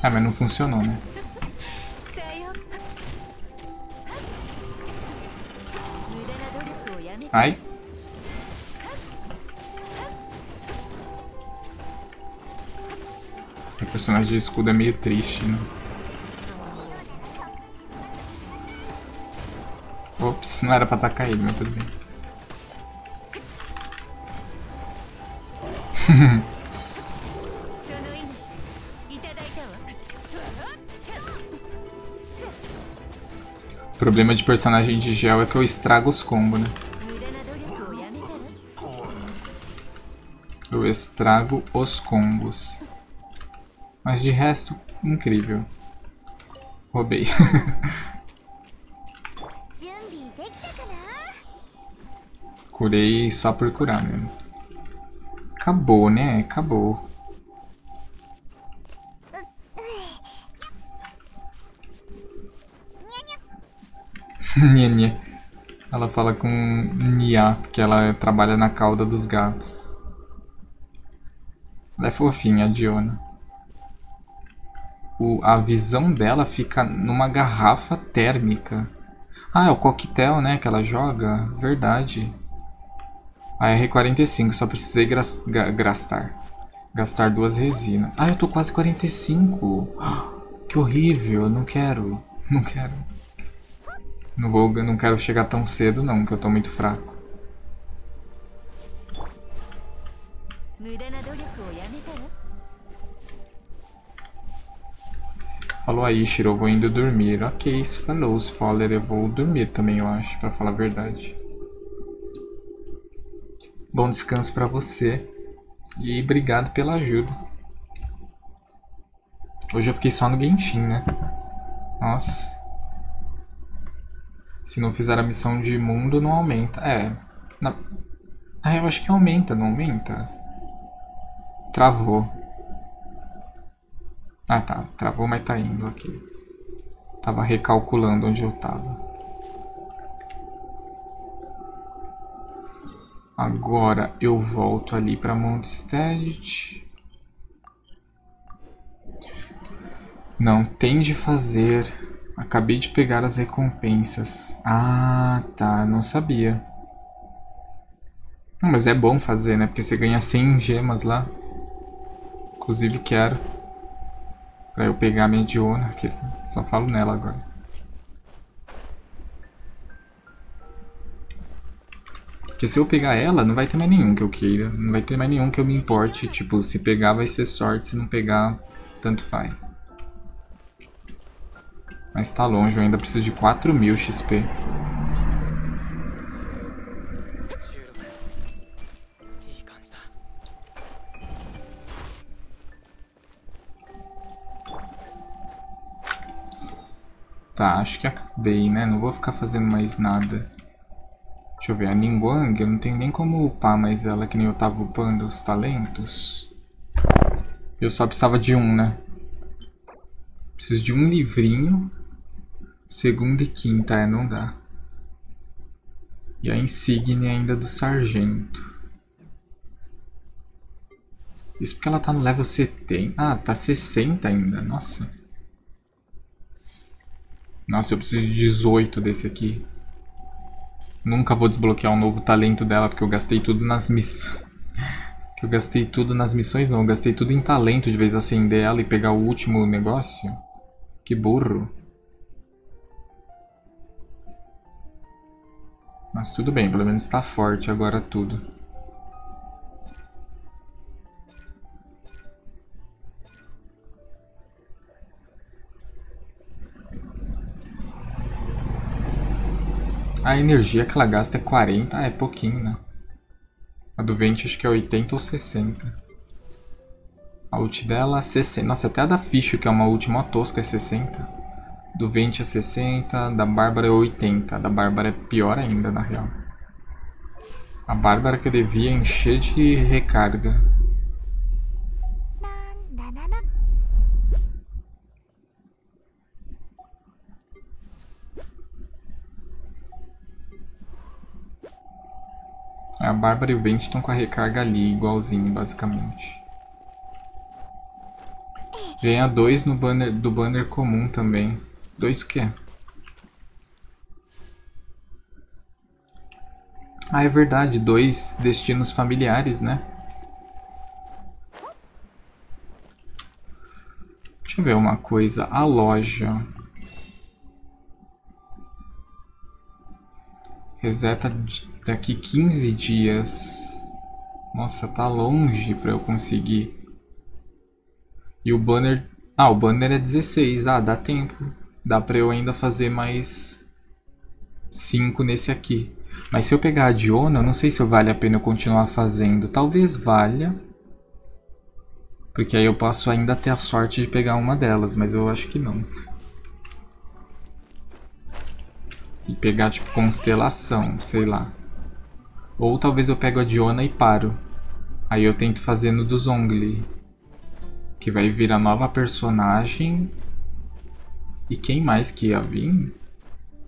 Ah, mas não funcionou, né? Ai. Personagem de escudo é meio triste, né? Ops, não era pra atacar ele, mas tudo bem. o problema de personagem de gel é que eu estrago os combos, né? Eu estrago os combos. Mas de resto, incrível. Roubei. Curei só por curar mesmo. Acabou, né? Acabou. Nhenhe. Ela fala com Nia, que ela trabalha na cauda dos gatos. Ela é fofinha, a Diona. O, a visão dela fica numa garrafa térmica. Ah, é o coquetel, né, que ela joga? Verdade. A R45, só precisei gastar. Gastar duas resinas. Ah, eu tô quase 45. Que horrível, não quero. Não quero. Não vou, não quero chegar tão cedo não, que eu tô muito fraco. Falou aí, Shiro, vou indo dormir. Ok, se falou, se falar, eu vou dormir também, eu acho, pra falar a verdade. Bom descanso pra você. E obrigado pela ajuda. Hoje eu fiquei só no Genshin, né? Nossa. Se não fizer a missão de mundo, não aumenta. É. Na... Ah, eu acho que aumenta, não aumenta? Travou. Ah, tá. Travou, mas tá indo aqui. Tava recalculando onde eu tava. Agora eu volto ali para Mondstadt. Não, tem de fazer. Acabei de pegar as recompensas. Ah, tá. Não sabia. Não, mas é bom fazer, né? Porque você ganha 100 gemas lá. Inclusive quero. Pra eu pegar a minha Diona. Que só falo nela agora. Porque se eu pegar ela, não vai ter mais nenhum que eu queira. Não vai ter mais nenhum que eu me importe. Tipo, se pegar vai ser sorte, se não pegar, tanto faz. Mas tá longe, eu ainda preciso de 4.000 XP. Tá, acho que acabei, né? Não vou ficar fazendo mais nada. Deixa eu ver, a Ningguang, eu não tenho nem como upar mais ela, que nem eu tava upando os talentos. Eu só precisava de um, né? Preciso de um livrinho. Segunda e quinta, é, não dá. E a insígnia ainda do sargento. Isso porque ela tá no level 70. Ah, tá 60 ainda, nossa. Nossa, eu preciso de 18 desse aqui. Nunca vou desbloquear um novo talento dela, porque eu gastei tudo nas missões. que eu gastei tudo nas missões, não. Eu gastei tudo em talento de vez acender ela e pegar o último negócio. Que burro. Mas tudo bem, pelo menos está forte agora tudo. A energia que ela gasta é 40. Ah, é pouquinho, né? A do Vente acho que é 80 ou 60. A ult dela é 60. Nossa, até a da Fish, que é uma ult mó tosca, é 60. Do Vente é 60. Da Bárbara é 80. A da Bárbara é pior ainda, na real. A Bárbara que eu devia encher de recarga. A Bárbara e o Vente estão com a recarga ali, igualzinho, basicamente. Ganha dois no banner, do banner comum também. Dois o quê? Ah, é verdade. Dois destinos familiares, né? Deixa eu ver uma coisa. A loja. Reseta daqui 15 dias. Nossa, tá longe pra eu conseguir. E o banner... Ah, o banner é 16. Ah, dá tempo. Dá pra eu ainda fazer mais 5 nesse aqui. Mas se eu pegar a Diona, eu não sei se vale a pena eu continuar fazendo. Talvez valha. Porque aí eu posso ainda ter a sorte de pegar uma delas, mas eu acho que não. E pegar, tipo, constelação, sei lá. Ou talvez eu pego a Diona e paro. Aí eu tento fazer no do Zongli. Que vai vir a nova personagem. E quem mais que ia vir?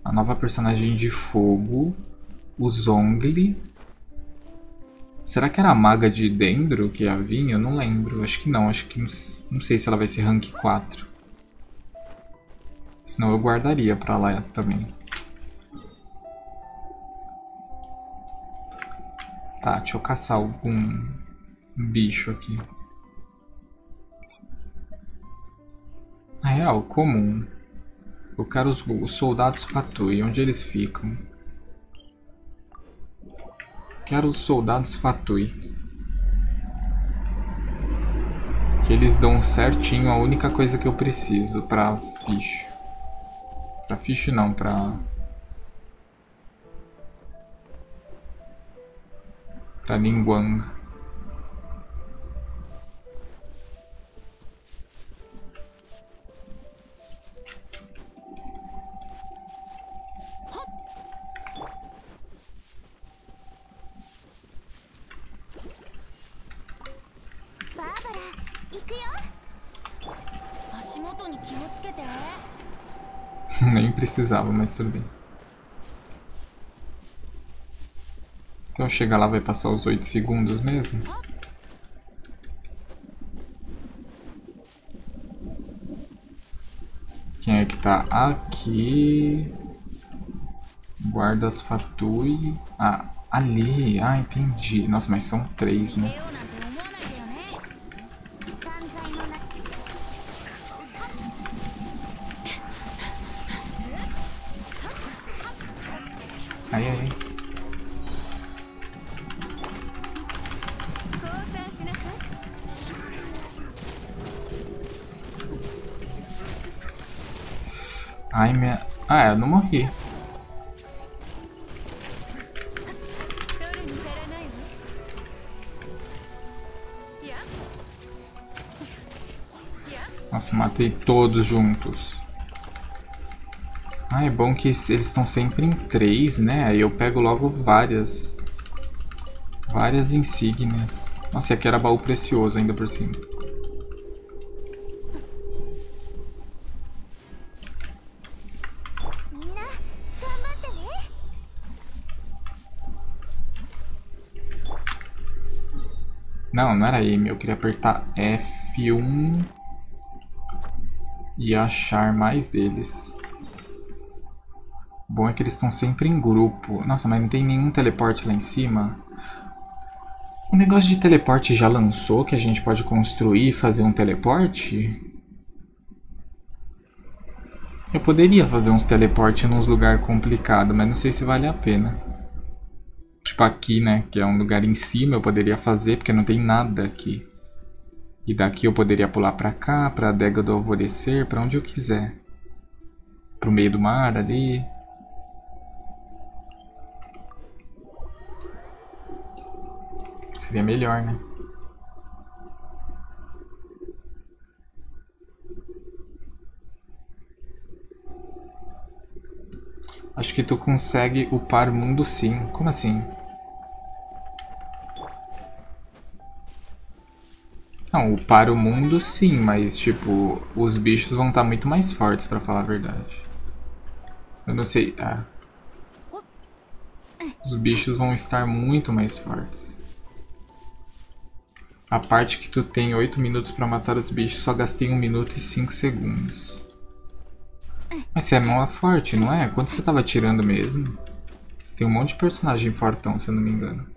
A nova personagem de fogo. o Zongli. Será que era a maga de Dendro que ia vir? Eu não lembro. Acho que não. Acho que não, não sei se ela vai ser rank 4. Senão eu guardaria pra lá também. Tá, deixa eu caçar algum bicho aqui. Na real, comum. Eu quero os, os soldados Fatui. Onde eles ficam? Quero os soldados Fatui. Que eles dão certinho a única coisa que eu preciso pra fish. Pra fish não, pra... Pra Ningguang. Nem precisava, mas tudo bem. Então chegar lá vai passar os 8 segundos mesmo? Quem é que tá aqui? Guardas Fatui. Ah, ali. Ah, entendi. Nossa, mas são três, né? Não morri. Nossa, matei todos juntos. Ah, é bom que eles estão sempre em três, né? Aí eu pego logo várias. Várias insígnias. Nossa, e aqui era baú precioso ainda por cima. Não, não era M. Eu queria apertar F1 e achar mais deles. Bom é que eles estão sempre em grupo. Nossa, mas não tem nenhum teleporte lá em cima. O negócio de teleporte já lançou que a gente pode construir e fazer um teleporte? Eu poderia fazer uns teleportes nos lugares complicados, mas não sei se vale a pena. Tipo aqui, né? Que é um lugar em cima eu poderia fazer, porque não tem nada aqui. E daqui eu poderia pular pra cá, pra adega do alvorecer, pra onde eu quiser. Pro meio do mar ali. Seria melhor, né? Acho que tu consegue upar o mundo sim. Como assim? Não, upar o mundo sim, mas tipo, os bichos vão estar tá muito mais fortes pra falar a verdade. Eu não sei. Ah. Os bichos vão estar muito mais fortes. A parte que tu tem 8 minutos pra matar os bichos, só gastei 1 minuto e 5 segundos. Mas você é mão forte, não é? Quanto você tava tirando mesmo? Você tem um monte de personagem fortão, se eu não me engano.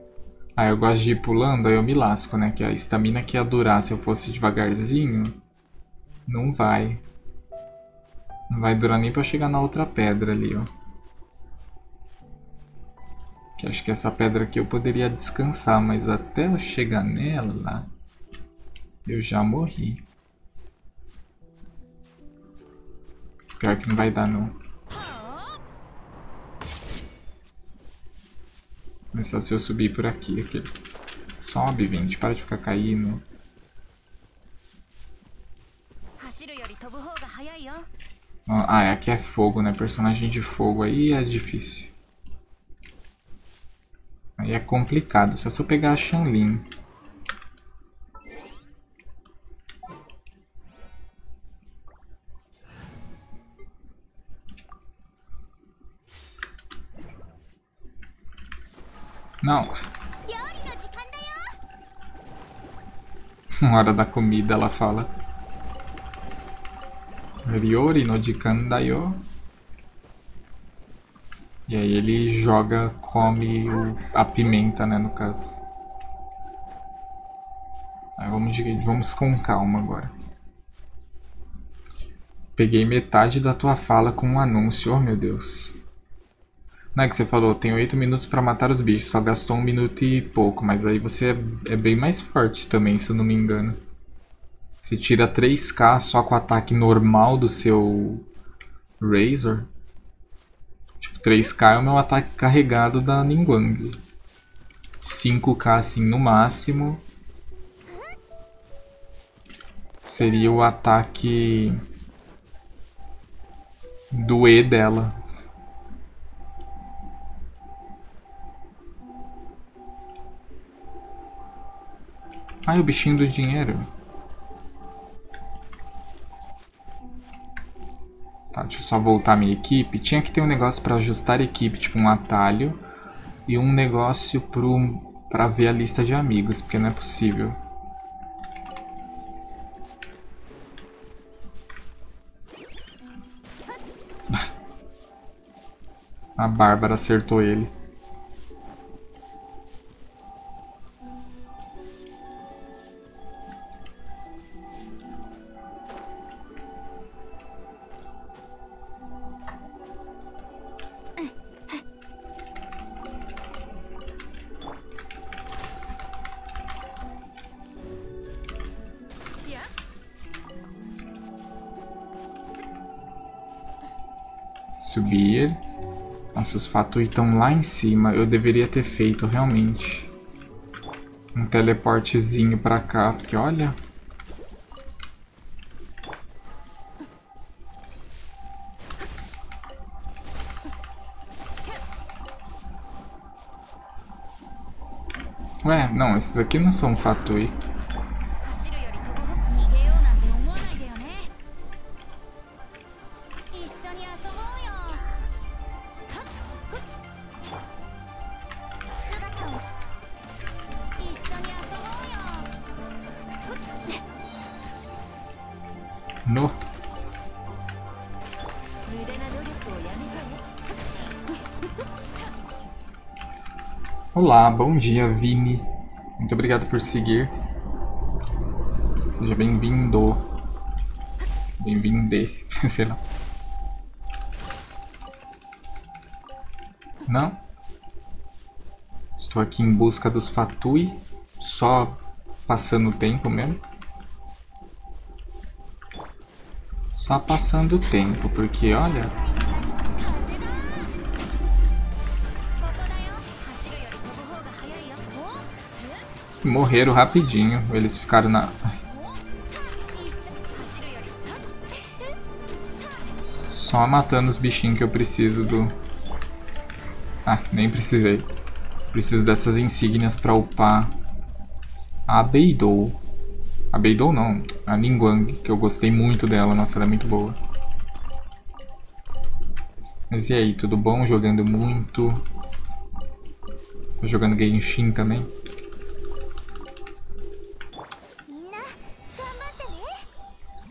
Ah, eu gosto de ir pulando, aí eu me lasco, né? Que a estamina que ia durar se eu fosse devagarzinho, não vai. Não vai durar nem pra chegar na outra pedra ali, ó. Que acho que essa pedra aqui eu poderia descansar, mas até eu chegar nela, eu já morri. Pior que não vai dar não. Mas só se eu subir por aqui, aqueles. Sobe, vinte, para de ficar caindo. Ah, aqui é fogo, né? Personagem de fogo aí é difícil. Aí é complicado, só se eu pegar a Shanlin. Não. Hora da comida, ela fala. Ryori no jikan. E aí ele joga, come o, a pimenta, né, no caso. Aí vamos, vamos com calma agora. Peguei metade da tua fala com um anúncio, oh meu Deus. Não é que você falou, tem 8 minutos pra matar os bichos, só gastou um minuto e pouco, mas aí você é, é bem mais forte também, se eu não me engano. Você tira 3k só com o ataque normal do seu Razor. Tipo, 3k é o meu ataque carregado da Ningguang. 5k assim no máximo. Seria o ataque do E dela. Ai, o bichinho do dinheiro. Tá, deixa eu só voltar minha equipe. Tinha que ter um negócio pra ajustar a equipe, tipo um atalho. E um negócio pro, pra ver a lista de amigos, porque não é possível. A Bárbara acertou ele. Subir. Nossa, os Fatui estão lá em cima. Eu deveria ter feito, realmente. Um teleportezinho pra cá, porque olha... Ué, não, esses aqui não são Fatui. No. Olá, bom dia, Vini. Muito obrigado por seguir. Seja bem-vindo. Bem-vinde, sei lá. Não? Estou aqui em busca dos Fatui, só passando o tempo mesmo. Só passando o tempo, porque olha... Morreram rapidinho, eles ficaram na... Só matando os bichinhos que eu preciso do... Ah, nem precisei. Preciso dessas insígnias pra upar a Beidou. A Beidou não, a Ningguang, que eu gostei muito dela, nossa, ela é muito boa. Mas e aí, tudo bom? Jogando muito. Tô jogando Genshin também.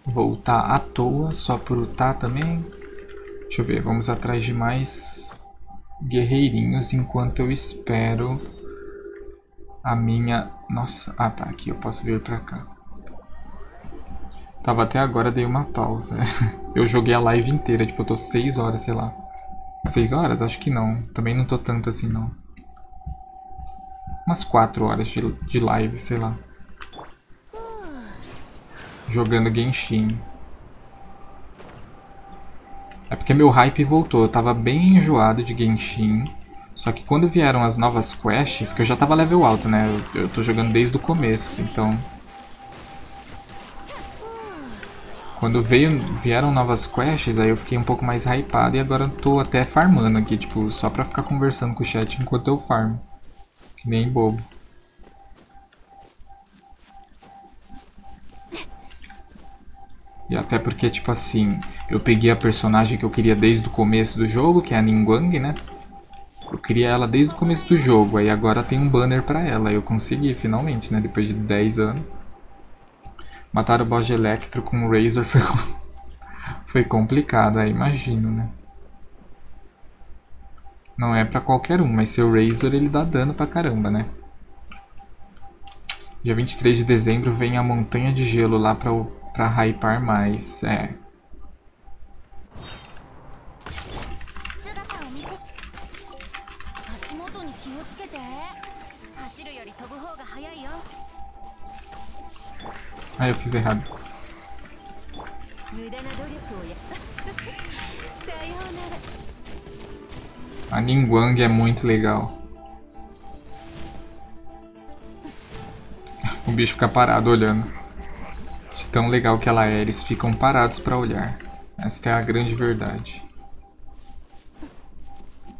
Voltar à toa, só por lutar também. Deixa eu ver, vamos atrás de mais guerreirinhos enquanto eu espero a minha... Nossa, ah tá, aqui eu posso vir pra cá. Tava até agora, dei uma pausa. Eu joguei a live inteira, tipo, eu tô 6 horas, sei lá. 6 horas? Acho que não. Também não tô tanto assim, não. Umas 4 horas de, de live, sei lá. Jogando Genshin. É porque meu hype voltou. Eu tava bem enjoado de Genshin. Só que quando vieram as novas quests, que eu já tava level alto, né? Eu, eu tô jogando desde o começo, então... Quando veio, vieram novas quests, aí eu fiquei um pouco mais hypado e agora tô até farmando aqui, tipo, só pra ficar conversando com o chat enquanto eu farmo. Que nem bobo. E até porque, tipo assim, eu peguei a personagem que eu queria desde o começo do jogo, que é a Ningguang, né? Eu queria ela desde o começo do jogo, aí agora tem um banner pra ela. Eu consegui, finalmente, né? Depois de 10 anos. Matar o boss de Electro com o Razor foi, foi complicado, aí imagino, né? Não é pra qualquer um, mas seu Razor ele dá dano pra caramba, né? Dia 23 de dezembro vem a Montanha de Gelo lá pra, pra hypar mais, é. Ah, eu fiz errado. A Ningguang é muito legal. O bicho fica parado olhando. De tão legal que ela é, eles ficam parados para olhar. Essa é a grande verdade.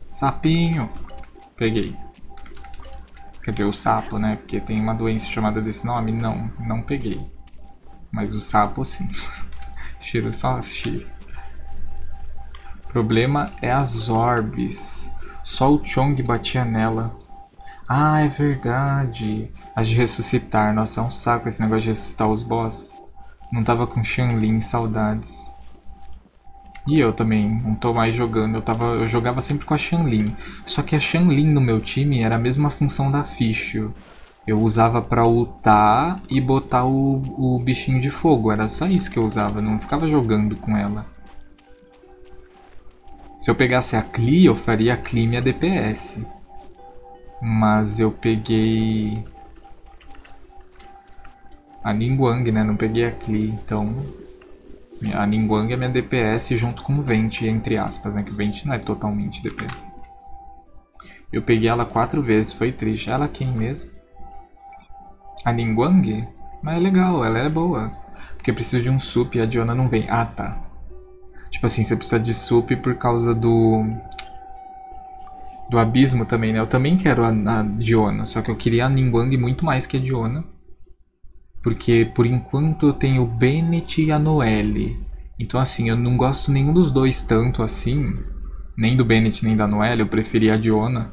Sapinho! Peguei. Quer dizer, o sapo, né? Porque tem uma doença chamada desse nome? Não, não peguei. Mas o sapo, sim. Cheiro só cheiro. Problema é as orbes. Só o Chong batia nela. Ah, é verdade. As de ressuscitar. Nossa, é um saco esse negócio de ressuscitar os boss. Não tava com Shanlin, saudades. E eu também, não tô mais jogando. Eu, tava, eu jogava sempre com a Shanlin. Só que a Shanlin no meu time era a mesma função da Ficho. Eu usava pra ultar e botar o, o bichinho de fogo. Era só isso que eu usava, não ficava jogando com ela. Se eu pegasse a Klee, eu faria a Klee minha DPS. Mas eu peguei... A Ningguang, né? Não peguei a Klee, então... A Ningguang é minha DPS junto com o Venti, entre aspas, né? Que o Venti não é totalmente DPS. Eu peguei ela quatro vezes, foi triste. Ela quem mesmo? A Ningguang? Mas é legal, ela é boa. Porque eu preciso de um sup e a Diona não vem. Ah, tá. Tipo assim, você precisa de sup por causa do... Do abismo também, né? Eu também quero a, a Diona, só que eu queria a Ningguang muito mais que a Diona. Porque, por enquanto, eu tenho o Bennett e a Noelle. Então, assim, eu não gosto nenhum dos dois tanto assim. Nem do Bennett, nem da Noelle. Eu preferi a Diona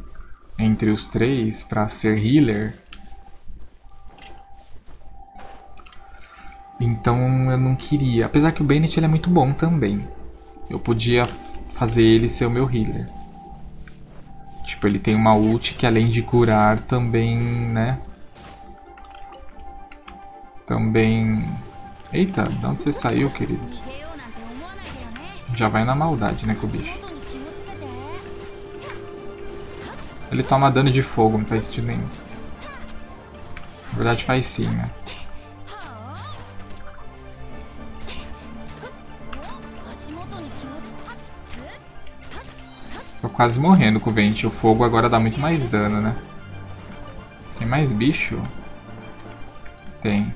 entre os três pra ser healer. Então eu não queria. Apesar que o Bennett ele é muito bom também eu podia fazer ele ser o meu healer. Tipo, ele tem uma ult que além de curar também, né? Também... Eita, de onde você saiu, querido? Já vai na maldade, né, com o bicho. Ele toma dano de fogo, não faz sentido nenhum. Na verdade faz sim, né? Tô quase morrendo com o vento. O fogo agora dá muito mais dano, né? Tem mais bicho? Tem.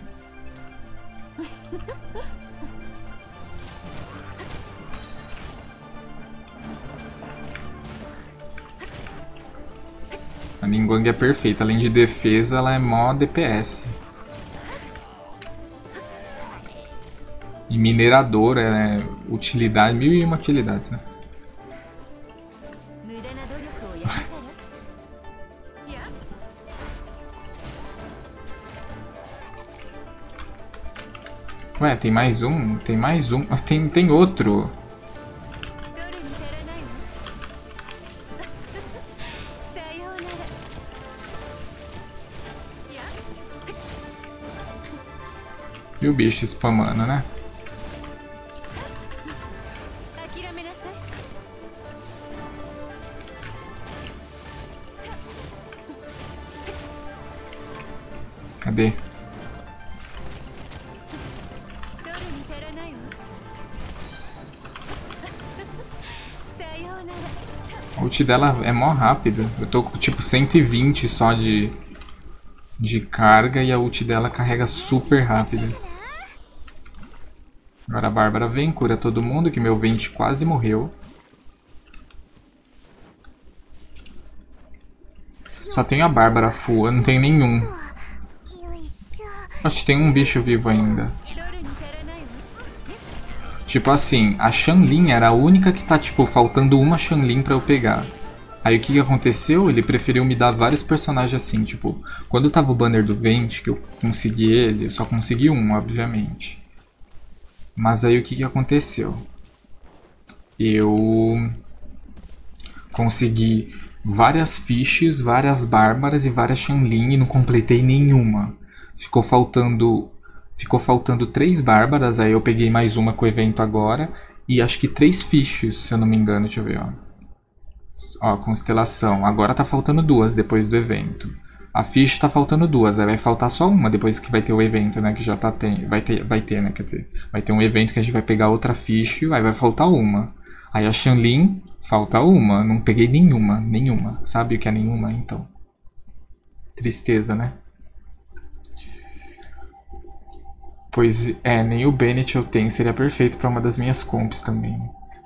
A Ningguang é perfeita. Além de defesa, ela é mó DPS. E mineradora, né? Utilidade, mil e uma utilidades, né? Ué, tem mais um? Tem mais um? Mas tem, tem outro. E o bicho spamando, né? Cadê? Ult dela é mó rápida. Eu tô com tipo 120 só de, de carga e a ult dela carrega super rápido. Agora a Bárbara vem, cura todo mundo, que meu Vente quase morreu. Só tenho a Bárbara full, eu não tenho nenhum. Acho que tem um bicho vivo ainda. Tipo assim, a Shanlin era a única que tá, tipo, faltando uma Shanlin pra eu pegar. Aí o que, que aconteceu? Ele preferiu me dar vários personagens assim, tipo, quando tava o banner do Vente, que eu consegui ele, eu só consegui um, obviamente. Mas aí o que, que aconteceu? Eu consegui várias fiches, várias bárbaras e várias Shanlin e não completei nenhuma. Ficou faltando ficou faltando três bárbaras, aí eu peguei mais uma com o evento agora e acho que três fiches, se eu não me engano, deixa eu ver, ó. Ó, constelação. Agora tá faltando duas depois do evento. A ficha tá faltando duas, aí vai faltar só uma depois que vai ter o evento, né? Que já tá tem, vai ter, vai ter, né? Quer dizer, vai ter um evento que a gente vai pegar outra ficha, aí vai faltar uma. Aí a Shanlin, falta uma, não peguei nenhuma, nenhuma. Sabe o que é nenhuma, então? Tristeza, né? Pois é, nem o Bennett eu tenho, seria perfeito para uma das minhas comps também.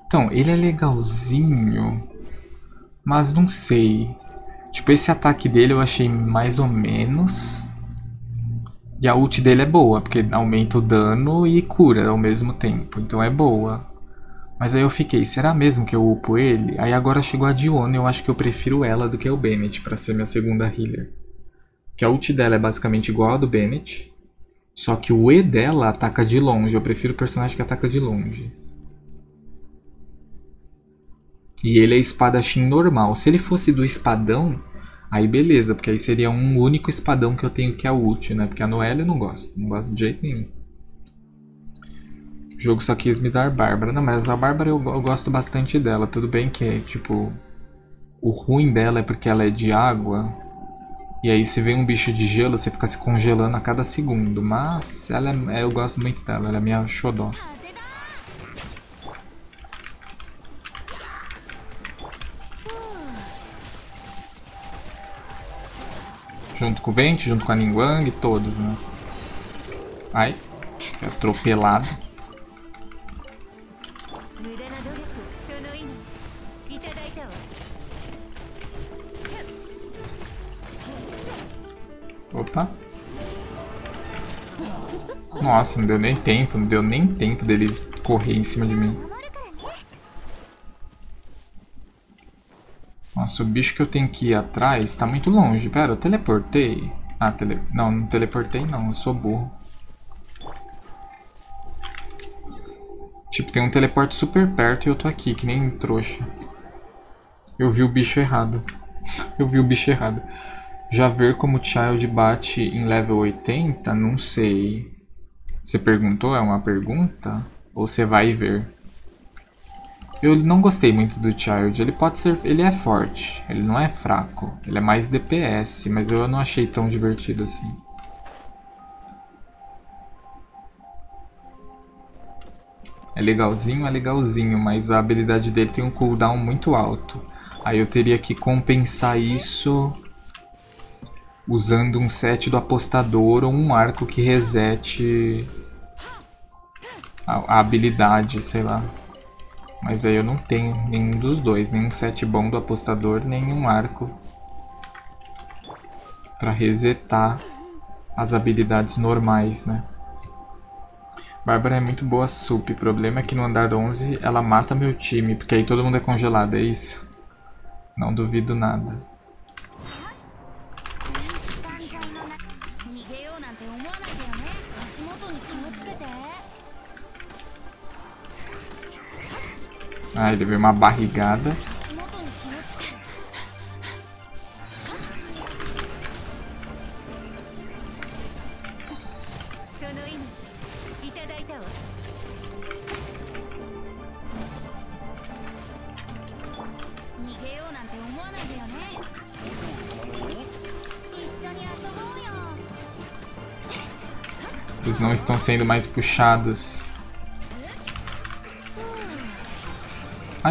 Então, ele é legalzinho, mas não sei. Tipo, esse ataque dele eu achei mais ou menos. E a ult dele é boa, porque aumenta o dano e cura ao mesmo tempo. Então é boa. Mas aí eu fiquei, será mesmo que eu upo ele? Aí agora chegou a Diona e eu acho que eu prefiro ela do que o Bennett para ser minha segunda healer. Que a ult dela é basicamente igual a do Bennett. Só que o E dela ataca de longe. Eu prefiro o personagem que ataca de longe. E ele é espadachim normal. Se ele fosse do espadão, aí beleza, porque aí seria um único espadão que eu tenho que é útil, né? Porque a Noelle eu não gosto, não gosto de jeito nenhum. O jogo só quis me dar Bárbara. Não, mas a Bárbara eu, eu gosto bastante dela. Tudo bem que é, tipo... O ruim dela é porque ela é de água. E aí se vem um bicho de gelo, você fica se congelando a cada segundo. Mas ela é, eu gosto muito dela, ela é minha xodó. Junto com o Vente, junto com a Ningguang, todos, né? Ai, atropelado. Opa. Nossa, não deu nem tempo, não deu nem tempo dele correr em cima de mim. Nossa, o bicho que eu tenho que ir atrás tá muito longe. Pera, eu teleportei? Ah, tele... não, não teleportei não, eu sou burro. Tipo, tem um teleporte super perto e eu tô aqui, que nem trouxa. Eu vi o bicho errado. eu vi o bicho errado. Já ver como o Child bate em level 80? Não sei. Você perguntou? É uma pergunta? Ou você vai ver? Eu não gostei muito do Child. Ele pode ser... Ele é forte. Ele não é fraco. Ele é mais DPS. Mas eu não achei tão divertido assim. É legalzinho, é legalzinho. Mas a habilidade dele tem um cooldown muito alto. Aí eu teria que compensar isso... Usando um set do apostador ou um arco que resete... A, a habilidade, sei lá. Mas aí eu não tenho nenhum dos dois, nenhum set bom do apostador, nenhum arco para resetar as habilidades normais, né? Bárbara é muito boa sup, o problema é que no andar 11 ela mata meu time, porque aí todo mundo é congelado, é isso? Não duvido nada. Ah, ele veio uma barrigada. Eles não estão sendo mais puxados.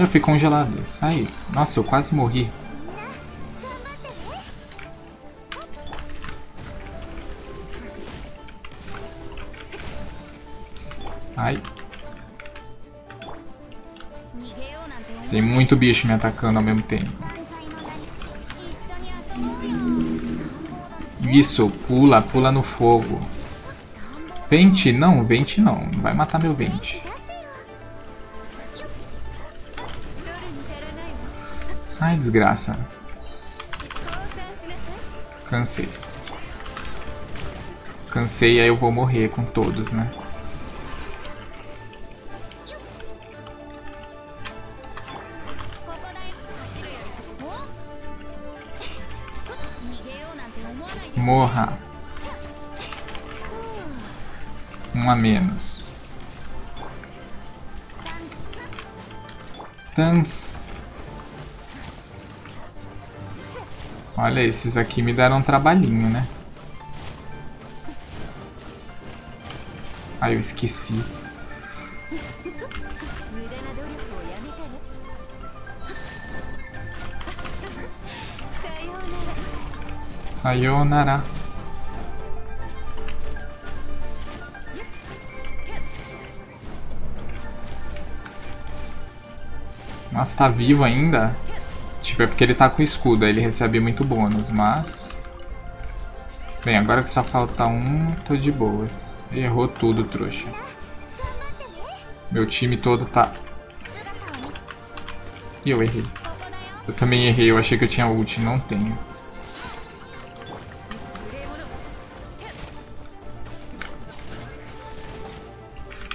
Eu fui congelado. Sai. Nossa, eu quase morri. Ai. Tem muito bicho me atacando ao mesmo tempo. Isso, pula, pula no fogo. Vente? Não, vente não. Não vai matar meu vente. Sai, desgraça. Cansei. Cansei, aí eu vou morrer com todos, né? Morra. Um a menos. Tans. Olha, esses aqui me deram um trabalhinho, né? Ai, ah, eu esqueci. Sayonara. Nossa, tá vivo ainda? Tipo, é porque ele tá com escudo, aí ele recebe muito bônus, mas... Bem, agora que só falta um, tô de boas. Errou tudo, trouxa. Meu time todo tá... E eu errei. Eu também errei, eu achei que eu tinha ult, não tenho.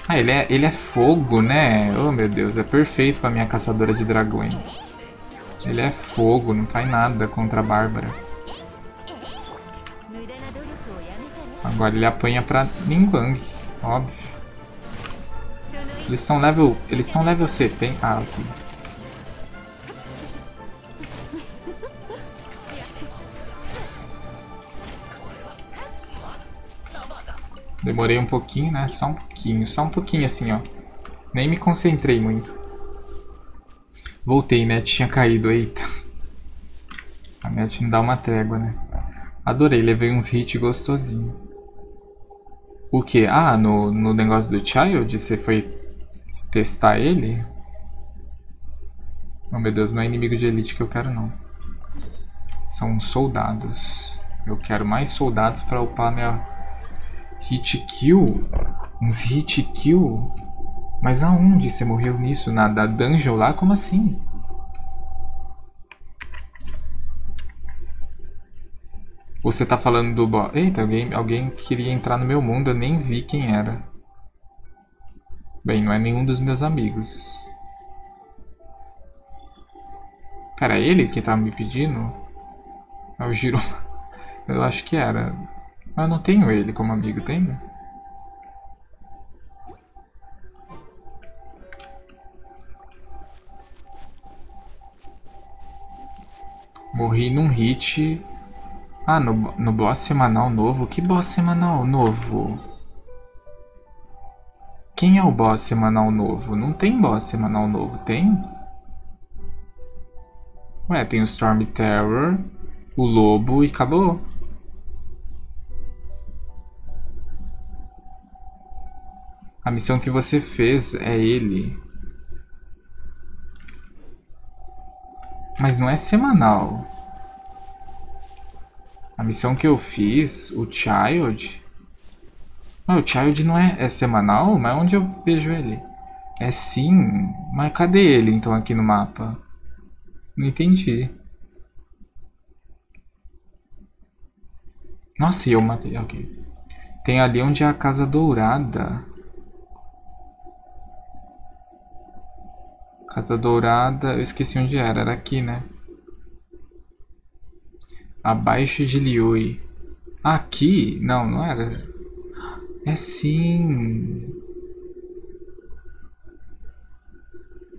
Ah, ele é, ele é fogo, né? Oh, meu Deus, é perfeito pra minha caçadora de dragões. Ele é fogo, não faz nada contra a Bárbara. Agora ele apanha pra Ningguang, óbvio. Eles estão level. Eles estão level 70. Ah, aqui. Demorei um pouquinho, né? Só um pouquinho, só um pouquinho assim, ó. Nem me concentrei muito. Voltei, net tinha caído, eita. A net não dá uma trégua, né? Adorei, levei uns hits gostosinho. O que? Ah, no, no negócio do Child? Você foi testar ele? Oh meu Deus, não é inimigo de elite que eu quero não. São soldados. Eu quero mais soldados pra upar minha hit kill. Uns hit kill? Mas aonde você morreu nisso? Na da dungeon lá? Como assim? Você tá falando do. Eita, alguém, alguém queria entrar no meu mundo, eu nem vi quem era. Bem, não é nenhum dos meus amigos. Pera, é ele que tá me pedindo? É o Giro. Eu acho que era. Mas eu não tenho ele como amigo, tenho? Morri num hit. Ah, no, no boss semanal novo? Que boss semanal novo? Quem é o boss semanal novo? Não tem boss semanal novo, tem? Ué, tem o Storm Terror, o Lobo e acabou. A missão que você fez é ele. Mas não é semanal. A missão que eu fiz, o Child. Não, o Child não é, é semanal? Mas onde eu vejo ele? É sim. Mas cadê ele então aqui no mapa? Não entendi. Nossa, e eu matei. Ok. Tem ali onde é a Casa Dourada. Casa Dourada, eu esqueci onde era, era aqui, né? Abaixo de Liui. Aqui? Não, não era. É sim.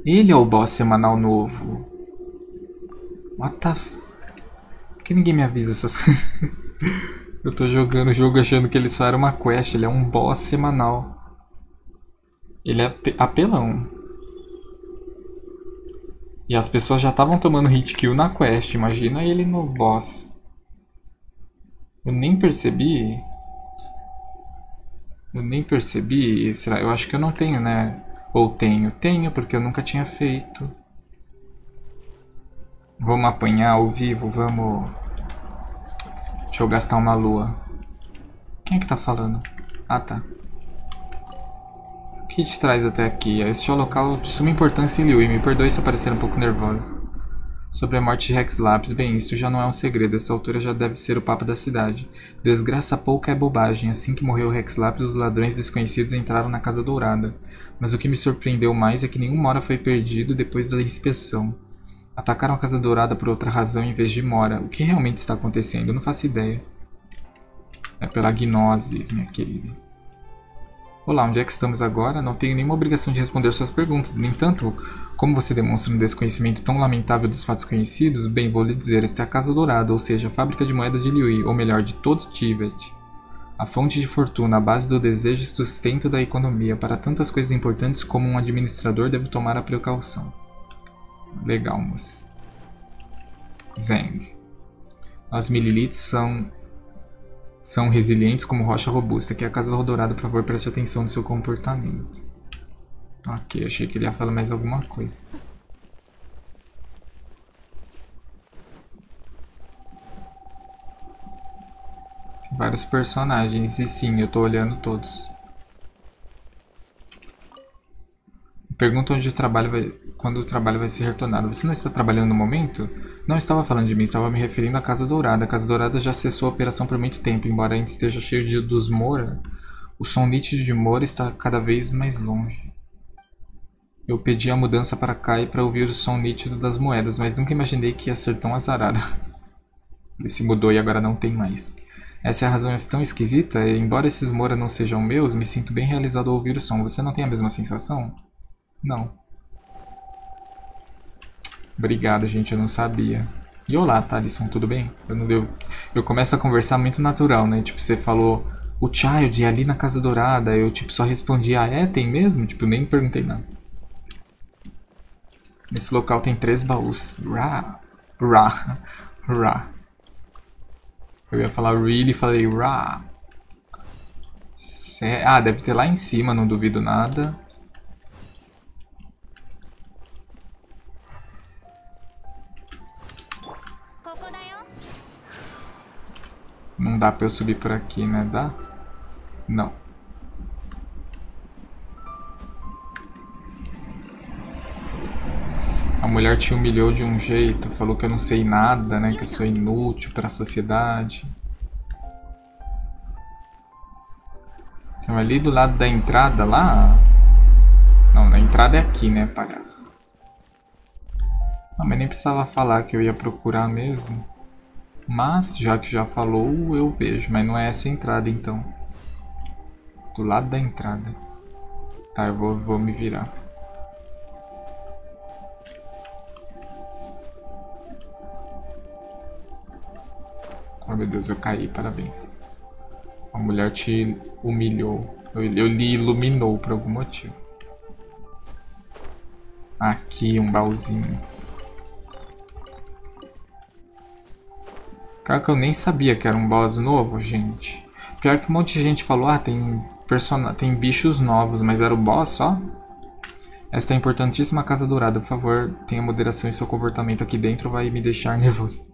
Ele é o boss semanal novo. What the f... Por que ninguém me avisa essas coisas? Eu tô jogando o jogo achando que ele só era uma quest, ele é um boss semanal. Ele é ape- apelão. E as pessoas já estavam tomando hit kill na quest, imagina ele no boss. Eu nem percebi. Eu nem percebi. Será? Eu acho que eu não tenho, né? Ou tenho? Tenho, porque eu nunca tinha feito. Vamos apanhar ao vivo, vamos. Deixa eu gastar uma lua. Quem é que tá falando? Ah, tá. Que te traz até aqui? Este é o local de suma importância em Liui. Me perdoe se eu parecer um pouco nervoso. Sobre a morte de Rex Lapis, bem, isso já não é um segredo, essa altura já deve ser o papo da cidade. Desgraça pouca é bobagem, assim que morreu Rex Lapis, os ladrões desconhecidos entraram na Casa Dourada. Mas o que me surpreendeu mais é que nenhum Mora foi perdido depois da inspeção. Atacaram a Casa Dourada por outra razão em vez de Mora. O que realmente está acontecendo? Eu não faço ideia. É pela gnosis, minha querida. Olá, onde é que estamos agora? Não tenho nenhuma obrigação de responder suas perguntas. No entanto, como você demonstra um desconhecimento tão lamentável dos fatos conhecidos, bem, vou lhe dizer, esta é a Casa Dourada, ou seja, a fábrica de moedas de Liui, ou melhor, de todo Tibet. A fonte de fortuna, a base do desejo e sustento da economia. Para tantas coisas importantes como um administrador, devo tomar a precaução. Legal, moça. Zeng. As mililites são são resilientes como rocha robusta. Aqui é a Casa Dourada, por favor, preste atenção no seu comportamento. Ok, achei que ele ia falar mais alguma coisa. vários personagens. E sim, eu tô olhando todos. Pergunta onde o trabalho vai, quando o trabalho vai ser retornado. Você não está trabalhando no momento? Não estava falando de mim, estava me referindo à Casa Dourada. A Casa Dourada já cessou a operação por muito tempo, embora ainda esteja cheio de dos Moura. O som nítido de Moura está cada vez mais longe. Eu pedi a mudança para cá e para ouvir o som nítido das moedas, mas nunca imaginei que ia ser tão azarado. Ele se mudou e agora não tem mais. Essa é a razão é tão esquisita, e embora esses Moura não sejam meus, me sinto bem realizado ao ouvir o som. Você não tem a mesma sensação? Não. Obrigado, gente, eu não sabia. E olá, Thalisson, tudo bem? Eu, não, eu, começo a conversar muito natural, né? Tipo, você falou o Child ali na Casa Dourada, eu tipo só respondi, ah é, tem mesmo? Tipo, nem perguntei nada. Nesse local tem três baús. Ra. Ra. Ra. Eu ia falar really e falei ra. Ah, deve ter lá em cima, não duvido nada. Não dá pra eu subir por aqui, né? Dá? Não. A mulher te humilhou de um jeito, falou que eu não sei nada, né? Que eu sou inútil para a sociedade. Então ali do lado da entrada lá... Não, na entrada é aqui, né, palhaço? Não, mas nem precisava falar que eu ia procurar mesmo. Mas, já que já falou, eu vejo. Mas não é essa entrada, então. Do lado da entrada. Tá, eu vou, vou me virar. Oh meu Deus, eu caí, parabéns. A mulher te humilhou. Eu, eu lhe iluminou por algum motivo. Aqui, um baúzinho. Cara, que eu nem sabia que era um boss novo, gente. Pior que um monte de gente falou, ah, tem, person... tem bichos novos, mas era o boss só? Esta é importantíssima Casa Dourada, por favor, tenha moderação em seu comportamento aqui dentro, vai me deixar nervoso.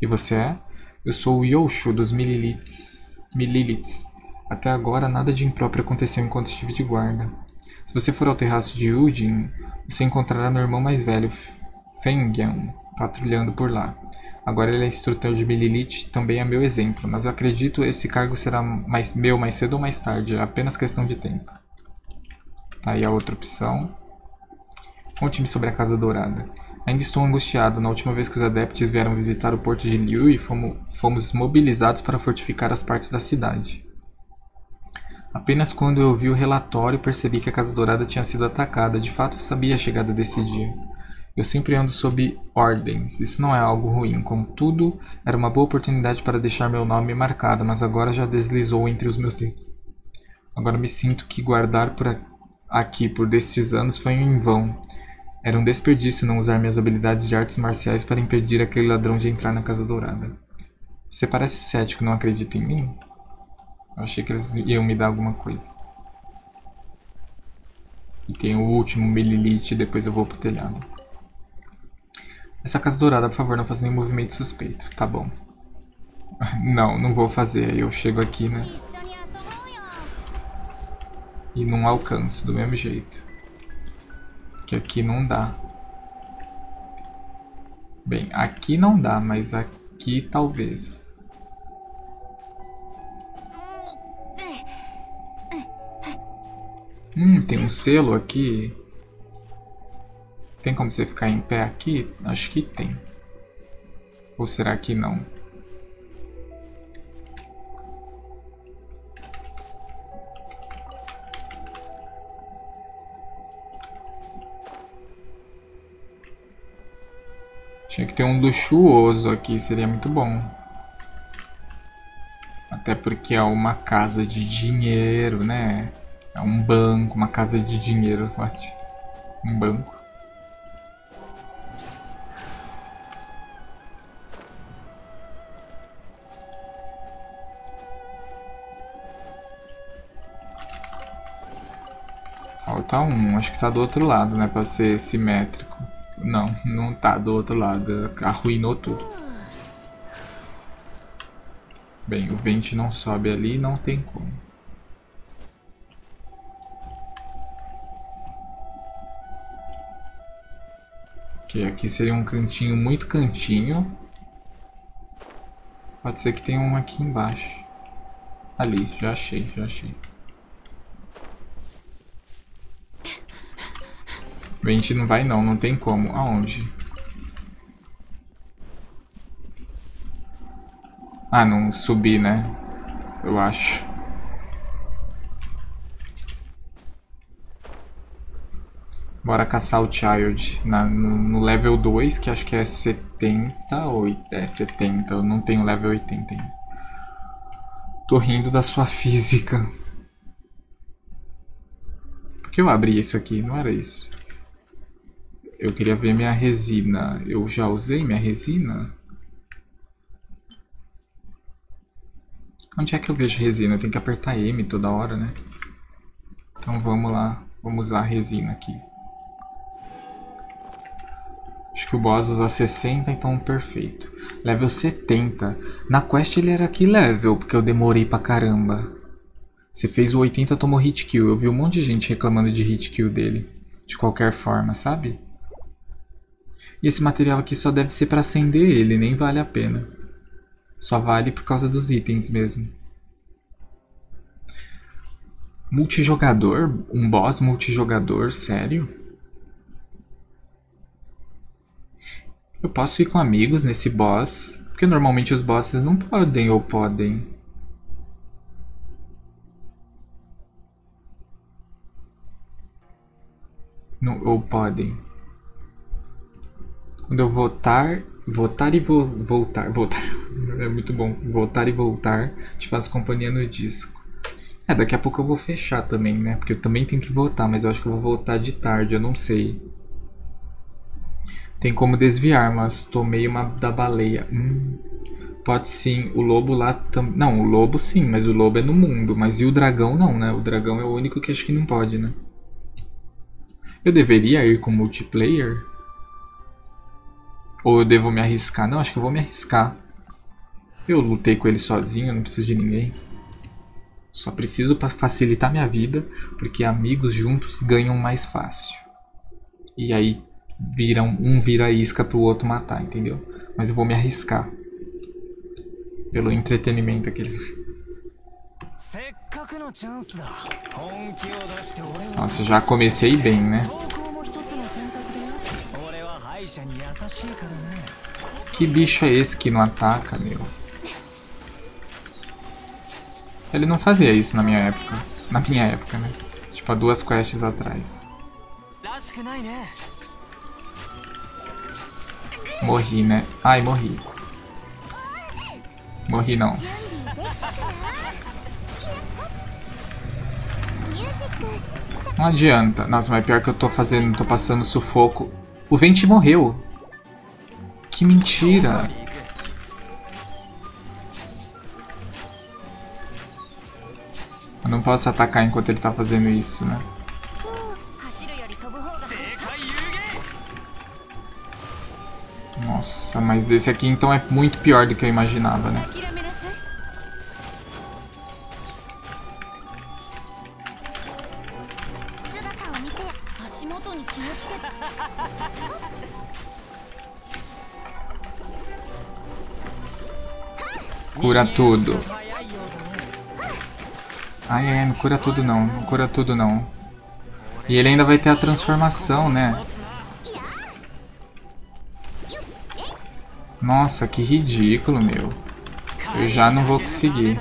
E você é? Eu sou o Yoshu dos Mililiths. Mililiths. Até agora nada de impróprio aconteceu enquanto estive de guarda. Se você for ao terraço de Ujin, você encontrará meu irmão mais velho, Fengyan, patrulhando por lá. Agora ele é instrutor de Mililith, também é meu exemplo, mas eu acredito esse cargo será mais meu mais cedo ou mais tarde, é apenas questão de tempo. Tá aí a outra opção. Conte-me sobre a Casa Dourada. Ainda estou angustiado. Na última vez que os adeptos vieram visitar o porto de Liu, fomos, fomos mobilizados para fortificar as partes da cidade. Apenas quando eu vi o relatório percebi que a Casa Dourada tinha sido atacada. De fato, eu sabia a chegada desse dia. Eu sempre ando sob ordens. Isso não é algo ruim. Contudo, era uma boa oportunidade para deixar meu nome marcado, mas agora já deslizou entre os meus dedos. Agora me sinto que guardar por aqui por destes anos foi em vão. Era um desperdício não usar minhas habilidades de artes marciais para impedir aquele ladrão de entrar na Casa Dourada. Você parece cético, não acredita em mim? Eu achei que eles iam me dar alguma coisa. E tem o último Melilite e depois eu vou pro telhado. Essa Casa Dourada, por favor, não faça nenhum movimento suspeito. Tá bom. Não, não vou fazer. Eu chego aqui, né? E não alcanço do mesmo jeito que aqui não dá. Bem, aqui não dá, mas aqui talvez. Hum, tem um selo aqui. Tem como você ficar em pé aqui? Acho que tem. Ou será que não? Tinha que ter um luxuoso aqui, seria muito bom. Até porque é uma casa de dinheiro, né? É um banco, uma casa de dinheiro, Um banco. Falta um, acho que tá do outro lado, né? Pra ser simétrico. Não, não tá do outro lado. Arruinou tudo. Bem, o vente não sobe ali, não tem como. Ok, aqui seria um cantinho muito cantinho. Pode ser que tenha um aqui embaixo. Ali, já achei, já achei. A gente não vai não, não tem como. Aonde? Ah, não subir, né? Eu acho. Bora caçar o Child na, no, no, level 2, que acho que é 70 ou é 70. Eu não tenho level 80 ainda. Tô rindo da sua física. Por que eu abri isso aqui? Não era isso. Eu queria ver minha resina. Eu já usei minha resina? Onde é que eu vejo resina? Eu tenho que apertar M toda hora, né? Então vamos lá. Vamos usar a resina aqui. Acho que o boss usa 60, então perfeito. Level 70. Na quest ele era que level? Porque eu demorei pra caramba. Você fez o 80, tomou hit kill. Eu vi um monte de gente reclamando de hit kill dele. De qualquer forma, sabe? E esse material aqui só deve ser para acender ele, nem vale a pena. Só vale por causa dos itens mesmo. Multijogador? Um boss multijogador? Sério? Eu posso ir com amigos nesse boss? Porque normalmente os bosses não podem ou podem. Não, ou podem. Quando eu votar, votar e vo, voltar, voltar, é muito bom, voltar e voltar, te faz companhia no disco. É, daqui a pouco eu vou fechar também, né? Porque eu também tenho que votar, mas eu acho que eu vou voltar de tarde, eu não sei. Tem como desviar, mas tomei uma da baleia. Hum, pode sim, o lobo lá também. Não, o lobo sim, mas o lobo é no mundo. Mas e o dragão não, né? O dragão é o único que acho que não pode, né? Eu deveria ir com multiplayer? Ou eu devo me arriscar? Não, acho que eu vou me arriscar. Eu lutei com ele sozinho, não preciso de ninguém. Só preciso para facilitar minha vida, porque amigos juntos ganham mais fácil. E aí viram um vira isca pro outro matar, entendeu? Mas eu vou me arriscar. Pelo entretenimento que eles... Nossa, já comecei bem, né? Que bicho é esse que não ataca, meu? Ele não fazia isso na minha época. Na minha época, né? Tipo, há duas quests atrás. Morri, né? Ai, morri. Morri não. Não adianta. Nossa, mas pior que eu tô fazendo, tô passando sufoco o Vente morreu. Que mentira. Eu não posso atacar enquanto ele tá fazendo isso, né? Nossa, mas esse aqui então é muito pior do que eu imaginava, né? Cura tudo. Ai, ai, não cura tudo não. Não cura tudo não. E ele ainda vai ter a transformação, né? Nossa, que ridículo, meu. Eu já não vou conseguir.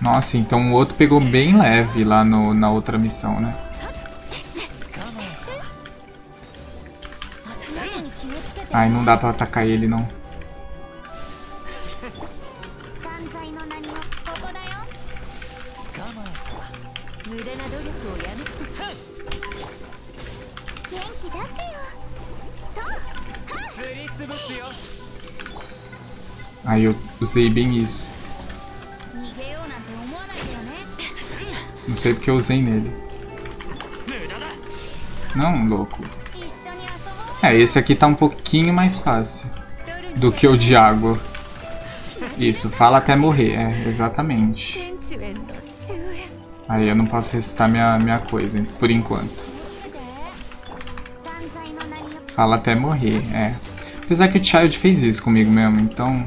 Nossa, então o outro pegou bem leve lá no, na outra missão, né? Ai, não dá pra atacar ele, não. Aí eu usei bem isso. Não sei porque eu usei nele. Não, louco. É, esse aqui tá um pouquinho mais fácil do que o de água. Isso, fala até morrer, é, exatamente. Aí eu não posso ressuscitar minha, minha coisa, por enquanto. Fala até morrer, é. Apesar que o Child fez isso comigo mesmo, então...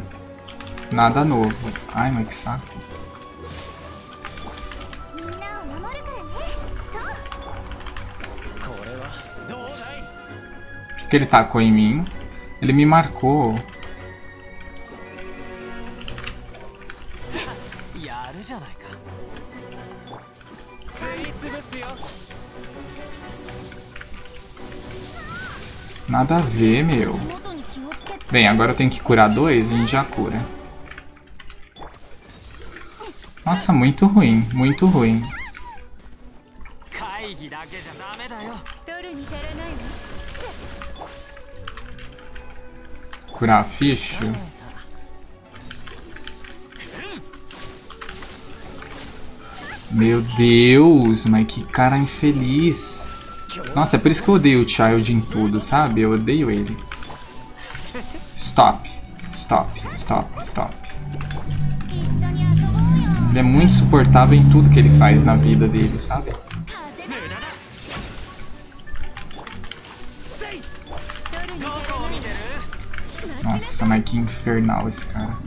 Nada novo. Ai, mas que saco. Que ele tacou em mim? Ele me marcou. Nada a ver, meu. Bem, agora eu tenho que curar dois, a gente já cura. Nossa, muito ruim, muito ruim. Curar a ficha? Meu Deus, mas que cara infeliz. Nossa, é por isso que eu odeio o Child em tudo, sabe? Eu odeio ele. Stop. Stop, stop, stop. Ele é muito suportável em tudo que ele faz na vida dele, sabe? Nossa, mas que infernal esse cara.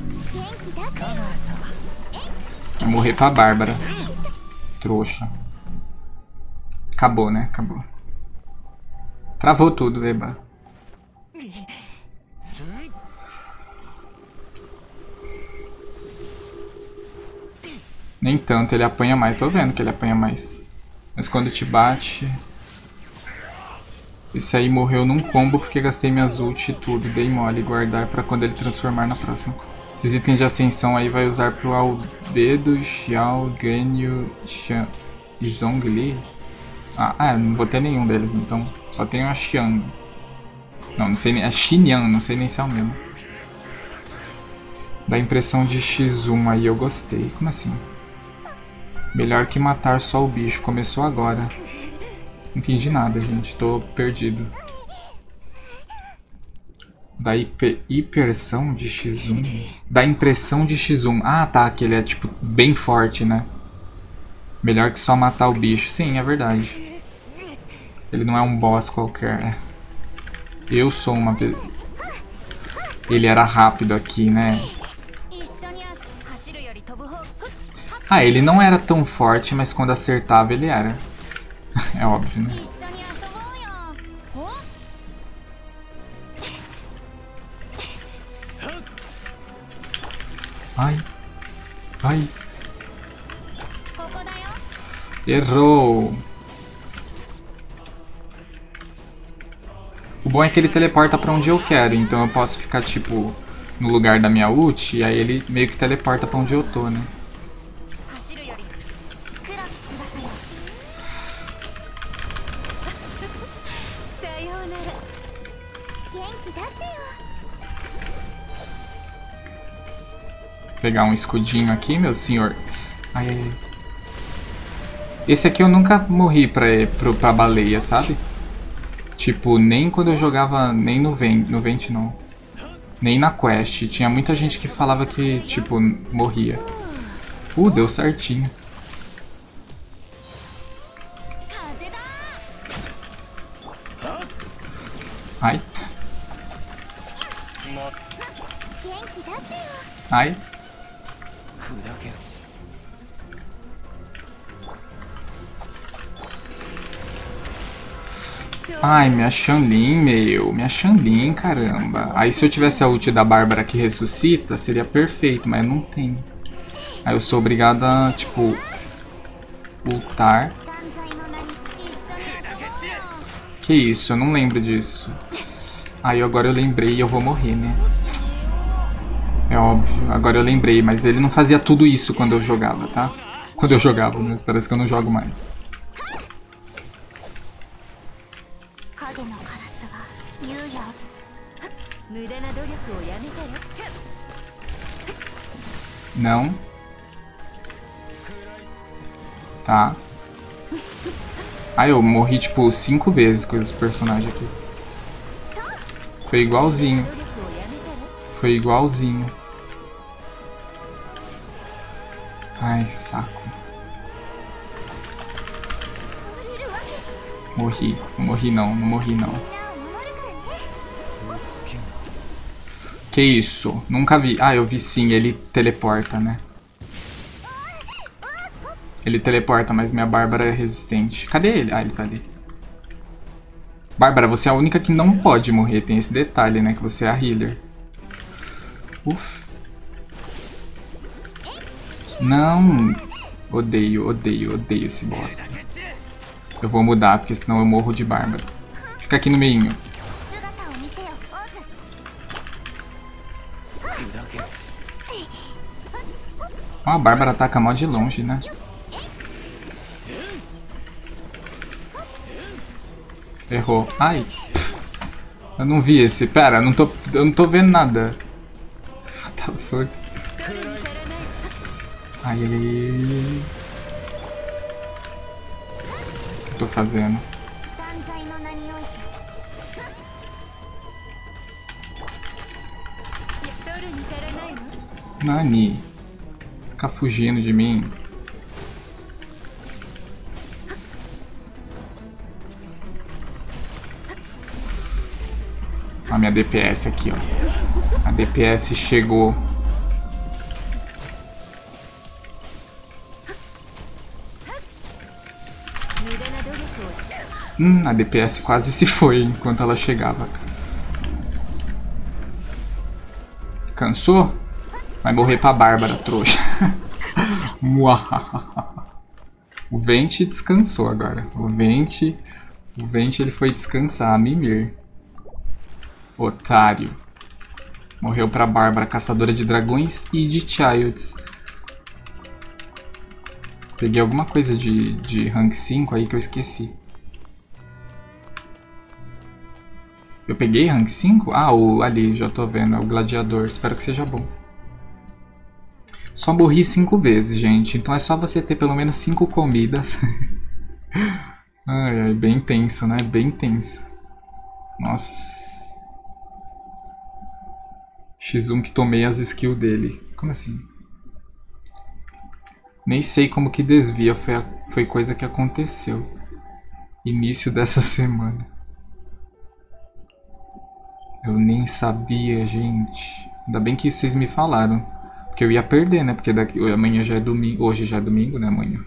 Vai morrer pra Bárbara. Trouxa. Acabou, né? Acabou. Travou tudo, Eba. Nem tanto, ele apanha mais. Tô vendo que ele apanha mais. Mas quando te bate... Esse aí morreu num combo porque gastei minhas ult e tudo. Dei mole guardar pra quando ele transformar na próxima. Esses itens de ascensão aí vai usar pro Albedo, Xiao, Ganyu e Zhongli. Ah, ah, não vou ter nenhum deles então. Só tenho a Xiang. Não, não sei nem. É Xinyan, não sei nem se é o mesmo. Dá impressão de X1 aí, eu gostei. Como assim? Melhor que matar só o bicho. Começou agora. Entendi nada, gente. Tô perdido. Da hiper, hipersão de X1. Da impressão de X1. Ah, tá. Que ele é, tipo, bem forte, né? Melhor que só matar o bicho. Sim, é verdade. Ele não é um boss qualquer. É. Eu sou uma... Ele era rápido aqui, né? Ah, ele não era tão forte, mas quando acertava ele era. É óbvio, né? Ai. Ai. Errou. O bom é que ele teleporta pra onde eu quero, então eu posso ficar, tipo, no lugar da minha ult, e aí ele meio que teleporta pra onde eu tô, né? pegar um escudinho aqui, meu senhor. Ai, ai, ai. Esse aqui eu nunca morri pra, é, pra, pra baleia, sabe? Tipo, nem quando eu jogava, nem no Vent, no Vent não. Nem na Quest. Tinha muita gente que falava que, tipo, morria. Uh, deu certinho. Ai. Ai. Ai, minha Shanlin, meu. Minha Shanlin, caramba. Aí se eu tivesse a ult da Bárbara que ressuscita, seria perfeito, mas não tem. Aí eu sou obrigado a, tipo, ultar. Que isso, eu não lembro disso. Aí agora eu lembrei e eu vou morrer, né? É óbvio, agora eu lembrei, mas ele não fazia tudo isso quando eu jogava, tá? Quando eu jogava, né? Parece que eu não jogo mais. Não. Tá. Ai, eu morri, tipo, cinco vezes com esse personagem aqui. Foi igualzinho. Foi igualzinho. Ai, saco. Morri. Não morri não, não morri não. Que isso? Nunca vi. Ah, eu vi sim, ele teleporta, né? Ele teleporta, mas minha Bárbara é resistente. Cadê ele? Ah, ele tá ali. Bárbara, você é a única que não pode morrer. Tem esse detalhe, né? Que você é a healer. Uf. Não. Odeio, odeio, odeio esse bosta. Eu vou mudar, porque senão eu morro de Bárbara. Fica aqui no meinho. Ó, a Bárbara ataca mal de longe, né? Errou. Ai. Eu não vi esse. Pera, eu não tô, eu não tô vendo nada. What the fuck? Ai, ai, ai. O que eu tô fazendo? Nani. Ficar fugindo de mim. A minha DPS aqui, ó. A DPS chegou. Hum, a DPS quase se foi enquanto ela chegava. Cansou? Vai morrer pra Bárbara, trouxa. O Vente descansou agora. O Vente. O Vente ele foi descansar. Mimir. Otário. Morreu pra Bárbara, caçadora de dragões e de Childs. Peguei alguma coisa de, de rank 5 aí que eu esqueci. Eu peguei rank 5? Ah, o ali, já tô vendo, é o gladiador. Espero que seja bom. Só morri 5 vezes, gente. Então é só você ter pelo menos 5 comidas. ai, ai, bem tenso, né? Bem tenso. Nossa. X1 que tomei as skills dele. Como assim? Nem sei como que desvia, foi, a- foi coisa que aconteceu. Início dessa semana. Eu nem sabia, gente. Ainda bem que vocês me falaram. Porque eu ia perder, né? Porque daqui, amanhã já é domingo. Hoje já é domingo, né? Amanhã.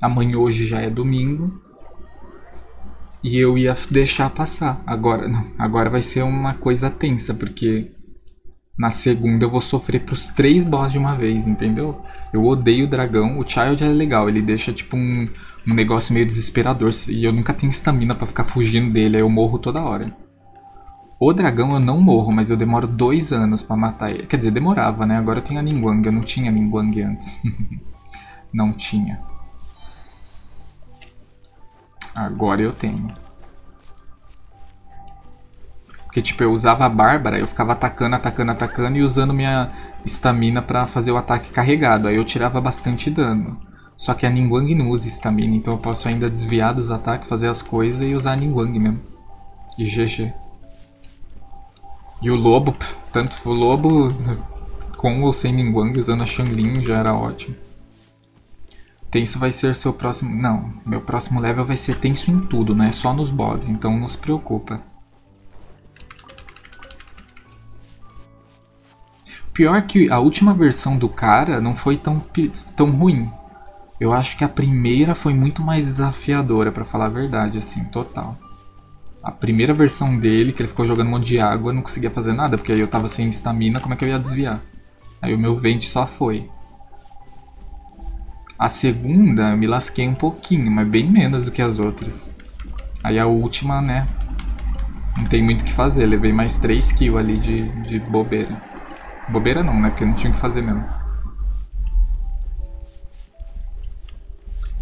Amanhã hoje já é domingo. E eu ia deixar passar. Agora não. Agora vai ser uma coisa tensa, porque na segunda eu vou sofrer pros três boss de uma vez, entendeu? Eu odeio o dragão. O Child é legal, ele deixa tipo um, um negócio meio desesperador. E eu nunca tenho estamina pra ficar fugindo dele, aí eu morro toda hora. O dragão eu não morro, mas eu demoro dois anos pra matar ele. Quer dizer, demorava, né? Agora eu tenho a Ningguang, eu não tinha Ningguang antes. não tinha. Agora eu tenho. Porque, tipo, eu usava a Bárbara, eu ficava atacando, atacando, atacando e usando minha estamina pra fazer o ataque carregado. Aí eu tirava bastante dano. Só que a Ningguang não usa estamina, então eu posso ainda desviar dos ataques, fazer as coisas e usar a Ningguang mesmo. E GG. E o lobo, tanto o lobo com ou sem Ningguang usando a Shanlin já era ótimo. Tenso vai ser seu próximo... Não, meu próximo level vai ser tenso em tudo, não é só nos bosses, então não se preocupa. Pior que a última versão do cara não foi tão, tão ruim. Eu acho que a primeira foi muito mais desafiadora, pra falar a verdade, assim, total. A primeira versão dele, que ele ficou jogando um monte de água, eu não conseguia fazer nada, porque aí eu tava sem estamina, como é que eu ia desviar? Aí o meu vente só foi. A segunda eu me lasquei um pouquinho, mas bem menos do que as outras. Aí a última, né? Não tem muito o que fazer, levei mais 3 kills ali de, de bobeira. Bobeira não, né? Porque não tinha o que fazer mesmo.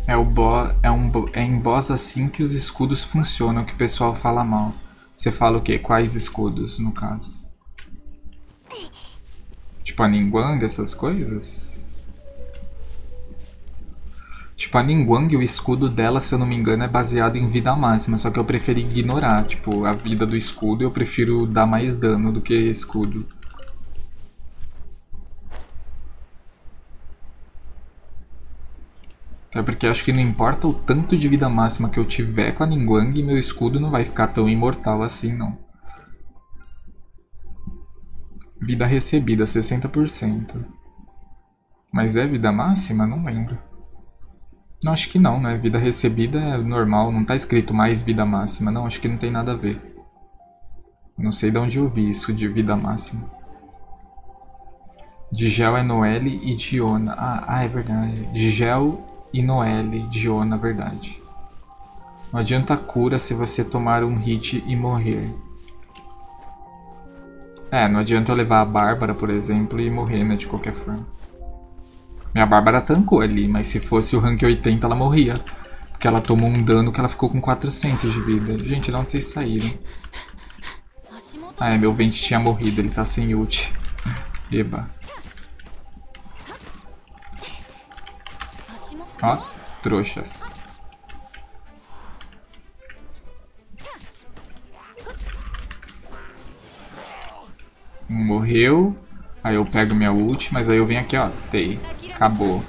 É, o bo é, um é em boss assim que os escudos funcionam, que o pessoal fala mal. Você fala o quê? Quais escudos, no caso? Tipo a Ningguang, essas coisas? Tipo, a Ningguang, o escudo dela, se eu não me engano, é baseado em vida máxima, só que eu preferi ignorar, tipo, a vida do escudo, eu prefiro dar mais dano do que escudo. É porque acho que não importa o tanto de vida máxima que eu tiver com a Ningguang, meu escudo não vai ficar tão imortal assim, não. Vida recebida, 60%. Mas é vida máxima? Não lembro. Não, acho que não, né? Vida recebida é normal, não tá escrito mais vida máxima. Não, acho que não tem nada a ver. Não sei de onde eu vi isso de vida máxima. De gel é Noelle e Diona. Ah, ah, é verdade. De gel e Noelle, Dio, na verdade. Não adianta cura se você tomar um hit e morrer. É, não adianta eu levar a Bárbara, por exemplo, e morrer, né, de qualquer forma. Minha Bárbara tancou ali, mas se fosse o rank 80 ela morria. Porque ela tomou um dano que ela ficou com 400 de vida. Gente, de onde vocês saíram? Ah, é, meu vente tinha morrido, ele tá sem ult. Eba. Ó, trouxas. Morreu. Aí eu pego minha ult, mas aí eu venho aqui, ó. Tei. Acabou.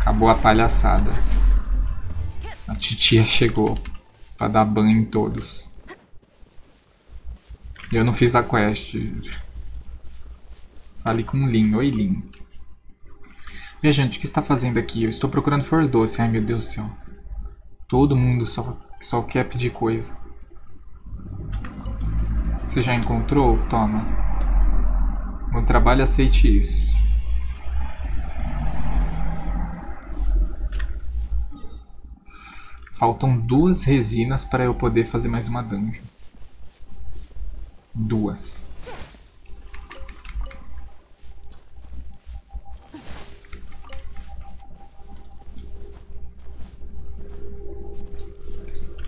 Acabou a palhaçada. A titia chegou pra dar ban em todos. E eu não fiz a quest. Ali com o Lin. Oi, Lin. Viajante, o que está fazendo aqui? Eu estou procurando flor doce. Ai, meu Deus do céu. Todo mundo só, só quer pedir coisa. Você já encontrou? Toma. No trabalho, aceite isso. Faltam duas resinas para eu poder fazer mais uma dungeon. Duas.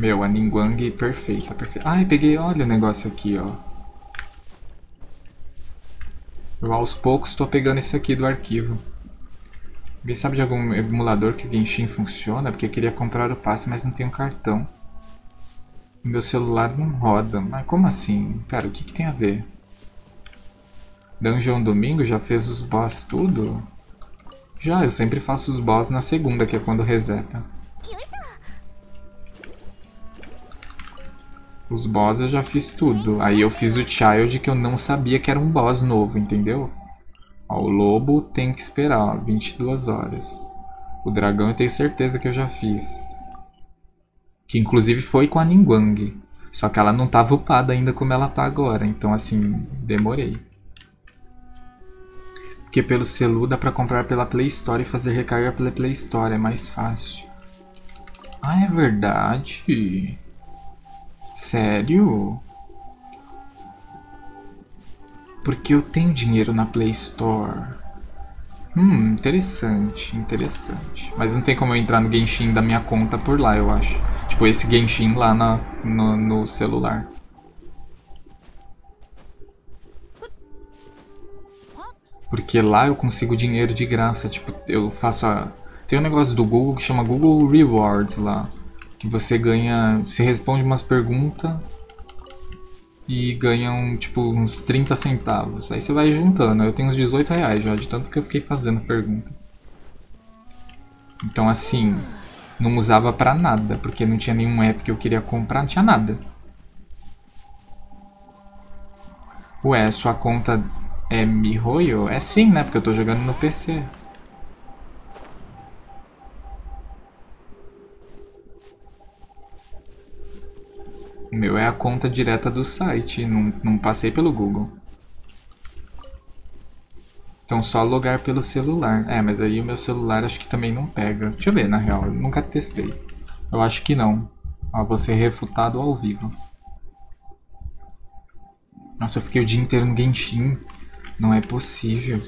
Meu, a Ningguang perfeita, perfeita. Ai, peguei, olha o negócio aqui, ó. Eu aos poucos estou pegando isso aqui do arquivo. Alguém sabe de algum emulador que o Genshin funciona? Porque eu queria comprar o passe, mas não tenho cartão. Meu celular não roda. Mas como assim? Pera, o que, que tem a ver? Dungeon Domingo já fez os boss tudo? Já, eu sempre faço os boss na segunda, que é quando reseta. Os boss eu já fiz tudo. Aí eu fiz o Child que eu não sabia que era um boss novo, entendeu? Ó, o lobo tem que esperar, ó, 22 horas. O dragão eu tenho certeza que eu já fiz. Que inclusive foi com a Ningguang. Só que ela não tava upada ainda como ela tá agora. Então assim, demorei. Porque pelo Celu dá pra comprar pela Play Store e fazer recarga pela Play Store. É mais fácil. Ah, é verdade. Sério? Porque eu tenho dinheiro na Play Store. Hum, interessante, interessante. Mas não tem como eu entrar no Genshin da minha conta por lá, eu acho. Tipo, esse Genshin lá na, no, no celular. Porque lá eu consigo dinheiro de graça. Tipo, eu faço a... Tem um negócio do Google que chama Google Rewards lá que você ganha, você responde umas perguntas e ganha um, tipo uns 30 centavos. Aí você vai juntando. Eu tenho uns 18 reais já, de tanto que eu fiquei fazendo pergunta. Então assim, não usava pra nada, porque não tinha nenhum app que eu queria comprar, não tinha nada. Ué, sua conta é MiHoYo? É sim, né? Porque eu tô jogando no PC. O meu é a conta direta do site, não, não passei pelo Google. Então só logar pelo celular. É, mas aí o meu celular acho que também não pega. Deixa eu ver, na real, eu nunca testei. Eu acho que não. Ó, vou ser refutado ao vivo. Nossa, eu fiquei o dia inteiro no Genshin. Não é possível.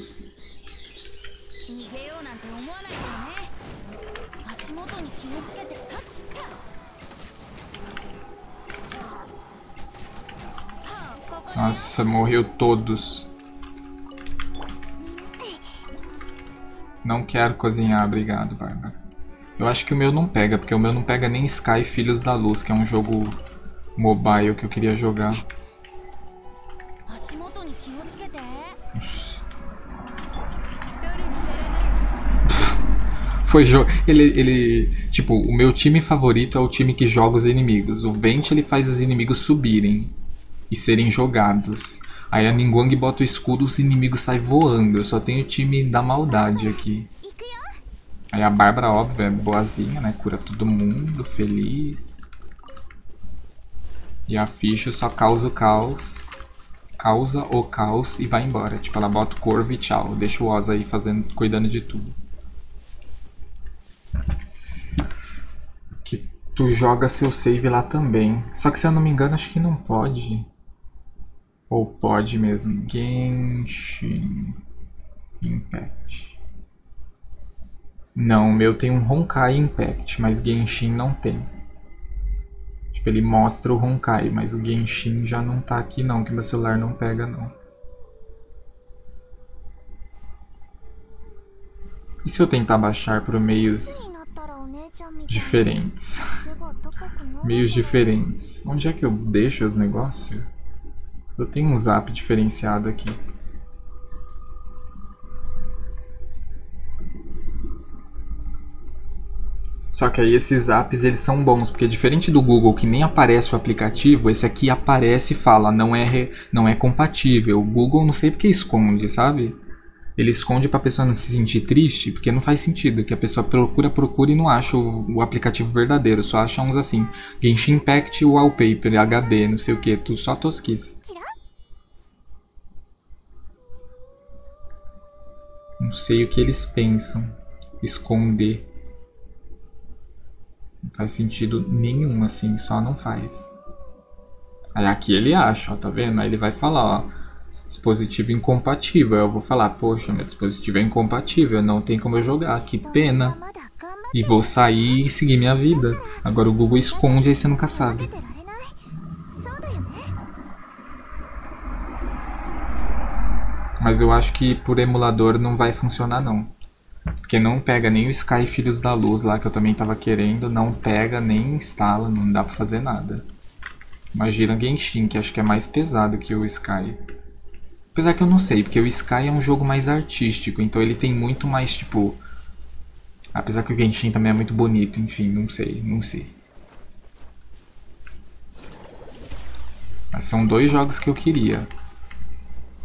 Nossa, morreu todos. Não quero cozinhar, obrigado, Bárbara. Eu acho que o meu não pega, porque o meu não pega nem Sky Filhos da Luz, que é um jogo mobile que eu queria jogar. foi jogo. Ele, ele. Tipo, o meu time favorito é o time que joga os inimigos. O Vent ele faz os inimigos subirem e serem jogados. Aí a Ningguang bota o escudo, os inimigos saem voando. Eu só tenho o time da maldade aqui. Aí a Bárbara, óbvio, é boazinha, né? Cura todo mundo, feliz. E a Ficha só causa o caos. Causa o caos e vai embora. Tipo, ela bota o corvo e tchau. Deixa o Oz aí fazendo, cuidando de tudo. Que tu joga seu save lá também. Só que se eu não me engano, acho que não pode. Ou pode mesmo? Genshin Impact. Não, o meu tem um Honkai Impact, mas Genshin não tem. Tipo, ele mostra o Honkai, mas o Genshin já não tá aqui não, que meu celular não pega não. E se eu tentar baixar por meios diferentes? meios diferentes. Onde é que eu deixo os negócios? Eu tenho um zap diferenciado aqui. Só que aí esses apps eles são bons, porque diferente do Google que nem aparece o aplicativo, esse aqui aparece e fala, não é, re- não é compatível. O Google não sei porque esconde, sabe? Ele esconde pra pessoa não se sentir triste, porque não faz sentido, que a pessoa procura, procura e não acha o, o aplicativo verdadeiro, só acha uns assim, Genshin Impact Wallpaper, HD, não sei o que, tu só tosquice. Não sei o que eles pensam. Esconder. Não faz sentido nenhum assim, só não faz. Aí aqui ele acha, ó, tá vendo? Aí ele vai falar, ó, dispositivo incompatível. Eu vou falar, poxa, meu dispositivo é incompatível, não tem como eu jogar, que pena. E vou sair e seguir minha vida. Agora o Google esconde e você nunca sabe. Mas eu acho que por emulador não vai funcionar não. Porque não pega nem o Sky Filhos da Luz lá que eu também tava querendo, não pega nem instala, não dá pra fazer nada. Imagina Genshin, que acho que é mais pesado que o Sky. Apesar que eu não sei, porque o Sky é um jogo mais artístico, então ele tem muito mais tipo. Apesar que o Genshin também é muito bonito, enfim, não sei, não sei. Mas são dois jogos que eu queria.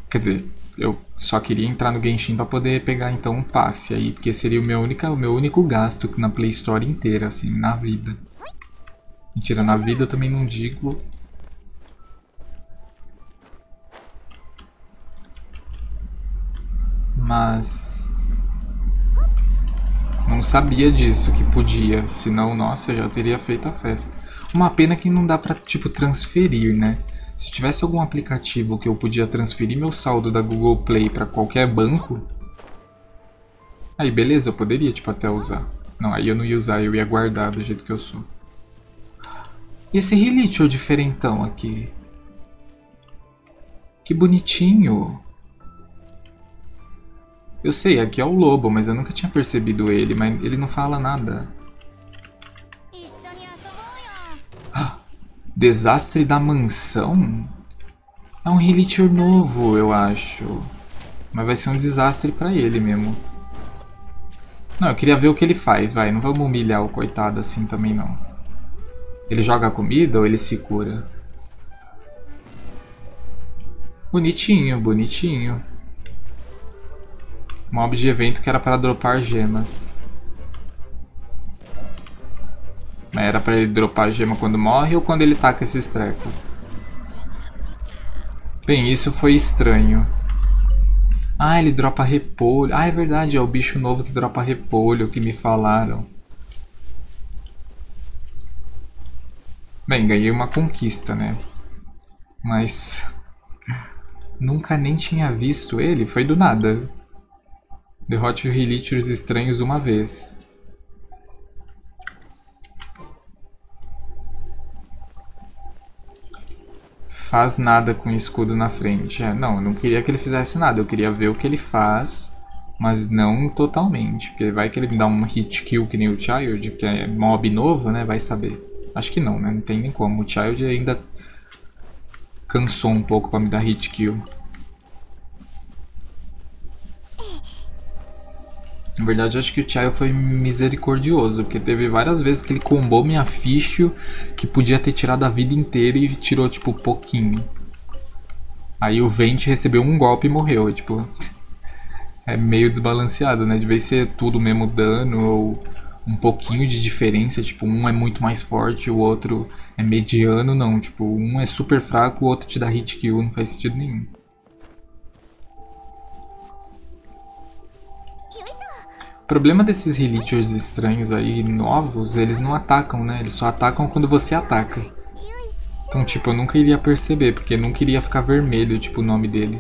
Quer dizer, eu só queria entrar no Genshin pra poder pegar então um passe aí, porque seria o meu, única, o meu único gasto na Play Store inteira, assim, na vida. Mentira, na vida eu também não digo. Mas. Não sabia disso que podia, senão, nossa, eu já teria feito a festa. Uma pena que não dá pra, tipo, transferir, né? Se tivesse algum aplicativo que eu podia transferir meu saldo da Google Play pra qualquer banco, aí beleza, eu poderia, tipo, até usar. Não, aí eu não ia usar, eu ia guardar do jeito que eu sou. E esse Relite, o diferentão aqui? Que bonitinho. Eu sei, aqui é o lobo, mas eu nunca tinha percebido ele, mas ele não fala nada. Desastre da mansão? É um Relitier novo, eu acho. Mas vai ser um desastre pra ele mesmo. Não, eu queria ver o que ele faz, vai. Não vamos humilhar o coitado assim também, não. Ele joga comida ou ele se cura? Bonitinho, bonitinho. Mob de evento que era para dropar gemas. Era pra ele dropar gema quando morre ou quando ele taca esse treco? Bem, isso foi estranho. Ah, ele dropa repolho. Ah, é verdade, é o bicho novo que dropa repolho que me falaram. Bem, ganhei uma conquista, né? Mas... Nunca nem tinha visto ele, foi do nada. Derrote o Relitures estranhos uma vez. Faz nada com o escudo na frente. É, não, eu não queria que ele fizesse nada. Eu queria ver o que ele faz, mas não totalmente. Porque vai que ele me dá um hit kill que nem o Child, que é mob novo, né? Vai saber. Acho que não, né? Não tem nem como. O Child ainda cansou um pouco pra me dar hit kill. Na verdade, acho que o Child foi misericordioso, porque teve várias vezes que ele combou minha ficha que podia ter tirado a vida inteira e tirou, tipo, pouquinho. Aí o Vent recebeu um golpe e morreu, tipo... É meio desbalanceado, né? De vez ser tudo mesmo dano ou um pouquinho de diferença, tipo, um é muito mais forte, o outro é mediano, não. Tipo, um é super fraco, o outro te dá hit kill, não faz sentido nenhum. O problema desses Relitures estranhos aí, novos, eles não atacam, né? Eles só atacam quando você ataca. Então, tipo, eu nunca iria perceber, porque não queria ficar vermelho, tipo, o nome dele.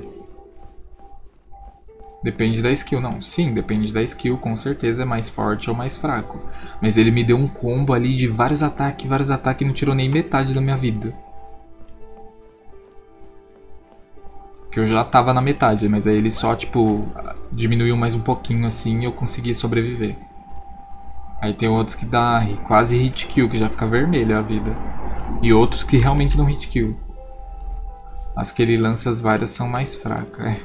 Depende da skill, não. Sim, depende da skill, com certeza é mais forte ou mais fraco. Mas ele me deu um combo ali de vários ataques, vários ataques e não tirou nem metade da minha vida. Que eu já tava na metade, mas aí ele só, tipo, diminuiu mais um pouquinho assim e eu consegui sobreviver. Aí tem outros que dá quase hit kill, que já fica vermelho a vida. E outros que realmente dão hit kill. As que ele lança as várias são mais fracas, é.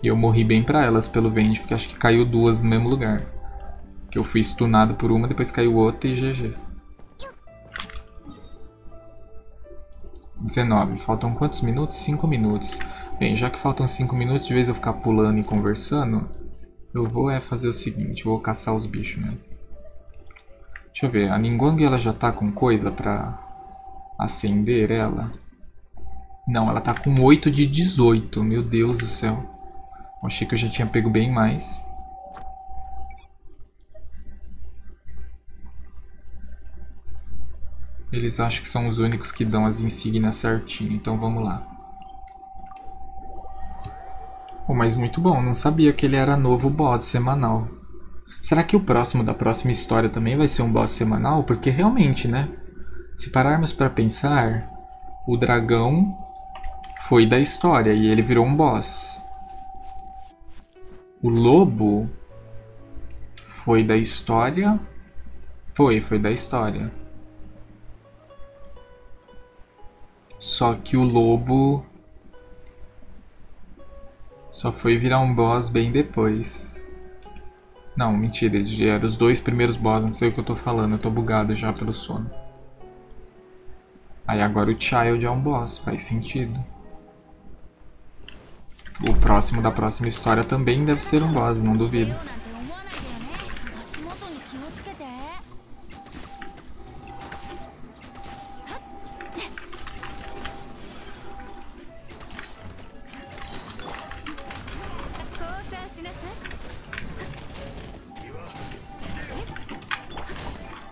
E eu morri bem pra elas pelo vento, porque acho que caiu duas no mesmo lugar. Que eu fui stunado por uma, depois caiu outra e GG. 19. Faltam quantos minutos? 5 minutos. Bem, já que faltam 5 minutos, de vez eu ficar pulando e conversando, eu vou é fazer o seguinte, vou caçar os bichos mesmo. Deixa eu ver, a Ningguang ela já tá com coisa pra acender ela? Não, ela tá com 8 de 18, meu Deus do céu. Eu achei que eu já tinha pego bem mais. Eles acham que são os únicos que dão as insígnias certinho, então vamos lá. Mas muito bom, não sabia que ele era novo boss semanal. Será que o próximo da próxima história também vai ser um boss semanal? Porque realmente, né? Se pararmos para pensar, o dragão foi da história e ele virou um boss. O lobo foi da história? Foi, foi da história. Só que o lobo só foi virar um boss bem depois. Não, mentira, eles eram os dois primeiros boss, não sei o que eu tô falando, eu tô bugado já pelo sono. Aí agora o Child é um boss, faz sentido. O próximo da próxima história também deve ser um boss, não duvido.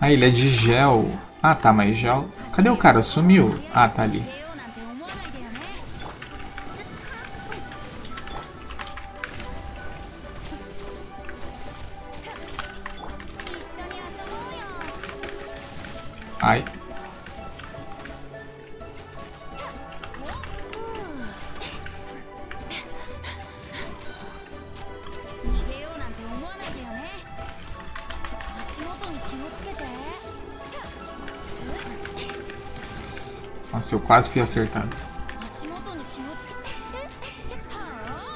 Ah, ele é de gel. Ah, tá, mas gel... Cadê o cara? Sumiu. Ah, tá ali. Ai. Nossa, eu quase fui acertado.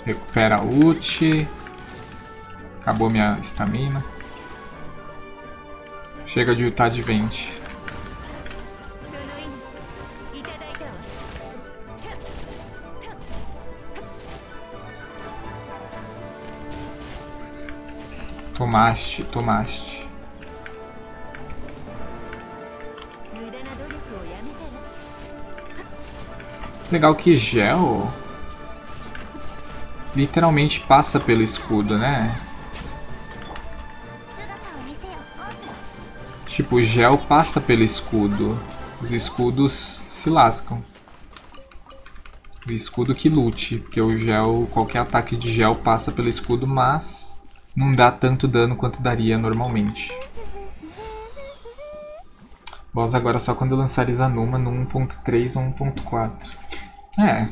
Recupera a ult. Acabou minha estamina. Chega de ultar de vente. Tomaste, tomaste. legal que gel literalmente passa pelo escudo, né? Tipo, gel passa pelo escudo. Os escudos se lascam. O escudo que lute, porque o gel, qualquer ataque de gel passa pelo escudo, mas não dá tanto dano quanto daria normalmente. Boss agora só quando lançar Isanuma no 1.3 ou 1.4. É.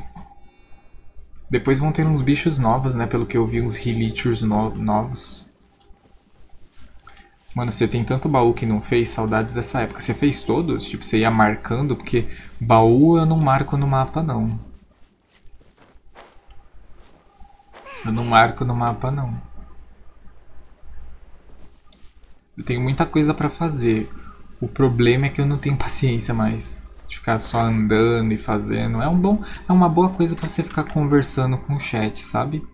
Depois vão ter uns bichos novos, né? Pelo que eu vi, uns Relitures no novos. Mano, você tem tanto baú que não fez, saudades dessa época. Você fez todos? Tipo, você ia marcando? Porque baú eu não marco no mapa, não. Eu não marco no mapa, não. Eu tenho muita coisa pra fazer. O problema é que eu não tenho paciência mais. De ficar só andando e fazendo. É, um bom, é uma boa coisa pra você ficar conversando com o chat, sabe?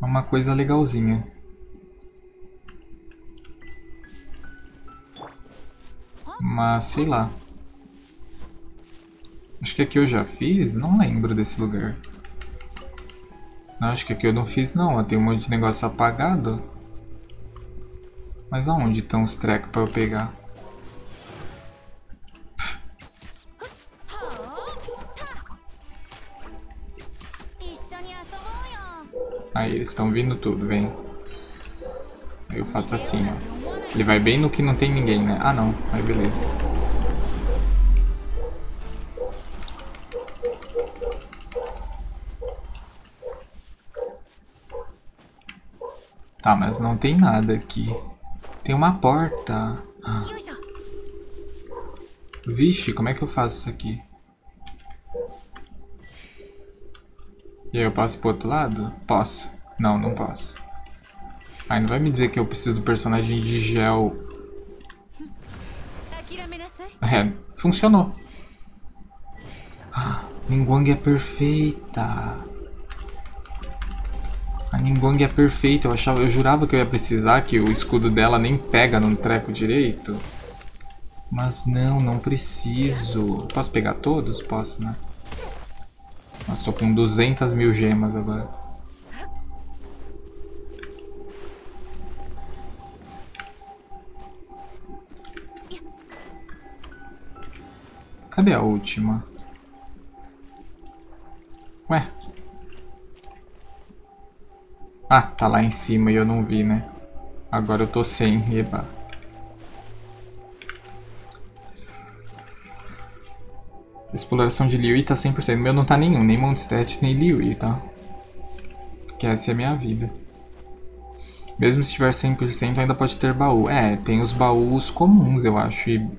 É uma coisa legalzinha. Mas sei lá. Acho que aqui eu já fiz? Não lembro desse lugar. Não, acho que aqui eu não fiz não. Tem um monte de negócio apagado. Mas aonde estão os trecos pra eu pegar? Aí, eles estão vindo tudo, vem. Aí eu faço assim, ó. Ele vai bem no que não tem ninguém, né? Ah, não. Aí, beleza. Tá, mas não tem nada aqui. Tem uma porta. Ah. Vixe, como é que eu faço isso aqui? E aí eu passo pro outro lado? Posso. Não, não posso. Aí não vai me dizer que eu preciso do personagem de gel. É, funcionou. Ah, Ningguang é perfeita. A Ningguang é perfeita. Eu, achava, eu jurava que eu ia precisar, que o escudo dela nem pega num treco direito. Mas não, não preciso. Posso pegar todos? Posso, né? Nossa, tô com 200 mil gemas agora. Cadê a última? Ué? Ah, tá lá em cima e eu não vi, né? Agora eu tô sem, eba. Exploração de Liui tá 100%. Meu não tá nenhum, nem Mondstadt, nem Liui, tá? Porque essa é a minha vida. Mesmo se tiver 100%, ainda pode ter baú. É, tem os baús comuns, eu acho. E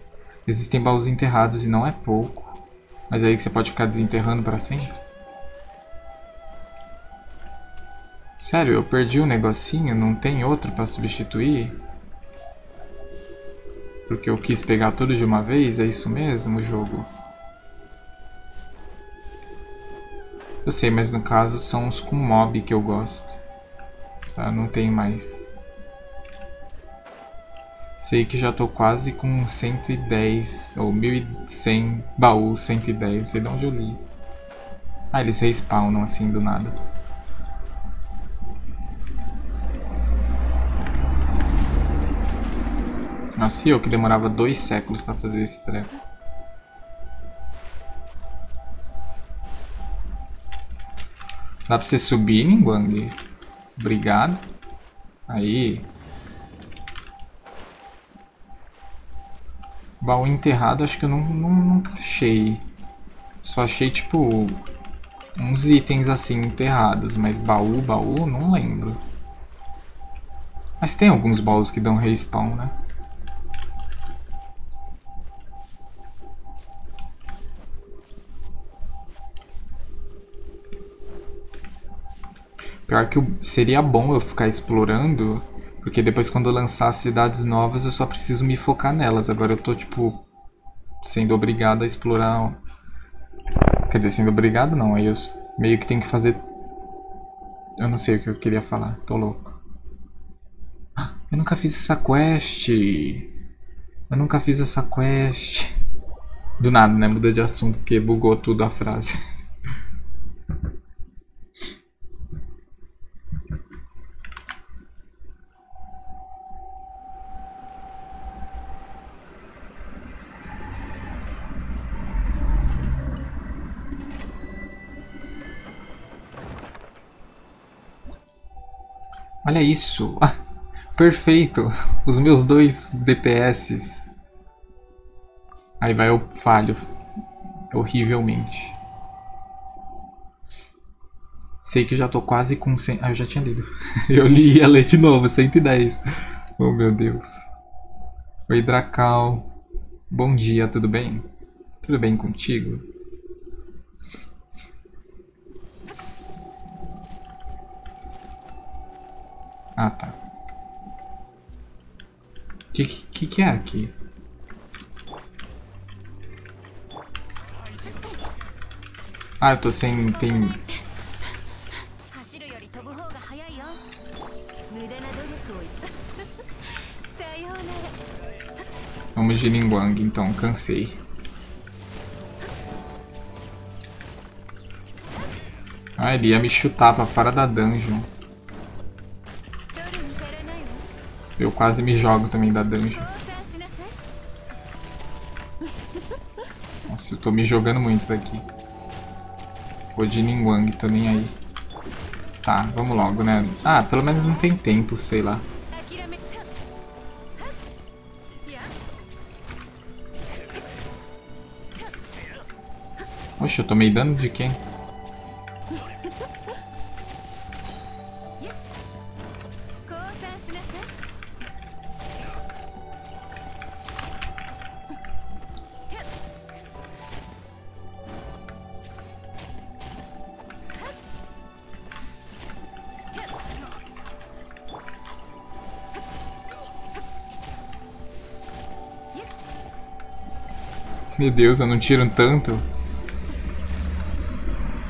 existem baús enterrados e não é pouco. Mas aí que você pode ficar desenterrando pra sempre. Sério, eu perdi um negocinho, não tem outro pra substituir? Porque eu quis pegar tudo de uma vez, é isso mesmo jogo? Eu sei, mas no caso são os com mob que eu gosto. Tá, não tem mais. Sei que já tô quase com 110 ou 1100 baús 110, sei de onde eu li. Ah, eles respawnam assim do nada. Nossa, e eu que demorava dois séculos pra fazer esse treco. Dá pra você subir, Ningguang? Obrigado. Aí. Baú enterrado acho que eu não, não, nunca achei. Só achei, tipo, uns itens assim enterrados. Mas baú, baú, não lembro. Mas tem alguns baús que dão respawn, né? Pior que seria bom eu ficar explorando Porque depois quando eu lançar cidades novas eu só preciso me focar nelas. Agora eu tô tipo sendo obrigado a explorar. Quer dizer, sendo obrigado não, aí eu meio que tenho que fazer. Eu não sei o que eu queria falar, tô louco. Ah, Eu nunca fiz essa quest. Eu nunca fiz essa quest. Do nada, né? Muda de assunto porque bugou tudo a frase. Olha isso. Ah, perfeito. Os meus dois DPS. Aí vai eu falho. Horrivelmente. Sei que já tô quase com 100... Ah, eu já tinha lido. eu li e ia ler de novo, 110. Oh, meu Deus. Oi, Dracal. Bom dia, tudo bem? Tudo bem contigo? Ah, tá. O que, que, que é aqui? Ah, eu tô sem... tem... Vamos de Linguang, então, cansei. Ah, ele ia me chutar pra fora da dungeon. Eu quase me jogo também da dungeon. Nossa, eu tô me jogando muito daqui. Vou de Ningguang, tô nem aí. Tá, vamos logo, né? Ah, pelo menos não tem tempo, sei lá. Oxe, eu tomei dano de quem? Meu Deus, eu não tiro tanto.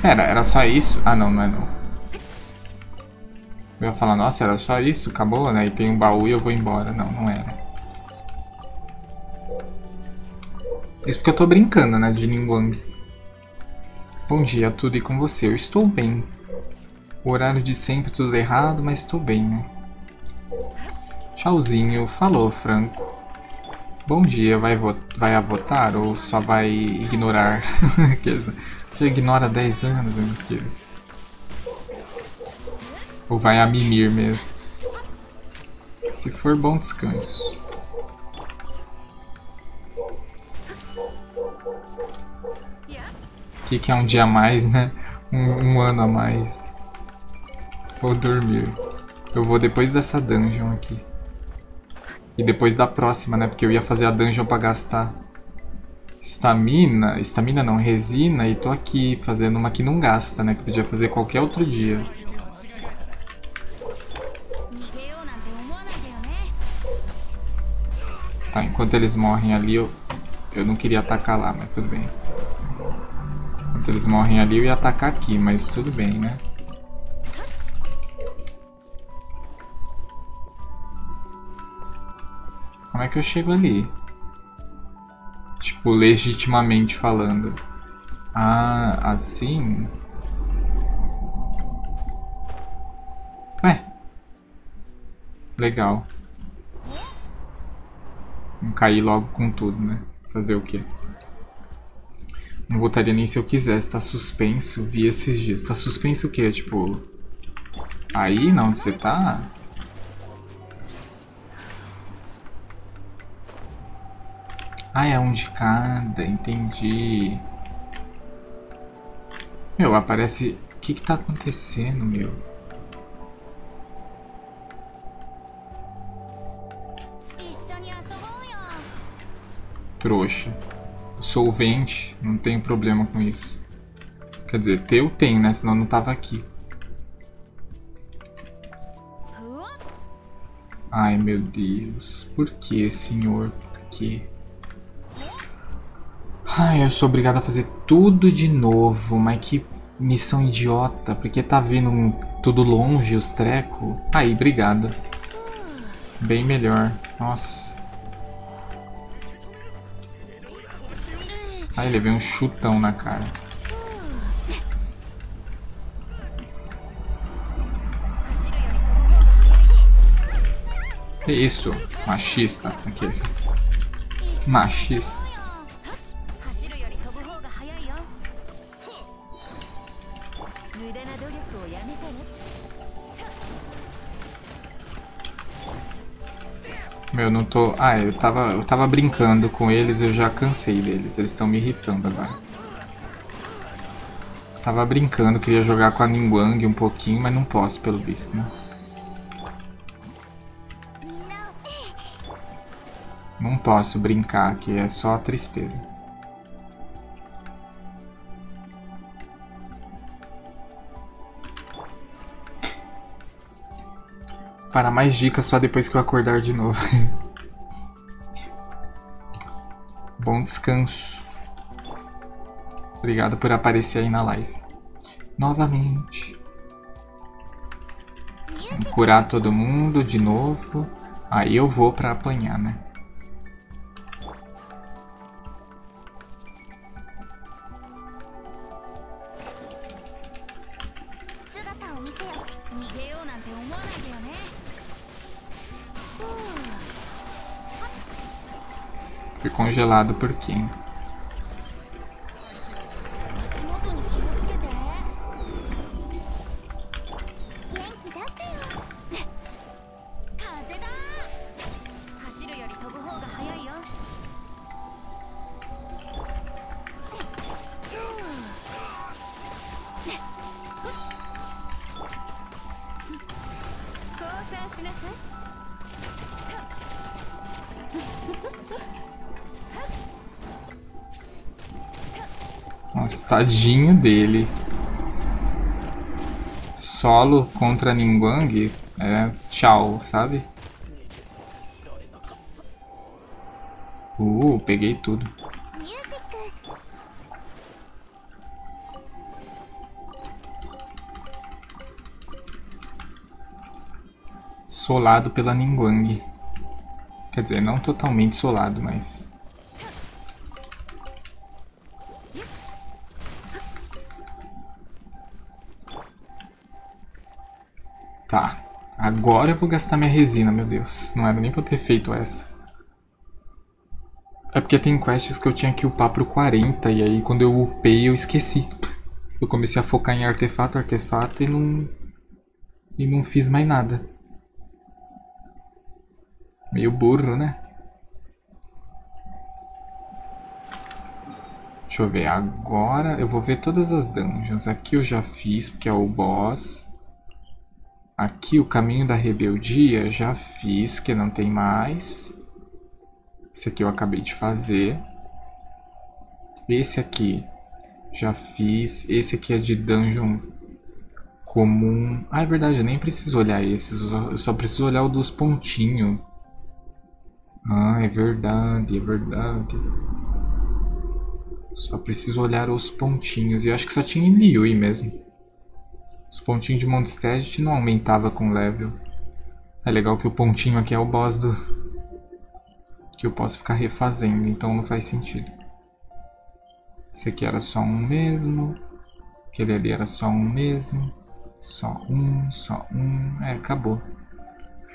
Era, era só isso? Ah, não, não é não. Eu ia falar, nossa, era só isso? Acabou, né? E tem um baú e eu vou embora. Não, não era. Isso porque eu tô brincando, né, de Ningguang. Bom dia, tudo e com você? Eu estou bem. O horário de sempre tudo errado, mas estou bem, né? Tchauzinho. Falou, Franco. Bom dia, vai, vai a votar ou só vai ignorar? Já ignora há 10 anos, né? Porque... Ou vai a mimir mesmo? Se for bom descanso. O que, que é um dia a mais, né? Um, um ano a mais. Vou dormir. Eu vou depois dessa dungeon aqui. E depois da próxima, né? Porque eu ia fazer a dungeon pra gastar estamina. Estamina não, resina. E tô aqui fazendo uma que não gasta, né? Que podia fazer qualquer outro dia. Tá, enquanto eles morrem ali, eu, eu não queria atacar lá, mas tudo bem. Enquanto eles morrem ali, eu ia atacar aqui, mas tudo bem, né? Como é que eu chego ali? Tipo, legitimamente falando. Ah, assim? Ué. Legal. Não cair logo com tudo, né? Fazer o quê? Não votaria nem se eu quisesse. Tá suspenso. Vi esses dias. Tá suspenso o quê? Tipo... Aí, não você tá? Ah, é um de cada. Entendi. Meu, aparece... O que que tá acontecendo, meu? Trouxa. Solvente, não tenho problema com isso. Quer dizer, ter eu tenho, né? Senão não tava aqui. Ai, meu Deus. Por que, senhor? Por quê? Ai, eu sou obrigado a fazer tudo de novo, mas que missão idiota, porque tá vindo tudo longe os treco. Aí, obrigado. Bem melhor. Nossa. Ai, levei um chutão na cara. Que isso, machista. Aqui. Machista. Meu, não tô. Ah, eu tava, eu tava brincando com eles, eu já cansei deles. Eles estão me irritando agora. Tava brincando, queria jogar com a Ningguang um pouquinho, mas não posso, pelo visto, né? Não posso brincar aqui, é só tristeza. Para mais dicas só depois que eu acordar de novo. Bom descanso. Obrigado por aparecer aí na live. Novamente. Vamos curar todo mundo de novo. Aí eu vou pra apanhar, né? Fui congelado por quem? Tadinho dele. Solo contra Ningguang é tchau, sabe? Uh, peguei tudo. Solado pela Ningguang. Quer dizer, não totalmente solado, mas... Tá. Agora eu vou gastar minha resina, meu Deus. Não era nem pra ter feito essa. É porque tem quests que eu tinha que upar pro 40 e aí quando eu upei eu esqueci. Eu comecei a focar em artefato, artefato e não. E não fiz mais nada. Meio burro, né? Deixa eu ver, agora eu vou ver todas as dungeons. Aqui eu já fiz, porque é o boss. Aqui o caminho da rebeldia já fiz, que não tem mais. Esse aqui eu acabei de fazer. Esse aqui já fiz. Esse aqui é de dungeon comum. Ah, é verdade, eu nem preciso olhar esses. Eu só- preciso olhar o dos pontinhos. Ah, é verdade, é verdade. Só preciso olhar os pontinhos. E acho que só tinha em Liui mesmo. Os pontinhos de Mondstadt não aumentava com level. É legal que o pontinho aqui é o boss do... Que eu posso ficar refazendo, então não faz sentido. Esse aqui era só um mesmo. Aquele ali era só um mesmo. Só um, só um. É, acabou.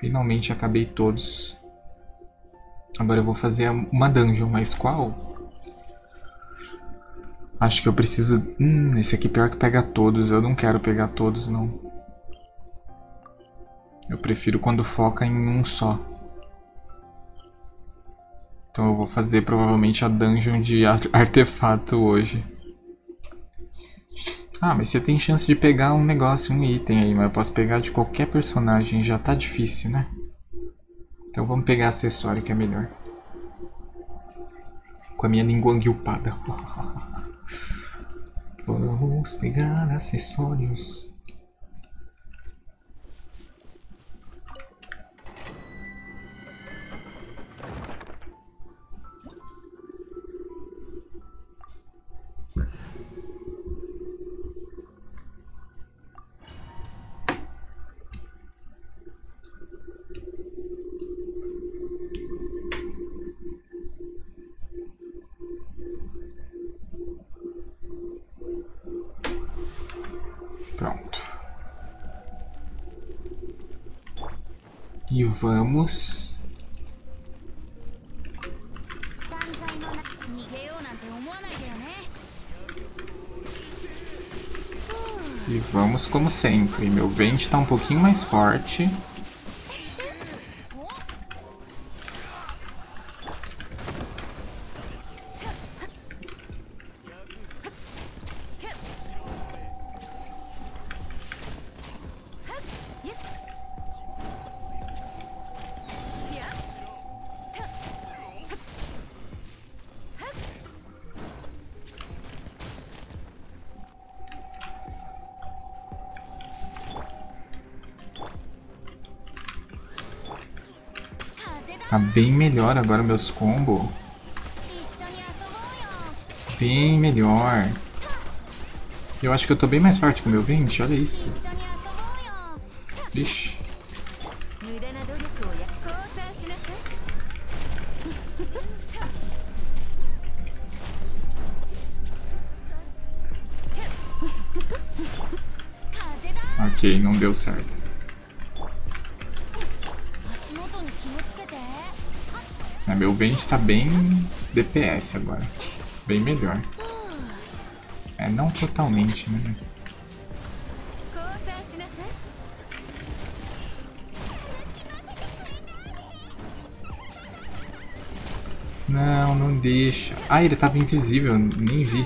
Finalmente acabei todos. Agora eu vou fazer uma dungeon, mas qual? Acho que eu preciso... Hum, esse aqui pior que pega todos. Eu não quero pegar todos, não. Eu prefiro quando foca em um só. Então eu vou fazer provavelmente a dungeon de ar- artefato hoje. Ah, mas você tem chance de pegar um negócio, um item aí, mas eu posso pegar de qualquer personagem, já tá difícil, né? Então vamos pegar acessório que é melhor. Com a minha língua upada. Vamos pegar acessórios. E vamos... E vamos como sempre. Meu vento está um pouquinho mais forte. bem melhor agora meus combos. Bem melhor. Eu acho que eu tô bem mais forte com o meu 20, olha isso. Vixe. Ok, não deu certo. meu bench tá bem DPS agora. Bem melhor. É, não totalmente, né? Mas... Não, não deixa. Ah, ele tava invisível, nem vi.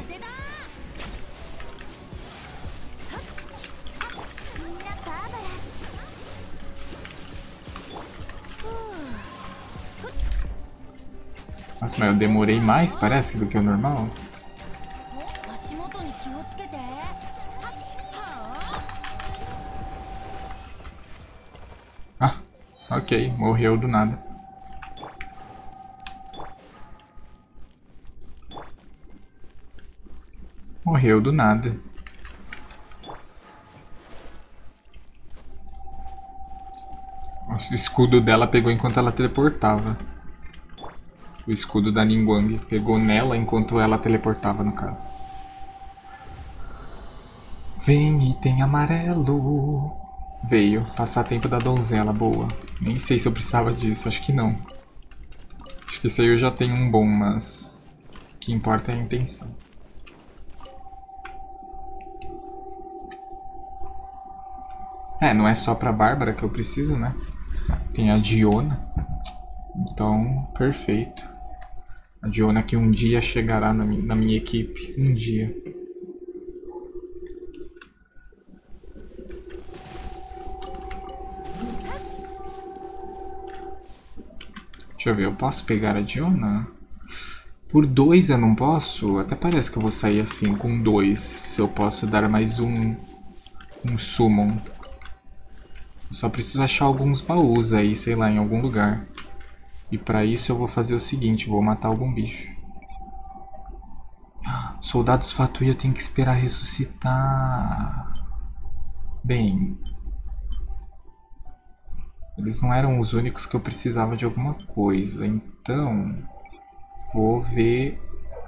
Mas eu demorei mais, parece, do que o normal. Ah, ok, morreu do nada. Morreu do nada. O escudo dela pegou enquanto ela teleportava. O escudo da Ningguang pegou nela enquanto ela teleportava, no caso. Vem item amarelo. Veio. Passatempo da donzela, boa. Nem sei se eu precisava disso, acho que não. Acho que esse aí eu já tenho um bom, mas... O que importa é a intenção. É, não é só pra Bárbara que eu preciso, né? Tem a Diona. Então, perfeito. A Diona que um dia chegará na na minha equipe. Um dia. Deixa eu ver, eu posso pegar a Diona? Por dois eu não posso? Até parece que eu vou sair assim, com dois. Se eu posso dar mais um... Um summon. Só preciso achar alguns baús aí, sei lá, em algum lugar. E pra isso eu vou fazer o seguinte, vou matar algum bicho. Soldados Fatui eu tenho que esperar ressuscitar. Bem... Eles não eram os únicos que eu precisava de alguma coisa, então... Vou ver...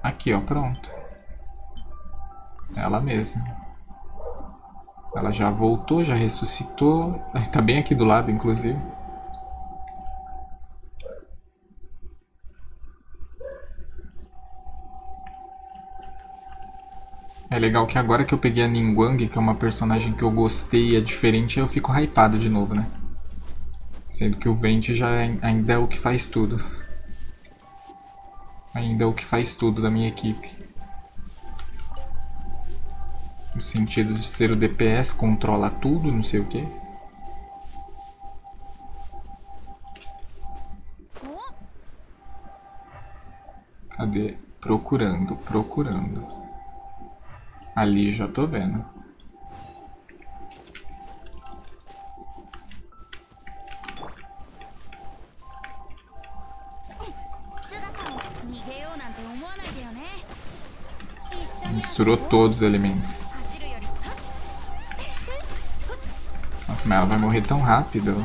Aqui, ó, pronto. Ela mesma. Ela já voltou, já ressuscitou. Tá bem aqui do lado, inclusive. É legal que agora que eu peguei a Ningguang, que é uma personagem que eu gostei e é diferente, eu fico hypado de novo, né? Sendo que o Vente já é- ainda é o que faz tudo. Ainda é o que faz tudo da minha equipe. No sentido de ser o DPS, controla tudo, não sei o que. お Cadê? Procurando, procurando. Ali já tô vendo. Misturou todos os elementos. Nossa, mas ela vai morrer tão rápido.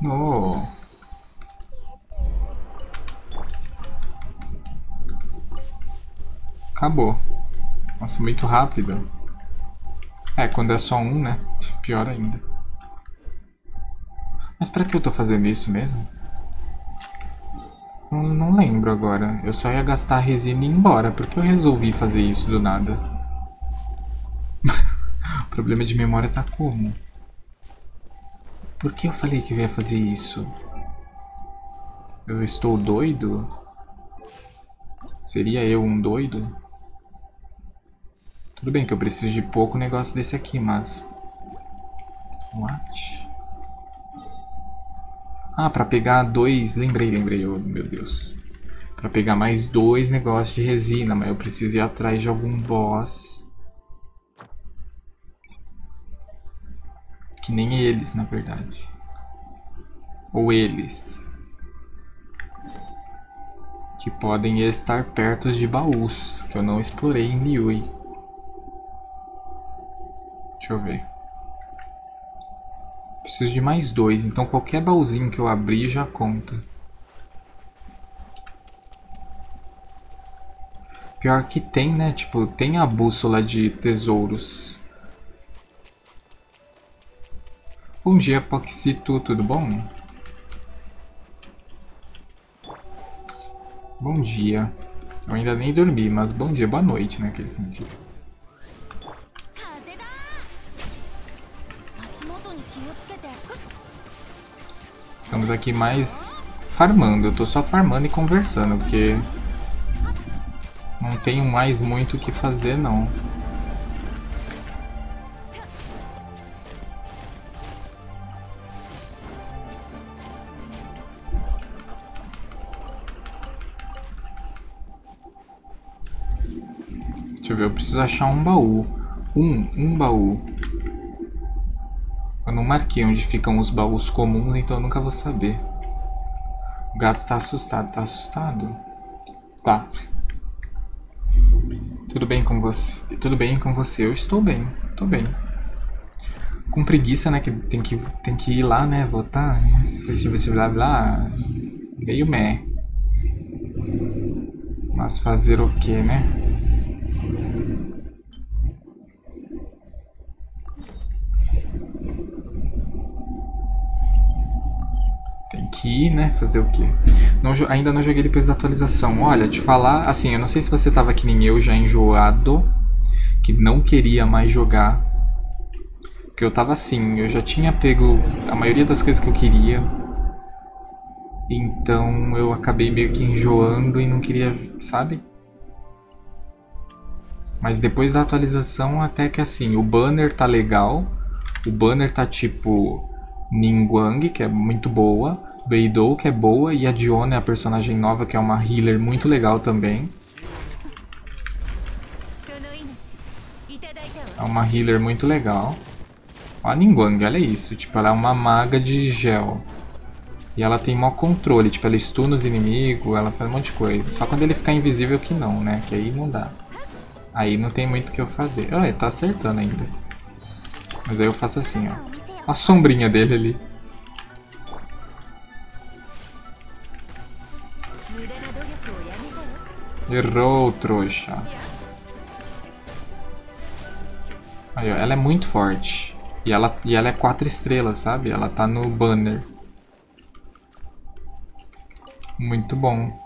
No. Acabou. Nossa, muito rápido. É, quando é só um, né? Pior ainda. Mas pra que eu tô fazendo isso mesmo? Não, não lembro agora. Eu só ia gastar resina e ir embora. Por que eu resolvi fazer isso do nada? o problema de memória tá como? Por que eu falei que eu ia fazer isso? Eu estou doido? Seria eu um doido? Tudo bem que eu preciso de pouco negócio desse aqui, mas... What? Ah, pra pegar dois... Lembrei, lembrei, oh, meu Deus. Pra pegar mais dois negócios de resina, mas eu preciso ir atrás de algum boss. Que nem eles, na verdade. Ou eles. Que podem estar perto de baús, que eu não explorei em Niui. Deixa eu ver. Preciso de mais dois, então qualquer baúzinho que eu abrir já conta. Pior que tem, né? Tipo, tem a bússola de tesouros. Bom dia, Poxito, tudo bom? Bom dia. Eu ainda nem dormi, mas bom dia, boa noite, né? Que eles. Estamos aqui mais farmando. Eu tô só farmando e conversando, porque não tenho mais muito o que fazer, não. Deixa eu ver, eu preciso achar um baú. Um, um baú. Eu não marquei onde ficam os baús comuns, então eu nunca vou saber. O gato está assustado. Tá assustado? Tá. Tudo bem com você? Tudo bem com você? Eu estou bem. Estou bem. Com preguiça, né? Que tem que, tem que ir lá, né? Votar. Se você blá blá. Meio meh. Mas fazer o que, né? Aqui, né? Fazer o quê? Não, ainda não joguei depois da atualização. Olha, te falar, assim, eu não sei se você tava que nem eu, já enjoado, que não queria mais jogar. Porque eu tava assim, eu já tinha pego a maioria das coisas que eu queria. Então eu acabei meio que enjoando e não queria, sabe? Mas depois da atualização, até que assim, o banner tá legal. O banner tá tipo Ningguang, que é muito boa. Beidou, que é boa, e a Diona é a personagem nova, que é uma healer muito legal também. É uma healer muito legal. A Ningguang, olha isso. Tipo, ela é uma maga de gel. E ela tem maior controle. Tipo, ela stuna os inimigos, ela faz um monte de coisa. Só quando ele ficar invisível que não, né? Que aí não dá. Aí não tem muito o que eu fazer. Ah, tá acertando ainda. Mas aí eu faço assim, ó. A sombrinha dele ali. Errou, trouxa. Aí, ó, ela é muito forte. E ela, e ela é quatro estrelas, sabe? Ela tá no banner. Muito bom.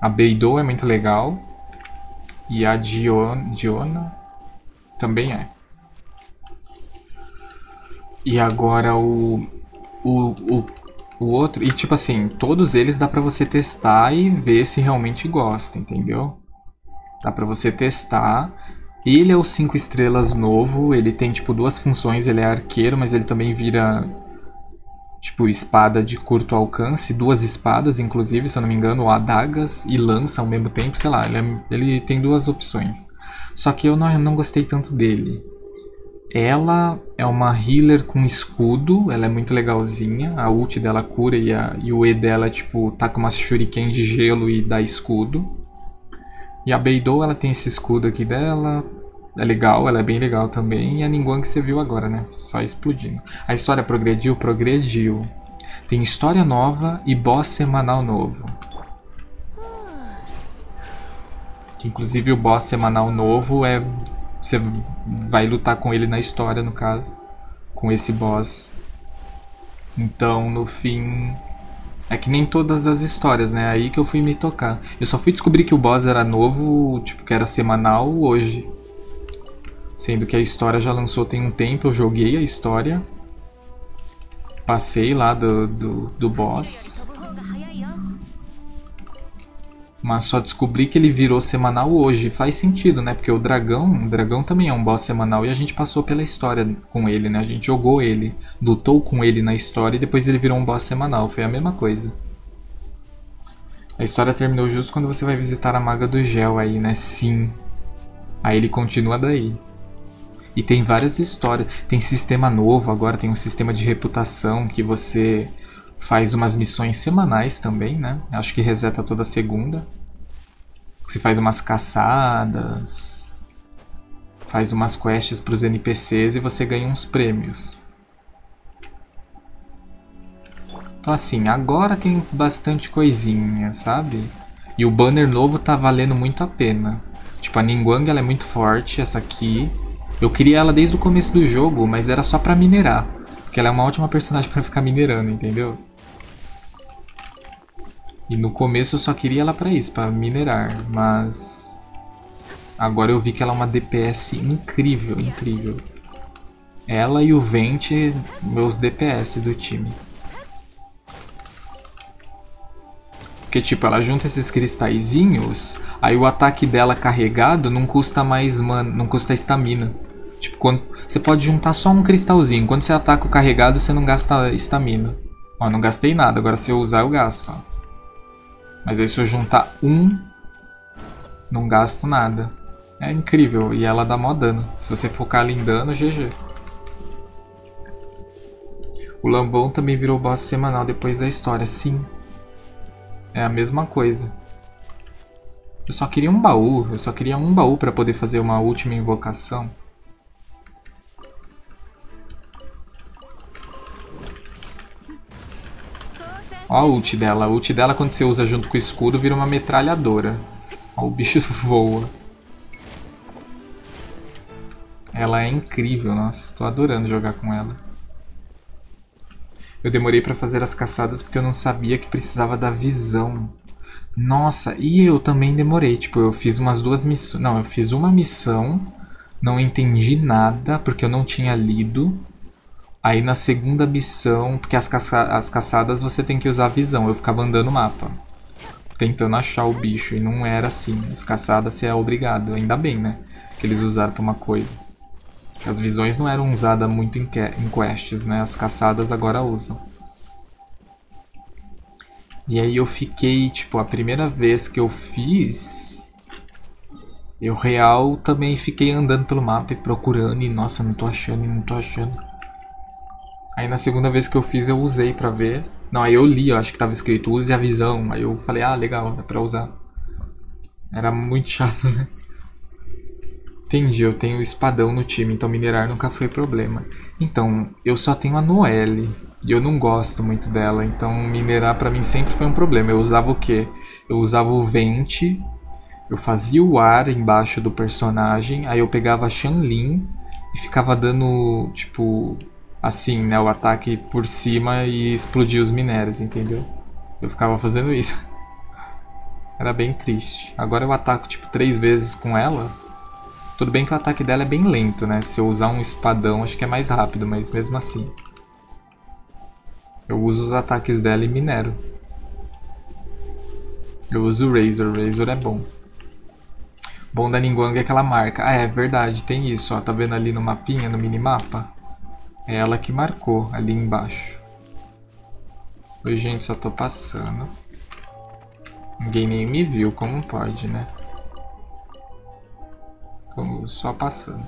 A Beidou é muito legal. E a Dion, Diona também é. E agora o, o, o o outro, e tipo assim, todos eles dá pra você testar e ver se realmente gosta, entendeu? Dá pra você testar. Ele é o 5 estrelas novo, ele tem tipo duas funções, ele é arqueiro, mas ele também vira tipo espada de curto alcance, duas espadas inclusive, se eu não me engano, ou adagas e lança ao mesmo tempo, sei lá, ele, é, ele tem duas opções. Só que eu não, eu não gostei tanto dele. Ela é uma healer com escudo, ela é muito legalzinha. A ult dela cura e, a, e o E dela, tipo, tá com uma shuriken de gelo e dá escudo. E a Beidou, ela tem esse escudo aqui dela. É legal, ela é bem legal também. E a Ningguang que você viu agora, né? Só explodindo. A história progrediu? Progrediu. Tem história nova e boss semanal novo. Que inclusive o boss semanal novo é Você vai lutar com ele na história, no caso. Com esse boss. Então, no fim. É que nem todas as histórias, né? Aí que eu fui me tocar. Eu só fui descobrir que o boss era novo, tipo, que era semanal hoje. Sendo que a história já lançou tem um tempo, eu joguei a história. Passei lá do, do, do boss. Mas só descobri que ele virou semanal hoje. Faz sentido, né? Porque o dragão, o dragão também é um boss semanal e a gente passou pela história com ele, né? A gente jogou ele, lutou com ele na história e depois ele virou um boss semanal. Foi a mesma coisa. A história terminou justo quando você vai visitar a Maga do Gel aí, né? Sim. Aí ele continua daí. E tem várias histórias. Tem sistema novo agora, tem um sistema de reputação que você faz umas missões semanais também, né? Acho que reseta toda segunda. Você faz umas caçadas, faz umas quests pros NPCs e você ganha uns prêmios. Então assim, agora tem bastante coisinha, sabe? E o banner novo tá valendo muito a pena. Tipo, a Ningguang ela é muito forte, essa aqui. Eu queria ela desde o começo do jogo, mas era só pra minerar. Porque ela é uma ótima personagem pra ficar minerando, entendeu? E no começo eu só queria ela pra isso, pra minerar, mas... Agora eu vi que ela é uma DPS incrível, incrível. Ela e o Vente, meus DPS do time. Porque, tipo, ela junta esses cristalzinhos, aí o ataque dela carregado não custa mais mana, não custa estamina. Tipo, quando você pode juntar só um cristalzinho, quando você ataca o carregado, você não gasta estamina. Ó, não gastei nada, agora se eu usar eu gasto, ó. Mas aí se eu juntar um, não gasto nada. É incrível, e ela dá mó dano. Se você focar ali em dano, GG. O Lambão também virou boss semanal depois da história, sim. É a mesma coisa. Eu só queria um baú, eu só queria um baú pra poder fazer uma última invocação. Ó a ult dela. A ult dela, quando você usa junto com o escudo, vira uma metralhadora. Ó, o bicho voa. Ela é incrível, nossa. Tô adorando jogar com ela. Eu demorei pra fazer as caçadas porque eu não sabia que precisava da visão. Nossa, e eu também demorei. Tipo, eu fiz umas duas missões. Não, eu fiz uma missão. Não entendi nada porque eu não tinha lido. Aí na segunda missão, porque as, caça as caçadas você tem que usar a visão, eu ficava andando o mapa. Tentando achar o bicho, e não era assim. As caçadas você é obrigado, ainda bem, né? Que eles usaram pra uma coisa. As visões não eram usadas muito em, em quests, né? As caçadas agora usam. E aí eu fiquei, tipo, a primeira vez que eu fiz... Eu real também fiquei andando pelo mapa e procurando e nossa, não tô achando, não tô achando. Aí na segunda vez que eu fiz eu usei pra ver. Não, aí eu li, eu acho que tava escrito use a visão. Aí eu falei, ah, legal, é pra usar. Era muito chato, né? Entendi, eu tenho espadão no time, então minerar nunca foi problema. Então, eu só tenho a Noelle. E eu não gosto muito dela, então minerar pra mim sempre foi um problema. Eu usava o quê? Eu usava o vente, eu fazia o ar embaixo do personagem, aí eu pegava a Shanlin e ficava dando, tipo, assim, né, o ataque por cima e explodir os minérios, entendeu? Eu ficava fazendo isso. Era bem triste. Agora eu ataco tipo três vezes com ela. Tudo bem que o ataque dela é bem lento, né? Se eu usar um espadão, acho que é mais rápido, mas mesmo assim. Eu uso os ataques dela e minero. Eu uso o Razor, Razor é bom. Bom da Ningguang é aquela marca. Ah, é verdade, tem isso, ó. Tá vendo ali no mapinha, no minimapa? É ela que marcou ali embaixo. Oi, gente, só tô passando. Ninguém nem me viu, como pode, né? Tô só passando.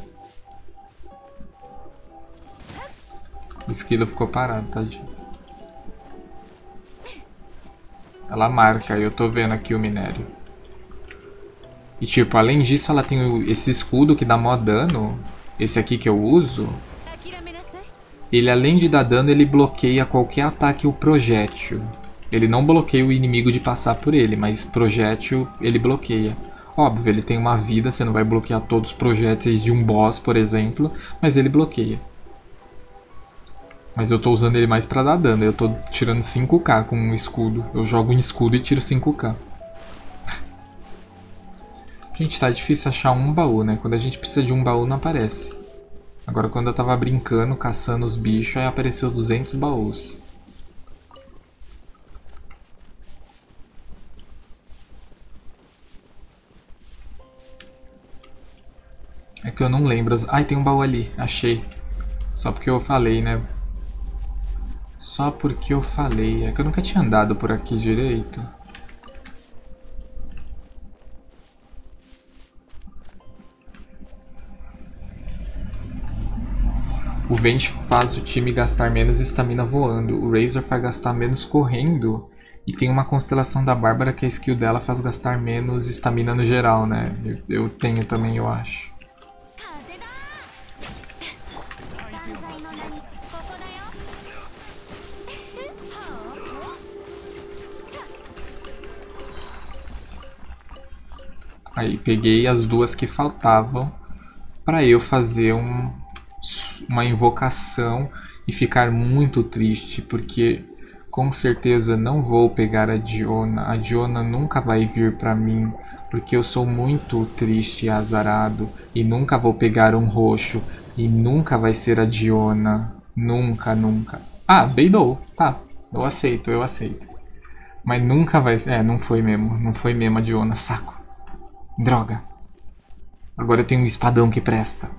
O esquilo ficou parado, tadinho. Ela marca, eu tô vendo aqui o minério. E tipo, além disso, ela tem esse escudo que dá mó dano. Esse aqui que eu uso, ele além de dar dano, ele bloqueia qualquer ataque ou projétil. Ele não bloqueia o inimigo de passar por ele, mas projétil ele bloqueia. Óbvio, ele tem uma vida, você não vai bloquear todos os projéteis de um boss, por exemplo, mas ele bloqueia. Mas eu tô usando ele mais pra dar dano, eu tô tirando 5k com um escudo. Eu jogo um escudo e tiro 5k. Gente, tá difícil achar um baú, né? Quando a gente precisa de um baú, não aparece. Agora, quando eu tava brincando, caçando os bichos, aí apareceu 200 baús. É que eu não lembro. Ai, tem um baú ali. Achei. Só porque eu falei, né? Só porque eu falei. É que eu nunca tinha andado por aqui direito. O vento faz o time gastar menos estamina voando, o Razor faz gastar menos correndo, e tem uma constelação da Bárbara que a skill dela faz gastar menos estamina no geral, né? Eu, eu tenho também, eu acho. Aí peguei as duas que faltavam para eu fazer um, uma invocação e ficar muito triste, porque com certeza não vou pegar a Diona. A Diona nunca vai vir para mim, porque eu sou muito triste e azarado e nunca vou pegar um roxo e nunca vai ser a Diona. Nunca, nunca. Ah, beidou. Tá, eu aceito, eu aceito. Mas nunca vai ser. É, não foi mesmo. Não foi mesmo a Diona. Saco. Droga. Agora eu tenho um espadão que presta.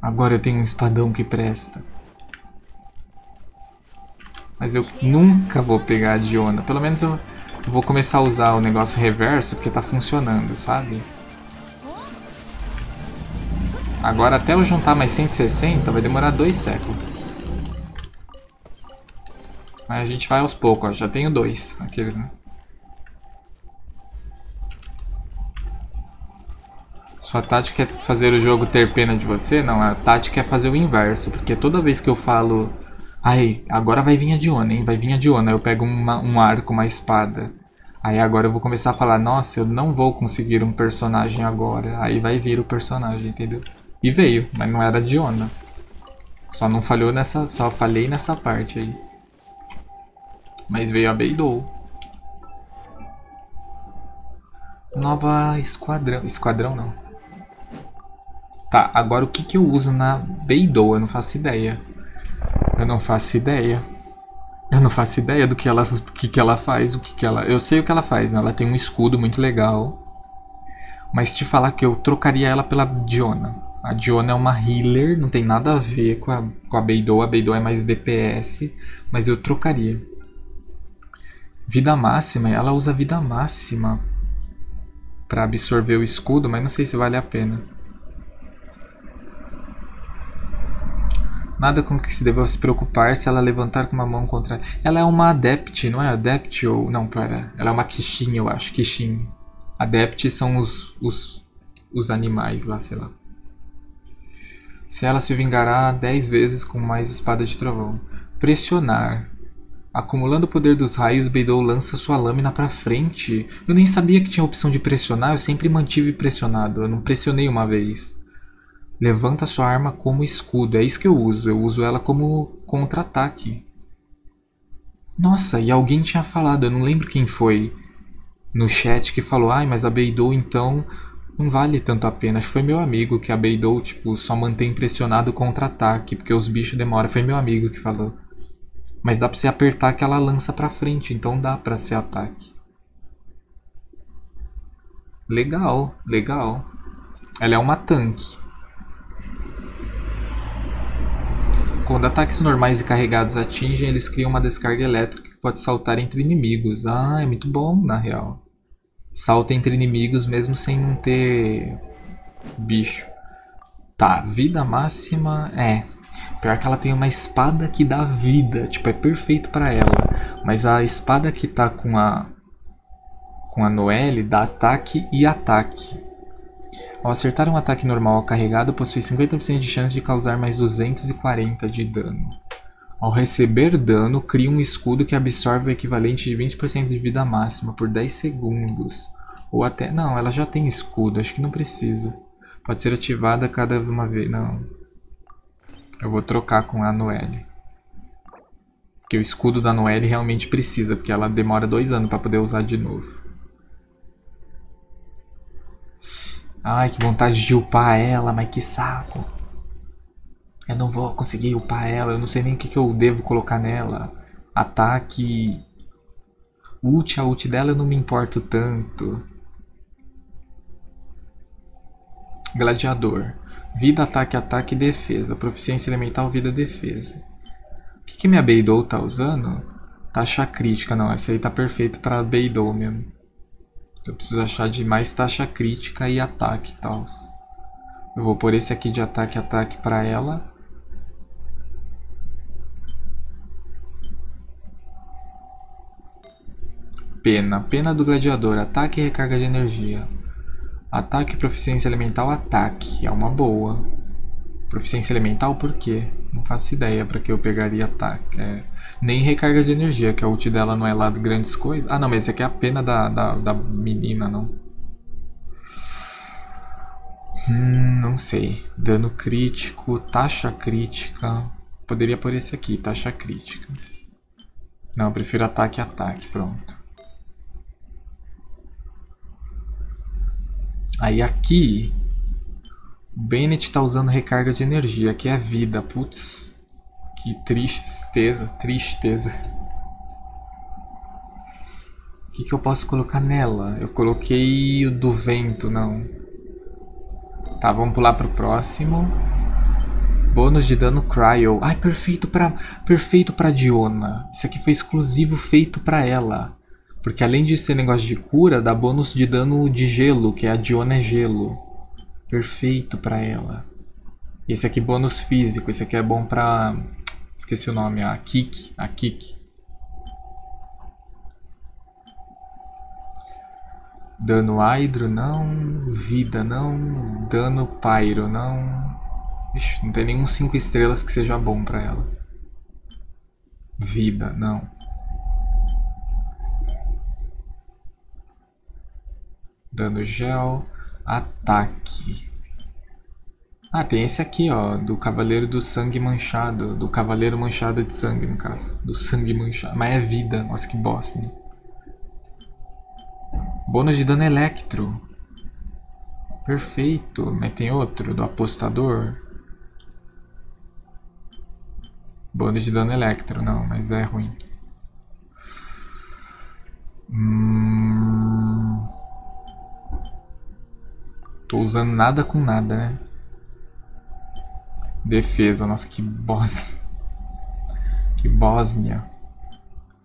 Agora eu tenho um espadão que presta. Mas eu nunca vou pegar a Diona. Pelo menos eu vou começar a usar o negócio reverso porque tá funcionando, sabe? Agora até eu juntar mais 160 vai demorar dois séculos. Mas a gente vai aos poucos, ó. Já tenho dois. Aqueles, né? Sua tática é fazer o jogo ter pena de você? Não, a tática é fazer o inverso. Porque toda vez que eu falo... Ai, agora vai vir a Diona, hein? Vai vir a Diona. Eu pego uma, um arco, uma espada. Aí agora eu vou começar a falar... Nossa, eu não vou conseguir um personagem agora. Aí vai vir o personagem, entendeu? E veio, mas não era Diona. Só não falhou nessa... Só falhei nessa parte aí. Mas veio a Beidou. Nova esquadrão. Esquadrão não. Tá, agora o que, que eu uso na Beidou? Eu não faço ideia. Eu não faço ideia. Eu não faço ideia do que ela, do que, que ela faz, o que, que ela. Eu sei o que ela faz, né? Ela tem um escudo muito legal. Mas te falar que eu trocaria ela pela Diona. A Diona é uma healer, não tem nada a ver com a, com a Beidou. A Beidou é mais DPS, mas eu trocaria. Vida máxima, ela usa vida máxima para absorver o escudo, mas não sei se vale a pena. Nada com que se deva se preocupar se ela levantar com uma mão contra. Ela é uma adept, não é adept ou. Não, pera. Ela é uma Kishin, eu acho. Kishin. Adept são os, os, os animais lá, sei lá. Se ela se vingará 10 vezes com mais espada de trovão. Pressionar. Acumulando o poder dos raios, Beidou lança sua lâmina para frente. Eu nem sabia que tinha a opção de pressionar, eu sempre mantive pressionado. Eu não pressionei uma vez. Levanta sua arma como escudo. É isso que eu uso. Eu uso ela como contra-ataque. Nossa, e alguém tinha falado, eu não lembro quem foi no chat que falou: "Ai, mas a Beidou então não vale tanto a pena". Acho que foi meu amigo que a Beidou tipo só mantém pressionado contra-ataque, porque os bichos demoram. Foi meu amigo que falou. Mas dá pra você apertar que ela lança pra frente, então dá pra ser ataque. Legal, legal. Ela é uma tanque. Quando ataques normais e carregados atingem, eles criam uma descarga elétrica que pode saltar entre inimigos. Ah, é muito bom, na real. Salta entre inimigos mesmo sem ter bicho. Tá, vida máxima é. Pior que ela tem uma espada que dá vida, tipo, é perfeito para ela. Mas a espada que tá com a com a Noelle dá ataque e ataque. Ao acertar um ataque normal carregado, possui 50% de chance de causar mais 240 de dano. Ao receber dano, cria um escudo que absorve o equivalente de 20% de vida máxima por 10 segundos. Ou até... Não, ela já tem escudo. Acho que não precisa. Pode ser ativada cada uma vez. Não. Eu vou trocar com a Noelle. Porque o escudo da Noelle realmente precisa. Porque ela demora dois anos pra poder usar de novo. Ai, que vontade de upar ela, mas que saco. Eu não vou conseguir upar ela. Eu não sei nem o que, que eu devo colocar nela. Ataque... Ult, a ult dela eu não me importo tanto. Gladiador. Vida, ataque, ataque e defesa. Proficiência elemental, vida, defesa. O que, que minha Beidou tá usando? Taxa crítica. Não, essa aí tá perfeito pra Beidou mesmo. Eu preciso achar de mais taxa crítica e ataque e tal. Eu vou pôr esse aqui de ataque ataque pra ela. Pena. Pena do gladiador. Ataque e recarga de energia. Ataque, proficiência elemental, ataque. É uma boa. Proficiência elemental, por quê? Não faço ideia para que eu pegaria ataque. É, nem recarga de energia, que a ult dela não é lá de grandes coisas. Ah, não, mas esse aqui é a pena da, da, da menina, não. Hum, não sei. Dano crítico, taxa crítica. Poderia pôr esse aqui, taxa crítica. Não, eu prefiro ataque ataque, pronto. Aí aqui, o Bennett tá usando recarga de energia, que é vida. Putz, que tristeza, tristeza. O que, que eu posso colocar nela? Eu coloquei o do vento, não. Tá, vamos pular pro próximo. Bônus de dano Cryo. Ai, perfeito pra, perfeito pra Diona. Isso aqui foi exclusivo feito pra ela. Porque além de ser negócio de cura, dá bônus de dano de gelo, que é a Diona é gelo. Perfeito pra ela. Esse aqui bônus físico, esse aqui é bom pra... Esqueci o nome, a Kik. A Kik. Dano Hydro, não. Vida, não. Dano Pyro, não. Ixi, não tem nenhum 5 estrelas que seja bom pra ela. Vida, não. Dano gel. Ataque. Ah, tem esse aqui, ó. Do Cavaleiro do Sangue Manchado. Do Cavaleiro Manchado de Sangue, no caso. Do Sangue Manchado. Mas é vida. Nossa, que bosta, né? Bônus de dano electro. Perfeito. Mas tem outro. Do Apostador. Bônus de dano electro. Não, mas é ruim. Hum... Tô usando nada com nada, né? Defesa, nossa, que boss. Que Bósnia.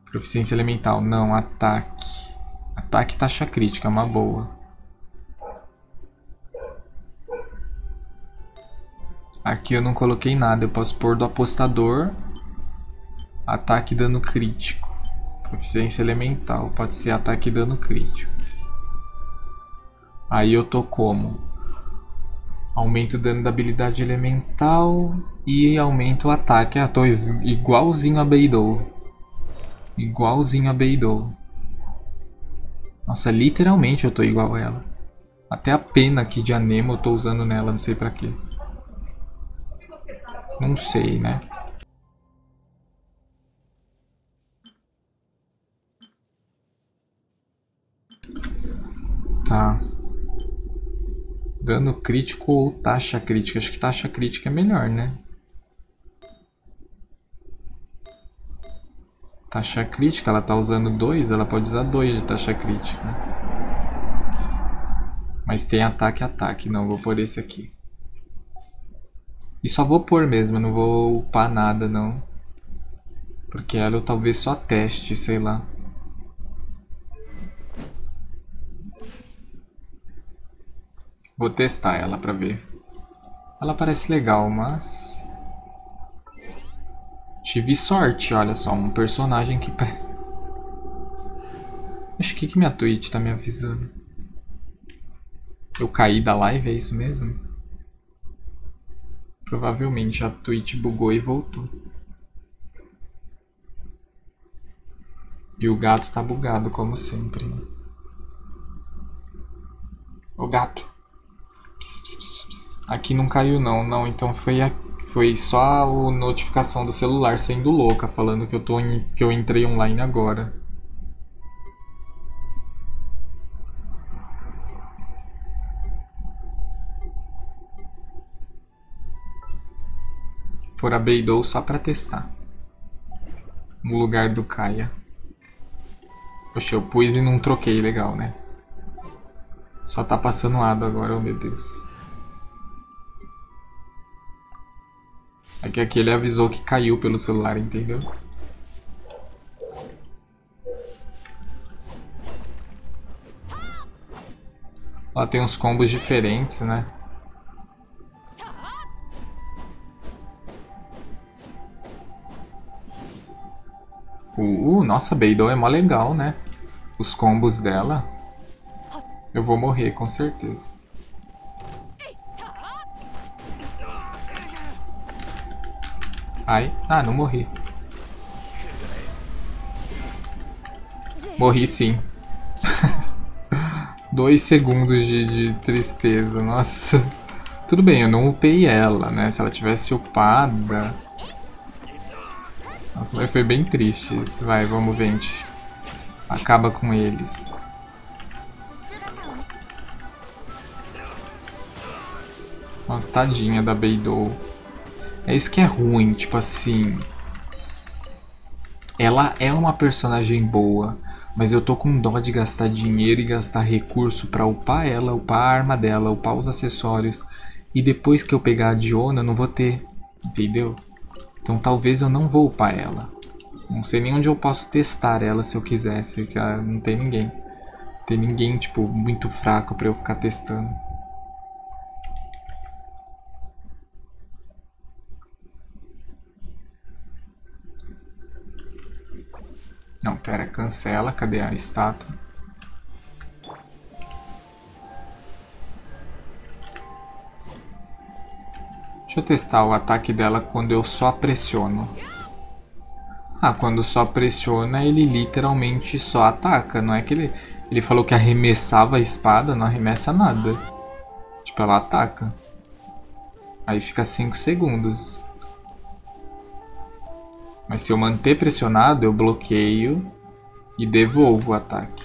Proficiência elemental, não, ataque. Ataque taxa crítica, é uma boa. Aqui eu não coloquei nada, eu posso pôr do apostador. Ataque dano crítico. Proficiência elemental, pode ser ataque dano crítico. Aí eu tô como? Aumento o dano da habilidade elemental e aumento o ataque. Ah, tô igualzinho a Beidou. Igualzinho a Beidou. Nossa, literalmente eu tô igual a ela. Até a pena aqui de anemo eu tô usando nela, não sei pra quê. Não sei, né? Tá. Dano crítico ou taxa crítica? Acho que taxa crítica é melhor, né? Taxa crítica, ela tá usando 2, ela pode usar 2 de taxa crítica. Mas tem ataque ataque, não, vou pôr esse aqui. E só vou pôr mesmo, não vou upar nada não. Porque ela talvez só teste, sei lá. Vou testar ela pra ver. Ela parece legal, mas... Tive sorte, olha só, um personagem que. Acho que que minha Twitch tá me avisando. Eu caí da live, é isso mesmo? Provavelmente a Twitch bugou e voltou. E o gato tá bugado, como sempre. Né? Ô gato. Aqui não caiu não, não, então foi, a, foi só a notificação do celular sendo louca, falando que eu, tô que eu entrei online agora. Por Beidou só pra testar. No lugar do Kaia. Poxa, eu pus e não troquei, legal, né? Só tá passando ado agora, oh meu Deus. É que aqui ele avisou que caiu pelo celular, entendeu? Lá tem uns combos diferentes, né? Uh, nossa, Beidou é mó legal, né? Os combos dela. Eu vou morrer, com certeza. Ai, ah, não morri. Morri sim. Dois segundos de, de tristeza, nossa. Tudo bem, eu não upei ela, né? Se ela tivesse upada... Nossa, mas foi bem triste isso. Vai, vamos, Vente. Acaba com eles. Nossa, tadinha da Beidou. É isso que é ruim, tipo assim... Ela é uma personagem boa, mas eu tô com dó de gastar dinheiro e gastar recurso pra upar ela, upar a arma dela, upar os acessórios. E depois que eu pegar a Diona, eu não vou ter, entendeu? Então talvez eu não vou upar ela. Não sei nem onde eu posso testar ela se eu quisesse, que não tem ninguém. Tem ninguém, tipo, muito fraco pra eu ficar testando. Não, pera, cancela. Cadê a estátua? Deixa eu testar o ataque dela quando eu só pressiono. Ah, quando só pressiona, ele literalmente só ataca. Não é que ele... Ele falou que arremessava a espada, não arremessa nada. Tipo, ela ataca. Aí fica 5 segundos. Mas se eu manter pressionado, eu bloqueio e devolvo o ataque.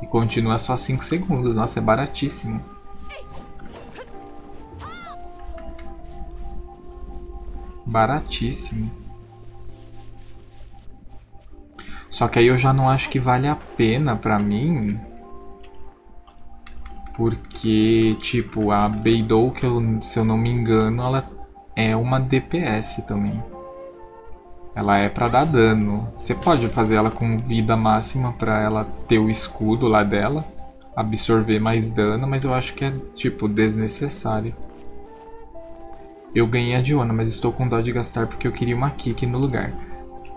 E continua só 5 segundos. Nossa, é baratíssimo. Baratíssimo. Só que aí eu já não acho que vale a pena pra mim. Porque, tipo, a Beidou, que eu, se eu não me engano, ela é uma DPS também. Ela é pra dar dano. Você pode fazer ela com vida máxima pra ela ter o escudo lá dela. Absorver mais dano, mas eu acho que é, tipo, desnecessário. Eu ganhei a Diona, mas estou com dó de gastar porque eu queria uma Kiki no lugar.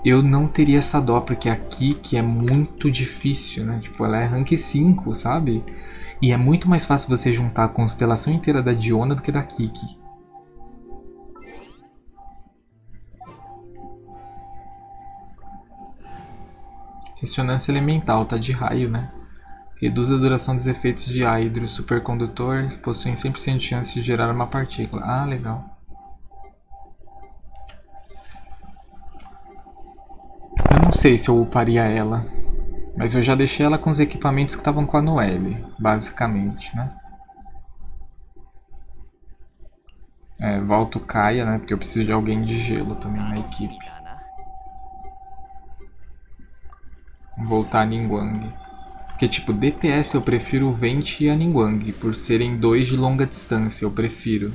Eu não teria essa dó, porque a Kiki é muito difícil, né? Tipo, ela é rank 5, sabe? E é muito mais fácil você juntar a constelação inteira da Diona do que da Kiki. Ressonância elemental, tá de raio, né? Reduz a duração dos efeitos de Hydro. Supercondutor possui 100% de chance de gerar uma partícula. Ah, legal. Eu não sei se eu uparia ela. Mas eu já deixei ela com os equipamentos que estavam com a Noelle, basicamente, né? É, volto Kaia, né? Porque eu preciso de alguém de gelo também na equipe. Voltar a Ningguang. Porque, tipo, DPS eu prefiro o Vente e a Ningguang, por serem dois de longa distância, eu prefiro.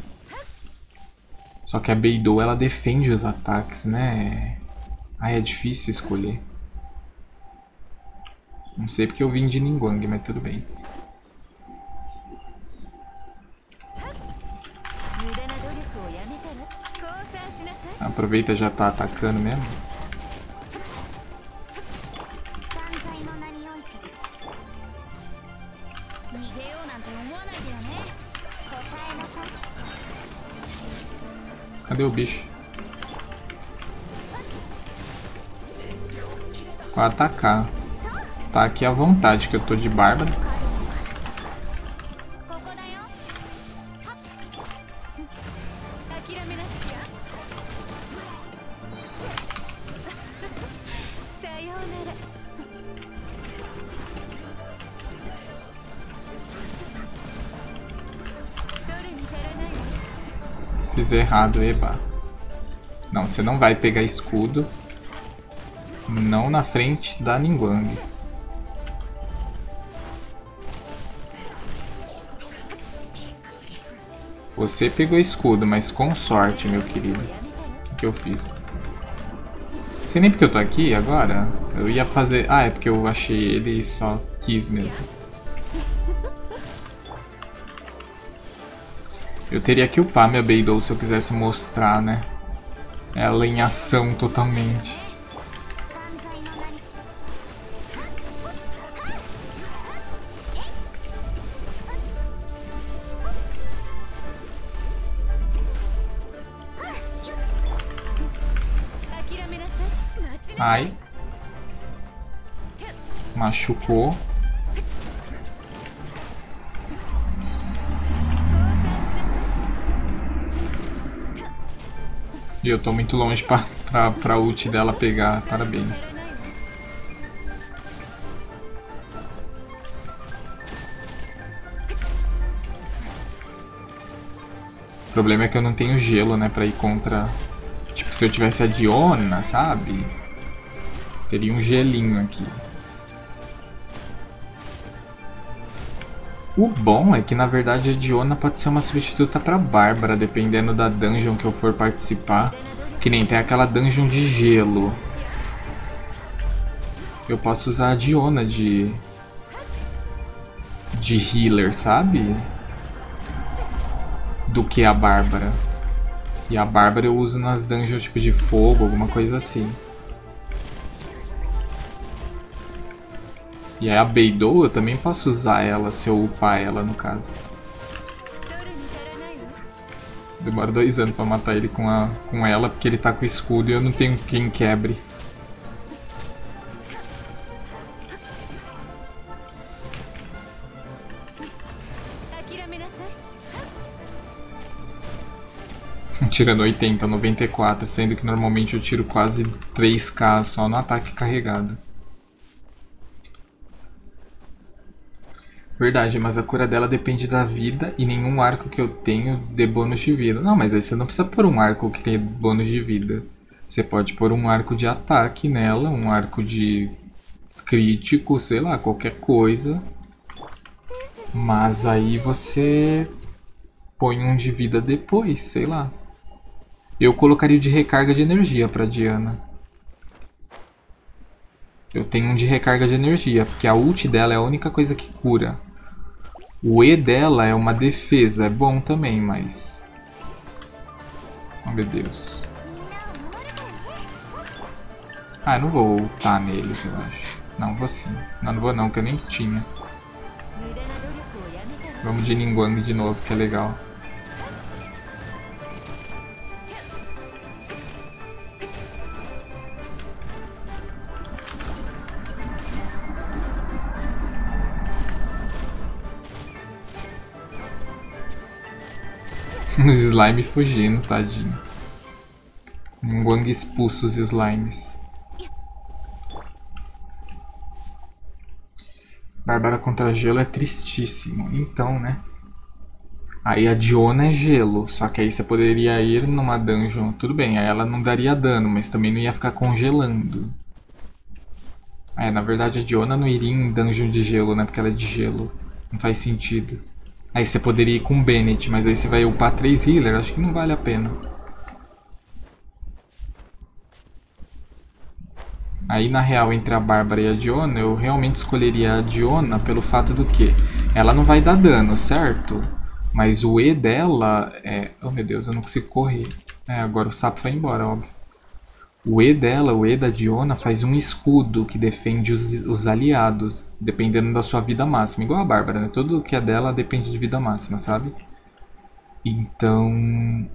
Só que a Beidou, ela defende os ataques, né? Ai, é difícil escolher. Não sei porque eu vim de Ningguang, mas tudo bem. Aproveita já tá atacando mesmo. Cadê o bicho? Pra atacar. Tá aqui à vontade, que eu tô de bárbaro. Fiz errado, eba. Não, você não vai pegar escudo. Não na frente da Ningguang. Você pegou escudo, mas com sorte, meu querido. O que, que eu fiz? Sei nem porque eu tô aqui agora. Eu ia fazer... Ah, é porque eu achei ele só quis mesmo. Eu teria que upar minha Beidou se eu quisesse mostrar, né? Ela em ação totalmente. Ai. Machucou. E eu tô muito longe pra, pra, pra ult dela pegar, parabéns. O problema é que eu não tenho gelo, né, pra ir contra... Tipo, se eu tivesse a Diona, sabe? Teria um gelinho aqui. O bom é que, na verdade, a Diona pode ser uma substituta pra Bárbara, dependendo da dungeon que eu for participar. Que nem tem aquela dungeon de gelo. Eu posso usar a Diona de... De healer, sabe? do que a Bárbara. E a Bárbara eu uso nas dungeons tipo de fogo, alguma coisa assim. E aí a Beidou eu também posso usar ela se eu upar ela, no caso. Demora dois anos pra matar ele com, a, com ela, porque ele tá com escudo e eu não tenho quem quebre. tirando 80, 94, sendo que normalmente eu tiro quase 3k só no ataque carregado. Verdade, mas a cura dela depende da vida e nenhum arco que eu tenho dê bônus de vida. Não, mas aí você não precisa pôr um arco que tem bônus de vida. Você pode pôr um arco de ataque nela, um arco de crítico, sei lá, qualquer coisa. Mas aí você põe um de vida depois, sei lá. Eu colocaria o de recarga de energia pra Diana. Eu tenho um de recarga de energia, porque a ult dela é a única coisa que cura. O E dela é uma defesa, é bom também, mas... Oh, meu Deus. Ah, eu não vou lutar neles, eu acho. Não, vou sim. Não, não vou não, que eu nem tinha. Vamos de Ninguang de novo, que é legal. Os slime fugindo, tadinho. Ningguang expulsa os slimes. Bárbara contra gelo é tristíssimo. Então, né? Aí a Diona é gelo, só que aí você poderia ir numa dungeon. Tudo bem, aí ela não daria dano, mas também não ia ficar congelando. É, na verdade a Diona não iria em dungeon de gelo, né? Porque ela é de gelo. Não faz sentido. Aí você poderia ir com Bennett, mas aí você vai upar 3 healer, acho que não vale a pena. Aí na real entre a Bárbara e a Diona, eu realmente escolheria a Diona pelo fato do que ela não vai dar dano, certo? Mas o E dela é... Oh meu Deus, eu não consigo correr. É, agora o sapo vai embora, óbvio. O E dela, o E da Diona, faz um escudo que defende os, os aliados, dependendo da sua vida máxima. Igual a Bárbara, né? Tudo que é dela depende de vida máxima, sabe? Então...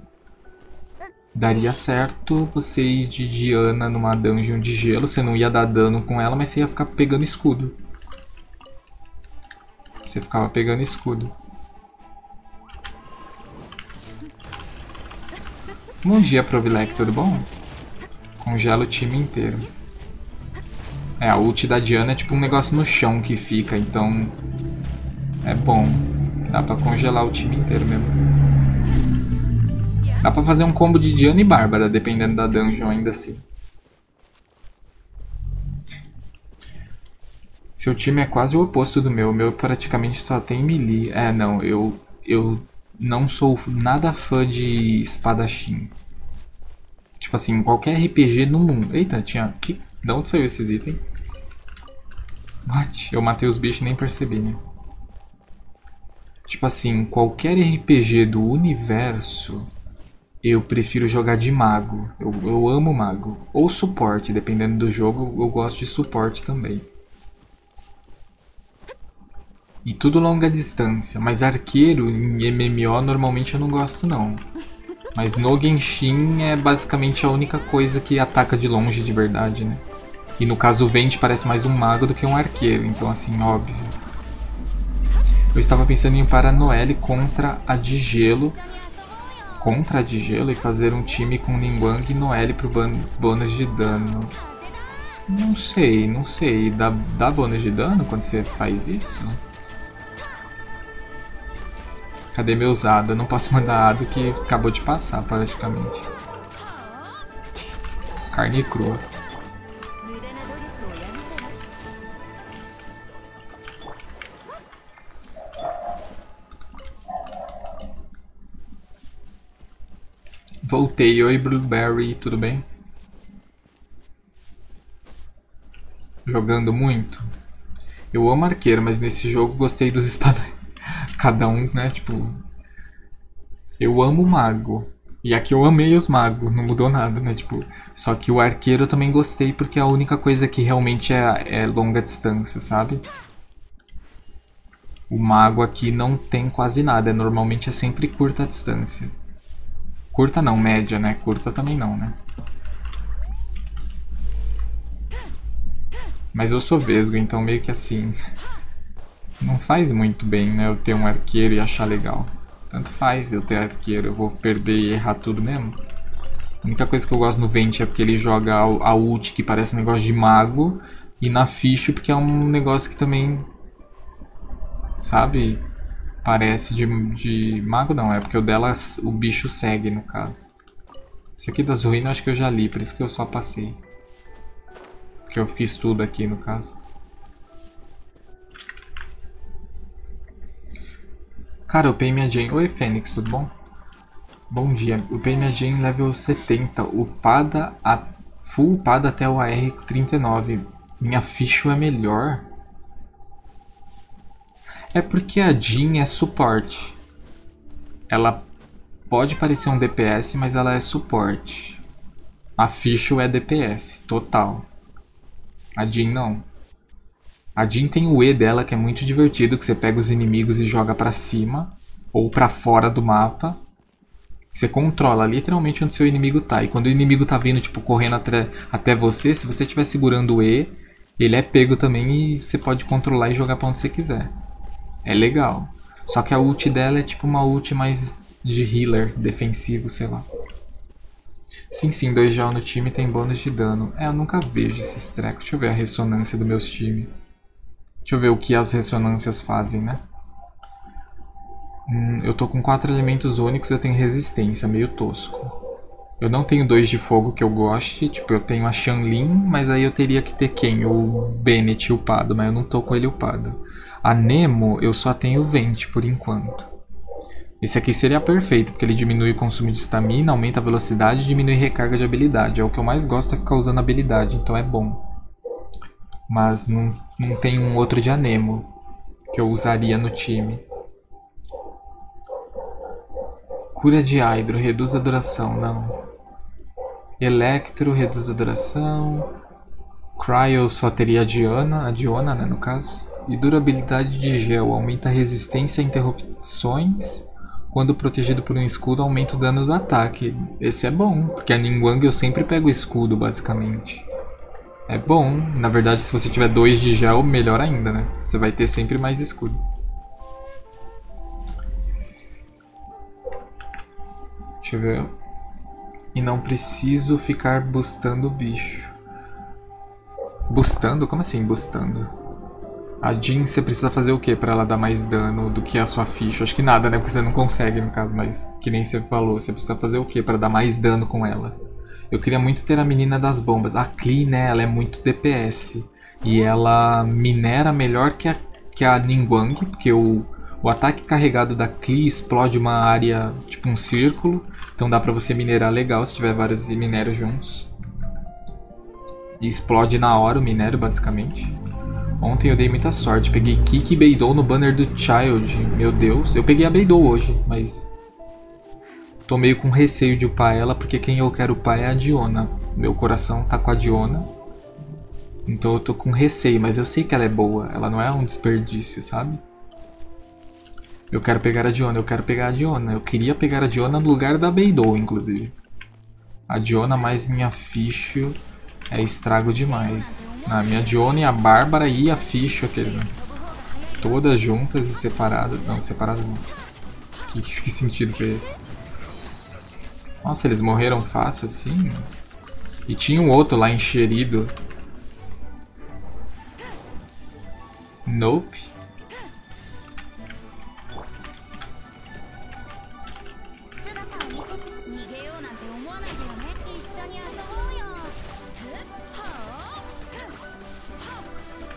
Daria certo você ir de Diana numa dungeon de gelo. Você não ia dar dano com ela, mas você ia ficar pegando escudo. Você ficava pegando escudo. Bom dia, Provilec, tudo bom? Congela o time inteiro. É, a ult da Diana é tipo um negócio no chão que fica, então... É bom. Dá pra congelar o time inteiro mesmo. Dá pra fazer um combo de Diana e Bárbara, dependendo da dungeon ainda assim. Seu time é quase o oposto do meu. O meu praticamente só tem melee. É, não, eu, eu não sou nada fã de espadachim. Tipo assim, qualquer RPG no mundo. Eita, tinha. Que... De onde saiu esses itens? What? Eu matei os bichos e nem percebi, né? Tipo assim, qualquer RPG do universo, eu prefiro jogar de mago. Eu, eu amo mago. Ou suporte, dependendo do jogo, eu gosto de suporte também. E tudo longa distância. Mas arqueiro em MMO normalmente eu não gosto não. Mas no Genshin é basicamente a única coisa que ataca de longe de verdade, né? E no caso o Vente parece mais um mago do que um arqueiro, então assim, óbvio. Eu estava pensando em upar a Noelle contra a de gelo. Contra a de gelo e fazer um time com Ningguang e Noelle pro bônus de dano. Não sei, não sei. Dá, dá bônus de dano quando você faz isso? Cadê meu usado? Eu não posso mandar Ado que acabou de passar praticamente. Carne crua. Voltei. Oi, Blueberry. Tudo bem? Jogando muito? Eu amo arqueiro, mas nesse jogo gostei dos espadões cada um, né? Tipo, eu amo o mago. E aqui eu amei os magos, não mudou nada, né? Tipo, só que o arqueiro eu também gostei porque é a única coisa que realmente é, é longa distância, sabe? O mago aqui não tem quase nada, normalmente é sempre curta distância. Curta não, média, né? Curta também não, né? Mas eu sou vesgo, então meio que assim... Não faz muito bem, né? Eu ter um arqueiro e achar legal. Tanto faz eu ter arqueiro, eu vou perder e errar tudo mesmo. A única coisa que eu gosto no Vente é porque ele joga a ult que parece um negócio de mago. E na Fish porque é um negócio que também... Sabe? Parece de, de mago não, é porque o dela o bicho segue no caso. Esse aqui das ruínas acho que eu já li, por isso que eu só passei. Porque eu fiz tudo aqui no caso. Cara, upei minha Jane. Oi, Fênix, tudo bom? Bom dia. Upei minha Jane level 70. Upada a... Full upada até o AR39. Minha ficha é melhor? É porque a Jean é suporte. Ela pode parecer um DPS, mas ela é suporte. A Fischl é DPS, total. A Jean não. A Jean tem o E dela que é muito divertido, que você pega os inimigos e joga pra cima ou pra fora do mapa. Você controla literalmente onde seu inimigo tá. E quando o inimigo tá vindo, tipo, correndo até, até você, se você estiver segurando o E, ele é pego também e você pode controlar e jogar pra onde você quiser. É legal. Só que a ult dela é tipo uma ult mais de healer, defensivo, sei lá. Sim, sim, dois gel no time tem bônus de dano. É, eu nunca vejo esses trecos. Deixa eu ver a ressonância dos meus times. Deixa eu ver o que as ressonâncias fazem, né? Hum, eu tô com quatro elementos únicos, eu tenho resistência, meio tosco. Eu não tenho dois de fogo que eu goste, tipo, eu tenho a Shanlin, mas aí eu teria que ter quem? O Bennett upado, mas eu não tô com ele upado. A Nemo, eu só tenho o Vente por enquanto. Esse aqui seria perfeito, porque ele diminui o consumo de estamina, aumenta a velocidade e diminui a recarga de habilidade. É o que eu mais gosto é ficar usando habilidade, então é bom. Mas não, não tem um outro de Anemo que eu usaria no time. Cura de Hydro, reduz a duração, não. Electro, reduz a duração. Cryo só teria a Diana, a Diona, né, no caso. E durabilidade de gel, aumenta a resistência a interrupções. Quando protegido por um escudo, aumenta o dano do ataque. Esse é bom, porque a Ningguang eu sempre pego escudo, basicamente. É bom. Na verdade, se você tiver dois de gel, melhor ainda, né? Você vai ter sempre mais escudo. Deixa eu ver. E não preciso ficar bustando o bicho. Bustando? Como assim bustando? A Jean, você precisa fazer o que pra ela dar mais dano do que a sua ficha? Acho que nada, né? Porque você não consegue, no caso. Mas que nem você falou, você precisa fazer o que pra dar mais dano com ela? Eu queria muito ter a menina das bombas. A Klee, né? Ela é muito DPS. E ela minera melhor que a, que a Ningguang, porque o, o ataque carregado da Klee explode uma área, tipo um círculo. Então dá pra você minerar legal se tiver vários minérios juntos. E explode na hora o minério, basicamente. Ontem eu dei muita sorte. Peguei Kiki e Beidou no banner do Child. Meu Deus. Eu peguei a Beidou hoje, mas... Tô meio com receio de upar ela, porque quem eu quero upar é a Diona. Meu coração tá com a Diona. Então eu tô com receio, mas eu sei que ela é boa. Ela não é um desperdício, sabe? Eu quero pegar a Diona, eu quero pegar a Diona. Eu queria pegar a Diona no lugar da Beidou, inclusive. A Diona mais minha ficha é estrago demais. Na minha Diona e a Bárbara e a ficha, aquele, né? todas juntas e separadas. Não, separadas não. Que, que sentido foi esse? Nossa, eles morreram fácil assim? E tinha um outro lá encherido. Nope.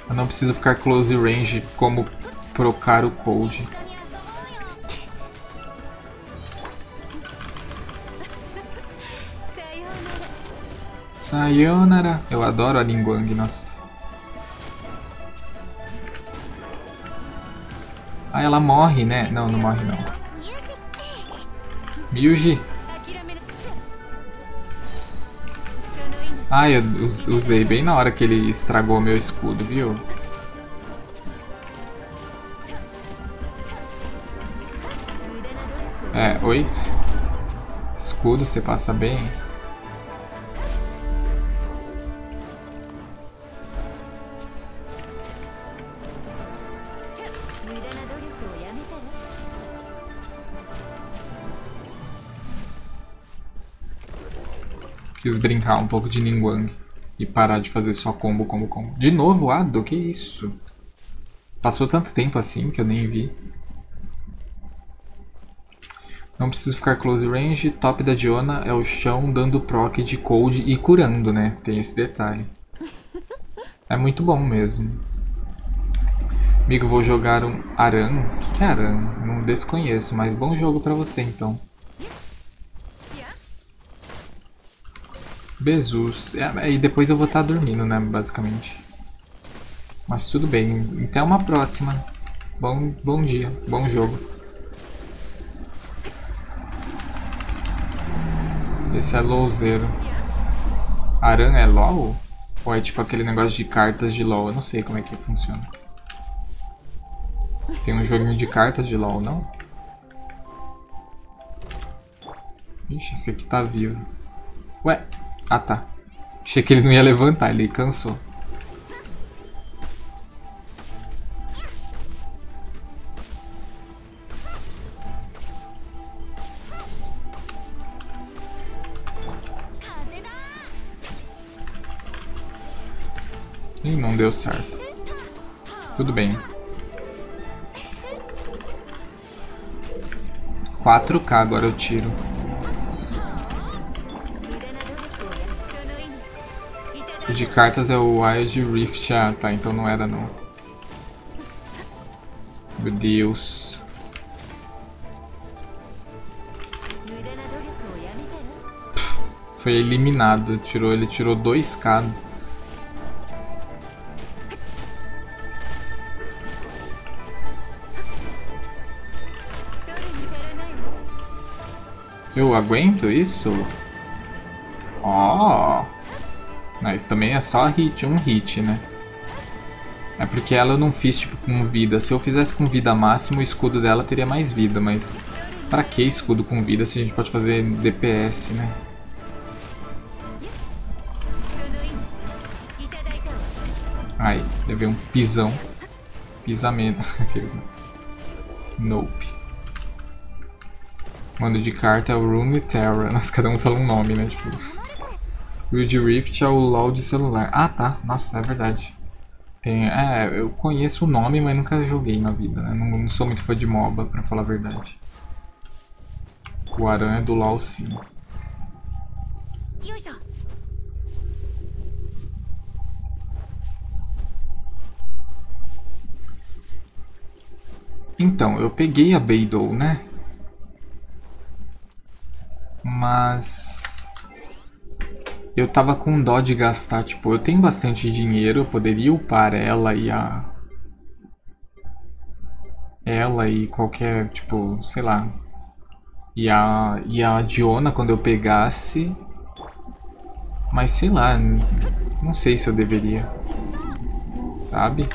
Eu não preciso ficar close range como procar o Cold. Sayonara. Eu adoro a Linguang, nossa. Ah, ela morre, né? Não, não morre não. Ryuji. Ah, eu usei bem na hora que ele estragou meu escudo, viu? É, oi? Escudo, você passa bem? Quis brincar um pouco de Ningguang. E parar de fazer só combo, combo, combo. De novo, Ado? Que isso? Passou tanto tempo assim que eu nem vi. Não preciso ficar close range. Top da Diona é o chão dando proc de cold e curando, né? Tem esse detalhe. É muito bom mesmo. Amigo, vou jogar um Aran. O que, que é Aran? Não desconheço, mas bom jogo pra você então. Bezus. É, e depois eu vou estar dormindo, né? Basicamente. Mas tudo bem. Até uma próxima. Bom, bom dia. Bom jogo. Esse é LOLzeiro. Aran é LOL? Ou é tipo aquele negócio de cartas de LOL? Eu não sei como é que funciona. Tem um joguinho de cartas de LOL, não? Ixi, esse aqui tá vivo. Ué? Ah tá. Achei que ele não ia levantar, ele cansou. Ih, não deu certo. Tudo bem. 4K agora eu tiro. de cartas é o Wild Rift. Ah, tá, então não era não. Meu Deus. Pff, foi eliminado. Tirou, ele tirou 2k. Eu aguento isso? mas também é só hit, um hit, né? É porque ela eu não fiz tipo com vida. Se eu fizesse com vida máxima, o escudo dela teria mais vida, mas... Pra que escudo com vida se a gente pode fazer DPS, né? aí levei um pisão. Pisamento. nope. Mano de carta é o Rune Terra. Nossa, cada um fala um nome, né? Tipo... O de Rift é o LoL de celular. Ah, tá. Nossa, é verdade. Tem, é, eu conheço o nome, mas nunca joguei na vida, né? Não, não sou muito fã de MOBA, pra falar a verdade. O Aran é do LoL, sim. Então, eu peguei a Beidou, né? Mas... Eu tava com dó de gastar, tipo, eu tenho bastante dinheiro, eu poderia upar ela e a... Ela e qualquer, tipo, sei lá... E a, e a Diona quando eu pegasse... Mas sei lá, não sei se eu deveria. Sabe?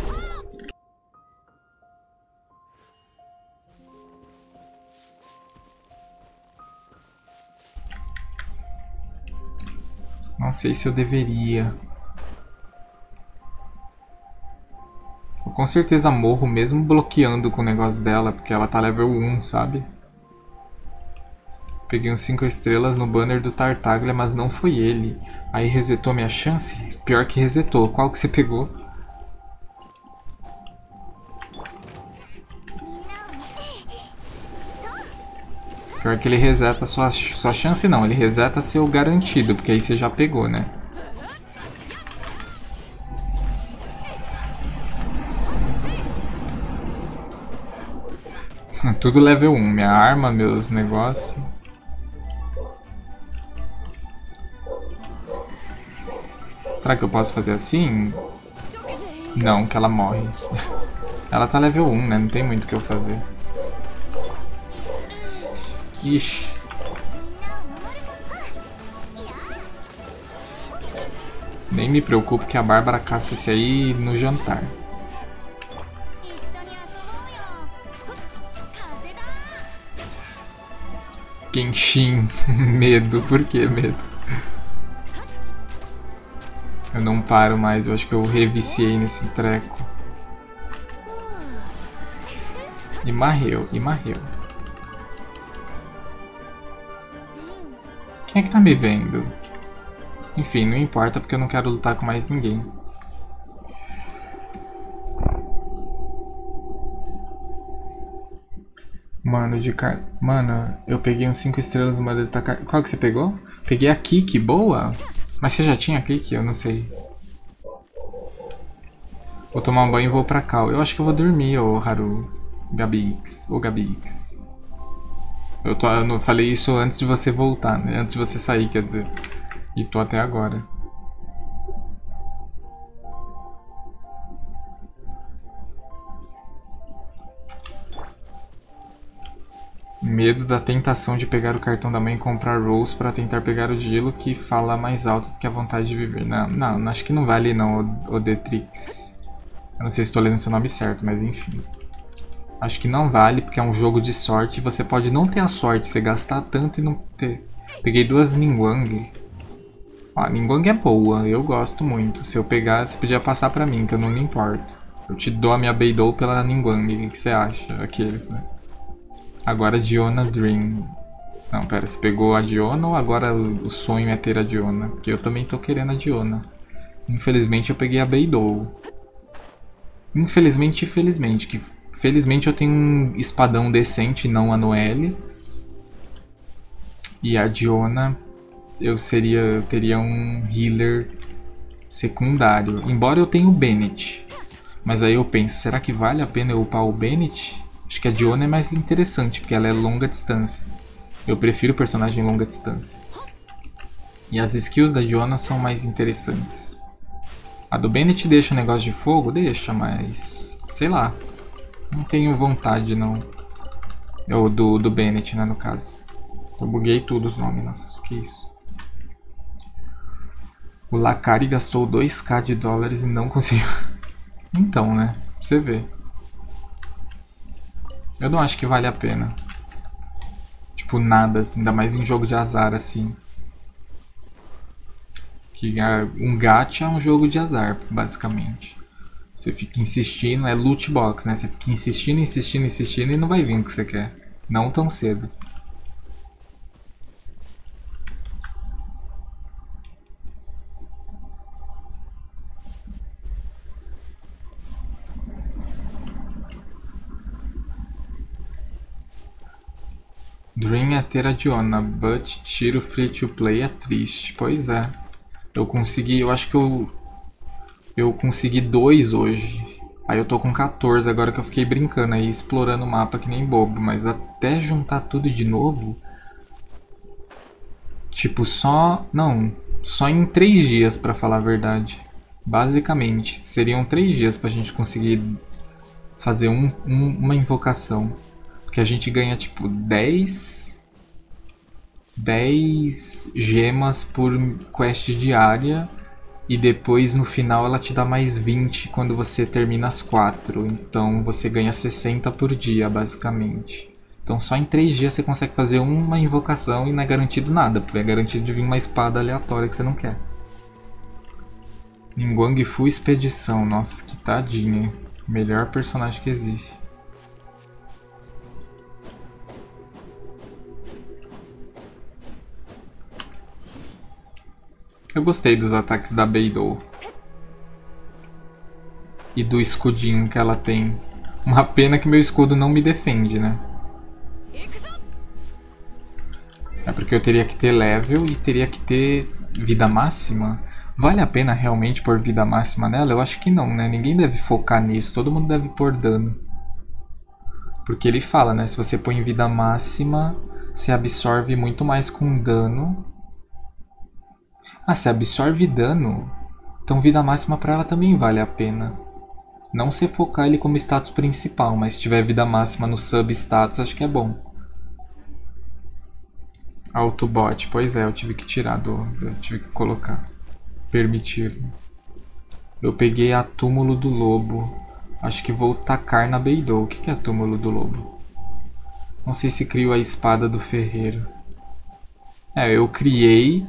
Não sei se eu deveria. Eu com certeza morro mesmo bloqueando com o negócio dela, porque ela tá level 1, sabe? Peguei uns 5 estrelas no banner do Tartaglia, mas não foi ele. Aí resetou minha chance? Pior que resetou. Qual que você pegou? Pior que ele reseta sua, sua chance não, ele reseta seu garantido, porque aí você já pegou, né? Tudo level 1, minha arma, meus negócios. Será que eu posso fazer assim? Não, que ela morre. Ela tá level 1, né? Não tem muito o que eu fazer. Ixi. Nem me preocupo que a Bárbara caça esse aí no jantar. Kenshin, medo. Por que medo? Eu não paro mais, eu acho que eu reviciei nesse treco. E marreu, e marreu. Quem é que tá me vendo? Enfim, não importa porque eu não quero lutar com mais ninguém. Mano, de car... Mano, eu peguei uns 5 estrelas numa delta car... Qual que você pegou? Peguei a Kiki, boa! Mas você já tinha a Kiki? Eu não sei. Vou tomar um banho e vou pra cá. Eu acho que eu vou dormir, ô Haru. Gabix. Ô Gabix. Eu, tô, eu falei isso antes de você voltar, né? Antes de você sair, quer dizer. E tô até agora. Medo da tentação de pegar o cartão da mãe e comprar Rose para tentar pegar o gelo que fala mais alto do que a vontade de viver. Não, não, acho que não vale não, o, o Detrix. Eu não sei se estou lendo seu nome certo, mas enfim. Acho que não vale, porque é um jogo de sorte. Você pode não ter a sorte, você gastar tanto e não ter. Peguei duas Ningguang. A Ningguang é boa, eu gosto muito. Se eu pegar, você podia passar pra mim, que eu não me importo. Eu te dou a minha Beidou pela Ningguang, o que, você acha? Aqueles, né? Agora Diona Dream. Não, pera, você pegou a Diona ou agora o sonho é ter a Diona? Porque eu também tô querendo a Diona. Infelizmente eu peguei a Beidou. Infelizmente e felizmente, que felizmente eu tenho um espadão decente, não a Noelle. E a Diona eu seria eu teria um healer secundário. Embora eu tenha o Bennett. Mas aí eu penso, será que vale a pena eu upar o Bennett? Acho que a Diona é mais interessante, porque ela é longa distância. Eu prefiro personagem longa distância. E as skills da Diona são mais interessantes. A do Bennett deixa o negócio de fogo? Deixa, mas... Sei lá. Não tenho vontade, não. Ou do, do Bennett, né, no caso. Eu buguei tudo os nomes, nossa, que isso. O Lacari gastou 2k de dólares e não conseguiu. então, né? Você ver. Eu não acho que vale a pena. Tipo, nada. Ainda mais em jogo de azar, assim. Que um gacha é um jogo de azar, basicamente. Você fica insistindo, é loot box, né? Você fica insistindo, insistindo, insistindo e não vai vir o que você quer. Não tão cedo. Dream até adiona, but tiro free to play é triste. Pois é. Eu consegui, eu acho que eu eu consegui dois hoje. Aí eu tô com 14 agora que eu fiquei brincando aí, explorando o mapa que nem bobo. Mas até juntar tudo de novo. Tipo, só. Não. Só em 3 dias, pra falar a verdade. Basicamente. Seriam 3 dias pra gente conseguir fazer um, um, uma invocação. Porque a gente ganha tipo 10. 10 gemas por quest diária. E depois no final ela te dá mais 20 quando você termina as 4. Então você ganha 60 por dia, basicamente. Então só em 3 dias você consegue fazer uma invocação e não é garantido nada, porque é garantido de vir uma espada aleatória que você não quer. Ningguang Fu Expedição, nossa, que tadinha. Melhor personagem que existe. Eu gostei dos ataques da Beidou. E do escudinho que ela tem. Uma pena que meu escudo não me defende, né? É porque eu teria que ter level e teria que ter vida máxima. Vale a pena realmente pôr vida máxima nela? Eu acho que não, né? Ninguém deve focar nisso. Todo mundo deve pôr dano. Porque ele fala, né? Se você põe vida máxima, você absorve muito mais com dano ah, se absorve dano, então vida máxima para ela também vale a pena. Não se focar ele como status principal, mas se tiver vida máxima no sub-status, acho que é bom. Autobot, pois é, eu tive que tirar do... eu tive que colocar. Permitir. Eu peguei a túmulo do lobo. Acho que vou tacar na Beidou. O que é túmulo do lobo? Não sei se crio a espada do ferreiro. É, eu criei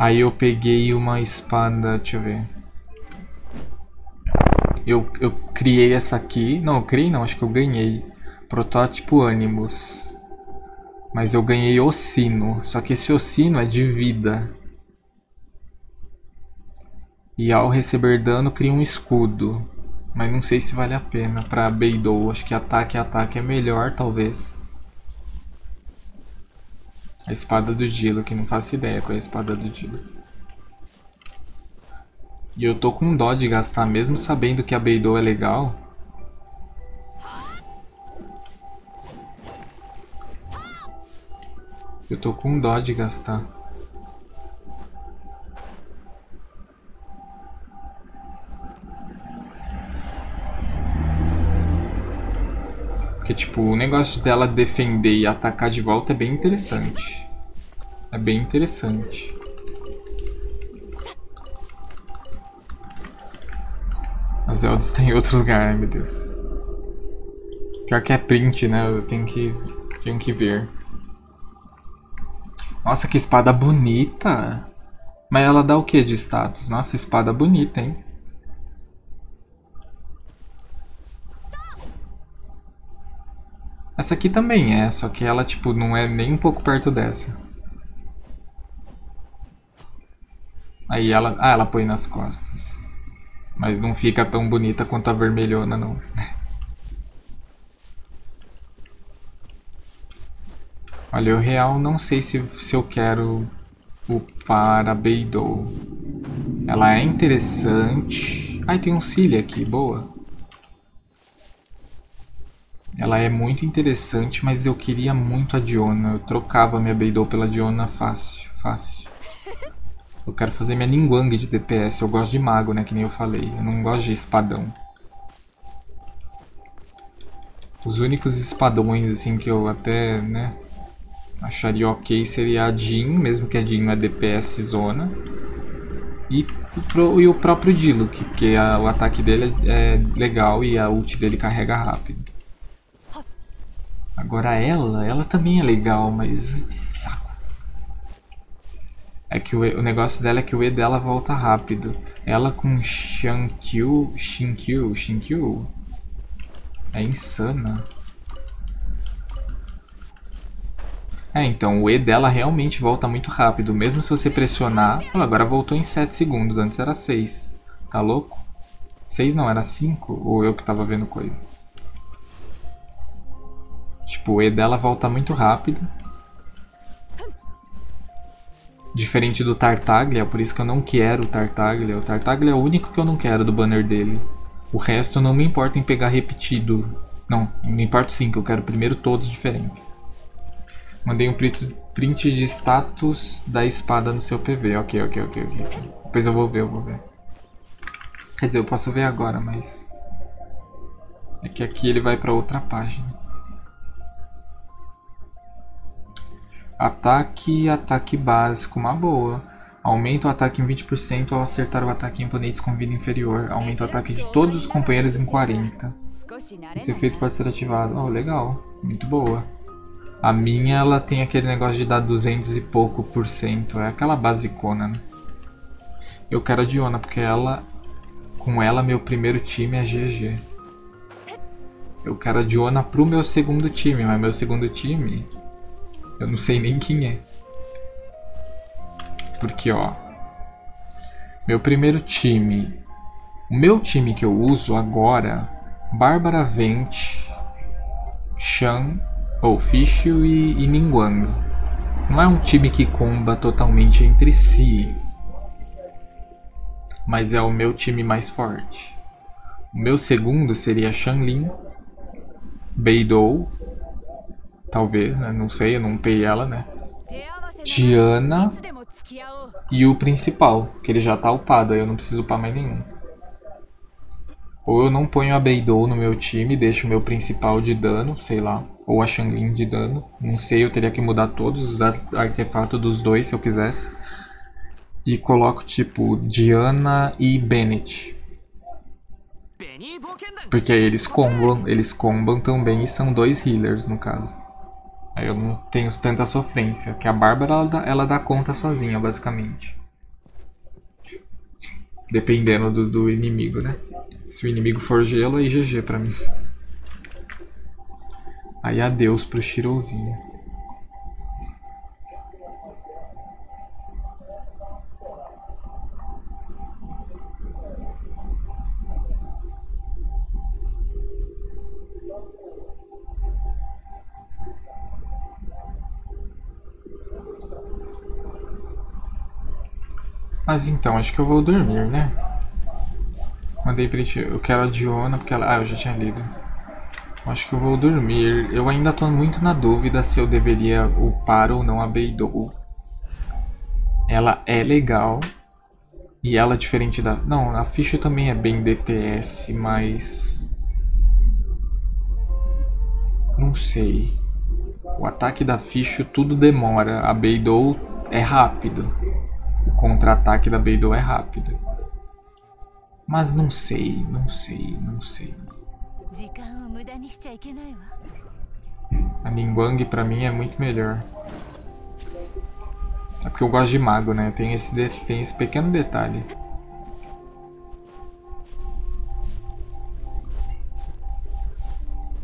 Aí eu peguei uma espada, deixa eu ver. Eu, eu criei essa aqui. Não, eu criei não, acho que eu ganhei. Protótipo Animus. Mas eu ganhei o sino. Só que esse sino é de vida. E ao receber dano cria um escudo. Mas não sei se vale a pena pra Beidou. Acho que ataque ataque é melhor, talvez. A espada do Dilo, que não faço ideia qual é a espada do Dilo. E eu tô com dó de gastar, mesmo sabendo que a Beidou é legal. Eu tô com dó de gastar. Porque, tipo, o negócio dela defender e atacar de volta é bem interessante. É bem interessante. As Eldas tem outro lugar, meu Deus. Pior que é print, né? Eu tenho que, tenho que ver. Nossa, que espada bonita! Mas ela dá o que de status? Nossa, espada bonita, hein? Essa aqui também é, só que ela, tipo, não é nem um pouco perto dessa. Aí ela... Ah, ela põe nas costas. Mas não fica tão bonita quanto a vermelhona, não. Olha, eu real não sei se, se eu quero upar a Beidou. Ela é interessante. Ai, tem um cílio aqui, boa. Ela é muito interessante, mas eu queria muito a Diona. Eu trocava minha Beidou pela Diona fácil, fácil. Eu quero fazer minha Ningguang de DPS. Eu gosto de mago, né? Que nem eu falei. Eu não gosto de espadão. Os únicos espadões, assim, que eu até, né... Acharia ok seria a Jin, mesmo que a Jin não é DPS zona. E, e o próprio Diluc, porque a, o ataque dele é, é legal e a ult dele carrega rápido. Agora ela, ela também é legal, mas saco. É que o, o negócio dela é que o E dela volta rápido. Ela com Shankyu, Shinkyu, Shinkyu é insana. É, então o E dela realmente volta muito rápido, mesmo se você pressionar. Oh, agora voltou em 7 segundos, antes era 6. Tá louco? 6 não, era 5? Ou eu que tava vendo coisa? Tipo, o E dela volta muito rápido. Diferente do Tartaglia, por isso que eu não quero o Tartaglia. O Tartaglia é o único que eu não quero do banner dele. O resto não me importa em pegar repetido. Não, me importa sim, que eu quero primeiro todos diferentes. Mandei um print, de status da espada no seu PV. Ok, ok, ok, ok. Depois eu vou ver, eu vou ver. Quer dizer, eu posso ver agora, mas... É que aqui ele vai para outra página. Ataque ataque básico, uma boa. Aumenta o ataque em 20% ao acertar o ataque em imponentes com vida inferior. Aumenta o ataque de todos os companheiros em 40%. Esse efeito pode ser ativado. Oh, legal. Muito boa. A minha, ela tem aquele negócio de dar 200 e pouco por cento. É aquela basicona, né? Eu quero a Diona, porque ela... Com ela, meu primeiro time é GG. Eu quero a Diona pro meu segundo time, mas meu segundo time... Eu não sei nem quem é. Porque, ó... Meu primeiro time... O meu time que eu uso agora... Bárbara Vente... Shan... Ou oh, e, e Ningguang. Não é um time que comba totalmente entre si. Mas é o meu time mais forte. O meu segundo seria Shanlin, Beidou, talvez, né? Não sei, eu não pei ela, né? Diana e o principal, que ele já tá upado, aí eu não preciso upar mais nenhum. Ou eu não ponho a Beidou no meu time, deixo o meu principal de dano, sei lá. Ou a Shanlin de dano. Não sei, eu teria que mudar todos os artefatos dos dois se eu quisesse. E coloco tipo Diana e Bennett. Porque aí eles combam, eles combam também e são dois healers no caso. Eu não tenho tanta sofrência, que a Bárbara ela dá, ela dá conta sozinha, basicamente. Dependendo do, do inimigo, né? Se o inimigo for gelo, aí GG pra mim. Aí adeus pro Shirouzinho. Mas então, acho que eu vou dormir, né? Mandei print. Eu quero a Diona porque ela. Ah, eu já tinha lido. Acho que eu vou dormir. Eu ainda tô muito na dúvida se eu deveria upar ou não a Beidou. Ela é legal. E ela é diferente da... Não, a ficha também é bem DPS, mas... Não sei. O ataque da ficha tudo demora. A Beidou é rápido. O contra-ataque da Beidou é rápido. Mas não sei, não sei, não sei. A Ningguang pra mim é muito melhor. É porque eu gosto de mago, né? Tem esse, de... tem esse pequeno detalhe.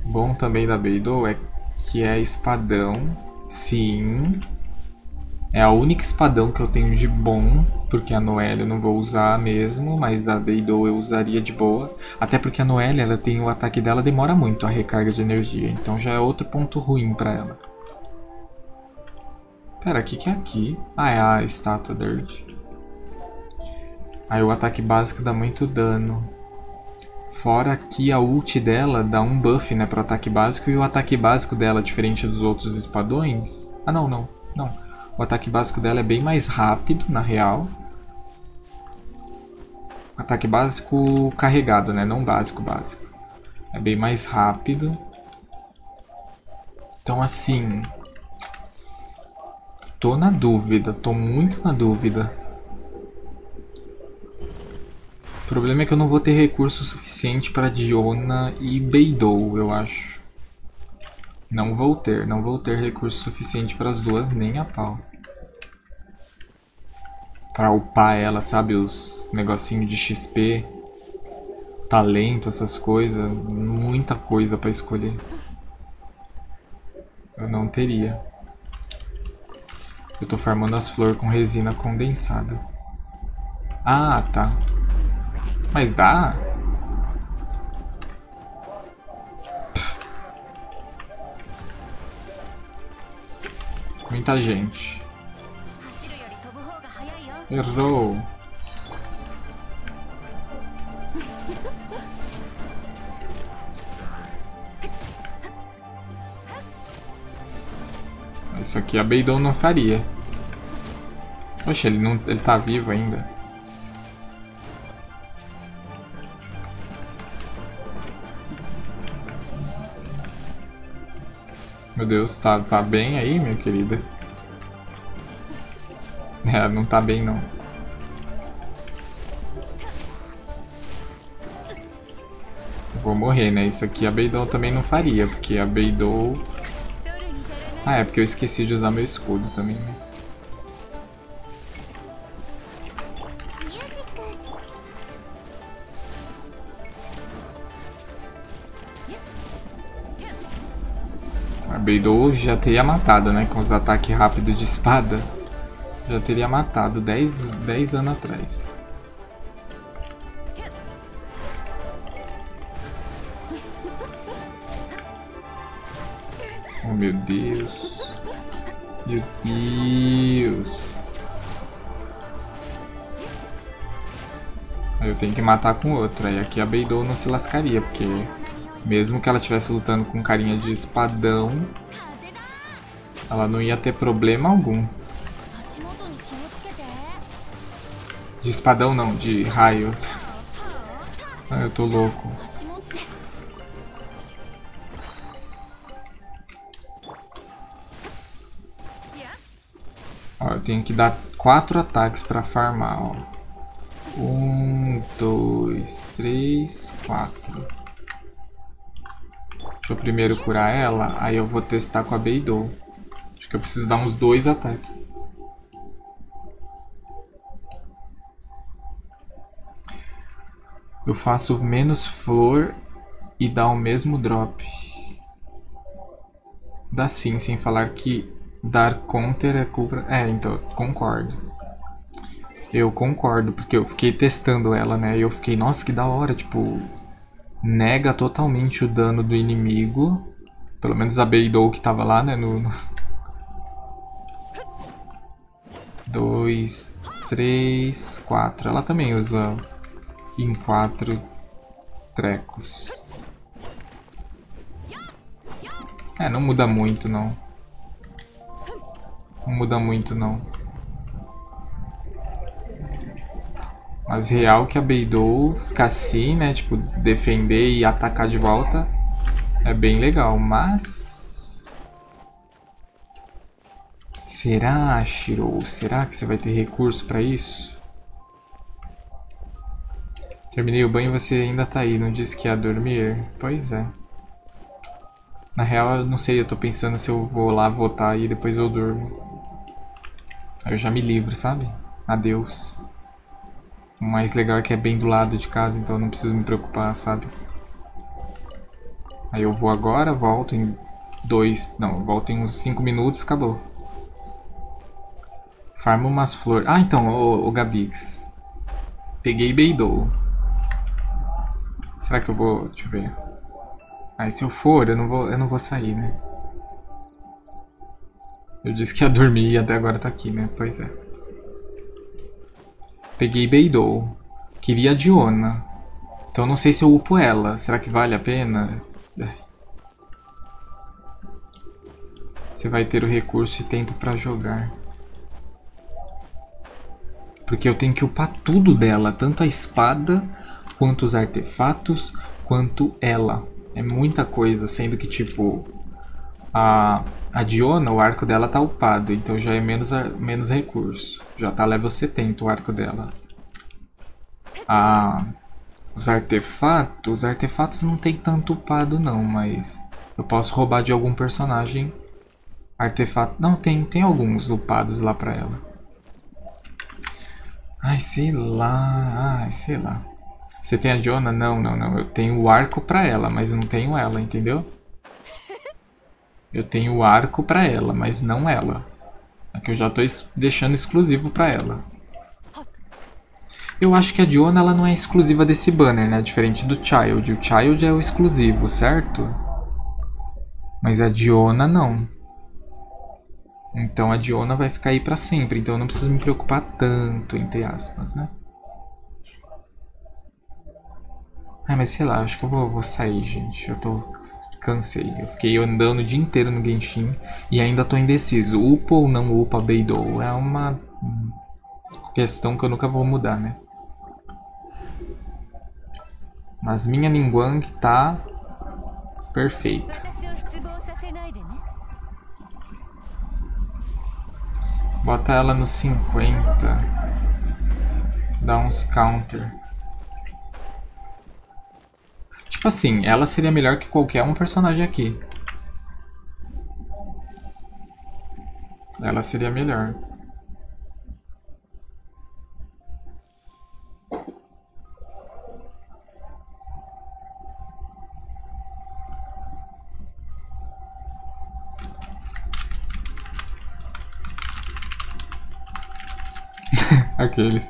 Bom também da Beidou é que é espadão. Sim. É a única espadão que eu tenho de bom, porque a Noelle eu não vou usar mesmo, mas a Beidou eu usaria de boa. Até porque a Noelle, ela tem o ataque dela demora muito a recarga de energia, então já é outro ponto ruim pra ela. Pera, o que, que é aqui? Ah, é a estátua Dirt. Aí o ataque básico dá muito dano. Fora que a ult dela dá um buff né, pro ataque básico e o ataque básico dela, diferente dos outros espadões... Ah, não, não, não. O ataque básico dela é bem mais rápido, na real. Ataque básico carregado, né? Não básico, básico. É bem mais rápido. Então, assim... Tô na dúvida, tô muito na dúvida. O problema é que eu não vou ter recurso suficiente para Diona e Beidou, eu acho. Não vou ter, não vou ter recurso suficiente para as duas nem a pau. Para upar ela, sabe, os negocinhos de XP, talento, essas coisas, muita coisa para escolher. Eu não teria. Eu tô farmando as flores com resina condensada. Ah, tá. Mas dá? Muita gente. Errou. Isso aqui a Beidou não faria. Oxe, ele, não, ele tá vivo ainda. Meu Deus, tá, tá bem aí, minha querida? É, não tá bem não. Vou morrer, né? Isso aqui a Beidou também não faria, porque a Beidou... Ah, é porque eu esqueci de usar meu escudo também, né? A Beidou já teria matado, né? Com os ataques rápidos de espada. Já teria matado 10, 10 anos atrás. Oh meu Deus. Meu Deus. Aí eu tenho que matar com outro. Aí aqui a Beidou não se lascaria, porque mesmo que ela estivesse lutando com carinha de espadão, ela não ia ter problema algum. De espadão não, de raio. Ah, eu tô louco. Ó, eu tenho que dar quatro ataques pra farmar, ó. Um, dois, três, quatro. Deixa eu primeiro curar ela, aí eu vou testar com a Beidou. Acho que eu preciso dar uns dois ataques. Eu faço menos flor e dá o mesmo drop. Dá sim, sem falar que dar counter é culpa. É, então, concordo. Eu concordo, porque eu fiquei testando ela, né? E eu fiquei, nossa, que da hora, tipo. Nega totalmente o dano do inimigo. Pelo menos a Beidou que tava lá, né? No. no... Dois, três, quatro. Ela também usa em quatro trecos. É, não muda muito não. Não muda muito não. Mas real que a Beidou ficar assim, né? Tipo, defender e atacar de volta é bem legal, mas... Será, Shiro? Será que você vai ter recurso pra isso? Terminei o banho e você ainda tá aí, não disse que ia dormir? Pois é. Na real, eu não sei, eu tô pensando se eu vou lá votar e depois eu durmo. Aí eu já me livro, sabe? Adeus. O mais legal é que é bem do lado de casa, então eu não preciso me preocupar, sabe? Aí eu vou agora, volto em dois... Não, volto em uns 5 minutos, acabou. Farma umas flores. Ah, então, o, o Gabix. Peguei Beidou. Será que eu vou... Deixa eu ver. Aí se eu for, eu não vou, eu não vou sair, né? Eu disse que ia dormir e até agora tá aqui, né? Pois é. Peguei Beidou. Queria a Diona. Então não sei se eu upo ela. Será que vale a pena? Você vai ter o recurso e tempo pra jogar. Porque eu tenho que upar tudo dela. Tanto a espada, quanto os artefatos, quanto ela. É muita coisa, sendo que tipo... A, a Diona, o arco dela tá upado, então já é menos, menos recurso. Já tá level 70 o arco dela. A, os artefatos, os artefatos não tem tanto upado não, mas eu posso roubar de algum personagem artefato. Não, tem, tem alguns upados lá pra ela. Ai, sei lá, ai, sei lá. Você tem a Diona? Não, não, não. Eu tenho o arco pra ela, mas não tenho ela, entendeu? Eu tenho o arco pra ela, mas não ela. Que eu já tô deixando exclusivo pra ela. Eu acho que a Diona ela não é exclusiva desse banner, né? Diferente do Child. O Child é o exclusivo, certo? Mas a Diona não. Então a Diona vai ficar aí pra sempre. Então eu não preciso me preocupar tanto, entre aspas, né? Ah, mas sei lá, acho que eu vou, vou sair, gente. Eu tô. Cansei. Eu fiquei andando o dia inteiro no Genshin e ainda tô indeciso. Upa ou não upa Beidou? É uma questão que eu nunca vou mudar, né? Mas minha Ningguang tá perfeita. Bota ela no 50. Dá uns counter. Tipo assim, ela seria melhor que qualquer um personagem aqui. Ela seria melhor. Aqueles.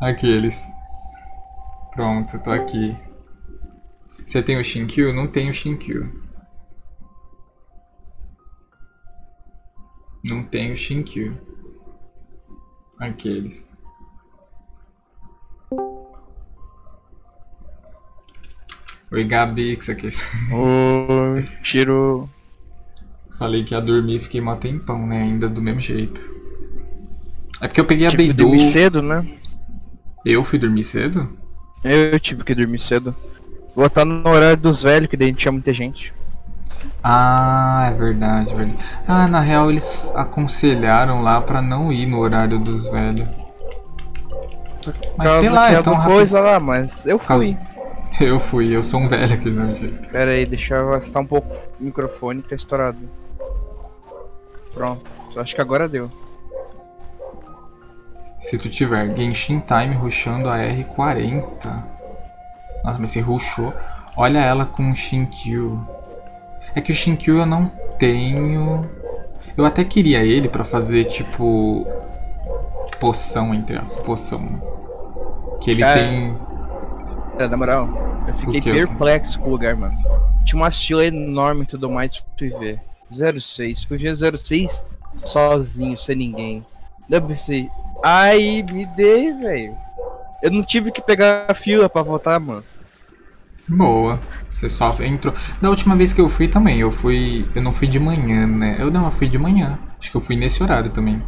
Aqueles. Pronto, tô aqui. Você tem o Shinkyu? Não tenho o Shinkyu. Não tenho o Shinkyu. Aqueles. Oi, Gabi, que você quer? Ô, tiro. Falei que ia dormir e fiquei mó tempão, né? Ainda do mesmo jeito. É porque eu peguei a Beidou. dormir cedo, né? Eu fui dormir cedo? Eu tive que dormir cedo. Vou estar no horário dos velhos, que daí tinha muita gente. Ah, é verdade, verdade. Ah, na real eles aconselharam lá pra não ir no horário dos velhos. Mas sei lá, é é tão rápido. coisa lá, mas eu Causa- fui. Eu fui, eu sou um velho aqui, não, gente. Pera aí, deixa eu afastar um pouco o microfone que tá estourado. Pronto, acho que agora deu. Se tu tiver Genshin Time rushando a R40. Nossa, mas você rushou. Olha ela com o Shinkyu. É que o Shinkyu eu não tenho. Eu até queria ele pra fazer tipo. Poção, entre aspas. Poção. Que ele É. tem. É, na moral, eu fiquei perplexo com o lugar, mano. Tinha uma fila enorme e tudo mais, fui ver. 06, fui ver 06 sozinho, sem ninguém. Eu pensei, ai, me dei, velho. Eu não tive que pegar a fila pra votar, mano. Boa. Você só entrou. Da última vez que eu fui também, eu fui. Eu não fui de manhã, né? Eu não, eu fui de manhã. Acho que eu fui nesse horário também.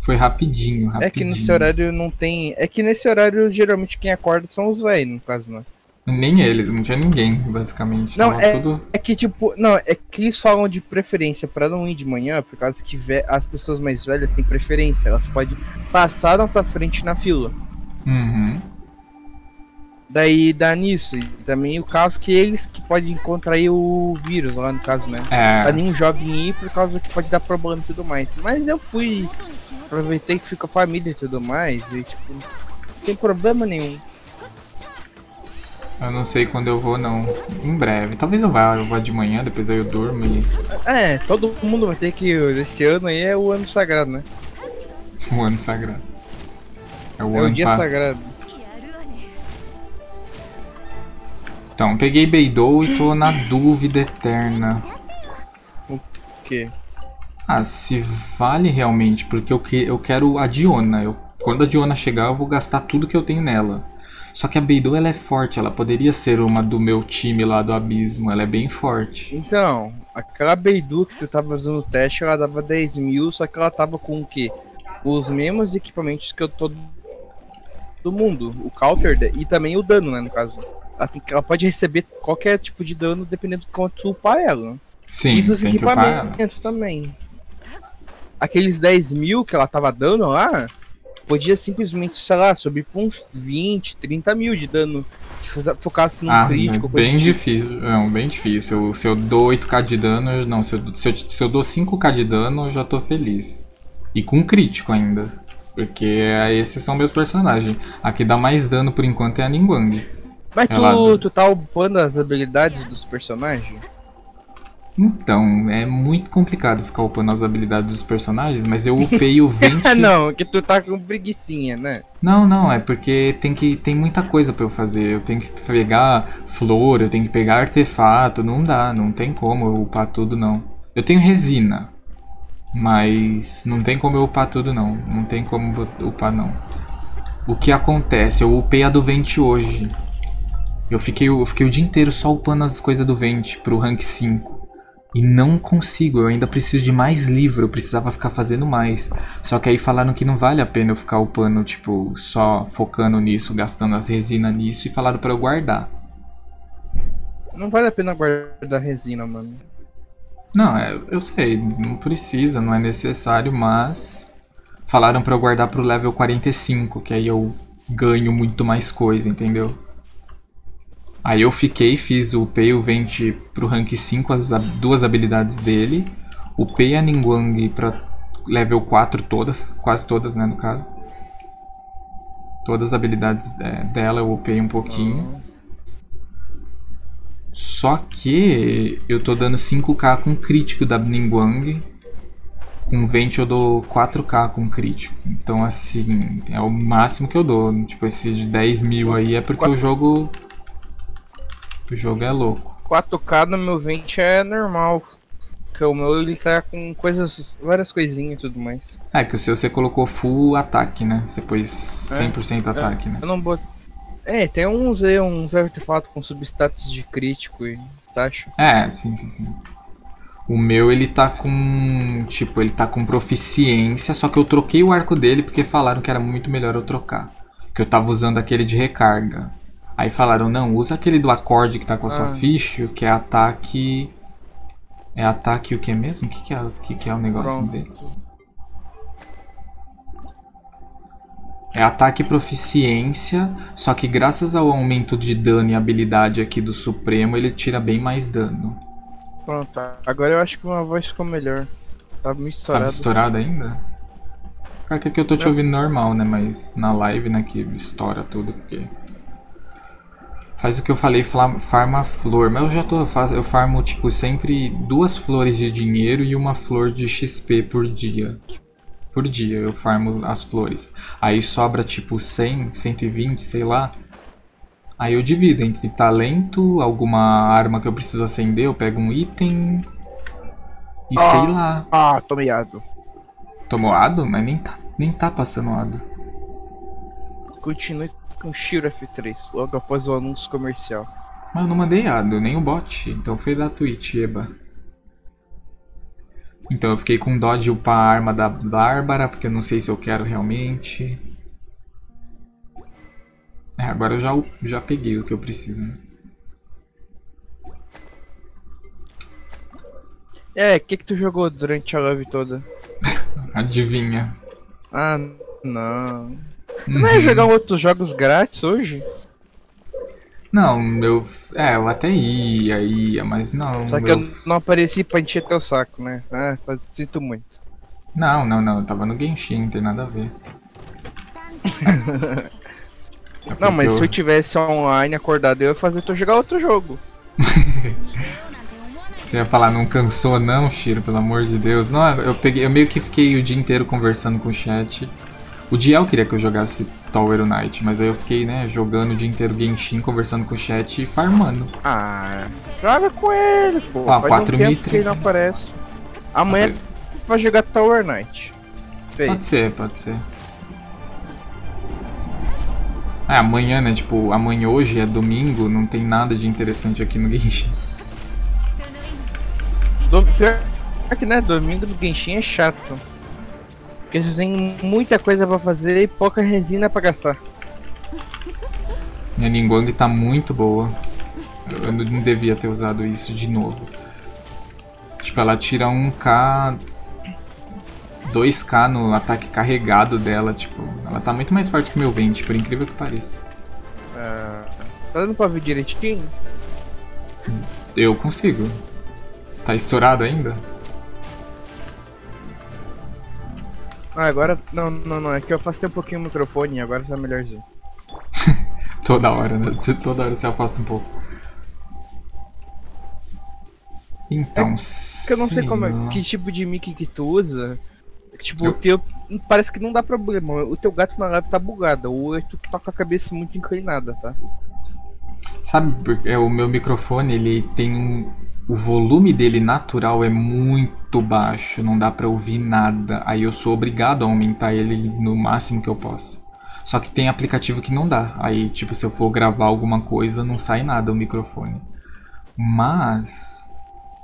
Foi rapidinho, rapidinho. É que nesse horário não tem. É que nesse horário geralmente quem acorda são os velhos, no caso, né? Nem eles, não tinha ninguém, basicamente. Não, Tava é- tudo. É que tipo, não, é que eles falam de preferência pra não ir de manhã, por causa que ve- as pessoas mais velhas têm preferência, elas podem passar na tua frente na fila. Uhum. Daí dá nisso. E também o caso que eles que podem contrair o vírus lá no caso, né? É. Pra nenhum jovem ir por causa que pode dar problema e tudo mais. Mas eu fui, aproveitei que fui com a família e tudo mais, e tipo, não tem problema nenhum. Eu não sei quando eu vou, não. Em breve. Talvez eu vá, eu vá de manhã, depois aí eu durmo e. É, todo mundo vai ter que. Esse ano aí é o ano sagrado, né? O ano sagrado. É o É ano o dia sagrado. Então, peguei Beidou e tô na dúvida eterna. O quê? Ah, se vale realmente, porque eu, que, eu quero a Diona. Eu, quando a Diona chegar, eu vou gastar tudo que eu tenho nela. Só que a Beidou ela é forte, ela poderia ser uma do meu time lá do Abismo, ela é bem forte. Então, aquela Beidou que tu tava fazendo o teste, ela dava 10 mil, só que ela tava com o quê? Os mesmos equipamentos que eu tô do mundo. O counter e também o dano, né, no caso. Ela, tem, que- ela pode receber qualquer tipo de dano dependendo de quanto tu upar ela. e Sim, dos upar ela. equipamentos também. Aqueles 10 mil que ela tava dando lá, podia simplesmente, sei lá, subir pra uns 20, 30 mil de dano. Se focasse num Ah, crítico, é coisa bem do tipo. difícil. Não, bem difícil. Eu- se eu dou 8k de dano, eu- não, se eu, se, eu, se eu dou 5k de dano, eu já tô feliz. E com crítico ainda. Porque é- esses são meus personagens. A que dá mais dano por enquanto é a Ningguang. Mas Ela- tu, tu tá upando as habilidades dos personagens? Então, é muito complicado ficar upando as habilidades dos personagens, mas eu upei o 20. Ah, não, que tu tá com preguicinha, né? Não, não, é porque tem que tem muita coisa pra eu fazer. Eu tenho que pegar flor, eu tenho que pegar artefato, não dá, não tem como eu upar tudo não. Eu tenho resina. Mas não tem como eu upar tudo não. Não tem como upar não. O que acontece? Eu upei a do Vente hoje. Eu fiquei, eu fiquei o dia inteiro só upando as coisas do Vente pro rank 5. E não consigo, eu ainda preciso de mais livro, eu precisava ficar fazendo mais. Só que aí falaram que não vale a pena eu ficar upando, tipo, só focando nisso, gastando as resinas nisso, e falaram pra eu guardar. Não vale a pena guardar resina, mano. Não, é, eu sei, não precisa, não é necessário, mas falaram pra eu guardar pro level 45, que aí eu ganho muito mais coisa, entendeu? Aí eu fiquei, fiz o Pei o Vente pro rank 5, as duas habilidades dele. Upei a Ningguang pra level 4 todas, quase todas, né, no caso. Todas as habilidades é, dela eu upei um pouquinho. Só que eu tô dando 5k com crítico da Ningguang. Com Vente eu dou 4k com crítico. Então, assim, é o máximo que eu dou. Tipo, esse de 10 mil aí é porque o jogo. O jogo é louco. 4K no meu vente é normal. Porque o meu ele tá com coisas. várias coisinhas e tudo mais. É, que o seu você colocou full ataque, né? Você pôs 100% ataque, né? Eu não bot... É, tem uns uns artefatos com substatus de crítico e taxa. É, sim, sim, sim. O meu ele tá com. Tipo, ele tá com proficiência, só que eu troquei o arco dele porque falaram que era muito melhor eu trocar. Que eu tava usando aquele de recarga. Aí falaram, não, usa aquele do acorde que tá com a sua Ah. ficha, que é ataque. É ataque o que mesmo? O que, que, é, o que, que é o negócio Pronto. dele? É ataque e proficiência, só que graças ao aumento de dano e habilidade aqui do Supremo, ele tira bem mais dano. Pronto, agora eu acho que uma voz ficou melhor. Tá meio Tá estourado ainda? Pior que eu tô te ouvindo normal, né? Mas na live, né, que estoura tudo, porque... Faz o que eu falei, farma flor. Mas eu já tô... eu faço- Eu farmo, tipo, sempre duas flores de dinheiro e uma flor de XP por dia. Por dia eu farmo as flores. Aí sobra, tipo, 100, 120, sei lá. Aí eu divido entre talento, alguma arma que eu preciso acender, eu pego um item... E Ah. sei lá. Ah, tomei ado. Tomou ado? Mas nem tá, nem tá passando ado. Continue com Shiro F3, logo após o anúncio comercial. Mas eu não mandei ado, nem o bot. Então foi da Twitch, eba. Então eu fiquei com dó de upar a arma da Bárbara, porque eu não sei se eu quero realmente. É, agora eu já, já peguei o que eu preciso, né? É, o que que tu jogou durante a live toda? Adivinha. Ah, não. Tu não ia jogar outros jogos grátis hoje? Não, eu. É, eu até ia, ia, mas não. Só que eu- eu não apareci pra encher teu saco, né? Ah, faz... sinto muito. Não, não, não. Eu tava no Genshin, não tem nada a ver. É Não, mas porque se eu tivesse online acordado, eu ia fazer tu jogar outro jogo. Você ia falar, não cansou não, Shiro, pelo amor de Deus. Não, eu peguei, eu meio que fiquei o dia inteiro conversando com o chat. O Diel queria que eu jogasse Tower Night, mas aí eu fiquei, né, jogando o dia inteiro Genshin, conversando com o chat e farmando. Ah, joga com ele, pô. Ah, Faz um tempo 4.300. que ele não aparece. Amanhã vai jogar Tower Night. Feio. Pode ser, pode ser. É, amanhã, né, tipo, amanhã hoje é domingo, não tem nada de interessante aqui no Genshin. Do... Pior que, né, domingo no Genshin é chato. Porque você tem muita coisa pra fazer e pouca resina pra gastar. Minha Ningguang tá muito boa. Eu eu não devia ter usado isso de novo. Tipo, ela tira 1k. 2k no ataque carregado dela, tipo. Ela tá muito mais forte que meu Vente, por incrível que pareça. Ah, tá dando pra ver direitinho? Eu consigo. Tá estourado ainda? Ah, agora. Não, não, não. É que eu afastei um pouquinho o microfone e agora tá melhorzinho. Toda hora, né? Toda hora você afasta um pouco. Então. Porque eu não sei como é, que tipo de mic que tu usa. Tipo, Eu- o teu. Parece que não dá problema. O teu gato na live tá bugado. Ou é tu que toca a cabeça muito inclinada, tá? Sabe, é, o meu microfone ele tem um. O volume dele natural é muito baixo, não dá pra ouvir nada. Aí eu sou obrigado a aumentar ele no máximo que eu posso. Só que tem aplicativo que não dá. Aí, tipo, se eu for gravar alguma coisa, não sai nada o microfone. Mas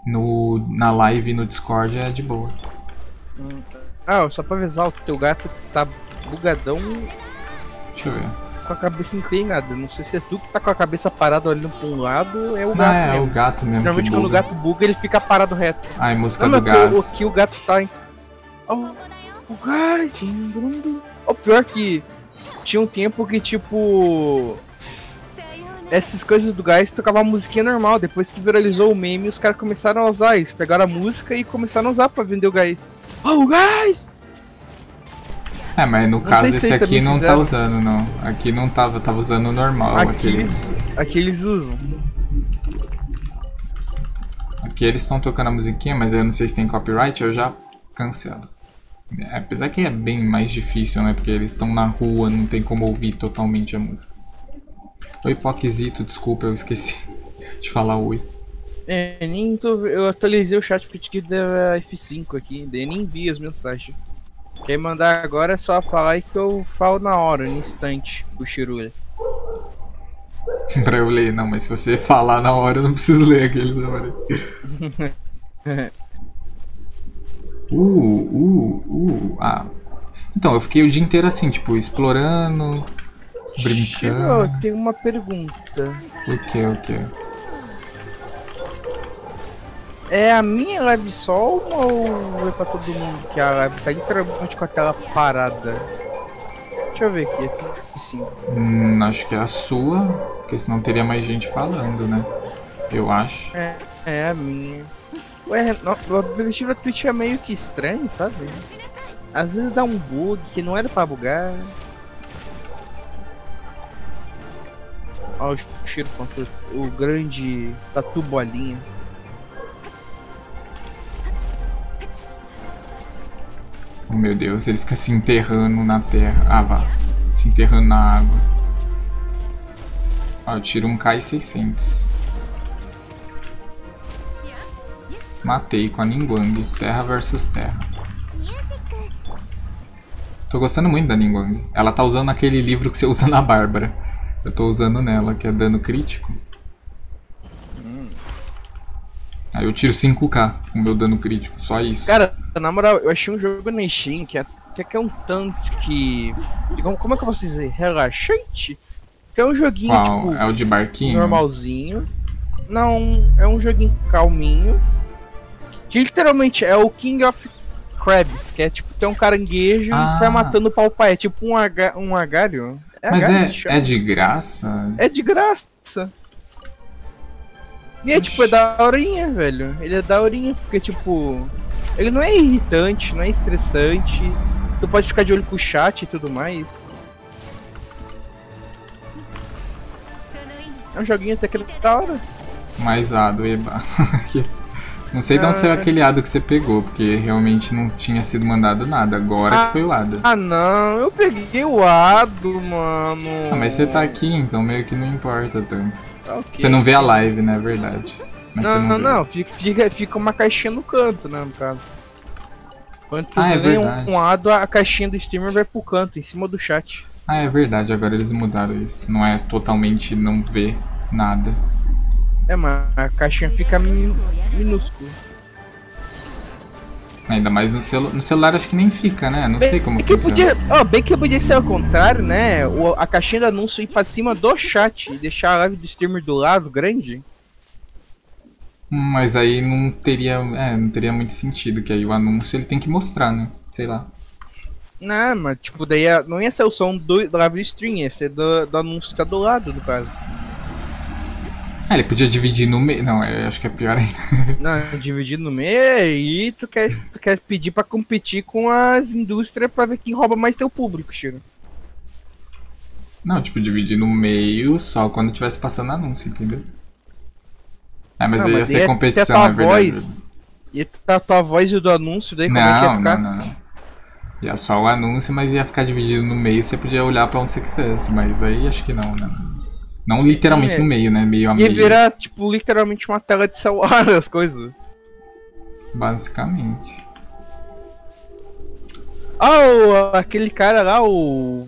no, na live no Discord é de boa. Ah, só pra avisar, o teu gato tá bugadão Deixa eu ver com a cabeça inclinada. Não sei se é tu que tá com a cabeça parada olhando pra um lado ou é o gato. Ah, é, mesmo. o gato mesmo. Geralmente quando o gato buga, ele fica parado reto. Ah, é música não, do gás. O, que o gato tá. Em... Oh, o gás. Oh, o pior é que tinha um tempo que, tipo. Essas coisas do gás tocava a musiquinha normal. Depois que viralizou o meme, os caras começaram a usar isso. Pegaram a música e começaram a usar pra vender o gás. Oh, o gás! É, mas no Não caso esse aqui não tá fizeram. usando, não. Aqui não tava, tava usando o normal. aqui, Aquele... eles, aqui eles usam. Aqui eles estão tocando a musiquinha, mas eu não sei se tem copyright, eu já cancelo. É, apesar que é bem mais difícil, né? Porque eles estão na rua, não tem como ouvir totalmente a música. Oi, Poczito, desculpa, eu esqueci de falar oi. É, nem tô, eu atualizei o chat ticket da F5 aqui, daí nem vi as mensagens. Quer mandar agora é só falar aí que eu falo na hora, no instante, o Shirulha. pra eu ler, não, mas se você falar na hora, eu não preciso ler aquele na hora. Uh, uh, uh, ah. Então, eu fiquei o dia inteiro assim, tipo, explorando, brincando. eu tenho uma pergunta. O que, o que? É a minha live só ou é pra todo mundo que a live tá literalmente com a tela parada? Deixa eu ver aqui, F5. Hum, acho que é a sua, porque senão teria mais gente falando, né? Eu acho. É, é a minha. Ué, o aplicativo da Twitch é meio que estranho, sabe? Às vezes dá um bug que não era pra bugar. Ó, o cheiro contra o grande tatu bolinha. Oh meu Deus, ele fica se enterrando na terra. Ah, vá. Se enterrando na água. Ó, eu tiro um K e 600. Matei com a Ningguang. Terra versus terra. Tô gostando muito da Ningguang. Ela tá usando aquele livro que você usa na Bárbara. Eu tô usando nela, que é dano crítico. Aí eu tiro 5k com meu dano crítico, só isso. Cara, na moral, eu achei um jogo na Steam que até que é um tanto que. Digamos, como é que eu posso dizer? Relaxante? Que é um joguinho, Qual? tipo. É o de barquinho? normalzinho. Não, é um joguinho calminho. Que literalmente é o King of Crabs, que é tipo, tem um caranguejo Ah. e vai matando o pau pai. É tipo um, aga, um agário. É Mas agário é, é de graça? É de graça. E é tipo, é daorinha, velho. Ele é daorinha, porque tipo. Ele não é irritante, não é estressante. Tu pode ficar de olho com o chat e tudo mais. É um joguinho até que é da hora. Mais ado, eba. não sei de onde saiu aquele ado que você pegou, porque realmente não tinha sido mandado nada. Agora ah, que foi o ado. Ah, não, eu peguei o ado, mano. Ah, mas você tá aqui, então meio que não importa tanto. Tá ok. Você não vê a live, né? É verdade. Mas Não, não, vê. não, fica, fica, uma caixinha no canto, né, no caso. Quando tu Ah, é ganha verdade. um, um ado, a caixinha do streamer vai pro canto, em cima do chat. Ah, é verdade, agora eles mudaram isso. Não é totalmente não ver nada. É, mas a caixinha fica mi- minúscula. Ainda mais no, celu no celular acho que nem fica, né? Não sei como bem que funciona. podia, ó, bem que podia ser ao contrário, né? O, a caixinha do anúncio ir pra cima do chat e deixar a live do streamer do lado, grande. Mas aí não teria, é, não teria muito sentido, que aí o anúncio ele tem que mostrar, né? Sei lá. Não, mas tipo, daí ia- não ia ser o som do, da live do stream, ia ser do, do anúncio que tá do lado, no caso. Ah, ele podia dividir no meio. Não, eu acho que é pior ainda. Não, dividido no meio e tu quer, tu quer pedir pra competir com as indústrias pra ver quem rouba mais teu público, Chiro. Não, tipo, dividir no meio só quando tivesse passando anúncio, entendeu? É, mas Não, ia ser ter competição, a tua é verdade. voz. Ia a tua voz e o do anúncio, daí como é que ia Não, ficar? não, não, não. Ia só o anúncio, mas ia ficar dividido no meio, você podia olhar pra onde você quisesse, mas aí acho que não, né? Não literalmente É. no meio, né? Meio a Ia meio. virar, tipo, literalmente uma tela de celular as coisas. Basicamente. Ah, o- aquele cara lá, o.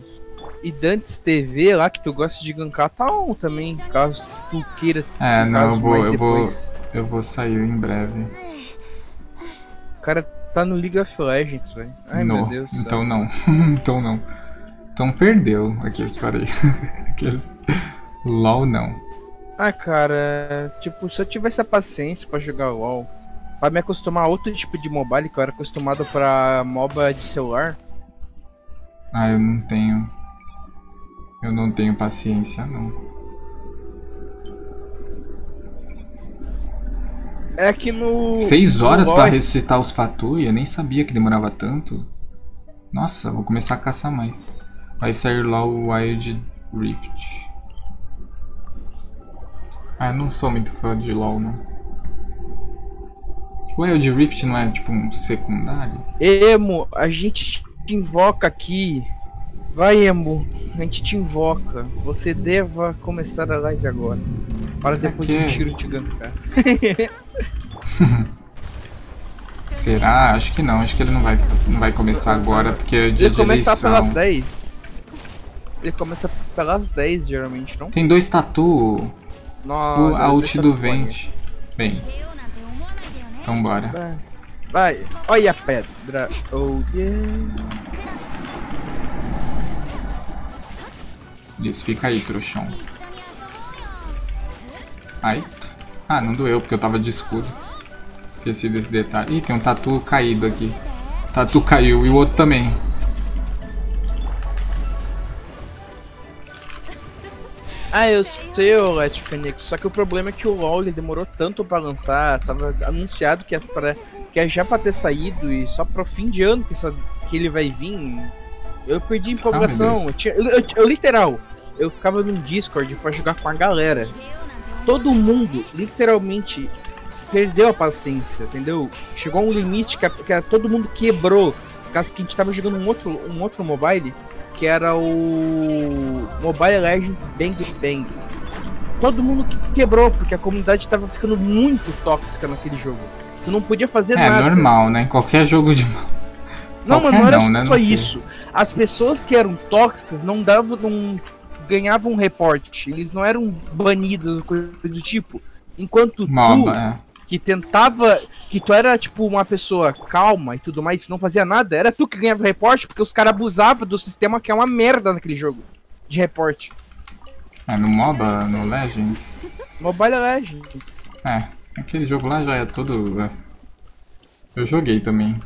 Idantes TV lá que tu gosta de gankar, tá on também, caso tu queira. É, não, eu vou, eu vou, depois. eu vou sair em breve. O cara tá no League of Legends, velho. Ai No, meu Deus. Então não. então não. Então perdeu. Aqueles, parei. Aqueles. LOL não. Ah, cara, tipo, se eu tivesse a paciência pra jogar LoL, pra me acostumar a outro tipo de mobile que eu era acostumado pra MOBA de celular, Ah, eu não tenho. Eu não tenho paciência, não. é que no. Seis horas pra é- ressuscitar os Fatui? Eu nem sabia que demorava tanto. Nossa, vou começar a caçar mais. Vai sair lá o Wild Rift. Ah, eu não sou muito fã de LoL, não. O Wild Rift não é tipo um secundário? Emo, a gente te invoca aqui. Vai, Emo, a gente te invoca. Você deva começar a live agora. Para depois do tiro te gankar. Será? Acho que não. Acho que ele não vai, não vai começar agora, porque é dia Ele de começa eleição. pelas 10. Ele começa pelas 10, geralmente, não? Tem dois tatu. O, a ult do Vente. Bem. Então bora. Vai. Vai. Olha a pedra. Oh yeah. Isso, fica aí, trouxão. Ai. Ah, não doeu, porque eu tava de escudo. Esqueci desse detalhe. Ih, tem um tatu caído aqui. Tatu caiu e o outro também. Ah, eu sei, o Red Phoenix. Só que o problema é que o LoL demorou tanto para lançar. Tava anunciado que, é pra, que é já para ter saído e só pro fim de ano que, essa, que ele vai vir. Eu perdi ah, empolgação. Ah, eu, tinha, eu, eu, eu, literal, eu ficava no Discord para jogar com a galera. Todo mundo, literalmente, perdeu a paciência, entendeu? Chegou um limite que, a, que a, todo mundo quebrou. Por causa que a gente tava jogando um outro, um outro mobile que era o Mobile Legends Bang Bang. Todo mundo que- quebrou, porque a comunidade tava ficando muito tóxica naquele jogo. Tu não podia fazer É nada. normal, né? Qualquer jogo de. Não, mas não era não, né? só sei. isso. As pessoas que eram tóxicas não davam. Não ganhavam um reporte. Eles não eram banidos, coisa do tipo. Enquanto tu, MOBA, é. Que tentava. Que tu era, tipo, uma pessoa calma e tudo mais, não fazia nada, era tu que ganhava o reporte, porque os caras abusavam do sistema que é uma merda naquele jogo. De reporte. É, no MOBA, no Legends. Mobile Legends. É, aquele jogo lá já é todo. é. Eu joguei também.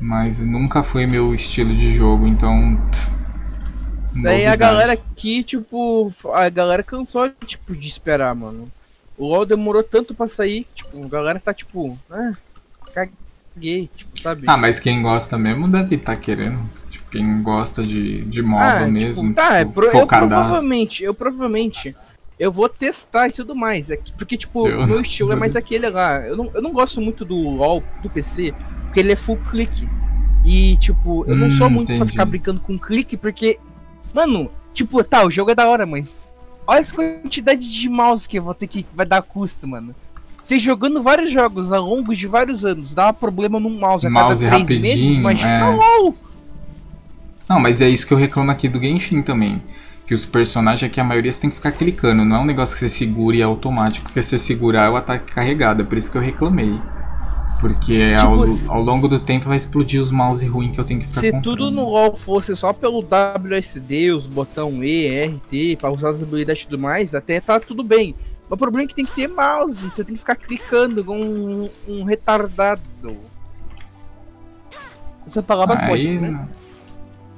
Mas nunca foi meu estilo de jogo, então. Daí a galera aqui, tipo, a galera cansou, tipo, de esperar, mano. O LoL demorou tanto pra sair, tipo, a galera tá, tipo, ah, caguei, tipo, sabe? Ah, mas quem gosta mesmo deve estar querendo. Tipo, quem gosta de, de MOBA Ah, mesmo. tipo, tá, tipo, é pro- eu provavelmente, eu provavelmente, eu vou testar e tudo mais, é que- porque, tipo, Eu- o meu estilo é mais aquele lá, eu não, eu não gosto muito do LoL, do PC, porque ele é full clique, e, tipo, eu não Hum, sou muito pra entendi. ficar brincando com clique, porque, mano, tipo, tá, o jogo é da hora, mas olha essa quantidade de mouse que eu vou ter que, vai dar custo, mano. Você jogando vários jogos ao longo de vários anos, dá problema no mouse a Mouse cada três meses, imagina é. LoL! Não, mas é isso que eu reclamo aqui do Genshin também. Que os personagens aqui, a maioria você tem que ficar clicando. Não é um negócio que você segura e é automático. Porque se você segurar, é o ataque carregado. É por isso que eu reclamei. Porque Tipo, ao, se- ao longo do tempo vai explodir os mouse ruins que eu tenho que ficar Se comprando. tudo no LoL fosse só pelo WSD, os botão E, RT, pra usar as habilidades e tudo mais, até tá tudo bem. Mas o problema é que tem que ter mouse, você tem que ficar clicando com um, um retardado. Essa palavra pode, Aí, né?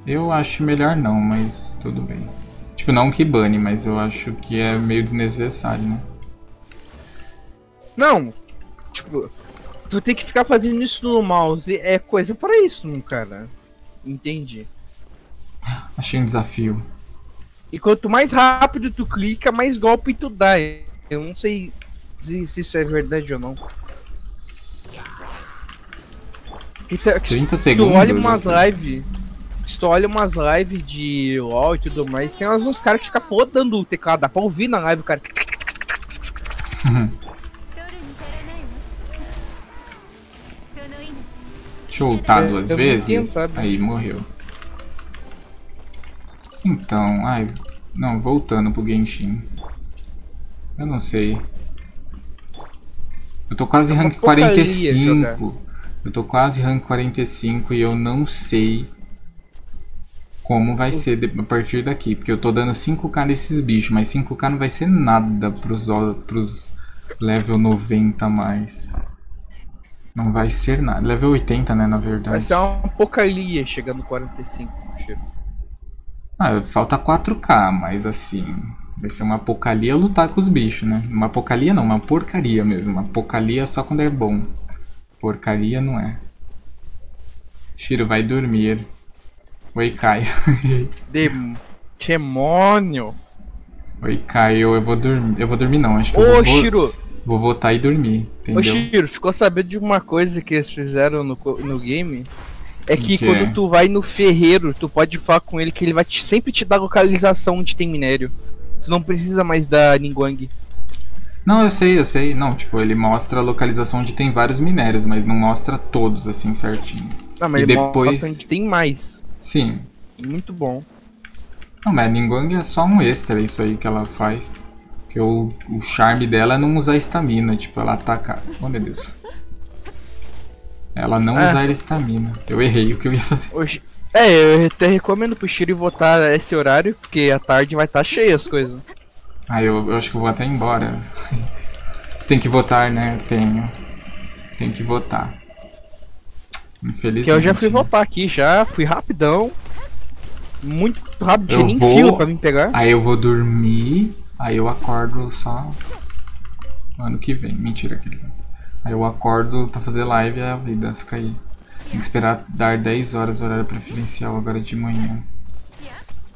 eu acho melhor não, mas tudo bem. Tipo, não que bane, mas eu acho que é meio desnecessário, né? Não, tipo, tu tem que ficar fazendo isso no mouse, é coisa pra isso, cara. Entendi. Achei um desafio. E quanto mais rápido tu clica, mais golpe tu dá. Eu não sei se, se isso é verdade ou não. Que, tá- que 30 tu segundos. olha umas assim. lives. se tu olha umas lives de LOL e tudo mais, tem uns, caras que ficam flodando o teclado, dá pra ouvir na live cara. 取 Deixa eu ultar É, duas eu vezes. entendo? Aí morreu. Então, ai. Não, voltando pro Genshin. Eu não sei. Eu tô quase É rank porcaria 45. Eu tô quase rank 45 e eu não sei como vai ser a partir daqui. Porque eu tô dando 5k nesses bichos, mas 5k não vai ser nada pros, pros level 90 a mais. Não vai ser nada. Level 80, né, na verdade. Vai ser uma porcaria chegando no 45. Chega. Ah, falta 4k, mas assim. Vai ser uma apocalia lutar com os bichos, né? Uma apocalia não, uma porcaria mesmo. Uma apocalia só quando é bom. Porcaria não é. Shiro vai dormir. Oi, Caio. Dem- Demônio! Oi, Caio, eu vou dormir. Eu vou dormir não, acho que eu Ô, vou, Shiro! Vou votar e dormir. Ô, Entendeu? Shiro, ficou sabendo de uma coisa que eles fizeram no, no game? É que, que quando é? tu vai no ferreiro, tu pode falar com ele que ele vai te- sempre te dar localização onde tem minério. Tu não precisa mais da Ningguang. Não, eu sei, eu sei. Não, tipo, ele mostra a localização onde tem vários minérios, mas não mostra todos assim certinho. Não, mas E ele depois- mostra onde tem mais. Sim, Muito bom. Não, mas a Ningguang é só um extra isso aí que ela faz. Porque o, o charme dela é não usar estamina, tipo, ela ataca. Oh meu Deus. Ela não Ah. usar estamina. Eu errei o que eu ia fazer. Hoje... É, eu até recomendo pro Shiro votar esse horário, porque à tarde vai estar cheia as coisas. Ah, eu, eu acho que eu vou até embora. Você tem que votar, né? Tenho. Tem que votar. Infelizmente. Que eu já fui votar aqui, já fui rapidão. Muito rápido, tinha nem vou- fila pra me pegar. Aí eu vou dormir. Aí eu acordo só. Ano que vem. Mentira, não. Aí eu acordo pra fazer live e a vida fica aí. Tem que esperar dar 10 horas horário preferencial agora de manhã.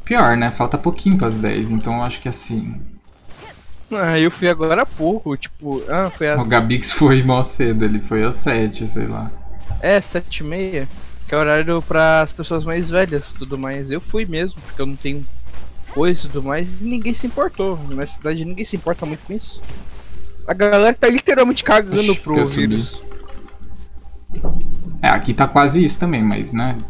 Pior, né? Falta pouquinho pras 10, então eu acho que assim. Ah, eu fui agora há pouco, tipo, ah, foi às O Gabix foi mó cedo, ele foi às 7, sei lá. É, sete e meia. Que é horário para as pessoas mais velhas e tudo mais. Eu fui mesmo, porque eu não tenho coisa e tudo mais. E ninguém se importou. Na cidade ninguém se importa muito com isso. A galera tá literalmente cagando Oxi, pro vírus. É, aqui tá quase isso também, mas né?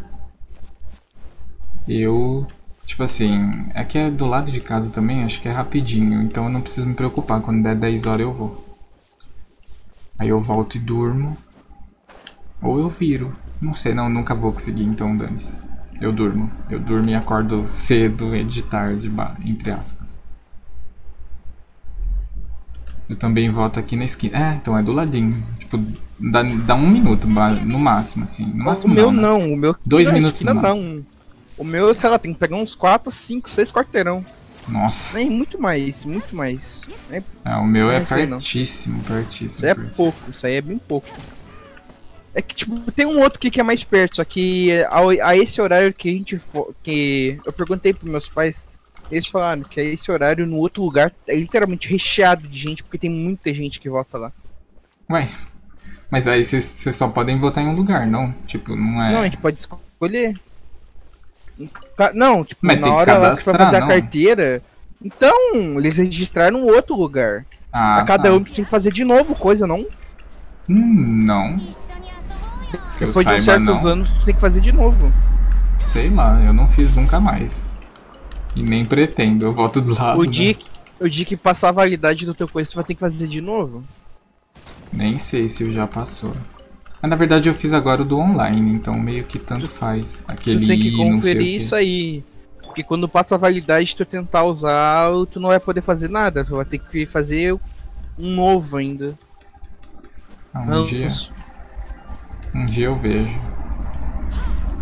Eu. Tipo assim, é que é do lado de casa também, acho que é rapidinho, então eu não preciso me preocupar. Quando der 10 horas eu vou. Aí eu volto e durmo. Ou eu viro. Não sei, não, nunca vou conseguir, então dane-se. Eu durmo. Eu durmo e acordo cedo e de tarde, entre aspas. Eu também volto aqui na esquina. É, então é do ladinho. Tipo, dá, dá um minuto, no máximo, assim. No O máximo meu né? não, o meu. Dois não, minutos no máximo. um. O meu, sei lá, tem que pegar uns 4, 5, 6 quarteirão. Nossa. Nem muito mais, muito mais. É, É, o meu é Não não. pertíssimo, pertíssimo. isso aí é pertíssimo. pouco, isso aí é bem pouco. É que, tipo, tem um outro aqui que é mais perto, só que ao- a, esse horário que a gente fo- que eu perguntei pros meus pais, eles falaram que a esse horário no outro lugar é literalmente recheado de gente, porque tem muita gente que vota lá. Ué, mas aí vocês só podem votar em um lugar, não? Tipo, não é. Não, a gente pode escolher. Não, tipo, Mas na hora lá que vai fazer não? a carteira. Então, eles registraram um outro lugar. Ah, a cada tá. um tem que fazer de novo coisa, não? Hum, não. Depois de certos não. anos, tu tem que fazer de novo. Sei lá, eu não fiz nunca mais. E nem pretendo, eu volto do lado. O, né? dia, que, o dia que passar a validade do teu coisa, tu vai ter que fazer de novo? Nem sei se já passou. Mas na verdade eu fiz agora o do online, então meio que tanto faz. Aquele tu tem que conferir isso aí. Porque quando passa a validade, tu tentar usar, tu não vai poder fazer nada. Tu vai ter que fazer um novo ainda. Ah, um dia. Um dia eu vejo.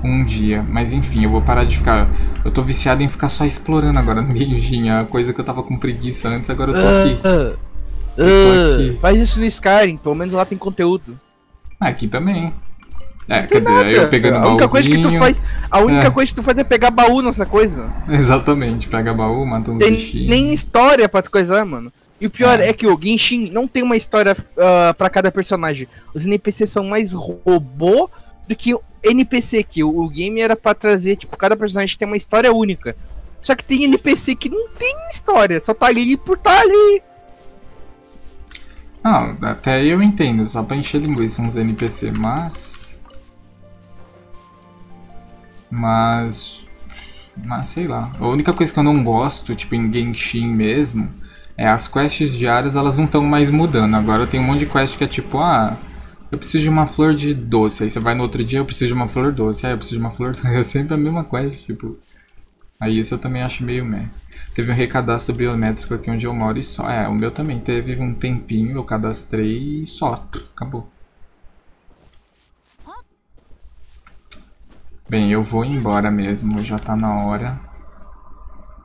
Um dia. Mas enfim, eu vou parar de ficar. Eu tô viciado em ficar só explorando agora no Genshin. A coisa que eu tava com preguiça antes, agora eu tô aqui. Ah, tô ah, aqui. faz isso no Skyrim, pelo menos lá tem conteúdo. Ah, aqui também. É, tem dizer, eu nada. pegando a única coisa que tu faz, a única É. coisa que tu faz é pegar baú nessa coisa. Exatamente, pega baú, mata uns Tem bichinhos. nem história pra tu coisar, mano. E o pior É. é, que o Genshin não tem uma história ah, pra cada personagem. Os NPCs são mais robô do que NPC, que o, o game era pra trazer, tipo, cada personagem tem uma história única. Só que tem NPC que não tem história, só tá ali por tá ali. Não, até aí eu entendo, só pra encher linguiça uns NPC, mas. Mas. Mas sei lá. A única coisa que eu não gosto, tipo em Genshin mesmo, é as quests diárias, elas não estão mais mudando. Agora tem um monte de quest que é tipo, ah, eu preciso de uma flor de doce. Aí você vai no outro dia, eu preciso de uma flor doce. Aí eu preciso de uma flor. É sempre a mesma quest, tipo. Aí isso eu também acho meio meh. Teve um recadastro biométrico aqui onde eu moro e só. É, o meu também teve um tempinho, eu cadastrei e só. Acabou. Bem, eu vou embora mesmo, já tá na hora.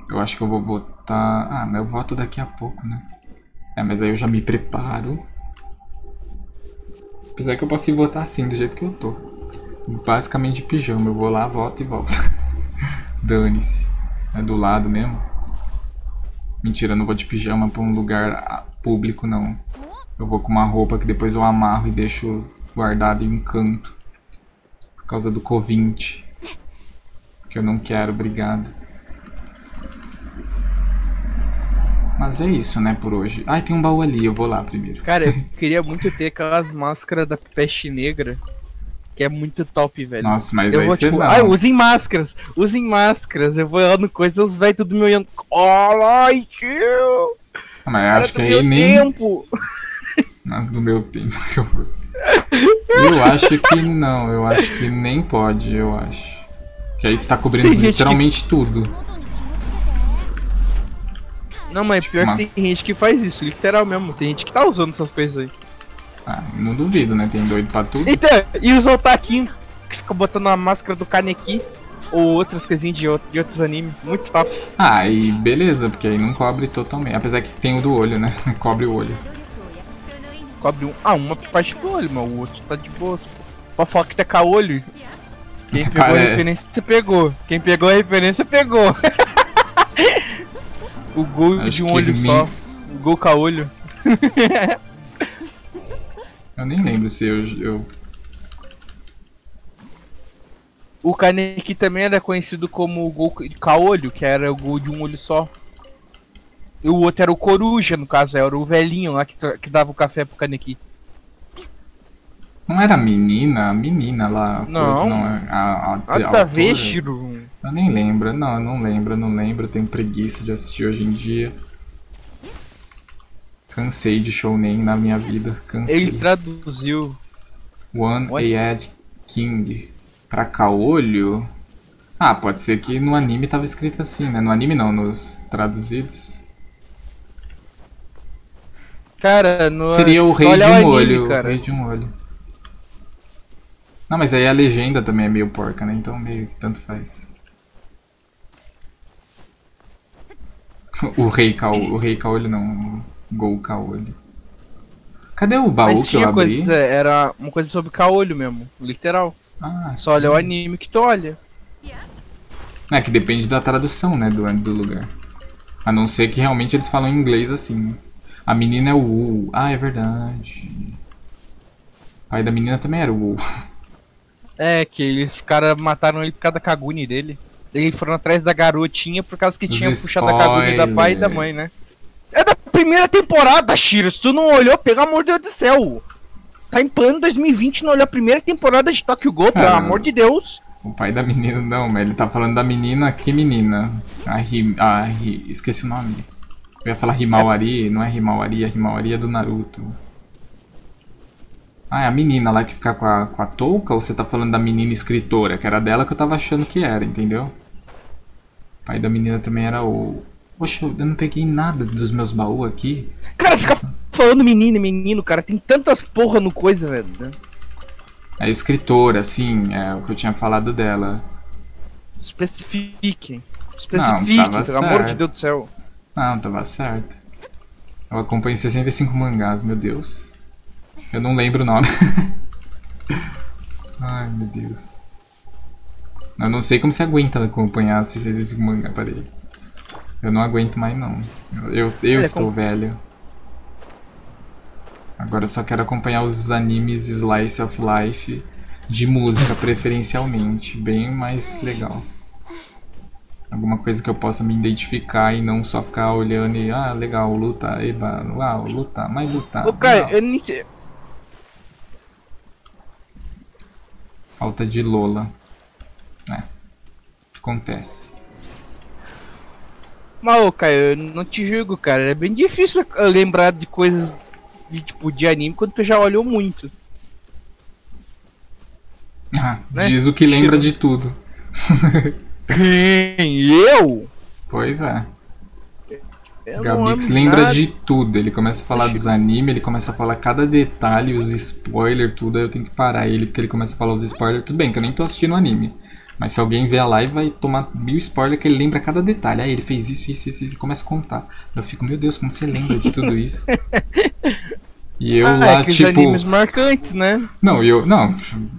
Eu acho que eu vou votar. Ah, mas eu voto daqui a pouco, né? É, mas aí eu já me preparo. Apesar que eu posso ir votar assim, do jeito que eu tô. Basicamente de pijama. Eu vou lá, voto e volto. Dane-se. É do lado mesmo. Mentira, eu não vou de pijama pra um lugar ah, público, não. Eu vou com uma roupa que depois eu amarro e deixo guardado em um canto. Por causa do Covid. Que eu não quero, obrigado. Mas é isso, né, por hoje. Ai, tem um baú ali, eu vou lá primeiro. Cara, eu queria muito ter aquelas máscaras da peste negra. Que é muito top, velho. Nossa, mas eu vai vou, ser tipo, ai, usem máscaras, usem máscaras. Eu vou olhando coisas, os velhos tudo me olhando. Caralho, tio! Ah, mas eu acho que aí meu nem... tempo. Mas do meu tempo. que horror. Eu acho que não, eu acho que nem pode, eu acho. Que aí você tá cobrindo Tem gente que- literalmente tudo. Não, mas tipo, pior uma... que tem gente que faz isso, literal mesmo. Tem gente que tá usando essas coisas aí. Ah, não duvido, né? Tem doido pra tudo. Então, e os otaquinhos que ficam botando a máscara do Kaneki ou outras coisinhas de, de outros animes. Muito top. Ah, e beleza, porque aí não cobre totalmente. Apesar que tem o do olho, né? cobre o olho. Cobre um. Ah, uma parte do olho, mas o outro tá de boa. Pra falar que tá olho. Quem pegou Parece. a referência, você pegou. Quem pegou a referência, pegou. o gol Acho de um olho só. me- O gol com a olho. Eu nem lembro se eu. eu... O Kaneki também era conhecido como o gol de caolho, que era o gol de um olho só. E o outro era o Coruja, no caso, era o velhinho lá que, que dava o café pro Kaneki. Não era a menina? A menina lá. Não. Coisa, não é- a, a, a a. Eu nem lembro. Não, eu não lembro, eu não lembro. Tenho preguiça de assistir hoje em dia. Cansei de shounen na minha vida. Cansei. Ele traduziu. One What? Ayad King. Pra caolho? Ah, pode ser que no anime tava escrito assim, né? No anime não, nos traduzidos. Cara, no Seria o rei de um anime, olho. Cara. rei de um olho. Não, mas aí a legenda também é meio porca, né? Então meio que tanto faz. O rei caolho, o rei caolho não, o gol caolho. Cadê o baú Mas que eu abri? coisa, era uma coisa sobre caolho mesmo, literal. Ah, Só olha o anime que tu olha. É que depende da tradução, né, do, do lugar. A não ser que realmente eles falam em inglês assim, né? A menina é o Wu. Ah, é verdade. O pai da menina também era o Wu. É, que eles ficaram mataram ele por causa da Kaguni dele. Eles foram atrás da garotinha por causa que Os tinha puxado a Kaguni da pai e da mãe, né? É da primeira temporada, Shiro. Se tu não olhou, pelo amor de Deus do céu. Tá em plano 2020 não olhou a primeira temporada de Tokyo Ghoul, pelo Cara, amor de Deus. O pai da menina, não, mas ele tá falando da menina, que menina? A Ri, a Ri, esqueci o nome. Eu ia falar Himawari, não é Himawari, é Himawari é do Naruto. Ah, é a menina lá que fica com a, com a touca ou você tá falando da menina escritora? Que era dela que eu tava achando que era, entendeu? O pai da menina também era o. Poxa, eu não peguei nada dos meus baús aqui. Cara, fica falando menino, menino, cara. Tem tantas porra no coisa, velho. A escritora, sim, é o que eu tinha falado dela. Especifiquem. Não, Especifiquem, pelo amor de certo. Deus do céu. Não, tava certo. Eu acompanho 65 mangás, meu Deus. Eu não lembro o nome. Ai, meu Deus. Eu não sei como você aguenta acompanhar 65 mangás, parei. Eu não aguento mais, não. Eu, eu, eu estou velho. Agora eu só quero acompanhar os animes Slice of Life De música, preferencialmente. Bem mais legal. Alguma coisa que eu possa me identificar e não só ficar olhando e, ah, legal, luta, eba, uau, luta, mais luta. Ô, uau. eu não Falta de Lola. É. Acontece. Cara, eu não te julgo, cara. É bem difícil lembrar de coisas de tipo de anime quando tu já olhou muito. Ah, Né? diz o que lembra de tudo. Quem? Eu? Pois é. Eu Gabix lembra nada. de tudo. Ele começa a falar dos animes, ele começa a falar cada detalhe, os spoilers, tudo. Aí eu tenho que parar ele, porque ele começa a falar os spoilers. Tudo bem, que eu nem tô assistindo anime. Mas se alguém ver a live, vai tomar mil spoilers que ele lembra cada detalhe. Aí ele fez isso, isso, isso, isso e começa a contar. Eu fico, meu Deus, como você lembra de tudo isso? E eu ah, lá, é que tipo. animes marcantes, né? Não, eu. Não,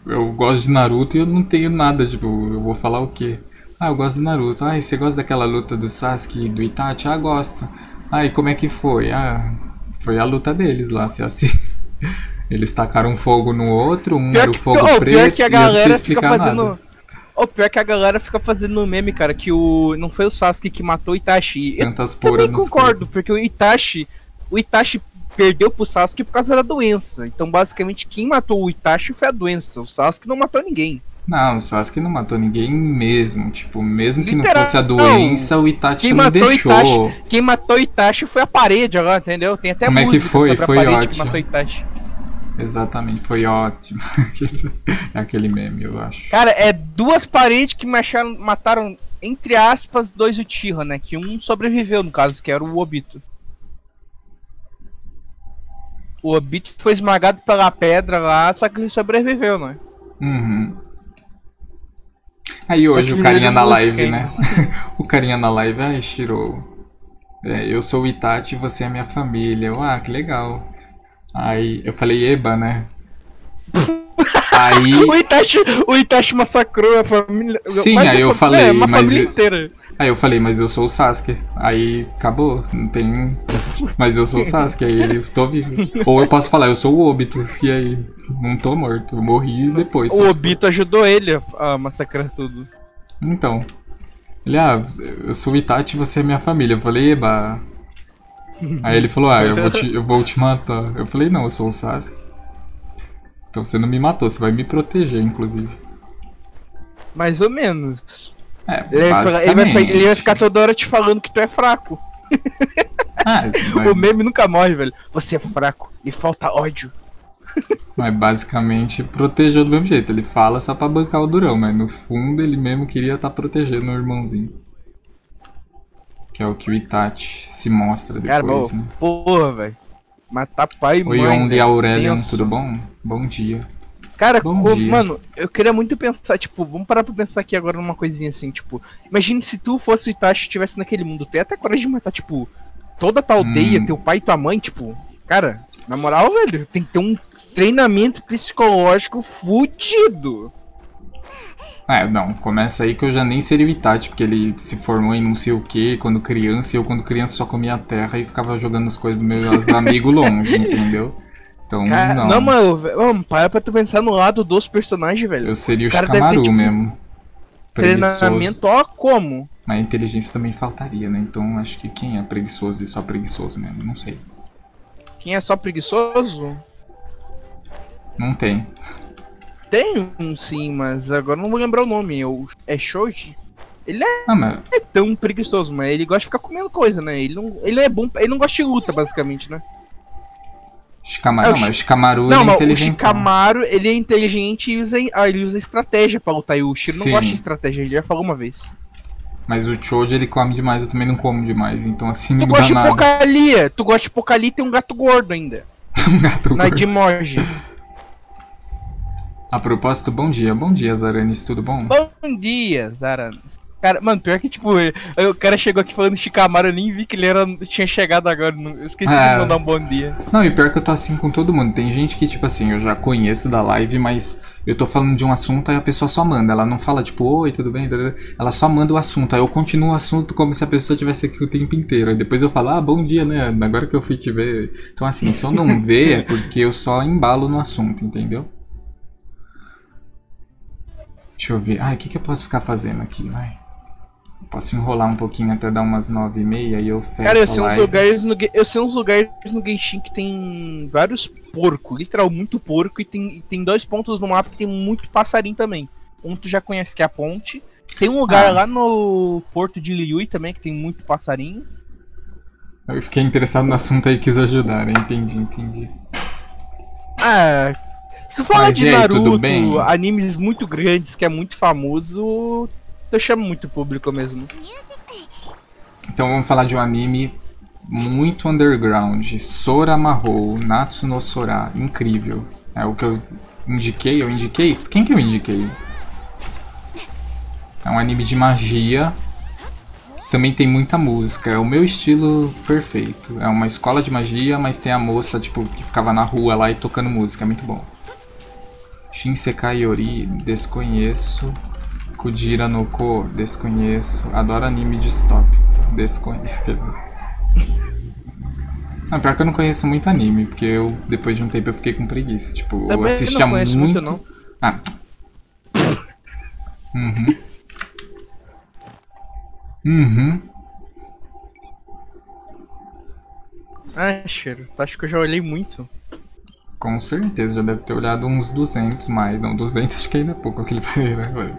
eu gosto de Naruto e eu não tenho nada, tipo, eu vou falar o quê? Ah, eu gosto de Naruto. Ah, e você gosta daquela luta do Sasuke e do Itachi? Ah, gosto. Ah, e como é que foi? Ah, foi a luta deles lá, se assim. Eles tacaram fogo no outro, um era o fogo ô, preto. pior que a eu galera fica fazendo. nada. O pior que a galera fica fazendo meme, cara, que o. Não foi o Sasuke que matou o Itachi. Eu Tantas poras também concordo, coisas. porque o Itachi. O Itachi perdeu pro Sasuke por causa da doença. Então, basicamente, quem matou o Itachi foi a doença. O Sasuke não matou ninguém. Não, o Sasuke não matou ninguém mesmo. Tipo, mesmo que Literal, não fosse a doença, o Itachi Quem não matou deixou. Itachi. Quem matou o Itachi foi a parede agora, entendeu? Tem até Como é que foi? sobre Foi a parede ótimo. que matou o Itachi. Exatamente, foi ótimo. é aquele meme, eu acho. Cara, é duas paredes que macharam, mataram, entre aspas, dois Uchiha, né? Que um sobreviveu, no caso, que era o Obito. O Obito foi esmagado pela pedra lá, só que ele sobreviveu, né? Uhum. Aí hoje que o carinha na música live, né? o carinha na live, ai, Shiro. é, eu sou o Itachi e você é minha família. Eu, ah, que legal. Aí eu falei, eba, né? Aí, O Itachi, o Itachi massacrou a família. Sim, quase aí eu fam- falei, é, mas eu- inteira. Aí eu falei, mas eu sou o Sasuke. Aí acabou, não tem. Mas eu sou o Sasuke, aí ele tô vivo. Ou eu posso falar, eu sou o Obito. E aí, não tô morto, eu morri depois. O Obito ajudou ele a- a massacrar tudo. Então. Ele, ah, eu sou o Itachi e você é minha família. Eu falei, eba. Aí ele falou, ah, eu vou, te, eu vou te matar. Eu falei, não, eu sou o Sasuke. Então você não me matou, você vai me proteger, inclusive. Mais ou menos. É, Ele vai, ele, vai, ele vai ficar toda hora te falando que tu é fraco. Ah, mas, O meme nunca morre, velho. Você é fraco e falta ódio. mas basicamente protegeu do mesmo jeito. Ele fala só pra bancar o durão, mas no fundo ele mesmo queria estar protegendo o irmãozinho. Que é o que o Itachi se mostra Cara, depois, pô, né? porra, velho. Matar pai e Oi, mãe. Onde velho. Aurelion, tudo bom? Bom dia. Cara, mano, eu queria muito pensar, tipo, vamos parar pra pensar aqui agora numa coisinha assim, tipo, imagine se tu fosse o Itachi e estivesse naquele mundo, tu ia até coragem de matar, tipo, toda a tua aldeia, Hum. teu pai e tua mãe, tipo, cara, na moral, velho, tem que ter um treinamento psicológico fudido. É, não, começa aí que eu já nem seria o Itachi, porque ele se formou em não sei o que quando criança, e eu quando criança só comia terra e ficava jogando as coisas dos meus amigos longe, entendeu? Então, Cara, não. não, mano, mano, para pra tu pensar no lado dos personagens, velho. eu seria o o Shikamaru tipo, mesmo. Preguiçoso. Treinamento, ó, como? Mas inteligência também faltaria, né? Então acho que quem é preguiçoso e só preguiçoso mesmo? Não sei. Quem é só preguiçoso? Não tem. Tem um sim, mas agora não vou lembrar o nome. É É Shoji? Ele é Ah, mas é tão preguiçoso, mas ele gosta de ficar comendo coisa, né? Ele não, ele é bom, ele não gosta de luta, basicamente, né? Shikamaru, É, não, mas Shi- o Shikamaru não, ele é mas o inteligente. Shikamaru, ele é inteligente e usa, ah, ele usa estratégia pra lutar. E o Shiro não Sim. gosta de estratégia, ele já falou uma vez. Mas o Choji ele come demais, eu também não como demais. Então assim Tu não gosta dá de nada. porcaria, tu gosta de porcaria e tem um gato gordo ainda. Um gato Na gordo. de Morge. A propósito, bom dia. Bom dia, Zaranis, tudo bom? Bom dia, Zaranas. Cara, mano, pior que, tipo, o cara chegou aqui falando Shikamaru, eu nem vi que ele era, tinha chegado agora. Eu esqueci de mandar um bom dia. Não, e pior que eu tô assim com todo mundo. Tem gente que, tipo assim, eu já conheço da live, mas eu tô falando de um assunto, aí a pessoa só manda. Ela não fala, tipo, oi, tudo bem? Ela só manda o assunto. Aí eu continuo o assunto como se a pessoa tivesse aqui o tempo inteiro. Aí depois eu falo, ah, bom dia, né? Agora que eu fui te ver. Então, assim, se eu não ver, é porque eu só embalo no assunto, entendeu? Deixa eu ver. Ah, o que, que eu posso ficar fazendo aqui, vai? Posso enrolar um pouquinho até dar umas nove e meia e eu fecho Cara, eu a sei, uns lugares no, eu sei uns lugares no Genshin que tem vários porcos, literal, muito porco, e tem, e tem dois pontos no mapa que tem muito passarinho também. Um tu já conhece que é a ponte. Tem um lugar Ah. lá no porto de Liyue também que tem muito passarinho. Eu fiquei interessado no assunto aí e quis ajudar, né? Entendi, entendi. Ah, se tu falar Mas de aí, Naruto, animes muito grandes que é muito famoso, chamo muito público mesmo. Então vamos falar de um anime muito underground. Sora Mahou, Natsu no Sora. Incrível. É o que eu indiquei, eu indiquei? Quem que eu indiquei? É um anime de magia. Também tem muita música. É o meu estilo perfeito. É uma escola de magia, mas tem a moça, tipo, que ficava na rua lá e tocando música. É muito bom. Shinsekai Yori, desconheço. Kujira no Ko, desconheço. Adoro anime distópico, desconheço. Quer dizer. Ah, pior que eu não conheço muito anime, porque eu, depois de um tempo, eu fiquei com preguiça. Tipo, eu Também assistia não conheço muito, não. Ah. Uhum. Uhum. Ah, cheiro, acho que eu já olhei muito. Com certeza, já deve ter olhado uns 200 mais. Não, 200 acho que ainda é pouco aquele Pereira, velho.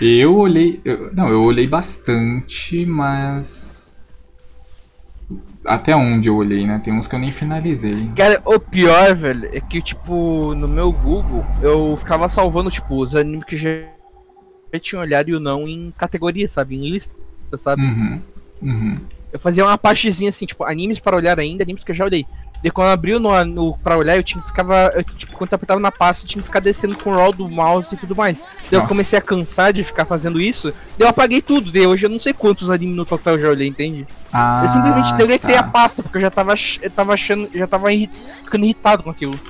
eu olhei. eu- não, eu olhei bastante, mas. Até onde eu olhei, né? Tem uns que eu nem finalizei. Cara, o pior, velho, é que, tipo, no meu Google, eu ficava salvando, tipo, os animes que já, já tinha olhado e o não em categoria, sabe? Em lista, sabe? Uhum. Uhum. Eu fazia uma partezinha assim, tipo, animes para olhar ainda, animes que eu já olhei. Daí quando eu abri no, no pra olhar, eu tinha que ficava. Eu, tipo, quando eu apertava na pasta, eu tinha que ficar descendo com o roll do mouse e tudo mais. Daí eu comecei a cansar de ficar fazendo isso, daí eu apaguei tudo. Daí hoje eu não sei quantos animes no total eu já olhei, entende? Ah, eu simplesmente deletei tá. a pasta, porque eu já tava, eu tava achando. Já tava ficando irritado com aquilo.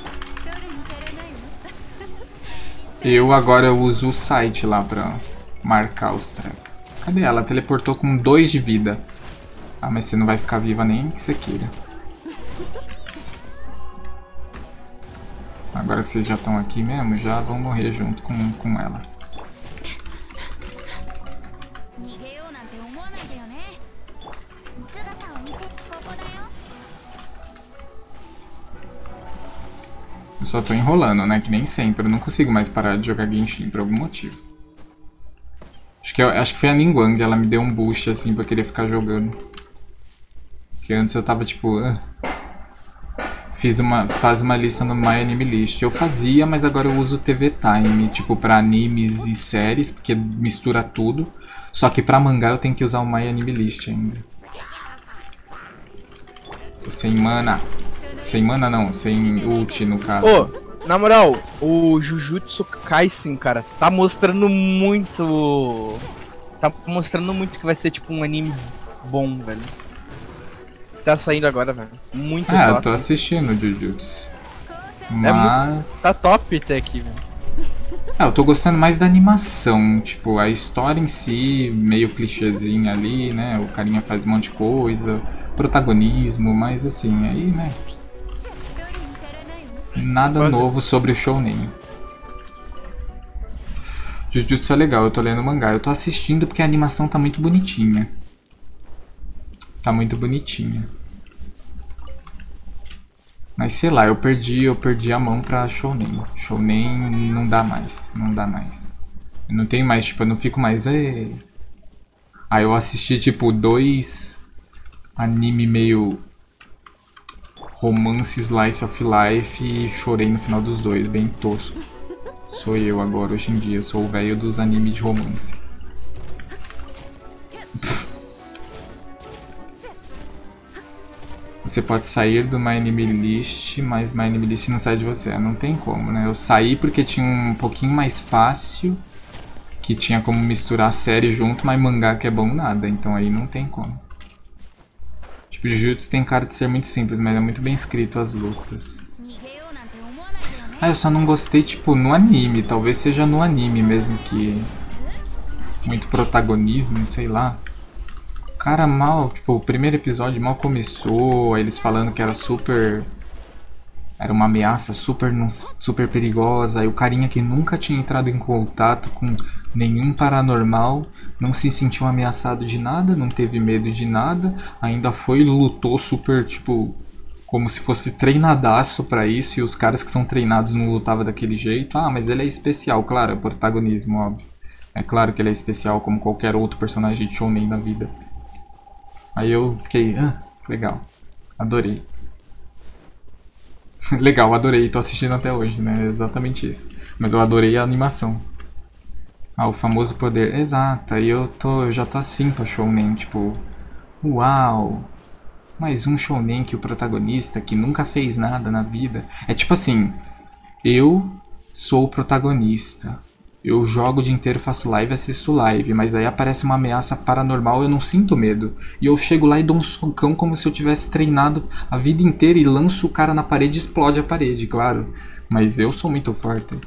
Eu agora uso o site lá pra marcar os trapos. Cadê ela? Teleportou com 2 de vida. Ah, mas você não vai ficar viva nem que você queira. Agora que vocês já estão aqui mesmo, já vão morrer junto com, com ela. Eu só tô enrolando, né? Que nem sempre. Eu não consigo mais parar de jogar Genshin por algum motivo. Acho que, acho que foi a Ningguang, ela me deu um boost assim pra querer ficar jogando. Porque antes eu tava tipo... Uh. Fiz uma. Faz uma lista no My Anime List. Eu fazia, mas agora eu uso TV Time, tipo, pra animes e séries, porque mistura tudo. Só que pra mangá eu tenho que usar o My Anime List ainda. Sem mana. Sem mana não, sem ult no caso. Ô, na moral, o Jujutsu Kaisen, cara, tá mostrando muito. Tá mostrando muito que vai ser tipo um anime bom, velho tá saindo agora, velho. Muito ah, top. eu tô assistindo o Jujutsu. É mas... É. Tá top até aqui, velho. Ah, eu tô gostando mais da animação, tipo, a história em si, meio clichêzinha ali, né? O carinha faz um monte de coisa, protagonismo, mas assim, aí, né? Nada Pode. novo sobre o shounen. Jujutsu é legal, eu tô lendo mangá. Eu tô assistindo porque a animação tá muito bonitinha. Tá muito bonitinha. Mas sei lá, eu perdi, eu perdi a mão pra shounen. Shounen não dá mais, não dá mais. Eu não tenho mais, tipo, eu não fico mais. Aí eu assisti tipo dois anime meio romance slice of life e chorei no final dos dois, bem tosco. Sou eu agora, hoje em dia, sou o velho dos animes de romance. Você pode sair do My Enemy List, mas My Enemy List não sai de você. Não tem como, né? Eu saí porque tinha um pouquinho mais fácil, que tinha como misturar a série junto, mas mangá que é bom nada, então aí não tem como. Tipo, Jujutsu tem cara de ser muito simples, mas é muito bem escrito as lutas. Ah, eu só não gostei, tipo, no anime. Talvez seja no anime mesmo que... Muito protagonismo, sei lá. Cara, mal, tipo, o primeiro episódio mal começou, eles falando que era super. era uma ameaça super, super perigosa. E o carinha que nunca tinha entrado em contato com nenhum paranormal, não se sentiu ameaçado de nada, não teve medo de nada, ainda foi lutou super, tipo, como se fosse treinadaço pra isso. E os caras que são treinados não lutavam daquele jeito. Ah, mas ele é especial, claro, é protagonismo, óbvio. É claro que ele é especial como qualquer outro personagem de shonen da vida. Aí eu fiquei, ah, legal. Adorei. legal, adorei. Tô assistindo até hoje, né? É exatamente isso. Mas eu adorei a animação. Ah, o famoso poder. Exato. Aí eu tô, eu já tô assim pra shounen, tipo, uau. Mais um shounen que o protagonista que nunca fez nada na vida. É tipo assim, eu sou o protagonista. Eu jogo o dia inteiro, faço live, assisto live, mas aí aparece uma ameaça paranormal, eu não sinto medo. E eu chego lá e dou um socão como se eu tivesse treinado a vida inteira e lanço o cara na parede e explode a parede, claro. Mas eu sou muito forte.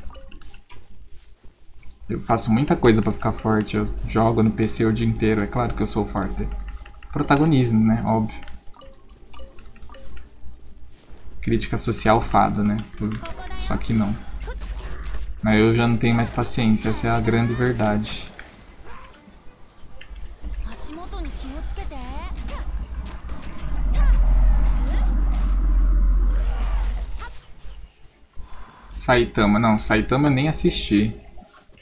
Eu faço muita coisa pra ficar forte. Eu jogo no PC o dia inteiro, é claro que eu sou forte. Protagonismo, né? Óbvio. Crítica social fada, né? Só que não. Aí eu já não tenho mais paciência, essa é a grande verdade. Saitama, não, Saitama nem assisti.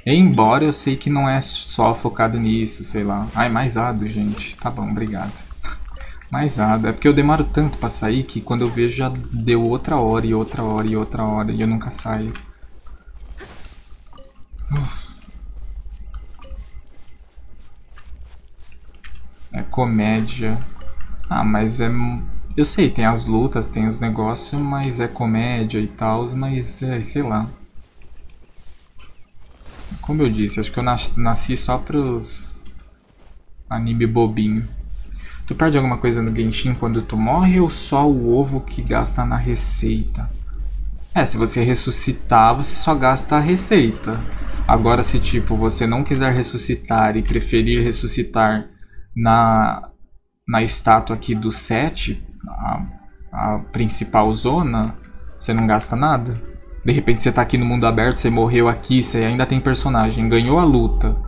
Embora eu sei que não é só focado nisso, sei lá. Ai, mais ado, gente. Tá bom, obrigado. mais ado. É porque eu demoro tanto pra sair que quando eu vejo já deu outra hora e outra hora e outra hora e eu nunca saio. É comédia. Ah, mas é. Eu sei, tem as lutas, tem os negócios, mas é comédia e tal, mas é, sei lá. Como eu disse, acho que eu nas- nasci só pros anime bobinho. Tu perde alguma coisa no Genshin quando tu morre ou só o ovo que gasta na receita? É, se você ressuscitar, você só gasta a receita. Agora, se tipo, você não quiser ressuscitar e preferir ressuscitar na, na estátua aqui do 7, a, a principal zona, você não gasta nada. De repente você tá aqui no mundo aberto, você morreu aqui, você ainda tem personagem, ganhou a luta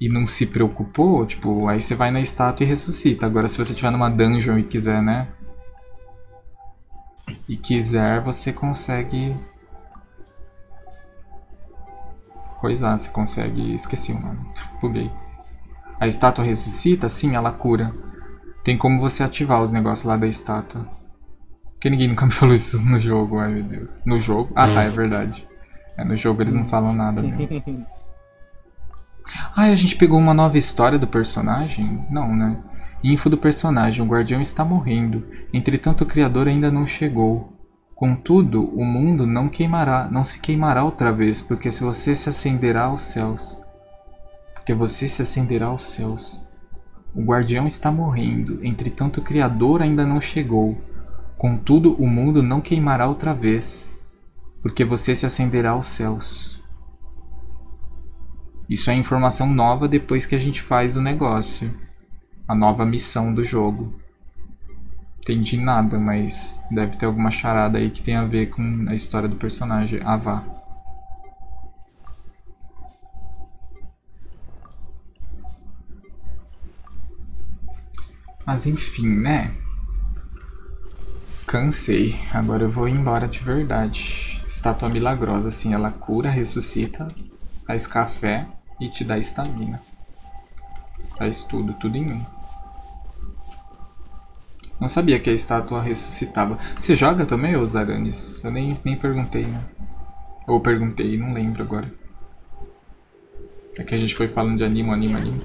e não se preocupou, tipo, aí você vai na estátua e ressuscita. Agora se você tiver numa dungeon e quiser, né? E quiser, você consegue coisar, você consegue, esqueci o nome, buguei. A estátua ressuscita, sim, ela cura. Tem como você ativar os negócios lá da estátua. Porque ninguém nunca me falou isso no jogo, ai meu Deus. No jogo? Ah tá, é verdade. É, no jogo eles não falam nada mesmo. Ai, a gente pegou uma nova história do personagem? Não, né? Info do personagem, o guardião está morrendo. Entretanto, o criador ainda não chegou. Contudo, o mundo não queimará, não se queimará outra vez, porque se você se acenderá aos céus. Porque você se acenderá aos céus. O guardião está morrendo, entretanto o Criador ainda não chegou. Contudo, o mundo não queimará outra vez, porque você se acenderá aos céus. Isso é informação nova depois que a gente faz o negócio. A nova missão do jogo. Entendi nada, mas deve ter alguma charada aí que tem a ver com a história do personagem. Vá. Mas enfim, né? Cansei. Agora eu vou embora de verdade. Estátua milagrosa, assim, ela cura, ressuscita, faz café e te dá estamina. Faz tudo, tudo em um. Não sabia que a estátua ressuscitava. Você joga também, ô? Eu nem, nem perguntei, né? Ou perguntei, não lembro agora. É que a gente foi falando de anime, anime, anime.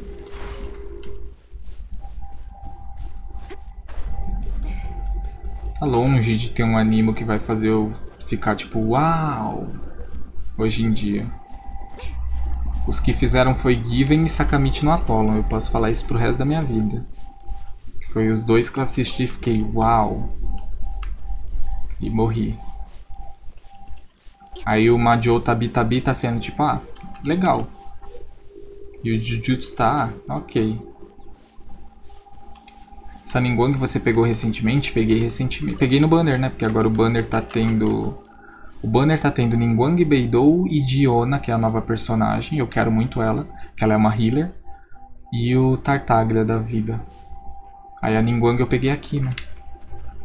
Tá longe de ter um anime que vai fazer eu ficar tipo, uau! Hoje em dia. Os que fizeram foi Given e Sakamichi no Apollon. Eu posso falar isso pro resto da minha vida. Foi os dois que eu assisti e fiquei, uau! E morri. Aí o Majo Tabi Tabi tá sendo tipo, ah, legal. E o Jujutsu tá, ah, ok. Essa que você pegou recentemente, peguei recentemente. Peguei no banner, né? Porque agora o banner tá tendo. O banner tá tendo Ningguang, Beidou e Diona, que é a nova personagem. Eu quero muito ela, que ela é uma healer. E o Tartaglia da vida. Aí a Ningguang eu peguei aqui, né?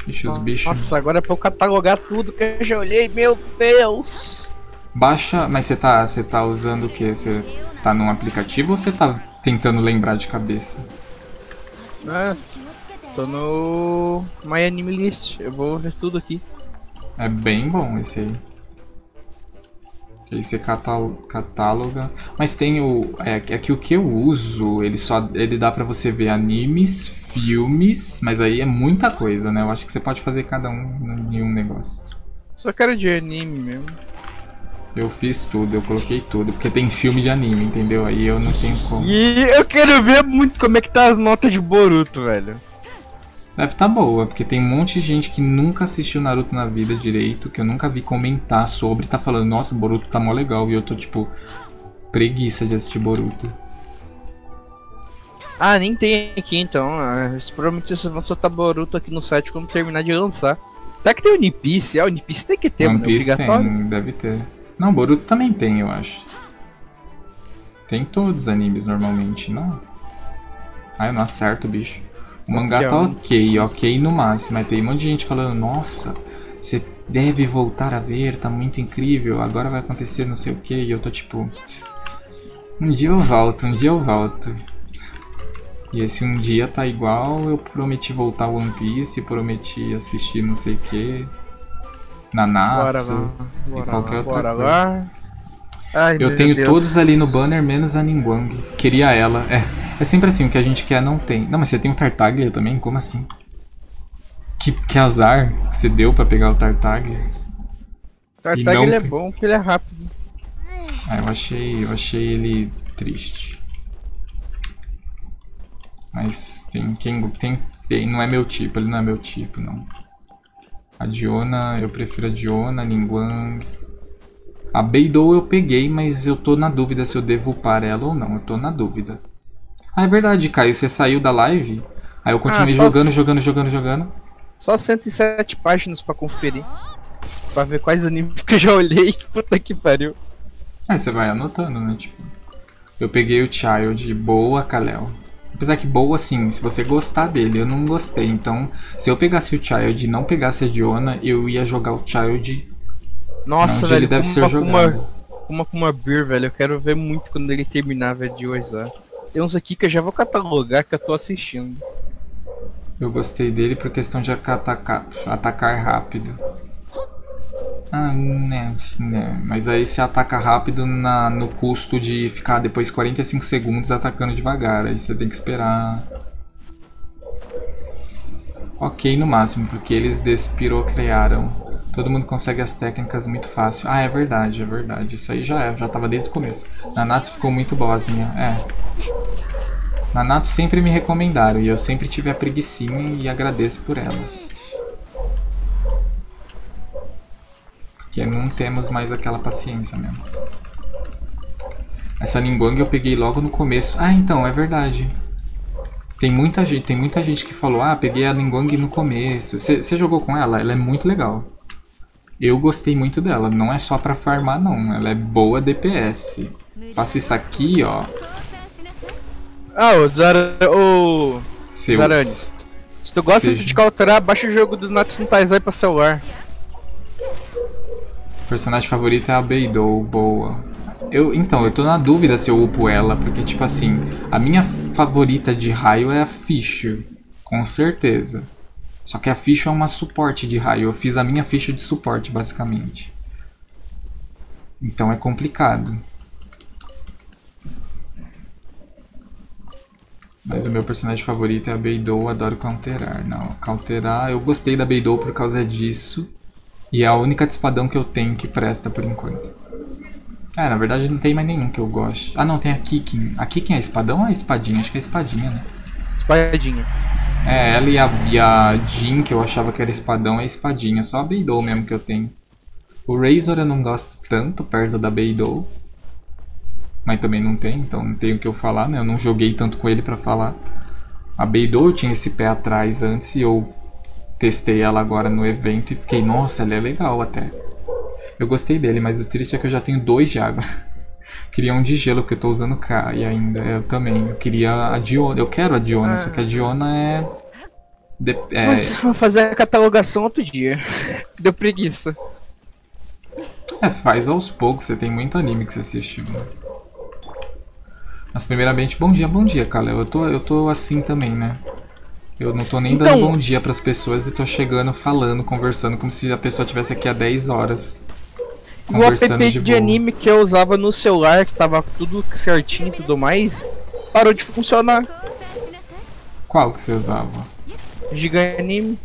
Deixa os bichos. Nossa, agora é pra eu catalogar tudo que eu já olhei, meu Deus! Baixa, mas você tá, você tá usando o que? Você tá num aplicativo ou você tá tentando lembrar de cabeça? Ah, tô no My Anime List, eu vou ver tudo aqui. É bem bom esse aí. Aí você catáloga. Mas tem o. É, é que o que eu uso, ele só. Ele dá pra você ver animes, filmes, mas aí é muita coisa, né? Eu acho que você pode fazer cada um em um negócio. Só quero de anime mesmo. Eu fiz tudo, eu coloquei tudo, porque tem filme de anime, entendeu? Aí eu não tenho como. E eu quero ver muito como é que tá as notas de Boruto, velho. Deve tá boa, porque tem um monte de gente que nunca assistiu Naruto na vida direito, que eu nunca vi comentar sobre, tá falando, nossa, Boruto tá mó legal, e eu tô tipo, preguiça de assistir Boruto. Ah, nem tem aqui então. Ah, provavelmente vocês vão soltar Boruto aqui no site quando terminar de lançar. Até que tem One Piece, ah, One Piece tem que ter, One mano, é obrigatório. tem, deve ter. Não, Boruto também tem, eu acho. Tem todos os animes normalmente, não? Ah, eu não acerto, bicho. O mangá tá ok, ok no máximo, mas tem um monte de gente falando, nossa, você deve voltar a ver, tá muito incrível, agora vai acontecer não sei o que, e eu tô tipo. Um dia eu volto, um dia eu volto. E esse um dia tá igual, eu prometi voltar ao One Piece, prometi assistir não sei o que. Nanatsu. Bora bora qualquer lá, outra bora coisa. lá. Ai, Eu tenho Deus. todos ali no banner, menos a Ningguang. Queria ela. É, é sempre assim, o que a gente quer não tem. Não, mas você tem um Tartaglia também? Como assim? Que, que azar que você deu pra pegar o Tartaglia. Tartag E não- ele é bom porque ele é rápido. Ah, eu achei, eu achei ele triste. Mas tem quem tem, tem, não é meu tipo, ele não é meu tipo, não. A Diona, eu prefiro a Diona, a Ningguang. A Beidou eu peguei, mas eu tô na dúvida se eu devo upar ela ou não. Eu tô na dúvida. Ah, é verdade, Caio, você saiu da live? Aí eu continuei Ah, jogando, jogando, jogando, jogando. Só 107 páginas pra conferir. Pra ver quais animes que eu já olhei. Puta que pariu. Aí você vai anotando, né? Tipo, eu peguei o Child, boa, Kalel. Apesar que boa, assim, se você gostar dele, eu não gostei. Então, se eu pegasse o Child e não pegasse a Diona, eu ia jogar o Child Nossa, velho. ele deve ser jogado. Kuma Kuma Beer, velho. Eu quero ver muito quando ele terminar, velho, de Oizar. Tem uns aqui que eu já vou catalogar que eu tô assistindo. Eu gostei dele por questão de atacar, atacar rápido. Ah, né, né. Mas aí você ataca rápido na, no custo de ficar depois 45 segundos atacando devagar. Aí você tem que esperar. Ok no máximo, porque eles despirocriaram. Todo mundo consegue as técnicas muito fácil. Ah, é verdade, é verdade. Isso aí já é, já tava desde o começo. Nanatsu ficou muito Bósnia, é. Nanatsu sempre me recomendaram e eu sempre tive a preguicinha e agradeço por ela. Porque não temos mais aquela paciência mesmo. Essa Ningguang eu peguei logo no começo. Ah, então, é verdade. Tem muita gente, tem muita gente que falou: "Ah, peguei a Ningguang no começo". Você jogou com ela? Ela é muito legal. Eu gostei muito dela, não é só pra farmar não, ela é boa DPS. Faço isso aqui, ó. Ah, o Zara... o... Seus... Se tu gosta Seja. de counterar, baixa o jogo do Natsu Taizai pra celular. Personagem favorito é a Beidou, boa. Eu, então, eu tô na dúvida se eu upo ela, porque tipo assim, a minha favorita de raio é a Fish, com certeza. Só que a Fish é uma suporte de raio, eu fiz a minha ficha de suporte, basicamente. Então é complicado. Mas o meu personagem favorito é a Beidou, adoro counterar. Não, counterar, eu gostei da Beidou por causa disso. E é a única de espadão que eu tenho que presta por enquanto. É, na verdade não tem mais nenhum que eu goste. Ah não, tem a Kikin. A Kikin é espadão ou é espadinha? Acho que é espadinha, né? Espadinha. É, ela e a, e a Jin, que eu achava que era espadão, é espadinha. Só a Beidou mesmo que eu tenho. O Razor eu não gosto tanto perto da Beidou. Mas também não tem, então não tenho o que eu falar, né? Eu não joguei tanto com ele pra falar. A Beidou tinha esse pé atrás antes e eu testei ela agora no evento e fiquei, nossa, ela é legal até. Eu gostei dele, mas o triste é que eu já tenho dois de água. queria um de gelo, porque eu tô usando Kai ainda. Eu também. Eu queria a Diona. Eu quero a Diona, Ah. só que a Diona é. de- é- Vou fazer a catalogação outro dia. Deu preguiça. É, faz aos poucos, você tem muito anime que você assistiu, né? Mas primeiramente, bom dia, bom dia, Kalel. Eu tô, eu tô assim também, né? Eu não tô nem dando Então- bom dia pras pessoas e tô chegando, falando, conversando, como se a pessoa tivesse aqui há 10 horas. Tá o app de, de anime que eu usava no celular, que tava tudo certinho e tudo mais, parou de funcionar. Qual que você usava? Giga Anime.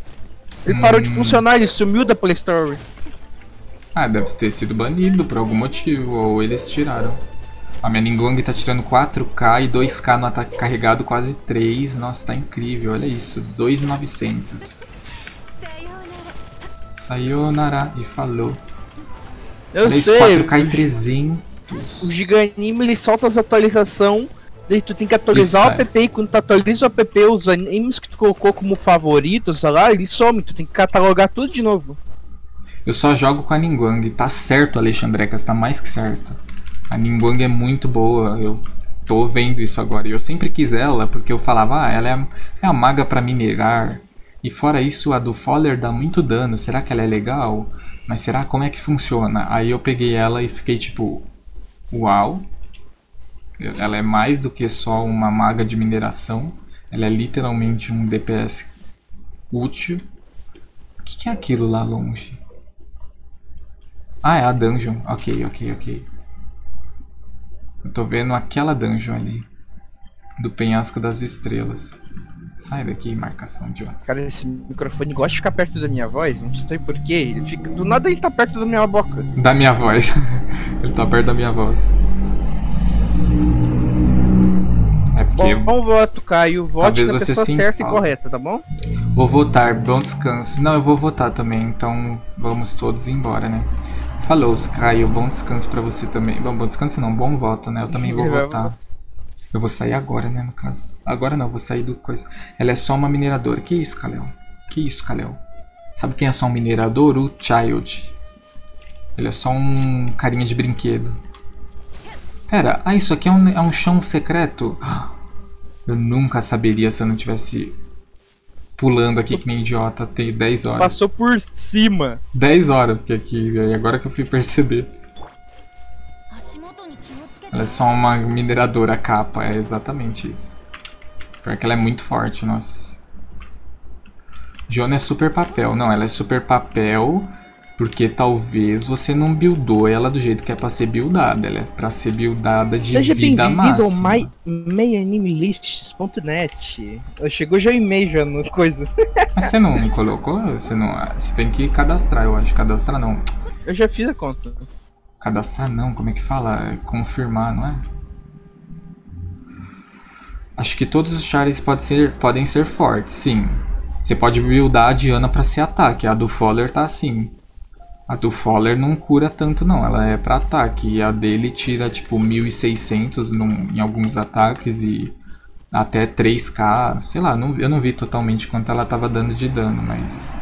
Ele hum... parou de hum. funcionar, ele sumiu da Play Store. Ah, deve ter sido banido por algum motivo, ou eles tiraram. A minha Ninglong tá tirando 4K e 2K no ataque carregado, quase 3. Nossa, tá incrível, olha isso. 2,900. Sayonara. E falou. Eu isso, sei, 4K e o, 300. o Giga Anime ele solta as atualizações, daí tu tem que atualizar Isso, o app e quando tu atualiza o app, os animes que tu colocou como favoritos, sei lá, ele some, tu tem que catalogar tudo de novo. Eu só jogo com a Ningguang. Tá certo, Alexandrecas, tá mais que certo. A Ningguang é muito boa. Eu tô vendo isso agora. E eu sempre quis ela, porque eu falava, ah, ela é, é a maga pra minerar. E fora isso, a do Faller dá muito dano. Será que ela é legal? Mas será como é que funciona? Aí eu peguei ela e fiquei tipo, uau. Ela é mais do que só uma maga de mineração. Ela é literalmente um DPS útil. O que, que é aquilo lá longe? Ah, é a dungeon. Ok, ok, ok. Eu tô vendo aquela dungeon ali. Do penhasco das estrelas. Sai daqui, marcação idiota. Cara, esse microfone gosta de ficar perto da minha voz, não sei porquê. Ele fica. Do nada ele tá perto da minha boca. Da minha voz. Ele tá perto da minha voz. É porque Bom, bom voto, Caio. Vote Talvez na pessoa certa e empolgue. correta, tá bom? vou votar, bom descanso. Não, eu vou votar também, então vamos todos embora, né? Falou, Caio, bom descanso pra você também. Bom, bom descanso não, bom voto, né? Eu também vou votar. Eu vou sair agora, né, no caso. Agora não, vou sair do coisa. Ela é só uma mineradora. Que isso, Kalel? Que isso, Kalel? Sabe quem é só um minerador? O Child. Ele é só um carinha de brinquedo. Pera, ah, isso aqui é um, é um chão secreto? Eu nunca saberia se eu não tivesse pulando aqui que nem idiota. Tem 10 horas. Passou por cima. 10 horas que aqui, agora que eu fui perceber. Ela é só uma mineradora capa, é exatamente isso. Porque ela é muito forte, nossa. Jona é super papel. Não, ela é super papel porque talvez você não buildou ela do jeito que é pra ser buildada. Ela é pra ser buildada de Seja vida máxima. Seja bem-vindo ao myanimeLists.net. Chegou já o e-mail já no coisa. Mas você não colocou? Você, não, você tem que cadastrar, eu acho. Cadastrar não. Eu já fiz a conta. Cadastrar não, como é que fala? É confirmar, não é? Acho que todos os chars pode ser, podem ser fortes, sim. Você pode buildar a Diana pra ser ataque, a do Faller tá assim. A do Faller não cura tanto não, ela é pra ataque. E a dele tira tipo 1600 num, em alguns ataques e até 3k. Sei lá, não- eu não vi totalmente quanto ela tava dando de dano, mas...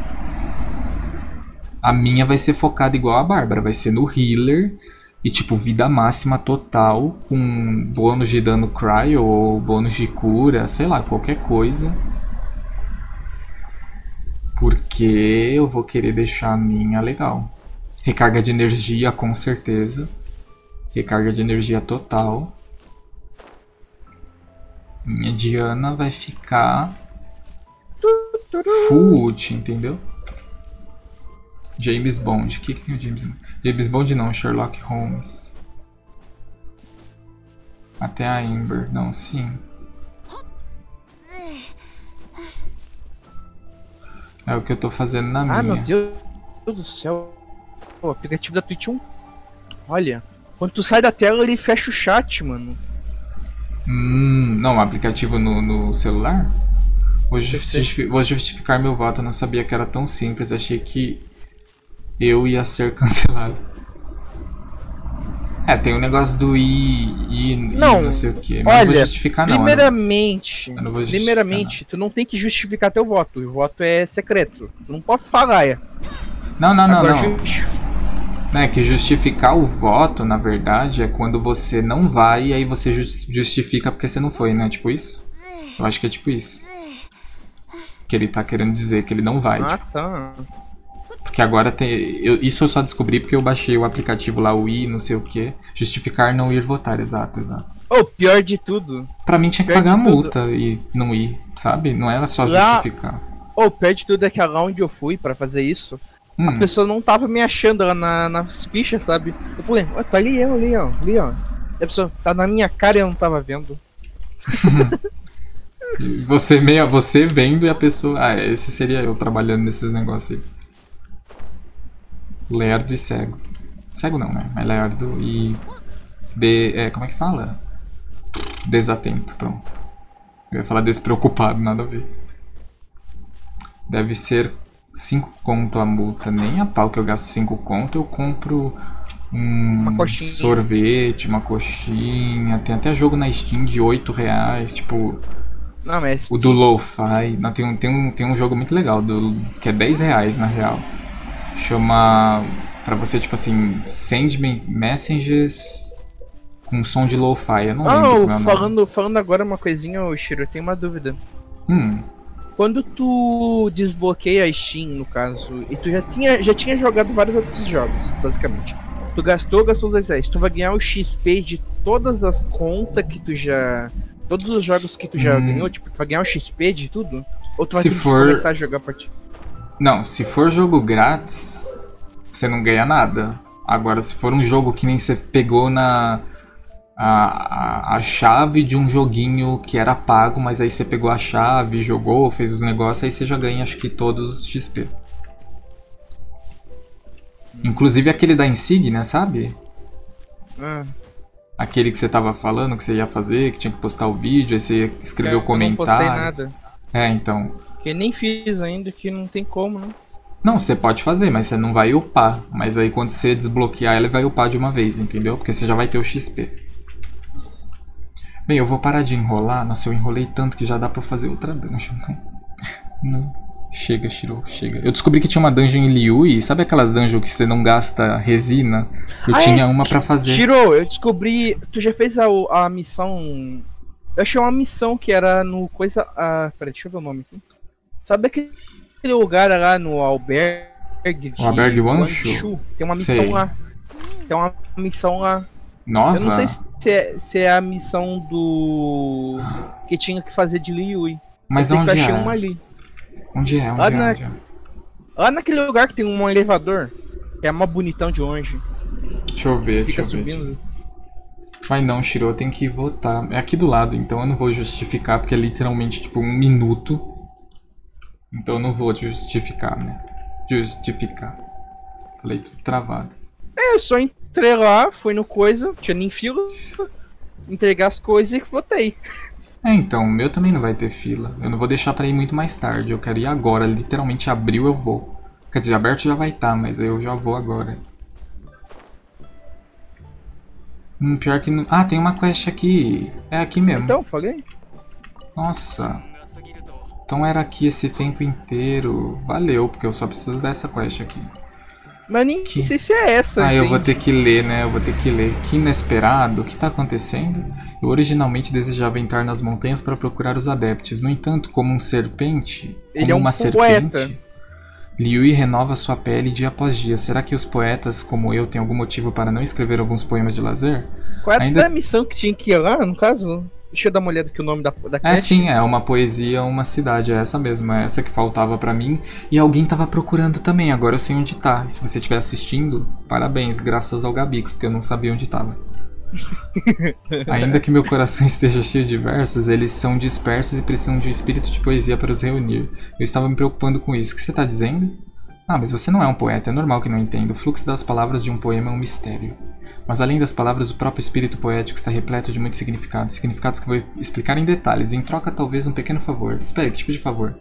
A minha vai ser focada igual a Bárbara, vai ser no healer e tipo vida máxima total com bônus de dano cryo ou bônus de cura, sei lá, qualquer coisa. Porque eu vou querer deixar a minha legal. Recarga de energia com certeza. Recarga de energia total. Minha Diana vai ficar full ult, entendeu? James Bond. O que, que tem o James Bond? James Bond não, Sherlock Holmes. Até a Amber. Não, sim. É o que eu tô fazendo na Ah, minha. meu Deus, do céu. O aplicativo da Twitch 1. Olha, quando tu sai da tela, ele fecha o chat, mano. Hum, não, aplicativo no, no celular? Vou, justifi- vou justificar meu voto, eu não sabia que era tão simples, achei que eu ia ser cancelado. É, tem o negócio do I, I, Não, não sei o que. Mas não vou olha, justificar, não. primeiramente, não justificar, primeiramente, tu não tem que justificar teu voto. O voto é secreto. Tu não pode falar, é. Não, não, não, Agora, não. justi- É que justificar o voto, na verdade, é quando você não vai e aí você jus- justifica porque você não foi, né? Tipo isso? Eu acho que é tipo isso. Que ele tá querendo dizer que ele não vai. Ah, tipo, tá. Porque agora tem. eu- isso eu só descobri porque eu baixei o aplicativo lá, o I, não sei o que. Justificar não ir votar, exato, exato. Ô, pior de tudo. Pra mim tinha que pagar a tudo- multa e não ir, sabe? Não era só Lá- justificar. Ô, pior de tudo é que lá onde eu fui pra fazer isso, a Hum, pessoa não tava me achando lá na, nas fichas, sabe? Eu falei, ó, tá ali eu, ali, ó, ali, ó. E a pessoa, tá na minha cara e eu não tava vendo. Você meia, você vendo e a pessoa. Ah, esse seria eu trabalhando nesses negócios aí. Lerdo e cego. Cego não, né? Mas lerdo e. De, é, como é que fala? Desatento, pronto. Eu ia falar despreocupado, nada a ver. Deve ser 5 conto a multa. Nem a pau que eu gasto 5 conto, eu compro um Uma sorvete, uma coxinha. Tem até jogo na Steam de 8 reais. Tipo, Não, mas o do Lo-Fi. Não, tem, um, tem, um, tem um jogo muito legal, do, que é 10 reais na real. Chama. Pra você, tipo assim, send me messages com som de Lo-Fi. Eu não Ah, lembro é o nome. falando, falando agora uma coisinha, ô Shiro, eu tenho uma dúvida. Hum, Quando tu desbloqueia a Steam, no caso, e tu já tinha, já tinha jogado vários outros jogos, basicamente. Tu gastou, gastou os 10 reais. Tu vai ganhar o XP de todas as contas que tu já. Todos os jogos que tu já Hum. ganhou, tipo, tu vai ganhar o XP de tudo? Ou tu vai Se ter que for- começar a jogar a partir. Não, se for jogo grátis, você não ganha nada. Agora, se for um jogo que nem você pegou na. A, a, a chave de um joguinho que era pago, mas aí você pegou a chave, jogou, fez os negócios, aí você já ganha acho que todos os XP. Inclusive aquele da insígnia, sabe? Ah, Aquele que você tava falando que você ia fazer, que tinha que postar o vídeo, aí você ia escrever o eu não postei comentário. nada. É, então. Que nem fiz ainda, que não tem como, né? Não, você pode fazer, mas você não vai upar. Mas aí quando você desbloquear, ele vai upar de uma vez, entendeu? Porque você já vai ter o XP. Bem, eu vou parar de enrolar. Nossa, eu enrolei tanto que já dá pra fazer outra dungeon. Não. não. Chega, Shiro, chega. Eu descobri que tinha uma dungeon em Liui. Sabe aquelas dungeons que você não gasta resina? Eu Ah, tinha é? uma pra fazer. Shiro, eu descobri. Tu já fez a, a missão. Eu achei uma missão que era no coisa. Ah, peraí, deixa eu ver o nome aqui. Sabe aquele lugar lá no albergue de albergue Wanshu? Wanshu? Tem uma missão Sei. lá. Tem uma missão lá. Nova? Eu não sei se é, se é a missão do. que tinha que fazer de Liui. Mas eu onde achei é? uma ali. Onde é? Onde Lá é? na- Onde é? Lá naquele lugar que tem um elevador. Que é mó bonitão de longe. Deixa eu ver, Fica deixa eu ver. subindo. Mas não, Shiro, eu tenho que votar. É aqui do lado, então eu não vou justificar, porque é literalmente tipo um minuto. Então eu não vou justificar, né? Justificar. Falei tudo travado. É, eu só entrei lá, fui no coisa, tinha nem fila, entregar as coisas e votei. É, então, o meu também não vai ter fila. Eu não vou deixar pra ir muito mais tarde. Eu quero ir agora. Literalmente abriu, eu vou. Quer dizer, aberto já vai estar, mas eu já vou agora. Hum, pior que não. Ah, tem uma quest aqui. É aqui mesmo. Então, falei. Nossa. Então era aqui esse tempo inteiro. Valeu, porque eu só preciso dessa quest aqui. Mas nem Que- sei se é essa. Ah, eu vou entende? ter que ler, né? Eu vou ter que ler. Que inesperado. O que tá acontecendo? Eu originalmente desejava entrar nas montanhas para procurar os adeptos. No entanto, como um serpente, Ele como é um uma poeta. serpente, Liui renova sua pele dia após dia. Será que os poetas, como eu, têm algum motivo para não escrever alguns poemas de lazer? Qual era ainda- a missão que tinha que ir lá, no caso? Deixa eu dar uma olhada aqui o nome da, da É sim, é uma poesia, uma cidade, é essa mesmo, é essa que faltava pra mim. E alguém tava procurando também, agora eu sei onde tá. E se você estiver assistindo, parabéns, graças ao Gabix, porque eu não sabia onde tava. Ainda que meu coração esteja cheio de versos, eles são dispersos e precisam de um espírito de poesia para os reunir. Eu estava me preocupando com isso. O que você tá dizendo? Ah, mas você não é um poeta, é normal que não entenda. O fluxo das palavras de um poema é um mistério. Mas além das palavras, o próprio espírito poético está repleto de muitos significados. Significados que vou explicar em detalhes. Em troca, talvez um pequeno favor. Espere, que tipo de favor?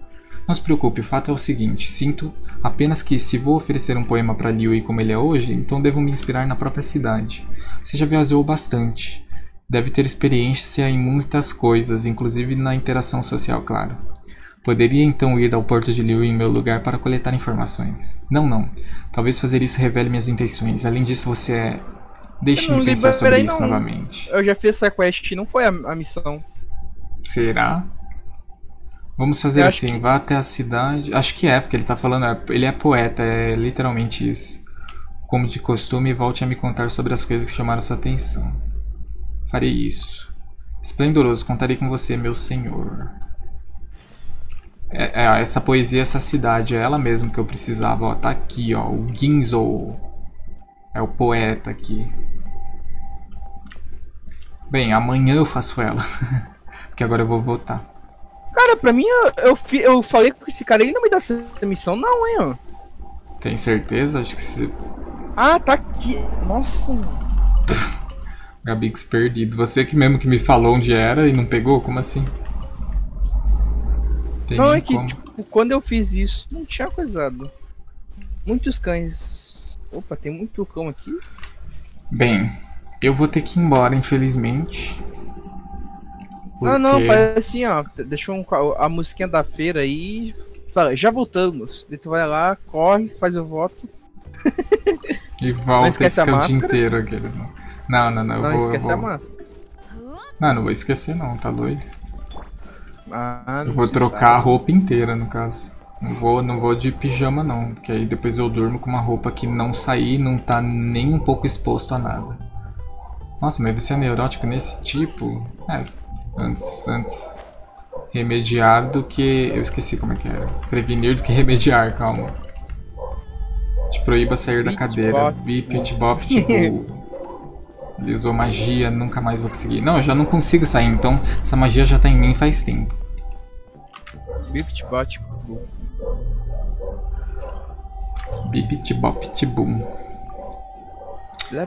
Não se preocupe, o fato é o seguinte: sinto apenas que, se vou oferecer um poema para Liu como ele é hoje, então devo me inspirar na própria cidade. Você já viajou bastante. Deve ter experiência em muitas coisas, inclusive na interação social, claro. Poderia então ir ao Porto de Liu em meu lugar para coletar informações. Não, não. Talvez fazer isso revele minhas intenções. Além disso, você é. Não pensar sobre isso não. novamente. Eu já fiz essa quest, não foi a, a missão. Será? Vamos fazer Eu assim, que- vá até a cidade. Acho que é, porque ele tá falando, é- ele é poeta, é literalmente isso. Como de costume, volte a me contar sobre as coisas que chamaram sua atenção. Farei isso. Esplendoroso, contarei com você, meu senhor. É, é, essa poesia, essa cidade, é ela mesma que eu precisava. Ó, tá aqui, ó, o Ginzo. É o poeta aqui. Bem, amanhã eu faço ela. porque agora eu vou votar. Cara, pra mim, eu, eu, eu falei com esse cara, ele não me deu essa missão, não, hein, ó. Tem certeza? Acho que se... Ah, tá aqui. Nossa, mano. Gabix perdido. Você que mesmo que me falou onde era e não pegou? Como assim? Tem Não, é que, como. tipo, quando eu fiz isso, não tinha coisado. Muitos cães. Opa, tem muito cão aqui. Bem, eu vou ter que ir embora, infelizmente. Não, não, Porque- faz assim, ó. Deixa um, a musiquinha da feira aí. Fala, já voltamos. Daí tu vai lá, corre, faz o voto. E volta e esquece a fica o dia máscara? inteiro aqueles. Não, não, não. não, eu Não vou, eu esquece a vou... máscara. Não, não vou esquecer não, tá doido? Ah, Eu não vou se trocar sabe. a roupa inteira, no caso. Não vou, não vou de pijama não, porque aí depois eu durmo com uma roupa que não sair, não tá nem um pouco exposto a nada. Nossa, mas você é neurótico nesse tipo? É, antes, antes remediar do que... Eu esqueci como é que era. Prevenir do que remediar, calma. Te proíba sair da cadeira. bop. Bip, bop, tipo... Ele usou magia, nunca mais vou conseguir. Não, eu já não consigo sair, então essa magia já tá em mim faz tempo. Bipt bot. Bip, bop, boom.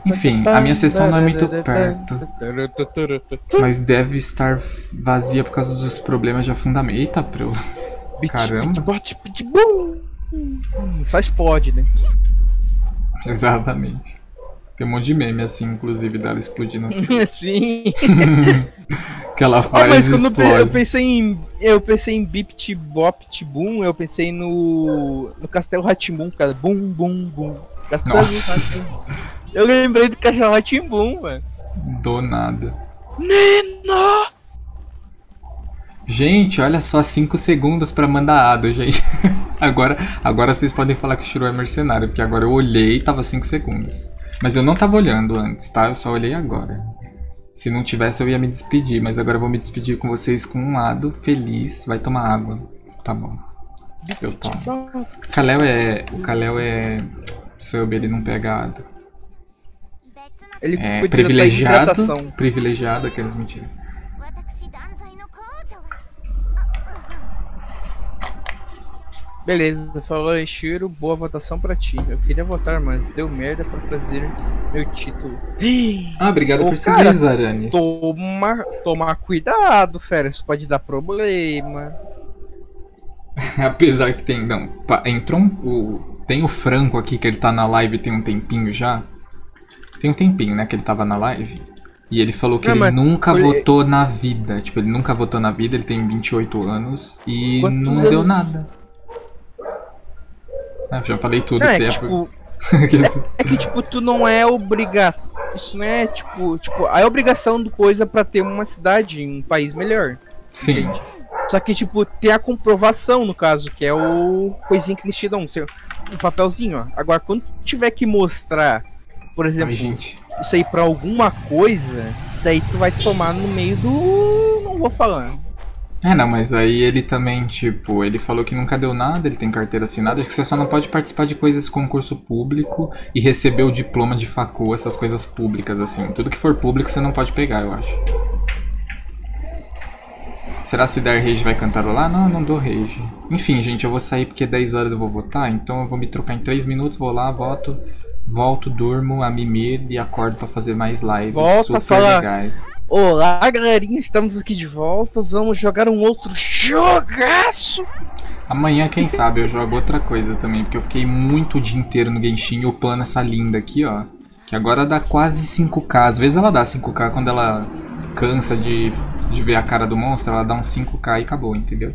Enfim, a minha sessão não é muito perto. Mas deve estar vazia por causa dos problemas de afundamento. Eita, pro. Caramba. Hum, Só explode, né? Exatamente. Tem um monte de meme assim, inclusive, dela explodindo assim. Sim. que ela Ah, faz mas e quando explode. eu pensei em. Eu pensei em Bipt Bop Boom, eu pensei no. no Castelo Ratimbum, cara. Bum, bum, bum. Castelo Nossa. Rá-Tim-Bum. Eu lembrei do Castelo Ratimbum, mano. Do nada. Neno! Gente, olha só, 5 segundos pra mandar ado, gente. agora, agora vocês podem falar que o Shiro é mercenário, porque agora eu olhei e tava 5 segundos. Mas eu não tava olhando antes, tá? Eu só olhei agora. Se não tivesse, eu ia me despedir, mas agora eu vou me despedir com vocês com um ado feliz. Vai tomar água. Tá bom. Eu tomo. O Kalel é. O Kalel é. Sub, ele não pega の Ele É privilegiado. Privilegiado, aqueles mentiras. Beleza, falou Shiro, boa votação pra ti. Eu queria votar, mas deu merda pra fazer meu título. Ah, obrigado Ô, por cara, seguir, Zaranis. Toma, tomar cuidado, fera, isso pode dar problema. Apesar que tem. Não, entrou um, o. Tem o Franco aqui que ele tá na live tem um tempinho já. Tem um tempinho, né, que ele tava na live. E ele falou que Não, ele nunca foi- votou na vida. Tipo, ele nunca votou na vida, ele tem 28 anos e Quantos não deu anos? nada. Ah, já falei tudo. Não, é, é- tipo, dizer, é que tipo, tu não é obrigado. Isso não é tipo, tipo, a obrigação do coisa pra ter uma cidade, um país melhor. Sim. Entende? Só que, tipo, ter a comprovação, no caso, que é o coisinho que eles te dão, seu- um papelzinho, ó. Agora, quando tu tiver que mostrar, por exemplo, Ai, isso aí pra alguma coisa, daí tu vai tomar no meio do. Não vou falar. É, não, mas aí ele também, tipo, ele falou que nunca deu nada, ele tem carteira assinada, acho que você só não pode participar de coisas concurso público e receber o diploma de facu, essas coisas públicas, assim. Tudo que for público você não pode pegar, eu acho. Será se der rage vai cantarolar? Não, não dou rage. Enfim, gente, eu vou sair porque 10 horas eu vou votar, então eu vou me trocar em 3 minutos, vou lá, voto, volto, durmo, a mimir e acordo pra fazer mais lives Volta, super fala- legais. Olá, galerinha, estamos aqui de volta. Vamos jogar um outro jogaço. Amanhã, quem sabe, eu jogo outra coisa também, porque eu fiquei muito o dia inteiro no Genshin upando essa linda aqui, ó. Que agora dá quase 5k. Às vezes ela dá 5k quando ela cansa de, de ver a cara do monstro, ela dá um 5k e acabou, entendeu?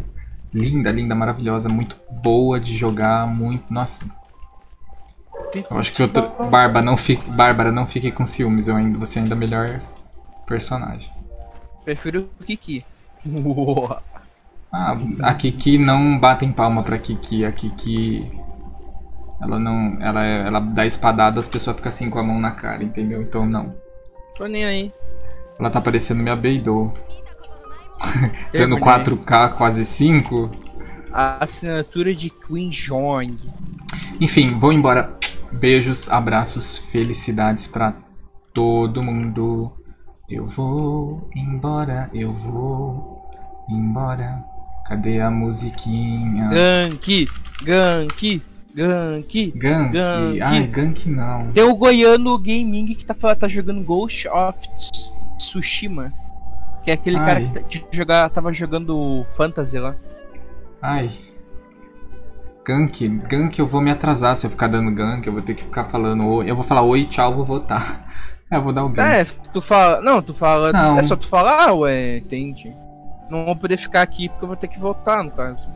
Linda, linda, maravilhosa, muito boa de jogar, muito. Nossa. Eu acho que outra... Barba não fique... Bárbara, não fique com ciúmes. Eu ainda... Você é ainda melhor personagem. Prefiro o Kiki. Ah, a Kiki não batem palma pra Kiki. A Kiki. Ela não. Ela, é, ela dá espadada, as pessoas ficam assim com a mão na cara, entendeu? Então não. Tô nem aí. Ela tá parecendo minha Beidou. Dando 4K, né? quase 5. A assinatura de Queen Jong. Enfim, vou embora. Beijos, abraços, felicidades pra todo mundo. Eu vou embora, eu vou embora. Cadê a musiquinha? Gank, gank, gank. Gank. Gank. Ai, Gank não. Tem o goiano gaming que tá, tá jogando Ghost of Tsushima. Que é aquele Ai. cara que, tá- que joga, tava jogando Fantasy lá. Ai. Gank, gank eu vou me atrasar se eu ficar dando gank, eu vou ter que ficar falando oi. Eu vou falar oi, tchau, vou votar. É, eu vou dar o gank. É, tu fala. Não, tu fala. Não. É só tu falar, ah, ué, entende. Não vou poder ficar aqui porque eu vou ter que votar, no caso.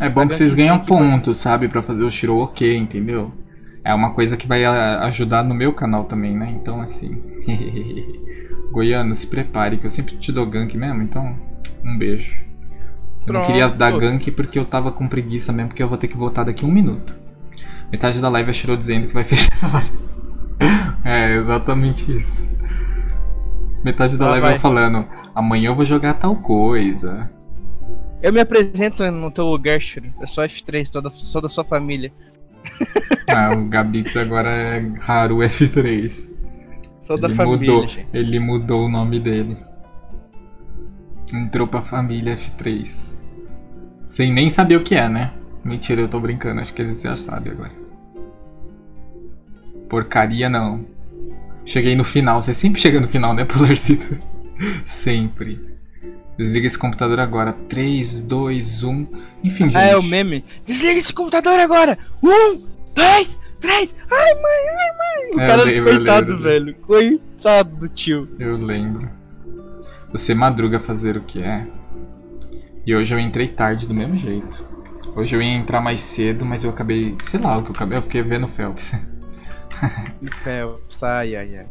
É bom que Gank vocês ganham que pontos, sabe? Pra fazer o Shiro ok, entendeu? É uma coisa que vai a- ajudar no meu canal também, né? Então, assim. Goiano, se prepare, que eu sempre te dou gank mesmo, então. Um beijo. Eu não queria dar gank porque eu tava com preguiça mesmo, porque eu vou ter que voltar daqui um minuto. Metade da live é Shiro dizendo que vai fechar a live. É, exatamente isso. Metade da Ah, live vai. eu falando, amanhã eu vou jogar tal coisa. Eu me apresento no teu lugar, Shiro. É só F3, toda, sou da sua família. Ah, o Gabix agora é Haru F3. Sou da ele família, mudou, gente. ele mudou o nome dele. Entrou pra família F3. Sem nem saber o que é, né? Mentira, eu tô brincando, acho que eles já sabem agora. Porcaria não. Cheguei no final, você sempre chega no final, né, Polarcito? sempre. Desliga esse computador agora. 3, 2, 1. Enfim, gente. Ah, é o meme. Desliga esse computador agora! Um, dois, três! Ai, mãe, ai, mãe! O É, cara, lembro, coitado, lembro. velho. Coitado do tio. Eu lembro. Você madruga fazer o que é. E hoje eu entrei tarde do mesmo jeito. Hoje eu ia entrar mais cedo, mas eu acabei. Sei lá o que eu acabei. Eu fiquei vendo Phelps. Phelps, ai, ai, ai.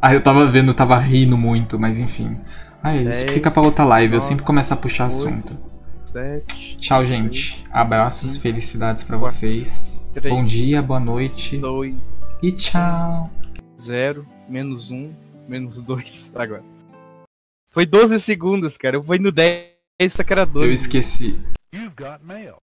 Ah, eu tava vendo, eu tava rindo muito, mas enfim. Ah, isso fica pra outra live, eu nove, sempre começo a puxar oito, assunto. Sete, Tchau, gente. Abraços, cinco, felicidades pra quatro, vocês. três, Bom dia, boa noite dois, e tchau. zero, menos um, menos dois. Agora. Foi 12 segundos, cara. Eu fui no 10, só que era 12. Eu esqueci. You've got mail.